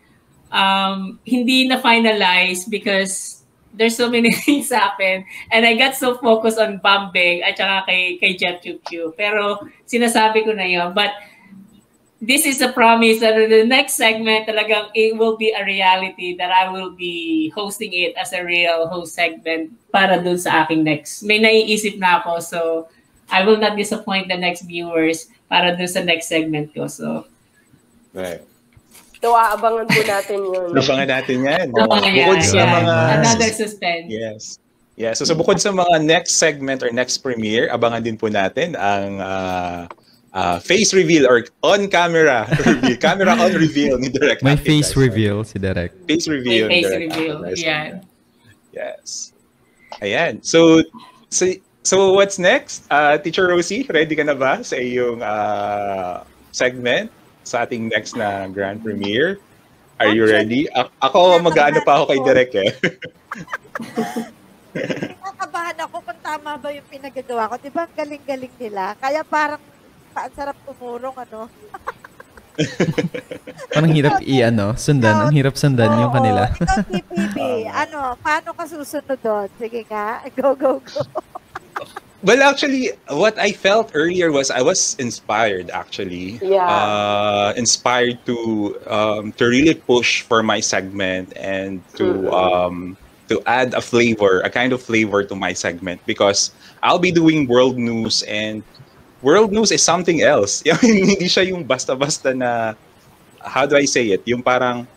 um, hindi na finalize because there's so many things happen and I got so focused on Bambing at saka kay, kay Chup. Pero sinasabi ko na yun. But this is a promise that in the next segment talagang it will be a reality that I will be hosting it as a real host segment para dun sa aking next. May naiisip na ako so I will not disappoint the next viewers para dun sa next segment ko. So Right. So, aabangan po natin yun. Abangan natin yan. Oh, Bukod yeah, sa yeah. mga... another suspense. Yes. Yeah, so, so bukod sa mga next segment or next premiere, abangan din po natin ang ah, ah, face reveal or on-camera reveal, camera on reveal ni Direct May face Lifestyle. reveal si Derek. Face reveal. May face Direct reveal. Yeah. Yes. Ayan. So, so, so what's next? Uh, Teacher Rosie, ready ka na ba sa iyong uh, segment sa ating next na grand premiere? Are you ready? A- ako, mag-ano pa ako kay Direk eh. Nakakabahan ako kung tama ba yung pinagagawa ko. Di ba ang galing-galing nila? Kaya parang pa- ang sarap tumurong, ano? Parang hirap i-ano, sundan. Ang hirap sundan yung kanila. Ikaw, TPB, ano, paano ka susunod doon? Sige nga, go, go, go. Well, actually, what I felt earlier was I was inspired. Actually, Yeah. uh, inspired to um, to really push for my segment and to um, to add a flavor, a kind of flavor to my segment because I'll be doing world news and world news is something else. Hindi siya yung basta-basta na how do I say it? Yung parang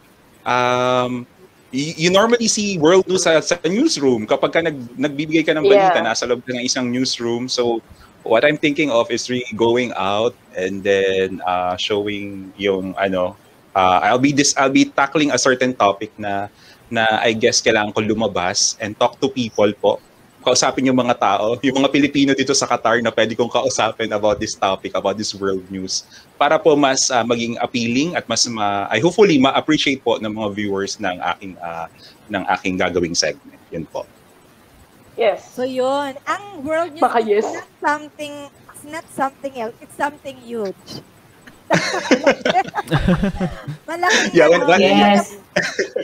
um, y- you normally see world news sa, sa newsroom kapag ka nag, nagbibigay ka ng balita, Yeah. nasa loob ka ng isang newsroom. So, what I'm thinking of is really going out and then uh, showing yung ano, uh, I'll be this I'll be tackling a certain topic na na I guess kailangan ko lumabas and talk to people po. Kausapin yung mga tao, yung mga Pilipino dito sa Qatar na pwede kong kausapin about this topic, about this world news. Para po mas uh, maging appealing at mas ma, I hopefully ma-appreciate po ng mga viewers ng aking uh, ng aking gagawing segment. Yun po. Yes. So yun, ang world news Baka yes. is not something, it's not something else, it's something huge. Malaki. Yeah, when- when- Yes.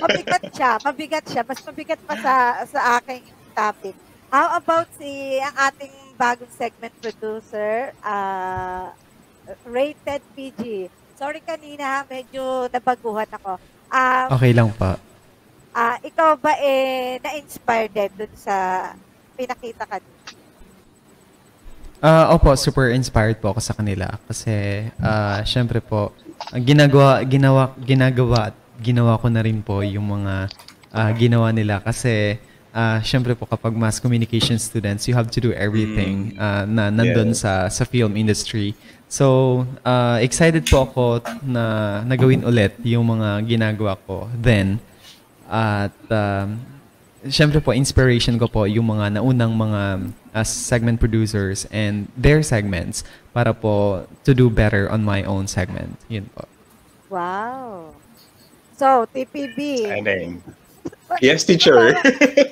Mabigat siya, mabigat siya. Mas mabigat pa sa sa aking topic. How about si ang ating bagong segment producer, uh, Rated PG. Sorry kanina, medyo nabaguhan ako. Um, Okay lang pa. Ah, ikaw ba eh na-inspired din dun sa pinakita ka Ah, opo, super inspired po ako sa kanila kasi ah syempre po ginagawa ginawa ginagawa ginawa ko na rin po yung mga ah, ginawa nila kasi ah syempre po kapag mass communication students you have to do everything ah, na nandun Yes. sa sa film industry. So, ah, excited po ako na nagawin ulit yung mga ginagawa ko then at um, Siyempre po, inspiration ko po yung mga naunang mga uh, segment producers and their segments para po to do better on my own segment. Yun po. Wow. So, TPB. Exciting. Yes, teacher.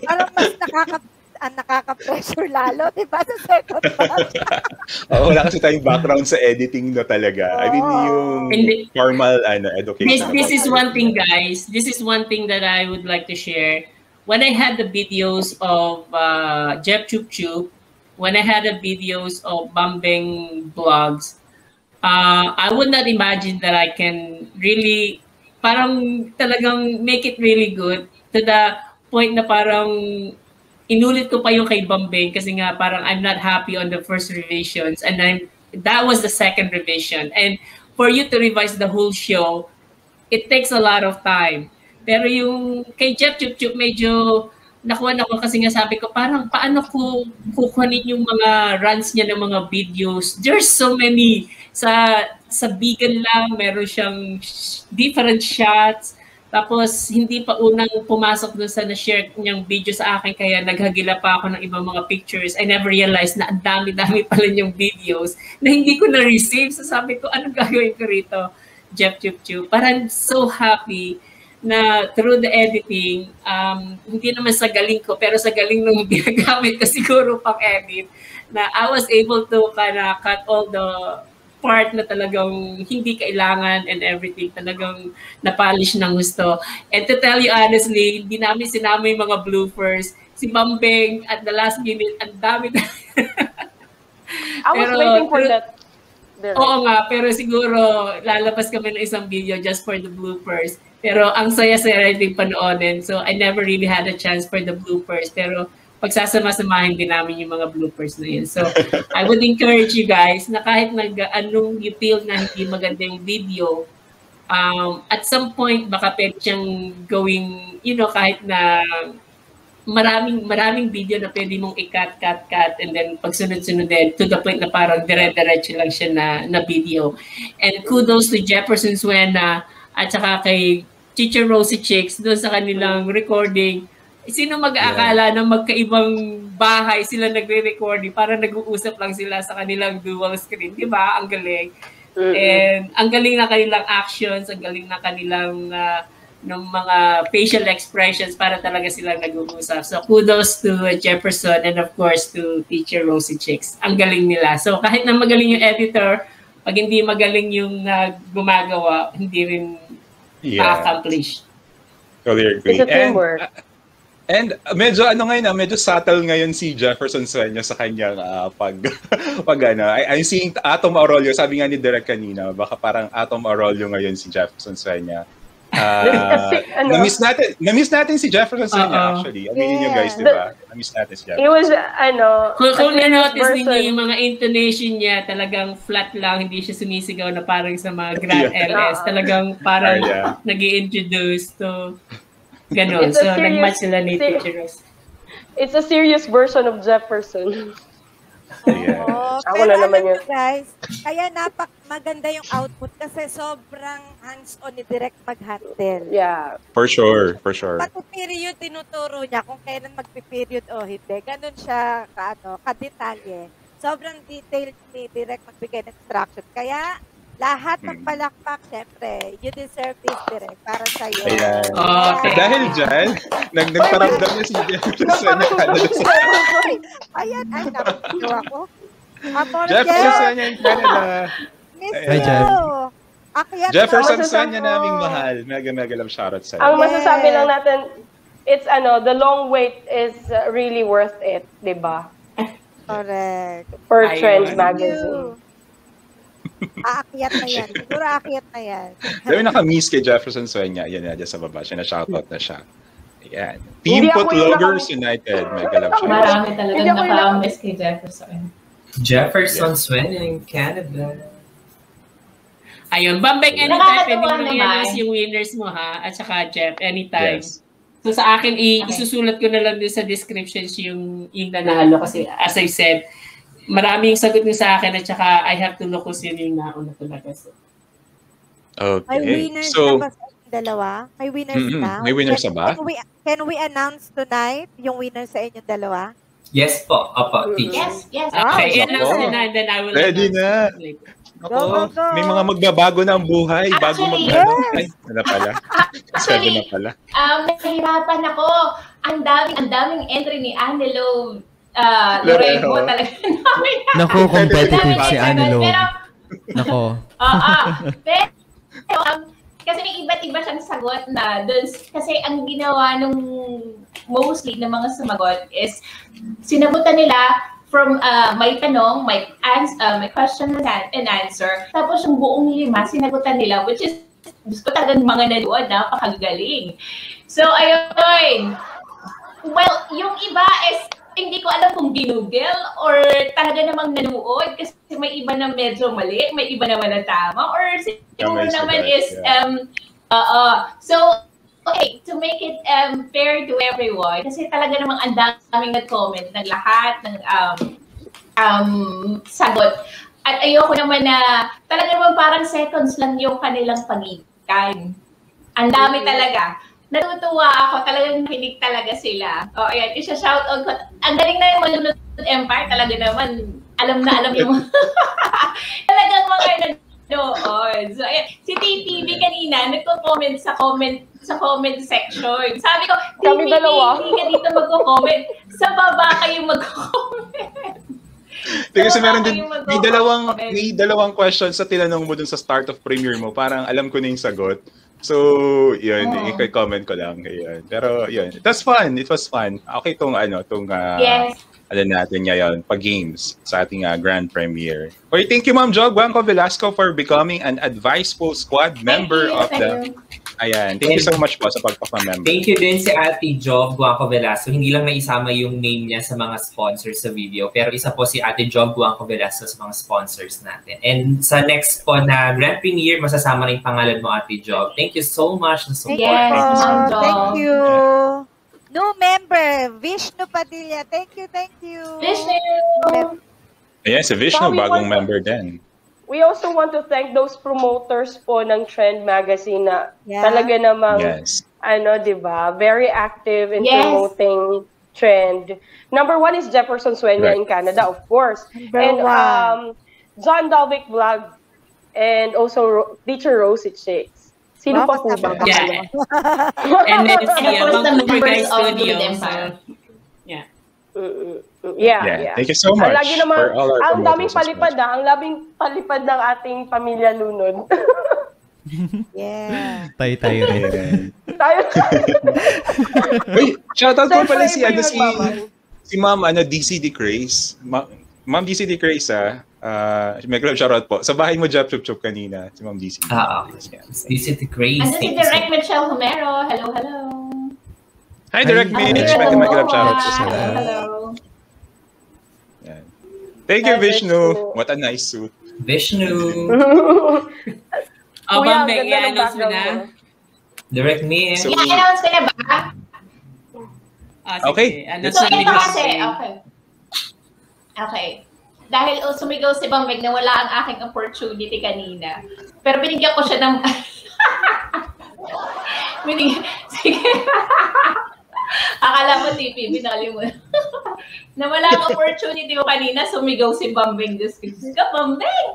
Parang mas nakaka ang nakaka-pressure lalo, di ba, sa second batch? Oo, wala kasi tayong background sa editing na talaga. I mean, yung Hindi. formal ano, education. This, this is one thing, guys. This is one thing that I would like to share. When I had the videos of uh, Jeff Chup Chup, when I had the videos of Bambeng blogs, uh, I would not imagine that I can really, parang talagang make it really good to the point na parang inulit ko pa yung kay Bambeng kasi nga parang I'm not happy on the first revisions and then that was the second revision. And for you to revise the whole show, it takes a lot of time. Pero yung kay Jeff Chup Chup, medyo nakuha na ko kasi nga sabi ko, parang paano ko kukunin yung mga runs niya ng mga videos. There's so many. Sa, sa vegan lang, meron siyang different shots. Tapos, hindi pa unang pumasok dun sa na-share niyang video sa akin, kaya naghagila pa ako ng ibang mga pictures. I never realized na ang dami-dami pala niyang videos na hindi ko na-receive. So sabi ko, anong gagawin ko rito? Jeff Chup Chup. Parang so happy na through the editing, um, hindi naman sa galing ko, pero sa galing nung ginagamit ko siguro pang edit, na I was able to kind cut all the part na talagang hindi kailangan and everything, talagang napolish ng gusto. And to tell you honestly, hindi namin sinama yung mga bloopers. Si Bambeng at the last minute, ang dami I was Pero- waiting for that. Direct. Oo nga, pero siguro lalabas kami ng isang video just for the bloopers. Pero ang saya-saya rin panoonin. So I never really had a chance for the bloopers. Pero pagsasama-samahin din namin yung mga bloopers na yun. So I would encourage you guys na kahit nag, anong you feel na hindi maganda yung video, um, at some point baka pwede siyang gawing, you know, kahit na maraming maraming video na pwede mong i-cut, cut, cut, and then pagsunod-sunod din to the point na parang dire-diretso lang siya na, na video. And kudos to Jefferson Suena at saka kay Teacher Rosie Chicks doon sa kanilang recording. Sino mag-aakala na magkaibang bahay sila nagre-recording para nag-uusap lang sila sa kanilang dual screen. Di ba? Ang galing. And ang galing na kanilang actions, ang galing na kanilang ah, ng mga facial expressions para talaga silang nag-uusap. So kudos to Jefferson and of course to Teacher Rosie Chicks. Ang galing nila. So kahit na magaling yung editor, pag hindi magaling yung ah, gumagawa, hindi rin Yeah. ma-accomplish. Totally agree. It's a And, teamwork. And medyo ano ngayon, ah, medyo subtle ngayon si Jefferson Sueño sa kanyang ah, pag pag ano, I, I'm seeing Atom Arroyo, sabi nga ni Derek kanina, baka parang Atom Arroyo ngayon si Jefferson Sueño. Ah, Kasi, ano? na-miss natin, na-miss natin si Jefferson Sueño actually. Aminin niyo guys, di ba? Na-miss natin si It Jefferson. was, ano, Kung, kung na-notice ninyo yung mga intonation niya, talagang flat lang, hindi siya sumisigaw na parang sa mga Grand Yeah. LS. Talagang parang Ah, yeah. nag introduce to Ganon. So, serious- nag-match sila ni ser- Teacher Ross. It's a serious version of Jefferson. Oo, Ako na naman yun. guys, kaya napak maganda yung output kasi sobrang hands-on ni Direct mag-handle. Yeah. For sure, for sure. Pati period tinuturo niya kung kailan magpi-period o hindi. Ganun siya ano, kadetalye. Sobrang detailed ni Direct magbigay ng instruction. Kaya lahat ng palakpak, syempre, you deserve this Direct para sa iyo. Ayan. Okay. Dahil dyan, nag nagparamdam na si Jefferson Sueño Canada sa Ayan, ay, napagawa ko. Amor, Jefferson Jeff, Sueño in Canada. miss Hi, Jeff. Akyat Jefferson na- Sueño naming mahal. Mega mega love shoutout sa Ang masasabi lang natin, it's ano, the long wait is really worth it, di ba? Correct. For. Trends Magazine. Aakyat na yan. Siguro aakyat na yan. Dami naka-miss kay Jefferson Sueña. Yan na, dyan sa baba. Siya na shoutout na siya. Ayan. Team Putlogers United. Mega love shout. Marami talaga nakamiss kay Jefferson. Jefferson Swen in Canada. Ayun, Bambeng, anytime, pwede mo i-announce yung winners mo ha, at saka Jeff, anytime. Yes. So sa akin, i- isusulat ko na lang din sa descriptions yung, yung nanalo kasi as I said, marami yung sagot niyo sa akin at saka I have to look kung sino yung nauna talaga. So, May Okay. winners So, na ba sa inyong dalawa? May winners Mm-mm. na? May winners Can- na ba? Can we, can we announce tonight yung winners sa inyong dalawa? Yes po, opo, teacher. Yes, yes. okay, Ah, i-announce ako. nyo na and then I will Ready announce na. later. Go, go, go. May mga magbabago na ang buhay bago mag Actually, Ay, ano na pala. Sabi na pala. Um, nahihirapan ako. Ang daming, ang daming entry ni Angelo uh, Lorenzo Lorenzo. talaga namin. Nako, competitive si Anelo. Pero, Nako. oo. pero, um, kasi may iba't iba siyang sagot na dun, kasi ang ginawa nung mostly ng mga sumagot is sinabutan nila from uh, may tanong, may, ans- uh, may question and an- and answer, tapos yung buong lima sinagutan nila, which is gusto talagang mga nanood, napakagaling. So, ayun. Well, yung iba is, hindi ko alam kung ginugel or talaga namang nanood kasi may iba na medyo mali, may iba naman na tama or siguro may naman sagot, is, yeah. um, oo. So, okay, to make it um, fair to everyone, kasi talaga namang ang daming nag-comment ng lahat ng um, um, sagot. At ayoko naman na, talaga naman parang seconds lang yung kanilang pagitan. Ang dami talaga. Natutuwa ako, talagang nakinig talaga sila. O, ayan, isa-shout out ko. Ang galing na yung Malunod Empire, talaga naman, alam na alam yung talagang mga nanood. So, ayan, si TTV kanina, nagko-comment sa comment sa comment section. Sabi ko, Kami TTV, dalawa." hindi ka dito magko-comment. Sa baba kayo magko-comment. Kasi meron din, may dalawang, may dalawang questions sa tinanong mo dun sa start of premiere mo. Parang alam ko na yung sagot. So, yun, Oo. i-comment ko lang. Yun. Pero, yun. It was fun. It was fun. Okay tong, ano, tong, uh, Yes. ano natin ngayon, pag-games sa ating uh, grand premiere. Okay, thank you, Ma'am Jog Blanco Velasco for becoming an adviseful squad member you, of the... you. Ayan, thank you so much po sa pagpapamember. Thank you din si Ate Job Guanco Velasco. Hindi lang naisama yung name niya sa mga sponsors sa video, pero isa po si Ate Job Guanco Velasco sa mga sponsors natin. And sa next po na grand premiere, masasama rin yung pangalan mo, Ate Job. Thank you so much na support. Yes, Ma'am Jong. thank you. New member, Vishnu Padilla. Thank you, thank you. Vishnu! Ayan, si Vishnu, bagong member din. We also want to thank those promoters po ng Trend Magazine na Yeah. talaga namang Yes. ano, 'di ba? Very active in Yes. promoting Trend. Number one is Jefferson Sueña Right. in Canada, of course. Number and one. um John Dalvik Vlog and also Ro- Teacher Rosie Chicks. Sino Wow, pa po ba? Yeah. And then si And of uh, course, the Vancouver members Guys of Studio. Good Empire. yeah. Mm-mm. Yeah, Yeah, yeah. thank you so much lagi naman, for all our ang daming palipad ah, ang labing palipad ng ating pamilya lunod. Yeah. Tay-tay rin. Ayan. Tayo Uy, shoutout po Siyempre, pala si, ano, si, si Ma'am, ano, DCD Craze. Ma- Ma'am DCD Craze, ah. Uh, may club shoutout po. Sa bahay mo, Jap Chup Chup kanina. Si Ma'am DCD. Ah. Yan. This is the crazy. Andun si Direct Michelle Homero. Hello, hello. Hi, Direct Mitch. May may club shoutout Hello, hello. Thank you, Vishnu. Vishnu. What a nice suit. Vishnu. Oh, Kuya, ang Bambeng, ganda ng i-announce mo na. Direct me. So, I-announce ko na ba? Ah, sige. Okay. Announce So, ito kasi, okay. Okay. Dahil oh, sumigaw si Bambeg na wala ang aking opportunity kanina. Pero binigyan ko siya ng... binigyan... Sige. Akala mo, TP, binali mo. na wala ang opportunity mo kanina, sumigaw si ko, Diyos ka, Bambeng!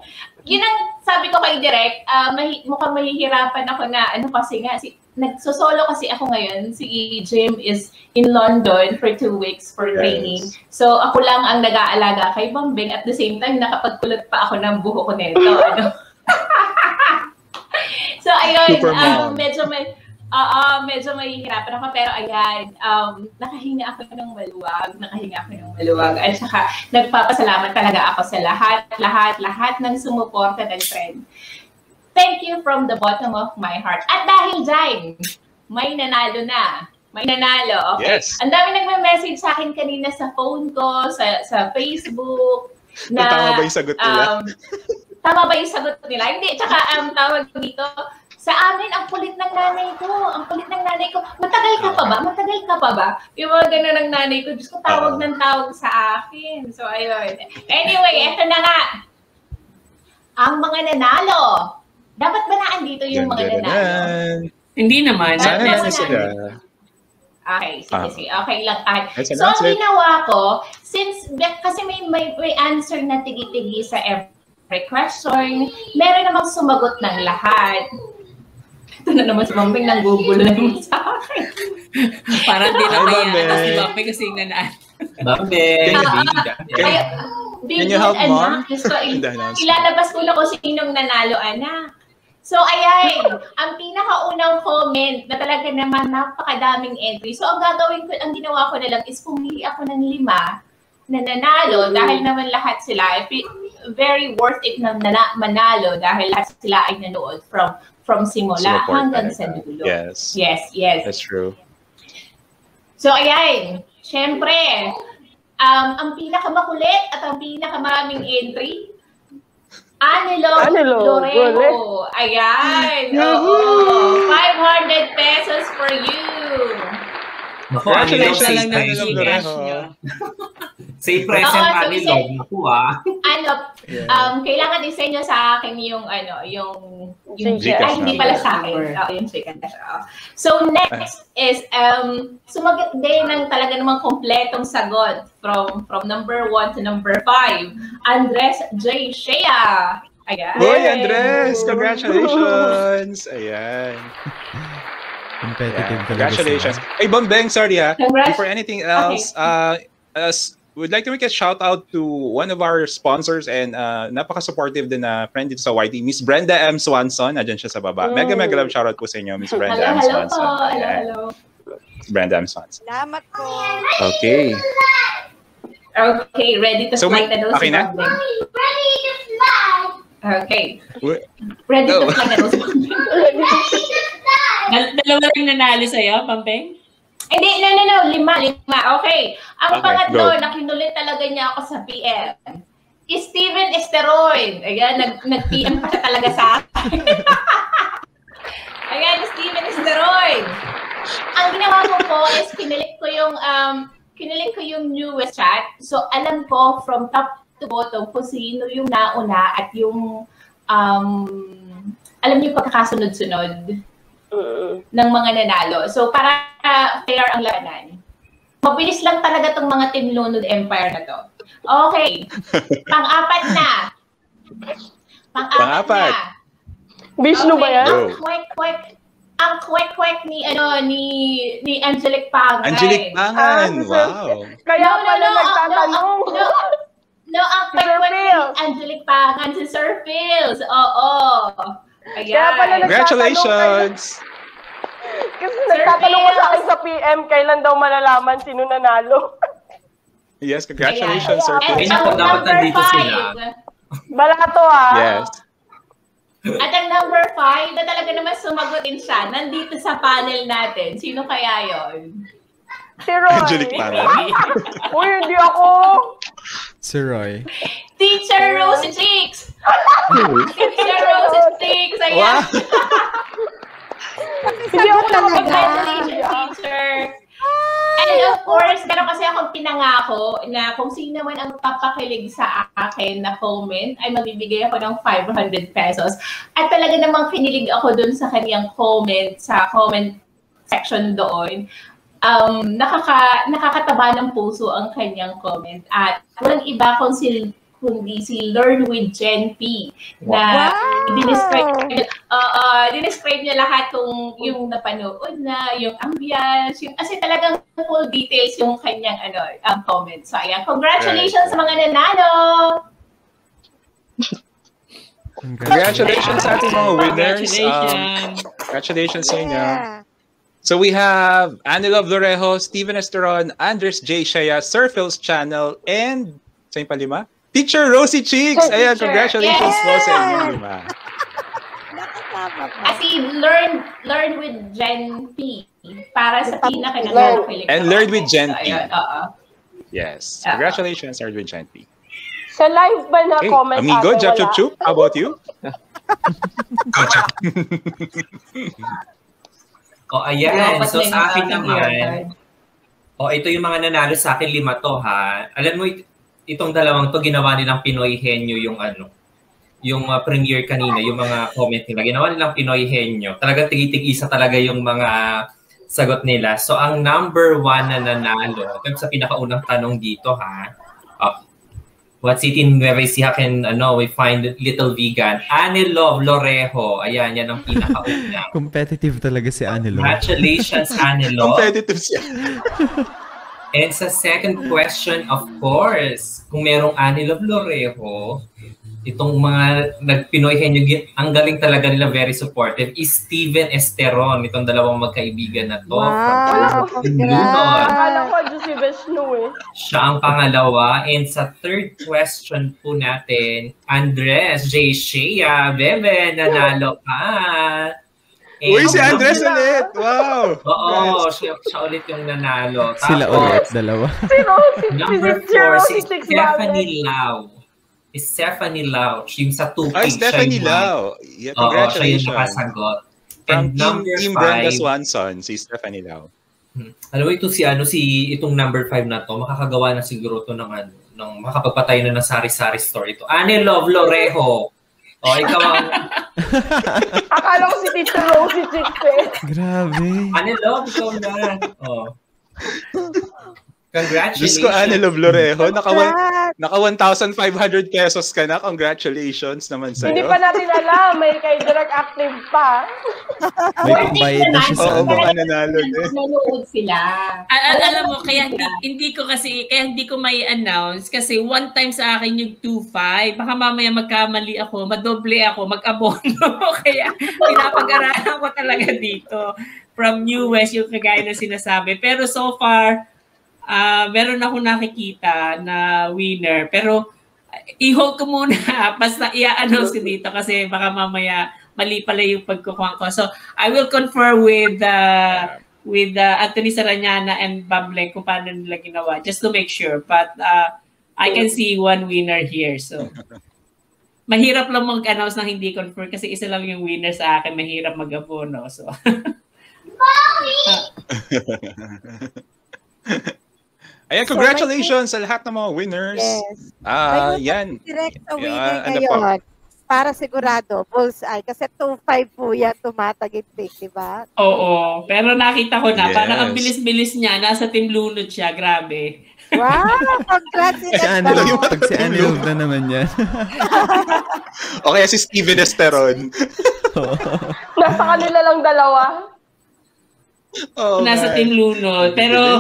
Yun ang sabi ko kay Direk, ah, mahi- mukhang mahihirapan ako na, ano kasi nga, si, nagsosolo kasi ako ngayon. Si Jim is in London for two weeks for Yes. training. So ako lang ang nag-aalaga kay Bambing. At the same time, nakapagkulot pa ako ng buho ko nito. ano? so ayun, um, medyo may, Oo, medyo mahihirapan ako. Pero ayan, um, nakahinga ako ng maluwag. Nakahinga ako ng maluwag. At saka, nagpapasalamat talaga ako sa lahat, lahat, lahat ng sumuporta ng trend. Thank you from the bottom of my heart. At dahil dyan, may nanalo na. May nanalo. Okay. Yes. Ang dami nagme-message sa akin kanina sa phone ko, sa sa Facebook, na... Tama ba yung sagot nila? Um, tama ba yung sagot nila? Hindi, tsaka um, tawag dito, sa amin, ang kulit ng nanay ko. Ang kulit ng nanay ko. Matagal ka pa ba? Matagal ka pa ba? Yung mga ganun ng nanay ko. Diyos ko, tawag ng tawag sa akin. So, ayun. Anyway, eto na nga. Ang mga nanalo. Dapat ba naandito yung mga nanalo? Hindi naman. Sana nasa sila. Okay, sige, Ah. sige. Okay lang. Ah, Yes, so, ang ginawa ko, since, kasi may, may, may answer na tigi-tigi sa every question, meron namang sumagot ng lahat. Ito na naman si Mambing nang gugulo na naman sa akin. Parang di na kaya ano si Bambe kasi yung nanaan. Bambe, Ah. Ay, Big Can you help, Mom? anak. Gusto, The announcement. ilalabas ko na kung sinong nanalo, anak. So, ayan, ang pinakaunang comment na talaga naman napakadaming entry. So, ang gagawin ko, ang ginawa ko na lang is pumili ako ng lima na nanalo dahil naman lahat sila, feel very worth it na manalo dahil lahat sila ay nanood from from simula Support hanggang talaga. sa dulo. Yes. Yes, yes. That's true. So, ayan. Siyempre, um, ang pinakamakulit at ang pinakamaraming entry, Anilo, Anilo Lorejo. Ayan. Oo. 500 pesos for you. Congratulations safe lang na present. Lorejo. Safe present, Oo, sabi Anilo. sa'yo. Naku, ah. Ano, Yeah. um, kailangan isenyo sa akin yung, ano, yung, yung Gcash ay, hindi pala sa akin. Oo, yung Gcash. oo. So, next is, um, sumagot din ng talaga namang kompletong sagot from from number 1 to number 5. Andres J. Shea. Ayan. Hoy, Andres! Congratulations! Ayan. Competitive Yeah, Congratulations. sila. Hey, Bombeng, sorry ha. Congrats. Before anything else, uh, as we'd like to make a shout out to one of our sponsors and uh, napaka-supportive din na friend dito sa YT, Miss Brenda M. Swanson. Nandiyan siya sa baba. Mega, mega love shoutout po sa inyo, Miss Brenda Hello, M. hello po. Swanson. Hello, Ayan. hello. Brenda M. Swanson. Salamat po. Okay. Okay, ready to So, fly may- na daw si okay na? Bombeng. Okay. We- Ready to Go. fly na daw si Bombeng. Dal- dalawa lang nanalo sa'yo, Pampeng? Hindi, no, no, no. Lima, lima. Okay. Ang Okay, pangatlo, go. na kinulit talaga niya ako sa PM. is Steven Esteroid. Ayan, nag, nag-PM pa siya talaga sa akin. Ayan, Steven Esteroid. Ang ginawa ko po is kinilik ko yung um, kinilik ko yung newest chat. So, alam ko from top to bottom kung sino yung nauna at yung um, alam niyo pagkakasunod-sunod ng mga nanalo. So, para uh, fair ang labanan. Mabilis lang talaga tong mga Team Lunod Empire na to. Okay. Pang-apat na. Pang-apat, Pang-apat. na. Vishnu ba yan? Ang kwek-kwek ang kwek-kwek ni ano ni ni Angelic Pangay. Angelic Pangan. Ah, Wow. Kaya No, no, pala no, nagtatanong. No, no, no, ang kwek-kwek ni. Angelic Pangan, si Sir Phils. Oo. Ayan. Kaya pala Congratulations! Kasi nagtatanong ko sa akin sa PM, kailan daw malalaman sino nanalo. Yes, congratulations, Sir And Phil. ang dapat number nandito sila. five, Balato ah. Yes. At ang number five, na talaga naman sumagot din siya, nandito sa panel natin. Sino kaya yon? Si Roy. Angelic Pangan. Uy, hindi ako. Si Roy. Teacher Rose Chicks! Teacher Rose Chicks! Ayan! Wow. Hindi ako Congratulations, teacher! And of course, meron kasi akong pinangako na kung sino man ang papakilig sa akin na comment, ay magbibigay ako ng 500 pesos. At talaga namang kinilig ako dun sa kaniyang comment, sa comment section doon. Um, nakaka, nakakataba ng puso ang kanyang comment. At walang iba kung si kundi si Learn with Gen P na Wow! dinescribe uh, dinescribe niya lahat kung yung napanood na, yung ambience, yung, kasi talagang full details yung kanyang ano, um, comment. So, ayan, congratulations sa mga nanalo! Congratulations sa ating mga winners. Um, Congratulations! congratulations sa inyo. Yeah. So we have Anilov Lorejo, Steven Esteron, Andres J. Shaya, Sir Phil's channel, and sa yung palima? Teacher Rosie Cheeks! Hey, Ayan, teacher. congratulations po sa inyo lima. Tama ka. As in, learn, learn with Gen P para sa pinaka Learn. And learn with Gen P. Ayun, oo. Yes. Yeah. Congratulations, learn with Gen P. Sa live ba na Hey, comment amigo, ate, Jap wala? Chup Chup, how about you? O, ayan. Dapat So, sa akin naman, o, ito yung mga nanalo sa akin, lima to, ha. Alam mo, it- itong dalawang to, ginawa nilang Pinoy Henyo yung ano, yung uh, premiere kanina, yung mga comment nila. Ginawa nilang Pinoy Henyo. Talagang tigitig-isa talaga yung mga sagot nila. So, ang number one na nanalo, ito sa pinakaunang tanong dito, ha. Uh, what city in Nueva Ecija can, ano, we find little vegan? Anne Love Lorejo. Ayan, yan ang pinakauna. Competitive talaga si Anilo. Congratulations, Anelo. Competitive siya. And sa second question, of course, kung merong Annie Love Lorejo, itong mga nagpinoy henyo, gi- ang galing talaga nila, very supportive, is Steven Esteron, itong dalawang magkaibigan na to. Wow, from. Akala ko Juicy Vishnu eh. Siya ang pangalawa. And sa third question po natin, Andres J. Shea, Bebe, nanalo ka. And- Uy, si Andres ulit! Wow! Oo, siya, siya ulit yung nanalo. Sila Tapos, ulit, dalawa. Number Si four, si Stephanie Lau. Si Stephanie Lau. Yung sa 2 Ay, Stephanie Lau. Yeah, Oo, siya yung congratulations. nakasagot. From And Team, number team Brenda five, Swanson, si Stephanie Lau. alam mo ito si ano si itong number 5 na to makakagawa na siguro to ng ano ng makapagpatay na ng sari-sari store ito. Anne Love Lorejo. O ikaw ang Akala ko si Teacher Rosie Chicks eh. Grabe. Anne Love ikaw na. Oh. Congratulations. Diyos ko, Anne Love Lorejo. Naka, naka 1,500 pesos ka na. Congratulations naman sa'yo. Hindi pa natin alam, may kay direct active pa. May pambayad na siya sa Oo, ano. mga nanalo din. Nanonood sila. Al- al- alam mo, kaya hindi, hindi ko kasi, kaya hindi ko may announce kasi one time sa akin yung 2-5. Baka mamaya magkamali ako, madoble ako, mag-abono. kaya pinapag-aralan ko talaga dito from New West yung kagaya na sinasabi. Pero so far, ah meron ako nakikita na winner. Pero i-hold ko muna. Basta i-announce ko dito kasi baka mamaya mali pala yung pagkukuha ko. So, I will confer with uh, with uh, Anthony Saranyana and Bob Leng kung paano nila ginawa just to make sure. But uh, I can see one winner here. So, mahirap lang mag-announce na hindi confirm kasi isa lang yung winner sa akin. Mahirap mag-abono. So, Ayan, congratulations sa lahat ng mga winners. Yes. Ah, May yan. Direct sa winner Yeah, ano po? ngayon. Para sigurado, bullseye. Kasi 2-5 po yan tumatagintik, di ba? oo. Pero nakita ko na, Yes. parang ang bilis-bilis niya. Nasa team lunod siya. Grabe. Wow! Congrats in Si. Anilo, pag si Anilo na naman yan. O kaya si Steven Esteron. Nasa kanila lang dalawa. Oh, nasa man. team lunod. Pero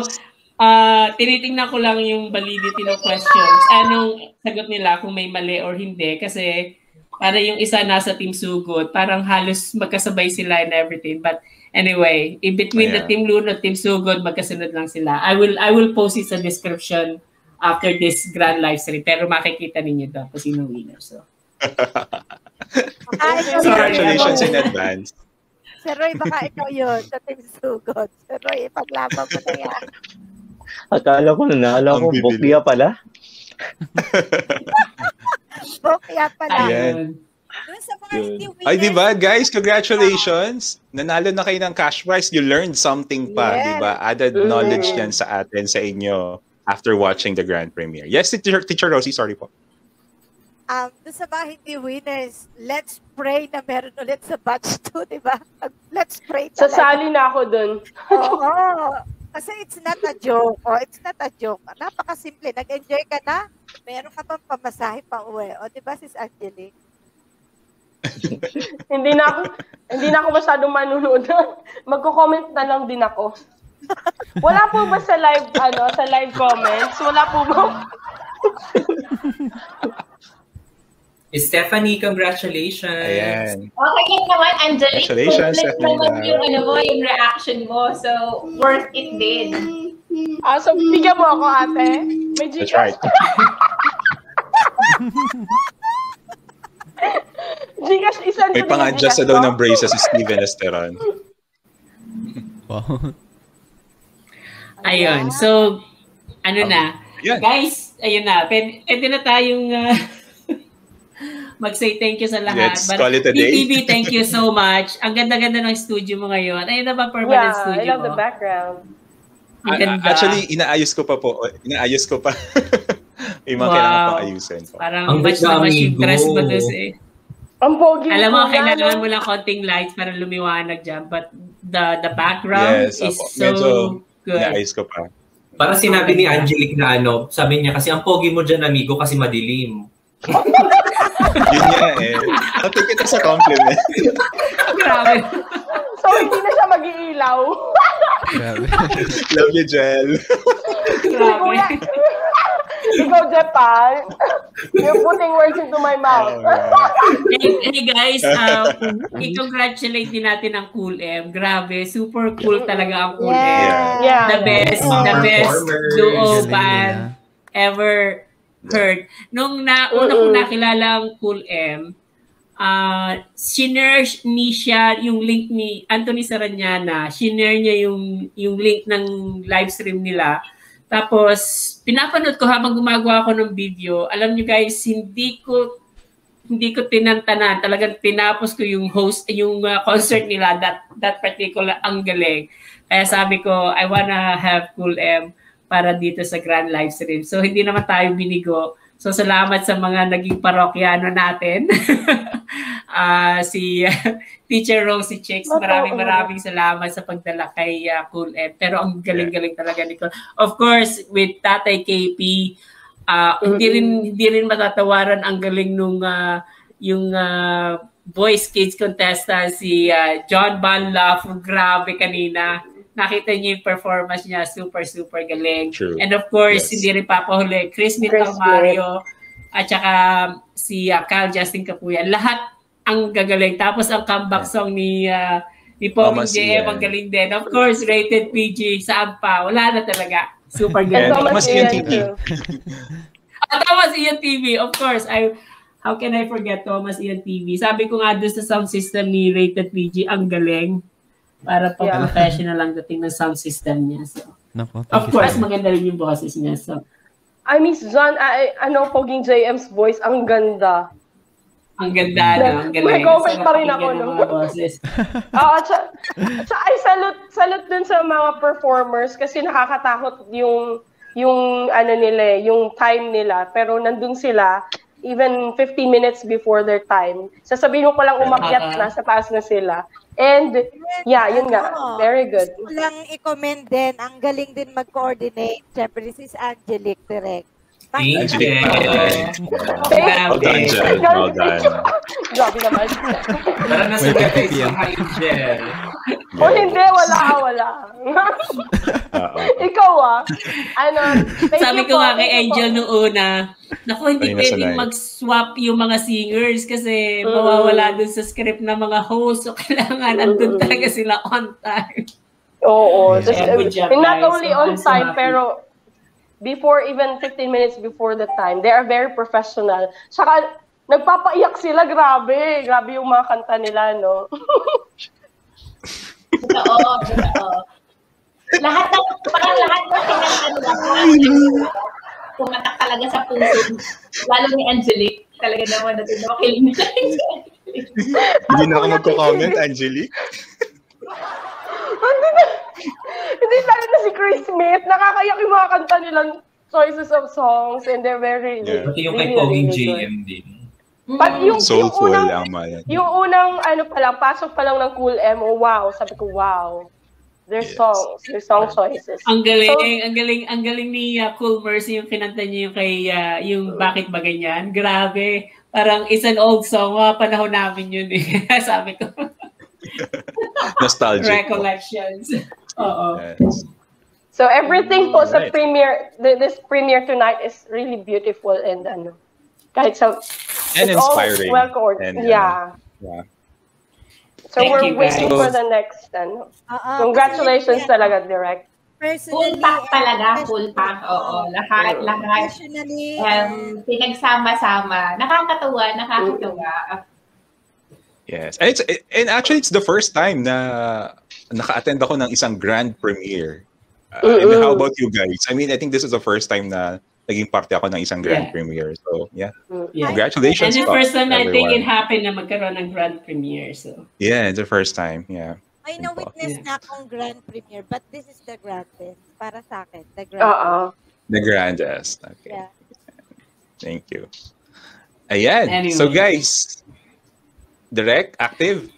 ah tinitingnan ko lang yung validity ng questions. Anong sagot nila kung may mali or hindi kasi para yung isa nasa team sugod, parang halos magkasabay sila and everything. But anyway, in between the Ayan. team lunod, team sugod, magkasunod lang sila. I will I will post it sa description after this grand live stream. Pero makikita ninyo daw kung sino winner. So. Congratulations in advance. Sir Roy, baka ikaw yun sa Team Sugod. Sir Roy, ipaglaban mo na yan. Akala ko nanalo ko, Ang bibili. bukya pala. Bokya pala. Ayan. Sa winners, Ay, di ba, guys? Congratulations! Nanalo na kayo ng cash prize. You learned something pa, Yes. di ba? Added Mm. knowledge yan sa atin, sa inyo, after watching the grand premiere. Yes, Teacher, Teacher Rosie, sorry po. um, dun sa mga hindi winners, let's pray na meron ulit sa batch 2, di ba? Let's pray talaga. Sasali na ako dun. Oo. Kasi it's not a joke. Oh, it's not a joke. Napakasimple. Nag-enjoy ka na, meron ka pang pamasahe pa uwi. O, di ba, sis Angelique? hindi na ako, hindi na ako masyadong manunood. Magko-comment na lang din ako. Wala po ba sa live, ano, sa live comments? Wala po ba? Stephanie, congratulations. Ayan. Okay lang naman, Angelique. Congratulations, Stephanie. naman yung, ano mo, yung reaction mo. So, worth it din. Ah, so, bigyan mo ako, ate. May That's Gcash. right. Gcash isan May pang-adjust na daw ng braces si Steven Esteron. Wow. Ayun. So, ano na. yan. Guys, ayun na. Pwede, pwede na tayong uh, mag-say thank you sa lahat. Let's call it a day. BTV, thank you so much. Ang ganda-ganda ng studio mo ngayon. Ayun na ba permanent Yeah, I studio love mo? the background. Ang A- ganda. Actually, inaayos ko pa po. Inaayos ko pa. May mga Wow. kailangan pang ayusin po. Parang Ang ganda, na amigo. dress mo doon eh. Ang pogi Alam mo, kailangan mo lang konting lights para lumiwanag dyan. But the the background Yes, is so Medyo good. inaayos ko pa. Parang sinabi ni Angelique na ano, sabi niya kasi ang pogi mo dyan amigo kasi madilim. Yun nga eh. I'll take it as a compliment. Grabe. So, hindi na siya mag-iilaw. Grabe. Love you, Jel. Kuya, ikaw, Japan. You're putting words into my mouth. hey, hey guys, um, i-congratulate din natin ang Cool M. Grabe, super cool talaga ang Cool M. Yeah. The best, Yeah. the best duo band ever heard. Nung na, una ko Mm-mm. nakilala ang Cool M, uh, sinare ni siya yung link ni Anthony Saranyana, sinare niya yung, yung link ng live stream nila. Tapos, pinapanood ko habang gumagawa ako ng video. Alam niyo guys, hindi ko hindi ko tinantanan. Talagang tinapos ko yung host, yung uh, concert nila, that, that particular, ang galing. Kaya sabi ko, I wanna have Cool M para dito sa Grand Live Stream. So, hindi naman tayo binigo. So, salamat sa mga naging parokyano natin. Ah, si Teacher Rosie Chicks, maraming maraming salamat sa pagdala kay uh, Cool M. Pero ang galing-galing talaga ni Cool. Of course, with Tatay KP, ah hindi rin hindi rin matatawaran ang galing nung ah, yung ah, Boys Kids contestant si ah, John Banlaf. Grabe kanina. Nakita niyo yung performance niya, super super galing. True. And of course, Yes. hindi rin papahuli, Chris Chris Mitang Mario at saka si uh, Kyle Justin Capuyan. Lahat ang gagaling. Tapos ang comeback song ni uh, ni Thomas JM, ang galing din. Of course, rated PG. Saan pa? Wala na talaga. Super And galing. Thomas Ian TV. Ah, Thomas Ian TV, of course. I How can I forget Thomas Ian TV? Sabi ko nga doon sa sound system ni Rated PG, ang galing. Para pa Yeah. professional ang dating ng sound system niya. So, Nako, thank of you course, so much. maganda rin yung boses niya. So, I miss John, I, ano, Poging JM's voice, ang ganda. ang ganda, no? Ang galing. May comment pa rin ako, no? ng mga boses. Oo, sa, ay, salute, salute dun sa mga performers kasi nakakatakot yung, yung, ano nila, eh, yung time nila. Pero nandun sila, even 15 minutes before their time. Sasabihin ko lang umakyat na, sa taas na sila. And, yeah, yun nga, Ano, very good. Gusto lang i-comment din, ang galing din mag-coordinate. Siyempre, si Angelique direct. Thank you. Well done, Jel. Well done. Grabe naman. Tara na sa Wait, guys, PPM. sa Hi Jel. O hindi, wala, wala. Oo. Ikaw ah. Ano, Sabi ko nga kay. Angel nung una, naku, hindi pwedeng mag-swap yung mga singers kasi Mm. mawawala dun sa script ng mga host. So, kailangan andun talaga sila on time. Oo. Just, and not only So, on time, pero before even 15 minutes before the time, they are very professional. Saka, nagpapaiyak sila, grabe. Grabe yung mga kanta nila, no? Oo, oo. Lahat ng, parang lahat ng kinanta nila, pumatak talaga sa puso. Lalo ni Angelique, talaga naman natin nakikinig ni Angelique. Hindi na ako magko-comment, Angelique. hindi na, hindi lalo na si Chris Smith. Nakakayak yung mga kanta nilang choices of songs and they're very, Yeah. Pati yung kay Poging. JM din. But yung, yung Soulful unang, ang mga yung unang, ano pa lang, pasok pa lang ng Cool M, oh, wow, sabi ko, wow. Their Yes. songs, their song choices. Ang galing, So- ang galing, ang galing ni uh, Cool Mercy yung kinanta niya yung kay uh, yung Bakit Ba Ganyan. Grabe. Parang it's an old song. Mga panahon namin yun eh. Sabi ko. nostalgic. Recollections. Oo. Yes. So everything po sa Alright. premiere, th- this premiere tonight is really beautiful and ano, kahit sa And it's all inspiring. well coordinated. And, uh, yeah. Yeah. So Thank we're you, waiting guys. for the next ano. Oo, Congratulations kasi, talaga, direct. Full pack talaga, full pack. Oo, lahat, lahat. Professionally, Um, pinagsama-sama. Nakakatuwa, nakakatuwa. Yes. And, it's, and actually, it's the first time na naka-attend ako ng isang grand premiere. Uh, and how about you guys? I mean, I think this is the first time na naging parte ako ng isang grand Yeah. premiere. So, yeah. Yeah. Congratulations. And the first time I think everyone. it happened na magkaroon ng grand premiere. So, Yeah, it's the first time. Yeah. May na-witness na akong grand premiere, but this is the grandest. Para sa akin, the Oo. grandest. The grandest. Okay. Yeah. Thank you. Ayan. So, Anyway. guys, direct, active.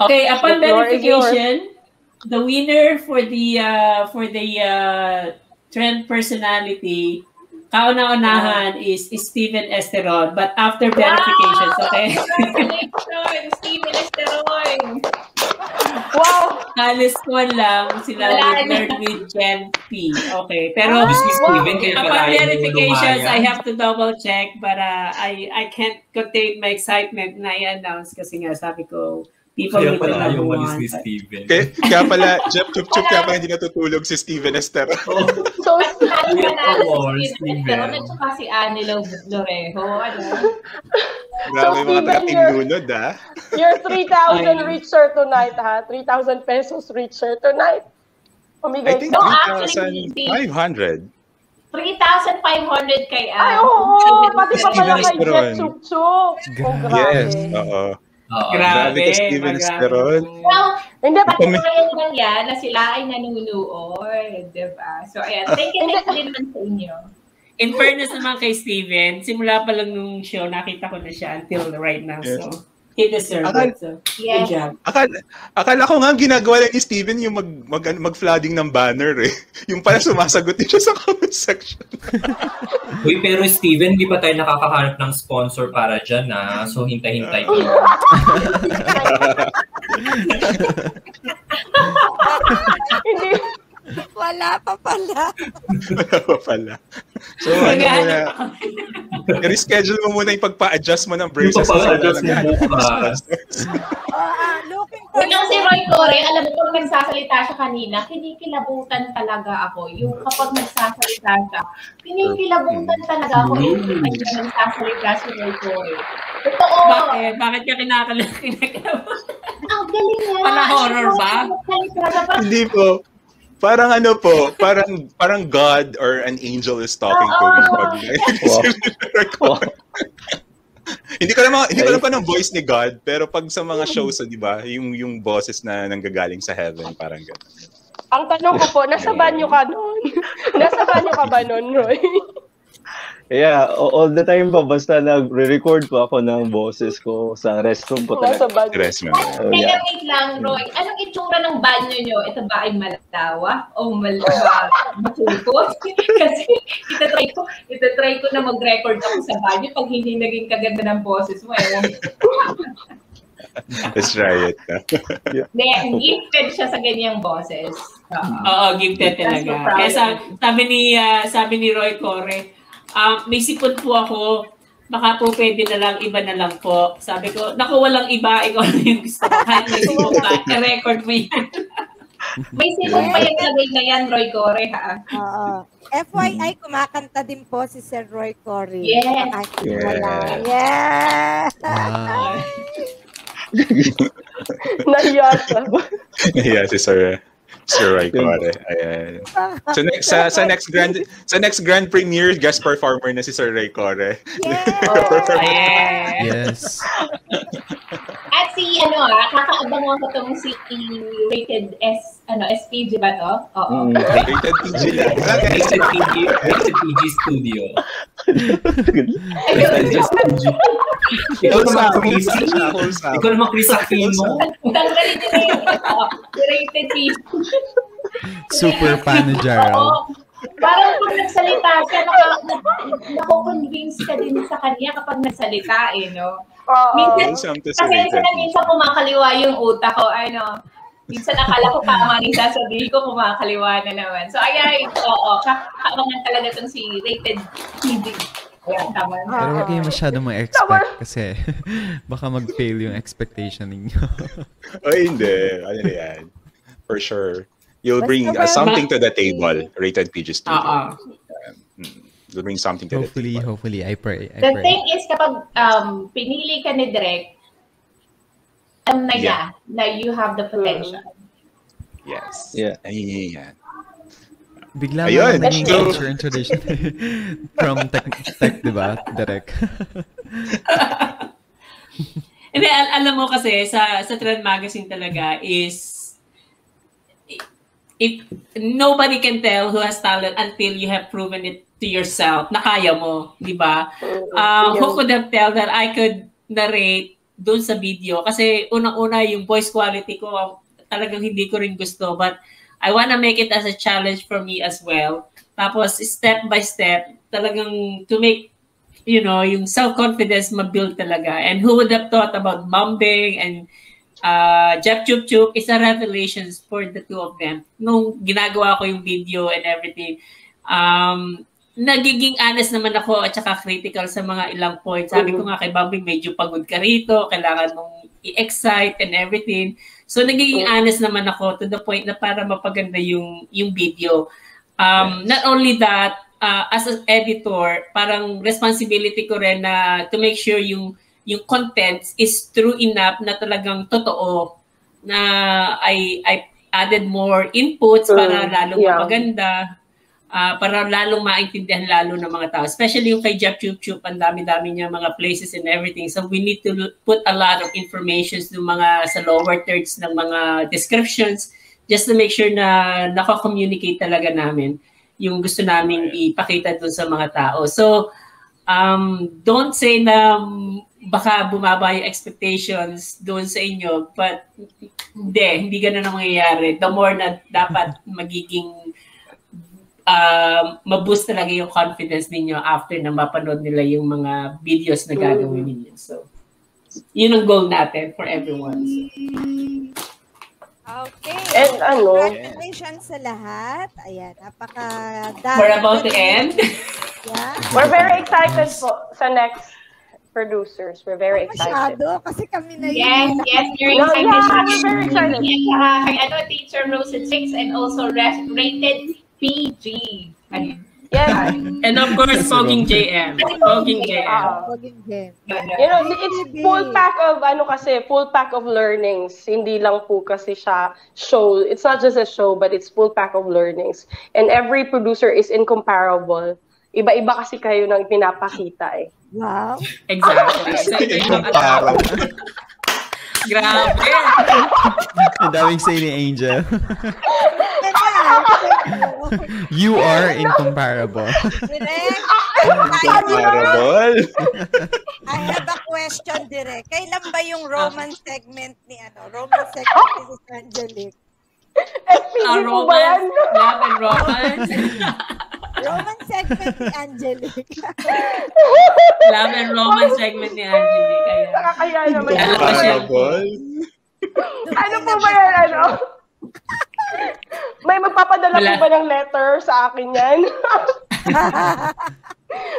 Okay, upon The verification, the winner for the uh, for the uh, trend personality, kauna-unahan is, is Steven Esteron. But after verifications, okay? Congratulations, Steven Esteroy! Wow! Halos ko lang sila Wala with, with Gen P. Okay, pero Miss Miss Steven, kaya upon verifications. I have to double check but uh, I I can't contain my excitement na i-announce kasi nga sabi ko, people Kaya pala ayaw malis ni Steven. Kaya, kaya pala, Jeff Chup Chup, kaya pala hindi natutulog si Steven Estero. So, Lalo Yeah, na si Steven Steven. Esteron at saka si Anilo Lorejo. Ano? Grabe mga Steven, taga-team you're- lunod, ah. Your 3,000 richer tonight, ha? 3,000 pesos richer tonight. I Pamigay think ka. No, actually, 3,500. 3,500 kay Ay, Ann. oo, pati pa pala kay. Jet Chup Chup. Oh, grabe. Yes, oo. Oo. Grabe kay Steven grabe. Esteron. Well, Hindi, patunayan lang yan na sila ay nanunood, di ba? So, ayan. Thank you, thank you din man sa inyo. In fairness naman kay Steven, simula pa lang nung show, nakita ko na siya until right now. So, he deserved Akala- it. So, Yes. good job. Akala, akala ko nga ang ginagawa lang ni Steven yung mag, mag, mag-flooding ng banner eh. Yung pala sumasagot din siya sa comment section. Uy, pero Steven, di pa tayo nakakahanap ng sponsor para dyan, ah. So, hintay-hintay mo. Hindi. Wala pa pala. Wala pa pala. So, ano muna, reschedule mo muna yung pagpa-adjust mo ng braces. Yung pagpa-adjust mo bukas. Ah, looking Kung yung si Roy Torre, alam mo kung nagsasalita siya kanina, kinikilabutan talaga ako. Yung kapag nagsasalita siya, kinikilabutan talaga ako. Yung kanya nagsasalita si Roy Torre. Totoo. Bakit? Bakit ka kinakala- kinakalabutan? Ang galing niya. Pala horror ba? Hindi po. Parang ano po, parang parang God or an angel is talking to me. Pag, hindi ko naman hindi ko alam pa ng voice ni God, pero pag sa mga shows, 'di ba, yung yung boses na nanggagaling sa heaven, parang gano'n. Ang tanong ko po, nasa banyo ka nun? nasa banyo ka ba nun, Roy? Yeah, all the time po, basta nagre-record po ako ng boses ko sa restroom po talaga. banyo. Restroom. Oh, yeah. wait lang, Roy. Anong itsura ng banyo nyo? Ito ba ay malatawa? O malawa? Matupot? Kasi itatry ko, itatry ko na mag-record ako sa banyo pag hindi naging kaganda ng boses mo. Eh. Let's try it. Hindi, gifted siya sa ganyang boses. Oo. Oo, gifted talaga. Kaya sa, sabi ni ah, sabi ni Roy Corre, um, may sipon po ako, baka po pwede na lang, iba na lang po. Sabi ko, naku, walang iba, ikaw na yung gusto ko. Kahit may sipon ka, i-record mo yan. May sipon pa yung lagay na yan, Roy Core, ha? Oo. FYI, kumakanta din po si Sir Roy Cory. Yes. Wala. Yeah. Nahiya siya. yeah, si Sir Sir Roy Core. Ayan. So next sa, sa next grand sa next grand premiere guest performer na si Sir Ray Core. Yes. Ano ah, kakaabangan ko tong si rated S, ano, SPG ba to? Oo. Mm. Rated PG lang. Rated PG, Rated PG Studio. Ikaw naman, Chris. Ikaw naman, Chris Aquino. Tanggalin na yung ito, rated PG. Super panajaro. Oo. Parang pag nagsalita siya, naka, na, nakukonvince ka din sa kanya kapag nagsalita eh, no? Minsan, to sa kasi na minsan kumakaliwa yung utak ko, ano, minsan akala ko tama rin sasabihin ko, kumakaliwa na naman. So, ayan, oo, kakaabangan talaga itong si rated TV. Ayan, tama. Pero huwag kayo masyado ma-expect kasi baka mag-fail yung expectation ninyo. Ay, hindi. Ano na yan? For sure. You'll bring uh, something to the table. Rated PG Studio. Oo. You'll bring something to the hopefully, hopefully, I pray. I The pray. thing is, kapag um, pinili ka ni Direk, alam na Yeah. niya na you have the potential. Yes. Yeah. Ayan. Bigla Ayun. mo naging So- culture and tradition from tech, tech di ba? Direct. Hindi, al- alam mo kasi sa sa Trend Magazine talaga is if nobody can tell who has talent until you have proven it to yourself na kaya mo, di ba? Uh, who could have tell that I could narrate doon sa video kasi unang-una yung voice quality ko talagang hindi ko rin gusto but I wanna make it as a challenge for me as well. Tapos step by step talagang to make you know, yung self-confidence ma-build talaga. And who would have thought about Mumbing and uh, Jeff Chup Chup is a revelation for the two of them. Nung ginagawa ko yung video and everything, um, nagiging honest naman ako at saka critical sa mga ilang points. Sabi ko nga kay Bumbing, medyo pagod ka rito, kailangan mong i-excite and everything. So nagiging honest naman ako to the point na para mapaganda yung yung video. Um, Not only that, uh, as an editor, parang responsibility ko rin na to make sure yung yung contents is true enough na talagang totoo na I I added more inputs para Mm, lalong yeah. maganda ah, para lalong maintindihan lalo ng mga tao. Especially yung kay Jeff Chup Chup, ang dami-dami niya mga places and everything. So we need to put a lot of information ng mga sa lower thirds ng mga descriptions just to make sure na naka-communicate talaga namin yung gusto naming ipakita dun sa mga tao. So, um, don't say na baka bumaba yung expectations doon sa inyo, but hindi, hindi ganun ang mangyayari. The more na dapat magiging uh, maboost talaga yung confidence ninyo after na mapanood nila yung mga videos na gagawin ninyo. So, yun ang goal natin for everyone. So, Okay. And ano? Congratulations sa lahat. Ayan, napaka We're about to end. Yeah. We're very excited po sa next producers. We're very excited. Masyado, kasi kami na Yes, yes, you're No, excited. yeah, we're very excited. Saka kay ano, Teacher Rose at 6 and also rated PG. Ayun. Yes. And of course, Foging JM. Foging JM. Foging JM. You know, it's full pack of ano kasi, full pack of learnings. Hindi lang po kasi siya show. It's not just a show, but it's full pack of learnings. And every producer is incomparable. Iba-iba kasi kayo ng pinapakita eh. Wow. Exactly. Grabe. Ang daming say ni Angel. you are incomparable. Incomparable. I have a question, Direk. Kailan ba yung romance segment ni ano? Romance segment ni Ah, romance, love and romance. romance segment ni Angelique. love and romance segment ni Angelique. Ayan. Nakakaya naman. Ano pa siya? Incomparable. Ano po ba yan, ano? May magpapadala Wala. po ba ng letter sa akin yan?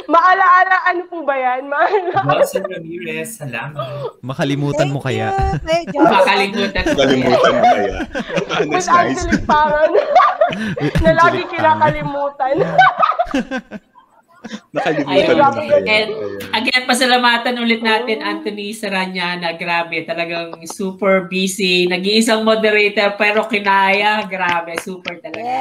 Maalaala, ano po ba yan? Maalaala. Nelson Ramirez, salamat. Makalimutan mo kaya? Makalimutan mo. Makalimutan mo kaya. With That's nice. Angelic Paran. na lagi kinakalimutan. Nakalimutan mo na. And again, pasalamatan ulit natin Anthony Saranyana. Grabe, talagang super busy. Nag-iisang moderator pero kinaya. Grabe, super talaga.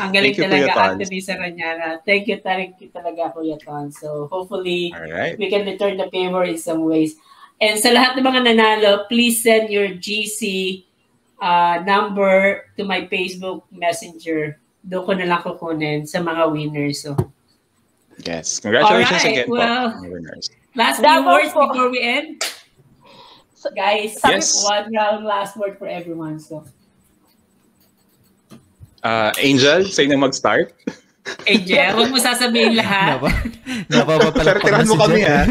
Ang galing talaga. Anthony Saranyana. Thank you, thank you talaga Kuya Ton. So hopefully Alright. we can return the favor in some ways. And sa lahat ng mga nanalo, please send your GC uh, number to my Facebook Messenger. Doon ko na lang kukunin sa mga winners. So, Yes. Congratulations Alright, again po. well, mga winners. Last few words po. before we end. Guys, Yes. one round last word for everyone. So, Uh, Angel, sa'yo na mag-start. Angel, huwag mo sasabihin lahat. Napapapalakpak Tirahan mo si kami, Jeff. ha?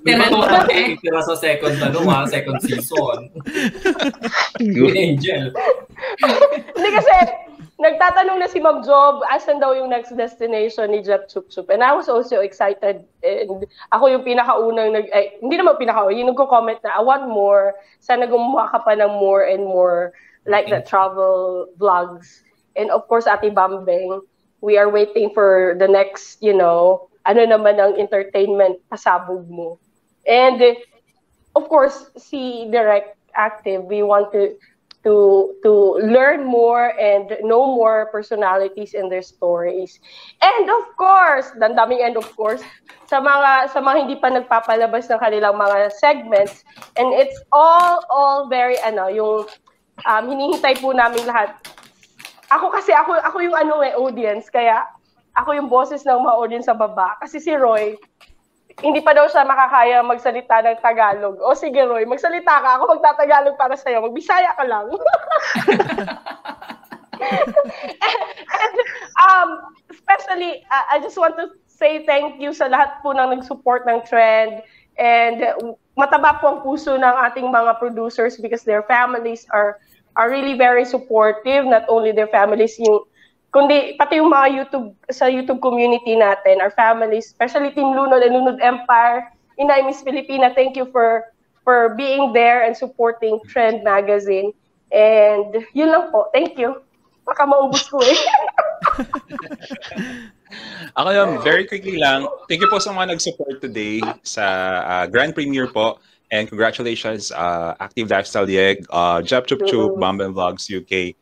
Di ba ito kami titira sa second, ano ha, second season? Angel. Hindi kasi, nagtatanong na si Ma'am Job, asan daw yung next destination ni Jeff Chup Chup. And I was also excited. And ako yung pinakaunang, nag, ay, hindi naman pinakaunang, yung nagko-comment na, I want more. Sana gumawa ka pa ng more and more like the travel vlogs. And of course, Ate Bambeng, we are waiting for the next, you know, ano naman ang entertainment pasabog mo. And of course, si Direct active, we want to to to learn more and know more personalities and their stories. And of course, dan daming and of course, sa mga sa mga hindi pa nagpapalabas ng kanilang mga segments and it's all all very ano yung um, hinihintay po namin lahat. Ako kasi ako ako yung ano eh audience kaya ako yung boses ng mga audience sa baba kasi si Roy hindi pa daw siya makakaya magsalita ng Tagalog. O sige Roy, magsalita ka. Ako magtatagalog para sa'yo. Magbisaya ka lang. and, um, especially, uh, I just want to say thank you sa lahat po ng nag-support ng trend. And mataba po ang puso ng ating mga producers because their families are are really very supportive. Not only their families, yung kundi pati yung mga YouTube sa YouTube community natin, our families, especially Team Lunod and Lunod Empire, Inay Miss Filipina, thank you for for being there and supporting Trend Magazine. And yun lang po. Thank you. Baka maubos ko eh. Ako lang, very quickly lang, thank you po sa mga nag-support today sa uh, Grand Premiere po. And congratulations, uh, Active Lifestyle Yeg, uh, Jeb Chup Chup, Bamban Vlogs UK.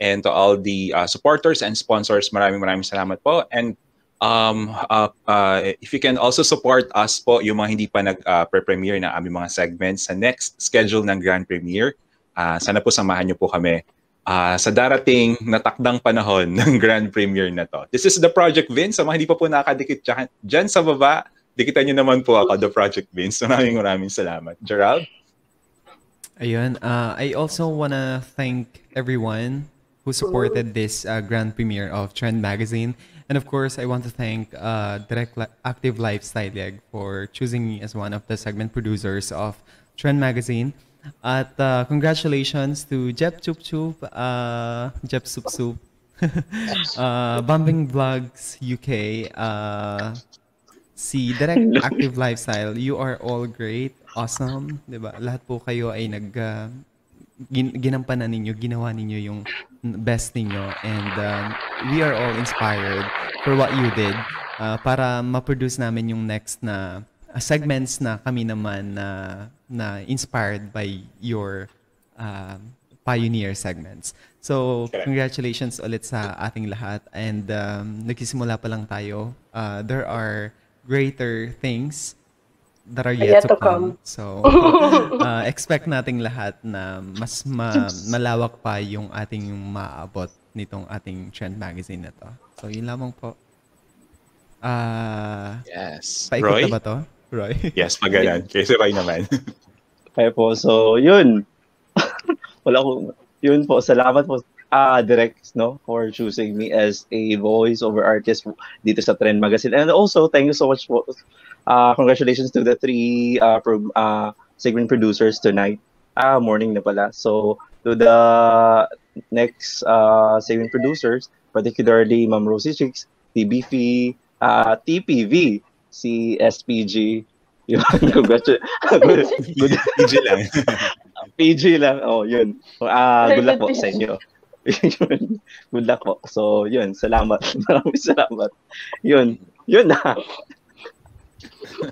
And to all the uh, supporters and sponsors, maraming maraming salamat po. And um, uh, uh, if you can also support us po, yung mga hindi pa nag-premiere uh, ng aming mga segments sa next schedule ng Grand Premiere, uh, sana po samahan niyo po kami uh, sa darating natakdang panahon ng Grand Premiere na to. This is the Project Vince. Sa mga hindi pa po nakadikit dyan, dyan sa baba, dikitan niyo naman po ako, the Project Vince. Maraming maraming salamat. Gerald? Ayun, uh, I also wanna thank everyone who supported this uh, grand premiere of Trend Magazine. And of course, I want to thank uh, Direct Li- Active Lifestyle Leg for choosing me as one of the segment producers of Trend Magazine. At uh, congratulations to Jep Chup Chup, uh, Jep Sup Sup, uh, Bumping Vlogs UK, uh, si Direct Active Lifestyle. You are all great, awesome, di ba? Lahat po kayo ay nag uh, gin- ginampanan ninyo, ginawa ninyo yung best ninyo and um, we are all inspired for what you did uh, para ma-produce namin yung next na uh, segments na kami naman na na inspired by your uh, pioneer segments. So, congratulations ulit sa ating lahat and um, nagsisimula pa lang tayo. Uh, there are greater things that are yet, yet to, to come. come. So, uh, expect nating lahat na mas ma- malawak pa yung ating maabot nitong ating trend magazine na to. So, yun lamang po. Uh, yes. Paikot Roy? na ba to? Roy? yes, magalan. Kasi Roy naman. Kaya po, so, yun. Wala ko, yun po, salamat po uh, direct no for choosing me as a voice over artist dito sa Trend Magazine and also thank you so much for uh, congratulations to the three uh, pro, uh, segment producers tonight. Ah, morning na pala. So, to the next uh, segment producers, particularly Ma'am Rosie Chicks, TBF, uh, TPV, si SPG, yun, congratulations. PG lang. PG lang. Oh, yun. Uh, good luck po sa inyo. good luck po. So, yun. Salamat. Maraming salamat. Yun. Yun na.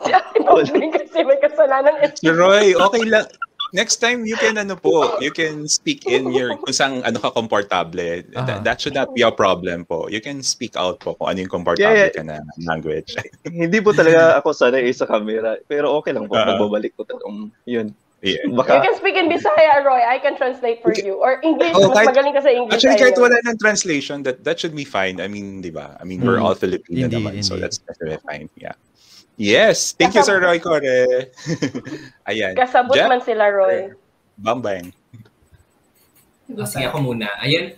Maudlin kasi may kasalanan. Si Roy, okay lang. Next time you can ano po, you can speak in your kung saan ano ka komportable. Uh-huh. That, that should not be a problem po. You can speak out po kung ano yung komportable yeah, yeah. ka na language. Hindi po talaga ako sanay sa camera, pero okay lang po uh-huh. pagbabalik ko talagang yun. Yeah. Baka... You can speak in Bisaya, Roy. I can translate for you. Or English, oh, kahit, magaling ka sa English. Actually, kahit wala ng translation, that that should be fine. I mean, di ba? I mean, mm. we're all Filipino indeed, naman, indeed. so that's definitely fine. Yeah. Yes, thank Kasab- you Sir Roy Core. Ayan. Kasabot Jeff? man sila Roy. Bambang. Sige ako muna. Ayun,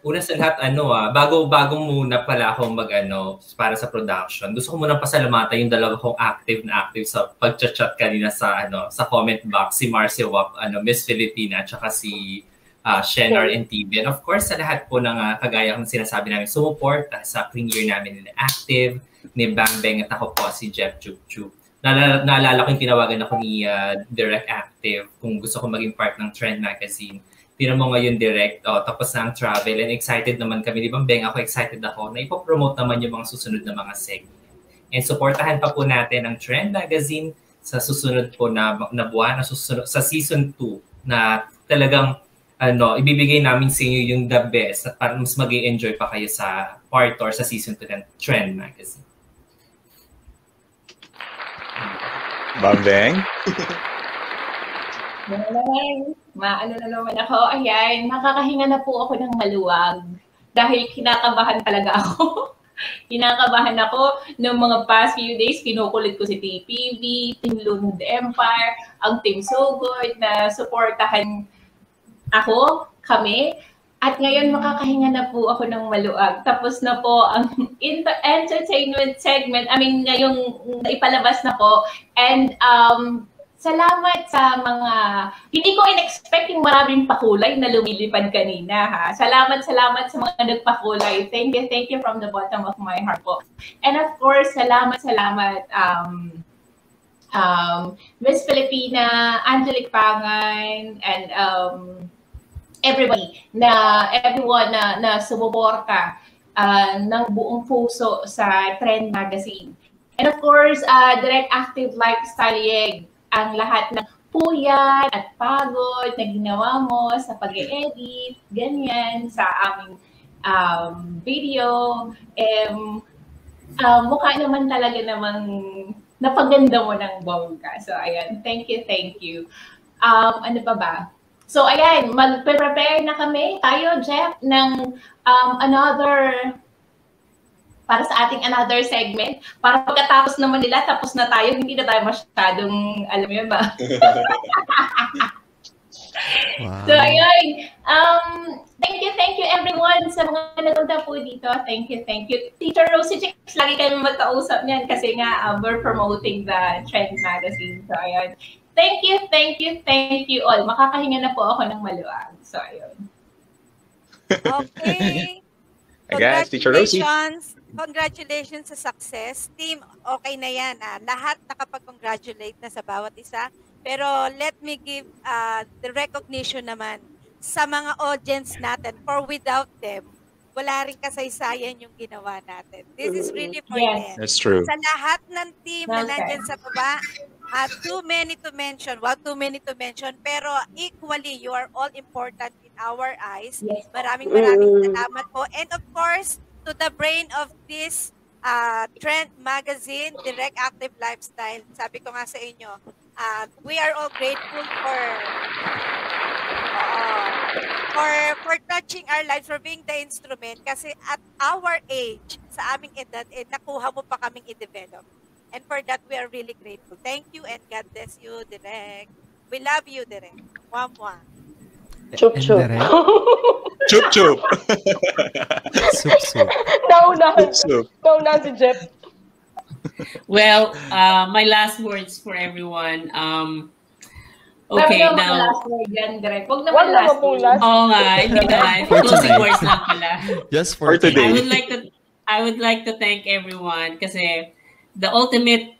una sa lahat, ano ah, bago, bago muna pala ako mag, ano, para sa production. Gusto ko muna pasalamatan yung dalawa kong active na active sa pag-chat kanina sa, ano, sa comment box. Si Marcia Wap, ano, Miss Filipina, tsaka si uh, Shenar and TV. And of course, sa lahat po ng uh, kagaya ng sinasabi namin, sumuport uh, sa premiere namin ni Active, ni Bang Bang at ako po si Jeff Chup Chup. Naalala, naalala ko yung tinawagan ako ni uh, Direct Active kung gusto ko maging part ng Trend Magazine Tinan mo ngayon direct, oh, tapos na ang travel and excited naman kami. Di ba, Beng, ako excited ako na ipopromote naman yung mga susunod na mga segment. And supportahan pa po natin ang Trend Magazine sa susunod po na, na buwan, na susunod, sa season 2 na talagang ano, ibibigay namin sa inyo yung the best at para mas mag enjoy pa kayo sa part or sa season 2 ng Trend Magazine. Bambeng? Naman ako. Ayan, nakakahinga na po ako ng maluwag dahil kinakabahan talaga ako. kinakabahan ako ng mga past few days. Kinukulit ko si TPV, Team Lunod Empire, ang Team So Good na supportahan ako, kami. At ngayon makakahinga na po ako ng maluag. Tapos na po ang entertainment segment. I mean, ngayong ipalabas na po. And um, Salamat sa mga, hindi ko in-expect yung maraming pakulay na lumilipad kanina ha. Salamat, salamat sa mga nagpakulay. Thank you, thank you from the bottom of my heart po. And of course, salamat, salamat um, um, Miss Filipina, Angelic Pangan, and um, everybody, na everyone na, na sumuporta uh, ng buong puso sa Trend Magazine. And of course, uh, Direct Active Lifestyle Yeg, ang lahat ng puyat at pagod na ginawa mo sa pag-edit, ganyan, sa aming um, video. Um, uh, mukha naman talaga namang napaganda mo ng bongga. So, ayan. Thank you, thank you. Um, ano pa ba? So, ayan. Mag-prepare na kami. Tayo, Jeff, ng um, another para sa ating another segment. Para pagkatapos naman nila, tapos na tayo, hindi na tayo masyadong, alam mo yun ba? wow. So, ayun. Um, thank you, thank you everyone sa mga natunta po dito. Thank you, thank you. Teacher Rosie Chicks, lagi kami magkausap niyan kasi nga uh, we're promoting the Trend Magazine. So, ayun. Thank you, thank you, thank you all. Makakahinga na po ako ng maluwag. So, ayun. Okay. Again, Teacher Rosie. Congratulations. Congratulations sa success. Team, okay na yan. Ah. Lahat nakapag-congratulate na sa bawat isa. Pero let me give uh, the recognition naman sa mga audience natin for without them, wala rin kasaysayan yung ginawa natin. This is really for yes. them. That's true. Sa lahat ng team na nandyan sa baba, uh, too many to mention. Well, too many to mention. Pero equally, you are all important in our eyes. Yes. Maraming maraming salamat po. And of course, to the brain of this uh, Trend Magazine, Direct Active Lifestyle. Sabi ko nga sa inyo, uh, we are all grateful for uh, for for touching our lives, for being the instrument. Kasi at our age, sa aming edad, eh, nakuha mo pa kaming i-develop. And for that, we are really grateful. Thank you and God bless you, Direct. We love you, Direct. Mwah, Chup chup. chup chup. Sup sup. Naunahan. Sup. Naunahan si Jeff. Well, uh, my last words for everyone. Um, okay, Sabi now. last word yan, Direk. Huwag Wag naman naman last word. last. Oo nga, hindi naman. For Closing words lang pala. Just for, For today. I would like to I would like to thank everyone kasi the ultimate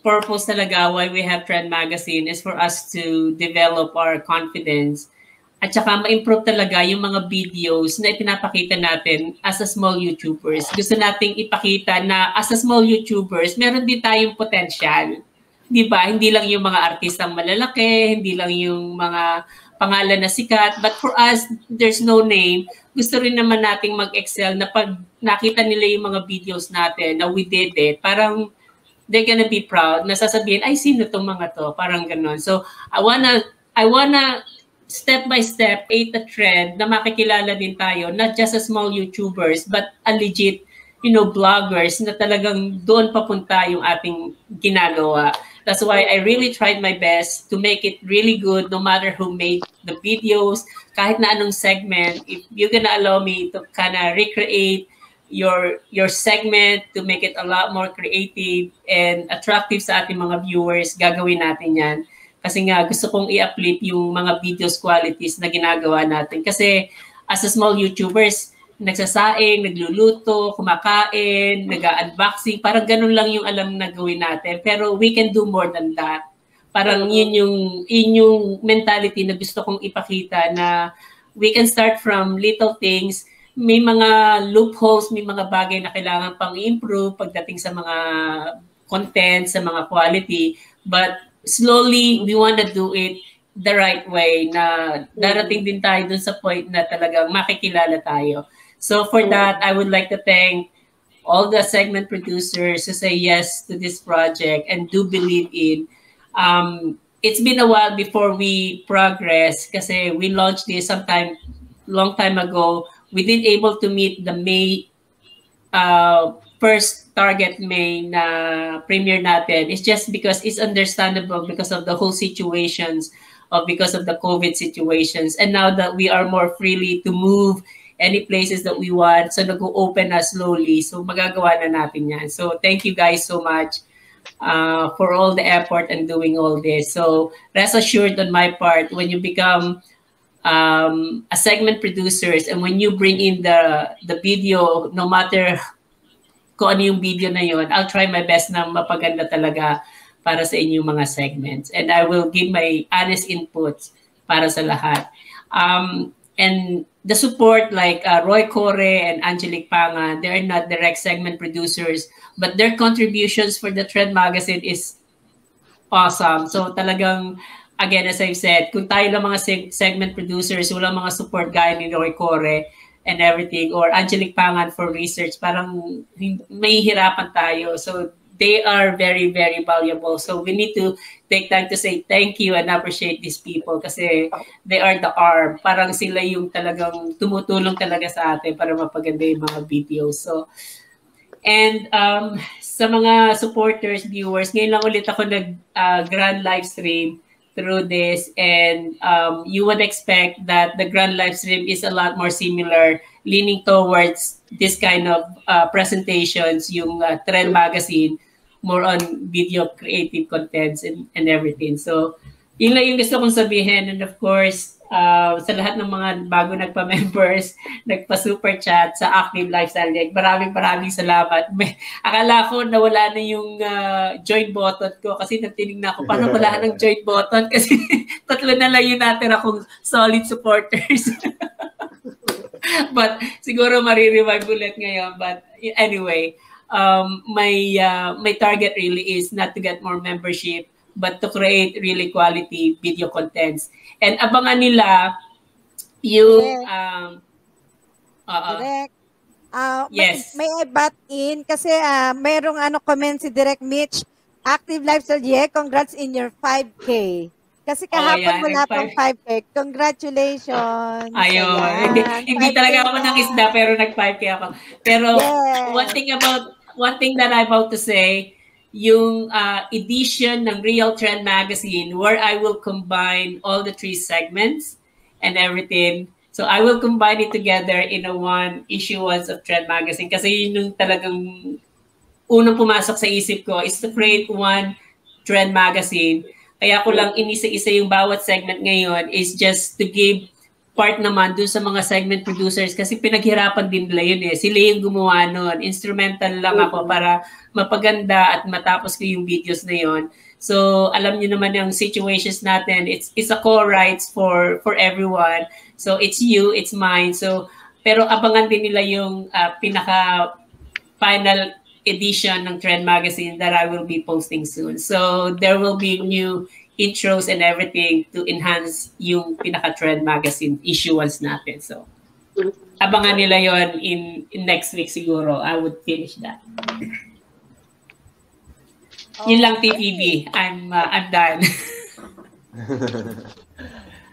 purpose talaga why we have Trend Magazine is for us to develop our confidence at saka ma-improve talaga yung mga videos na ipinapakita natin as a small YouTubers. Gusto nating ipakita na as a small YouTubers, meron din tayong potential. Di ba? Hindi lang yung mga artistang malalaki, hindi lang yung mga pangalan na sikat. But for us, there's no name. Gusto rin naman nating mag-excel na pag nakita nila yung mga videos natin na we did it, parang they're gonna be proud na sasabihin, ay, sino tong mga to? Parang ganon. So, I wanna, I wanna step by step create a trend na makikilala din tayo, not just as small YouTubers, but a legit, you know, bloggers na talagang doon papunta yung ating ginagawa. That's why I really tried my best to make it really good no matter who made the videos, kahit na anong segment. If you're gonna allow me to kind of recreate your your segment to make it a lot more creative and attractive sa ating mga viewers, gagawin natin yan. Kasi nga, gusto kong i-uplift yung mga videos qualities na ginagawa natin. Kasi as a small YouTubers, nagsasaing, nagluluto, kumakain, nag-unboxing, parang ganun lang yung alam na gawin natin. Pero we can do more than that. Parang yun yung, yun yung mentality na gusto kong ipakita na we can start from little things. May mga loopholes, may mga bagay na kailangan pang improve pagdating sa mga content, sa mga quality. But slowly, we want to do it the right way na darating din tayo dun sa point na talagang makikilala tayo. So for that, I would like to thank all the segment producers who say yes to this project and do believe in. Um, it's been a while before we progress kasi we launched this sometime long time ago. We didn't able to meet the May uh, first target May na premiere natin. It's just because it's understandable because of the whole situations of because of the COVID situations. And now that we are more freely to move any places that we want, so nag-open na slowly. So magagawa na natin yan. So thank you guys so much uh, for all the effort and doing all this. So rest assured on my part, when you become um, a segment producers and when you bring in the the video, no matter kung ano yung video na yon, I'll try my best na mapaganda talaga para sa inyong mga segments. And I will give my honest inputs para sa lahat. Um, and the support like uh, Roy Core and Angelique Panga, they're not direct segment producers, but their contributions for the Trend Magazine is awesome. So talagang, again, as I've said, kung tayo lang mga seg- segment producers, wala mga support gaya ni Roy Core and everything, or Angelique Pangan for research, parang may hirapan tayo. So they are very, very valuable. So we need to take time to say thank you and appreciate these people kasi they are the arm. Parang sila yung talagang tumutulong talaga sa atin para mapaganda yung mga videos. So, and um, sa mga supporters, viewers, ngayon lang ulit ako nag-grand uh, live stream through this and um, you would expect that the grand live stream is a lot more similar leaning towards this kind of uh, presentations yung uh, Trend Magazine more on video creative contents and, and everything. So, yun lang yung gusto kong sabihin. And of course, uh, sa lahat ng mga bago nagpa-members, nagpa-super chat sa Active Lifestyle Deck, maraming maraming salamat. May, akala ko nawala na yung uh, join button ko kasi nagtinig na ako, paano wala ng join button? Kasi tatlo na lang yung natin akong solid supporters. But siguro marirevive ulit ngayon. But anyway, um, my uh, my target really is not to get more membership but to create really quality video contents. And abangan nila yung um uh, Direct. Uh, yes. May, may I butt in kasi uh, mayroong ano comment si Direct Mitch. Active Lifestyle yeah, congrats in your 5K. Kasi kahapon Oh, wala nag- pang 5K. Congratulations. Ayun. Ayan. Hindi, hindi 5K talaga ako ng isda pero nag-5K ako. Pero Yes. one thing about one thing that I'm about to say, yung uh, edition ng Real Trend Magazine where I will combine all the three segments and everything. So I will combine it together in a one issue once of Trend Magazine kasi yun yung talagang unang pumasok sa isip ko is to create one Trend Magazine. Kaya ko lang inisa-isa yung bawat segment ngayon is just to give part naman dun sa mga segment producers kasi pinaghirapan din nila yun eh. Sila yung gumawa nun. Instrumental lang ako para mapaganda at matapos ko yung videos na yun. So, alam niyo naman yung situations natin. It's it's a co-rights for for everyone. So, it's you, it's mine. So, pero abangan din nila yung uh, pinaka final edition ng Trend Magazine that I will be posting soon. So, there will be new intros and everything to enhance yung pinaka-trend magazine issuance natin. So, abangan nila yon in, in next week siguro. I would finish that. Yun lang TPB. I'm, uh, I'm done.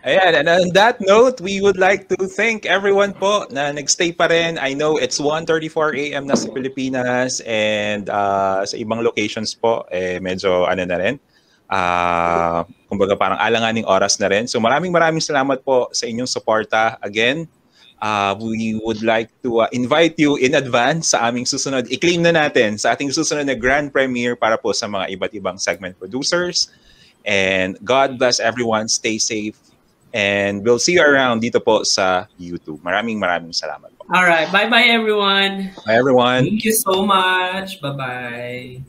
Ayan, and on that note, we would like to thank everyone po na nagstay pa rin. I know it's 1.34 a.m. na sa Pilipinas and uh, sa ibang locations po, eh, medyo ano na rin. Uh, kumbaga parang alanganing oras na rin. So maraming maraming salamat po sa inyong suporta. Again, uh, we would like to uh, invite you in advance sa aming susunod. I-claim na natin sa ating susunod na grand premiere para po sa mga iba't ibang segment producers. And God bless everyone. Stay safe. And we'll see you around dito po sa YouTube. Maraming maraming salamat po. All right. Bye-bye, everyone. Bye, everyone. Thank you so much. Bye-bye.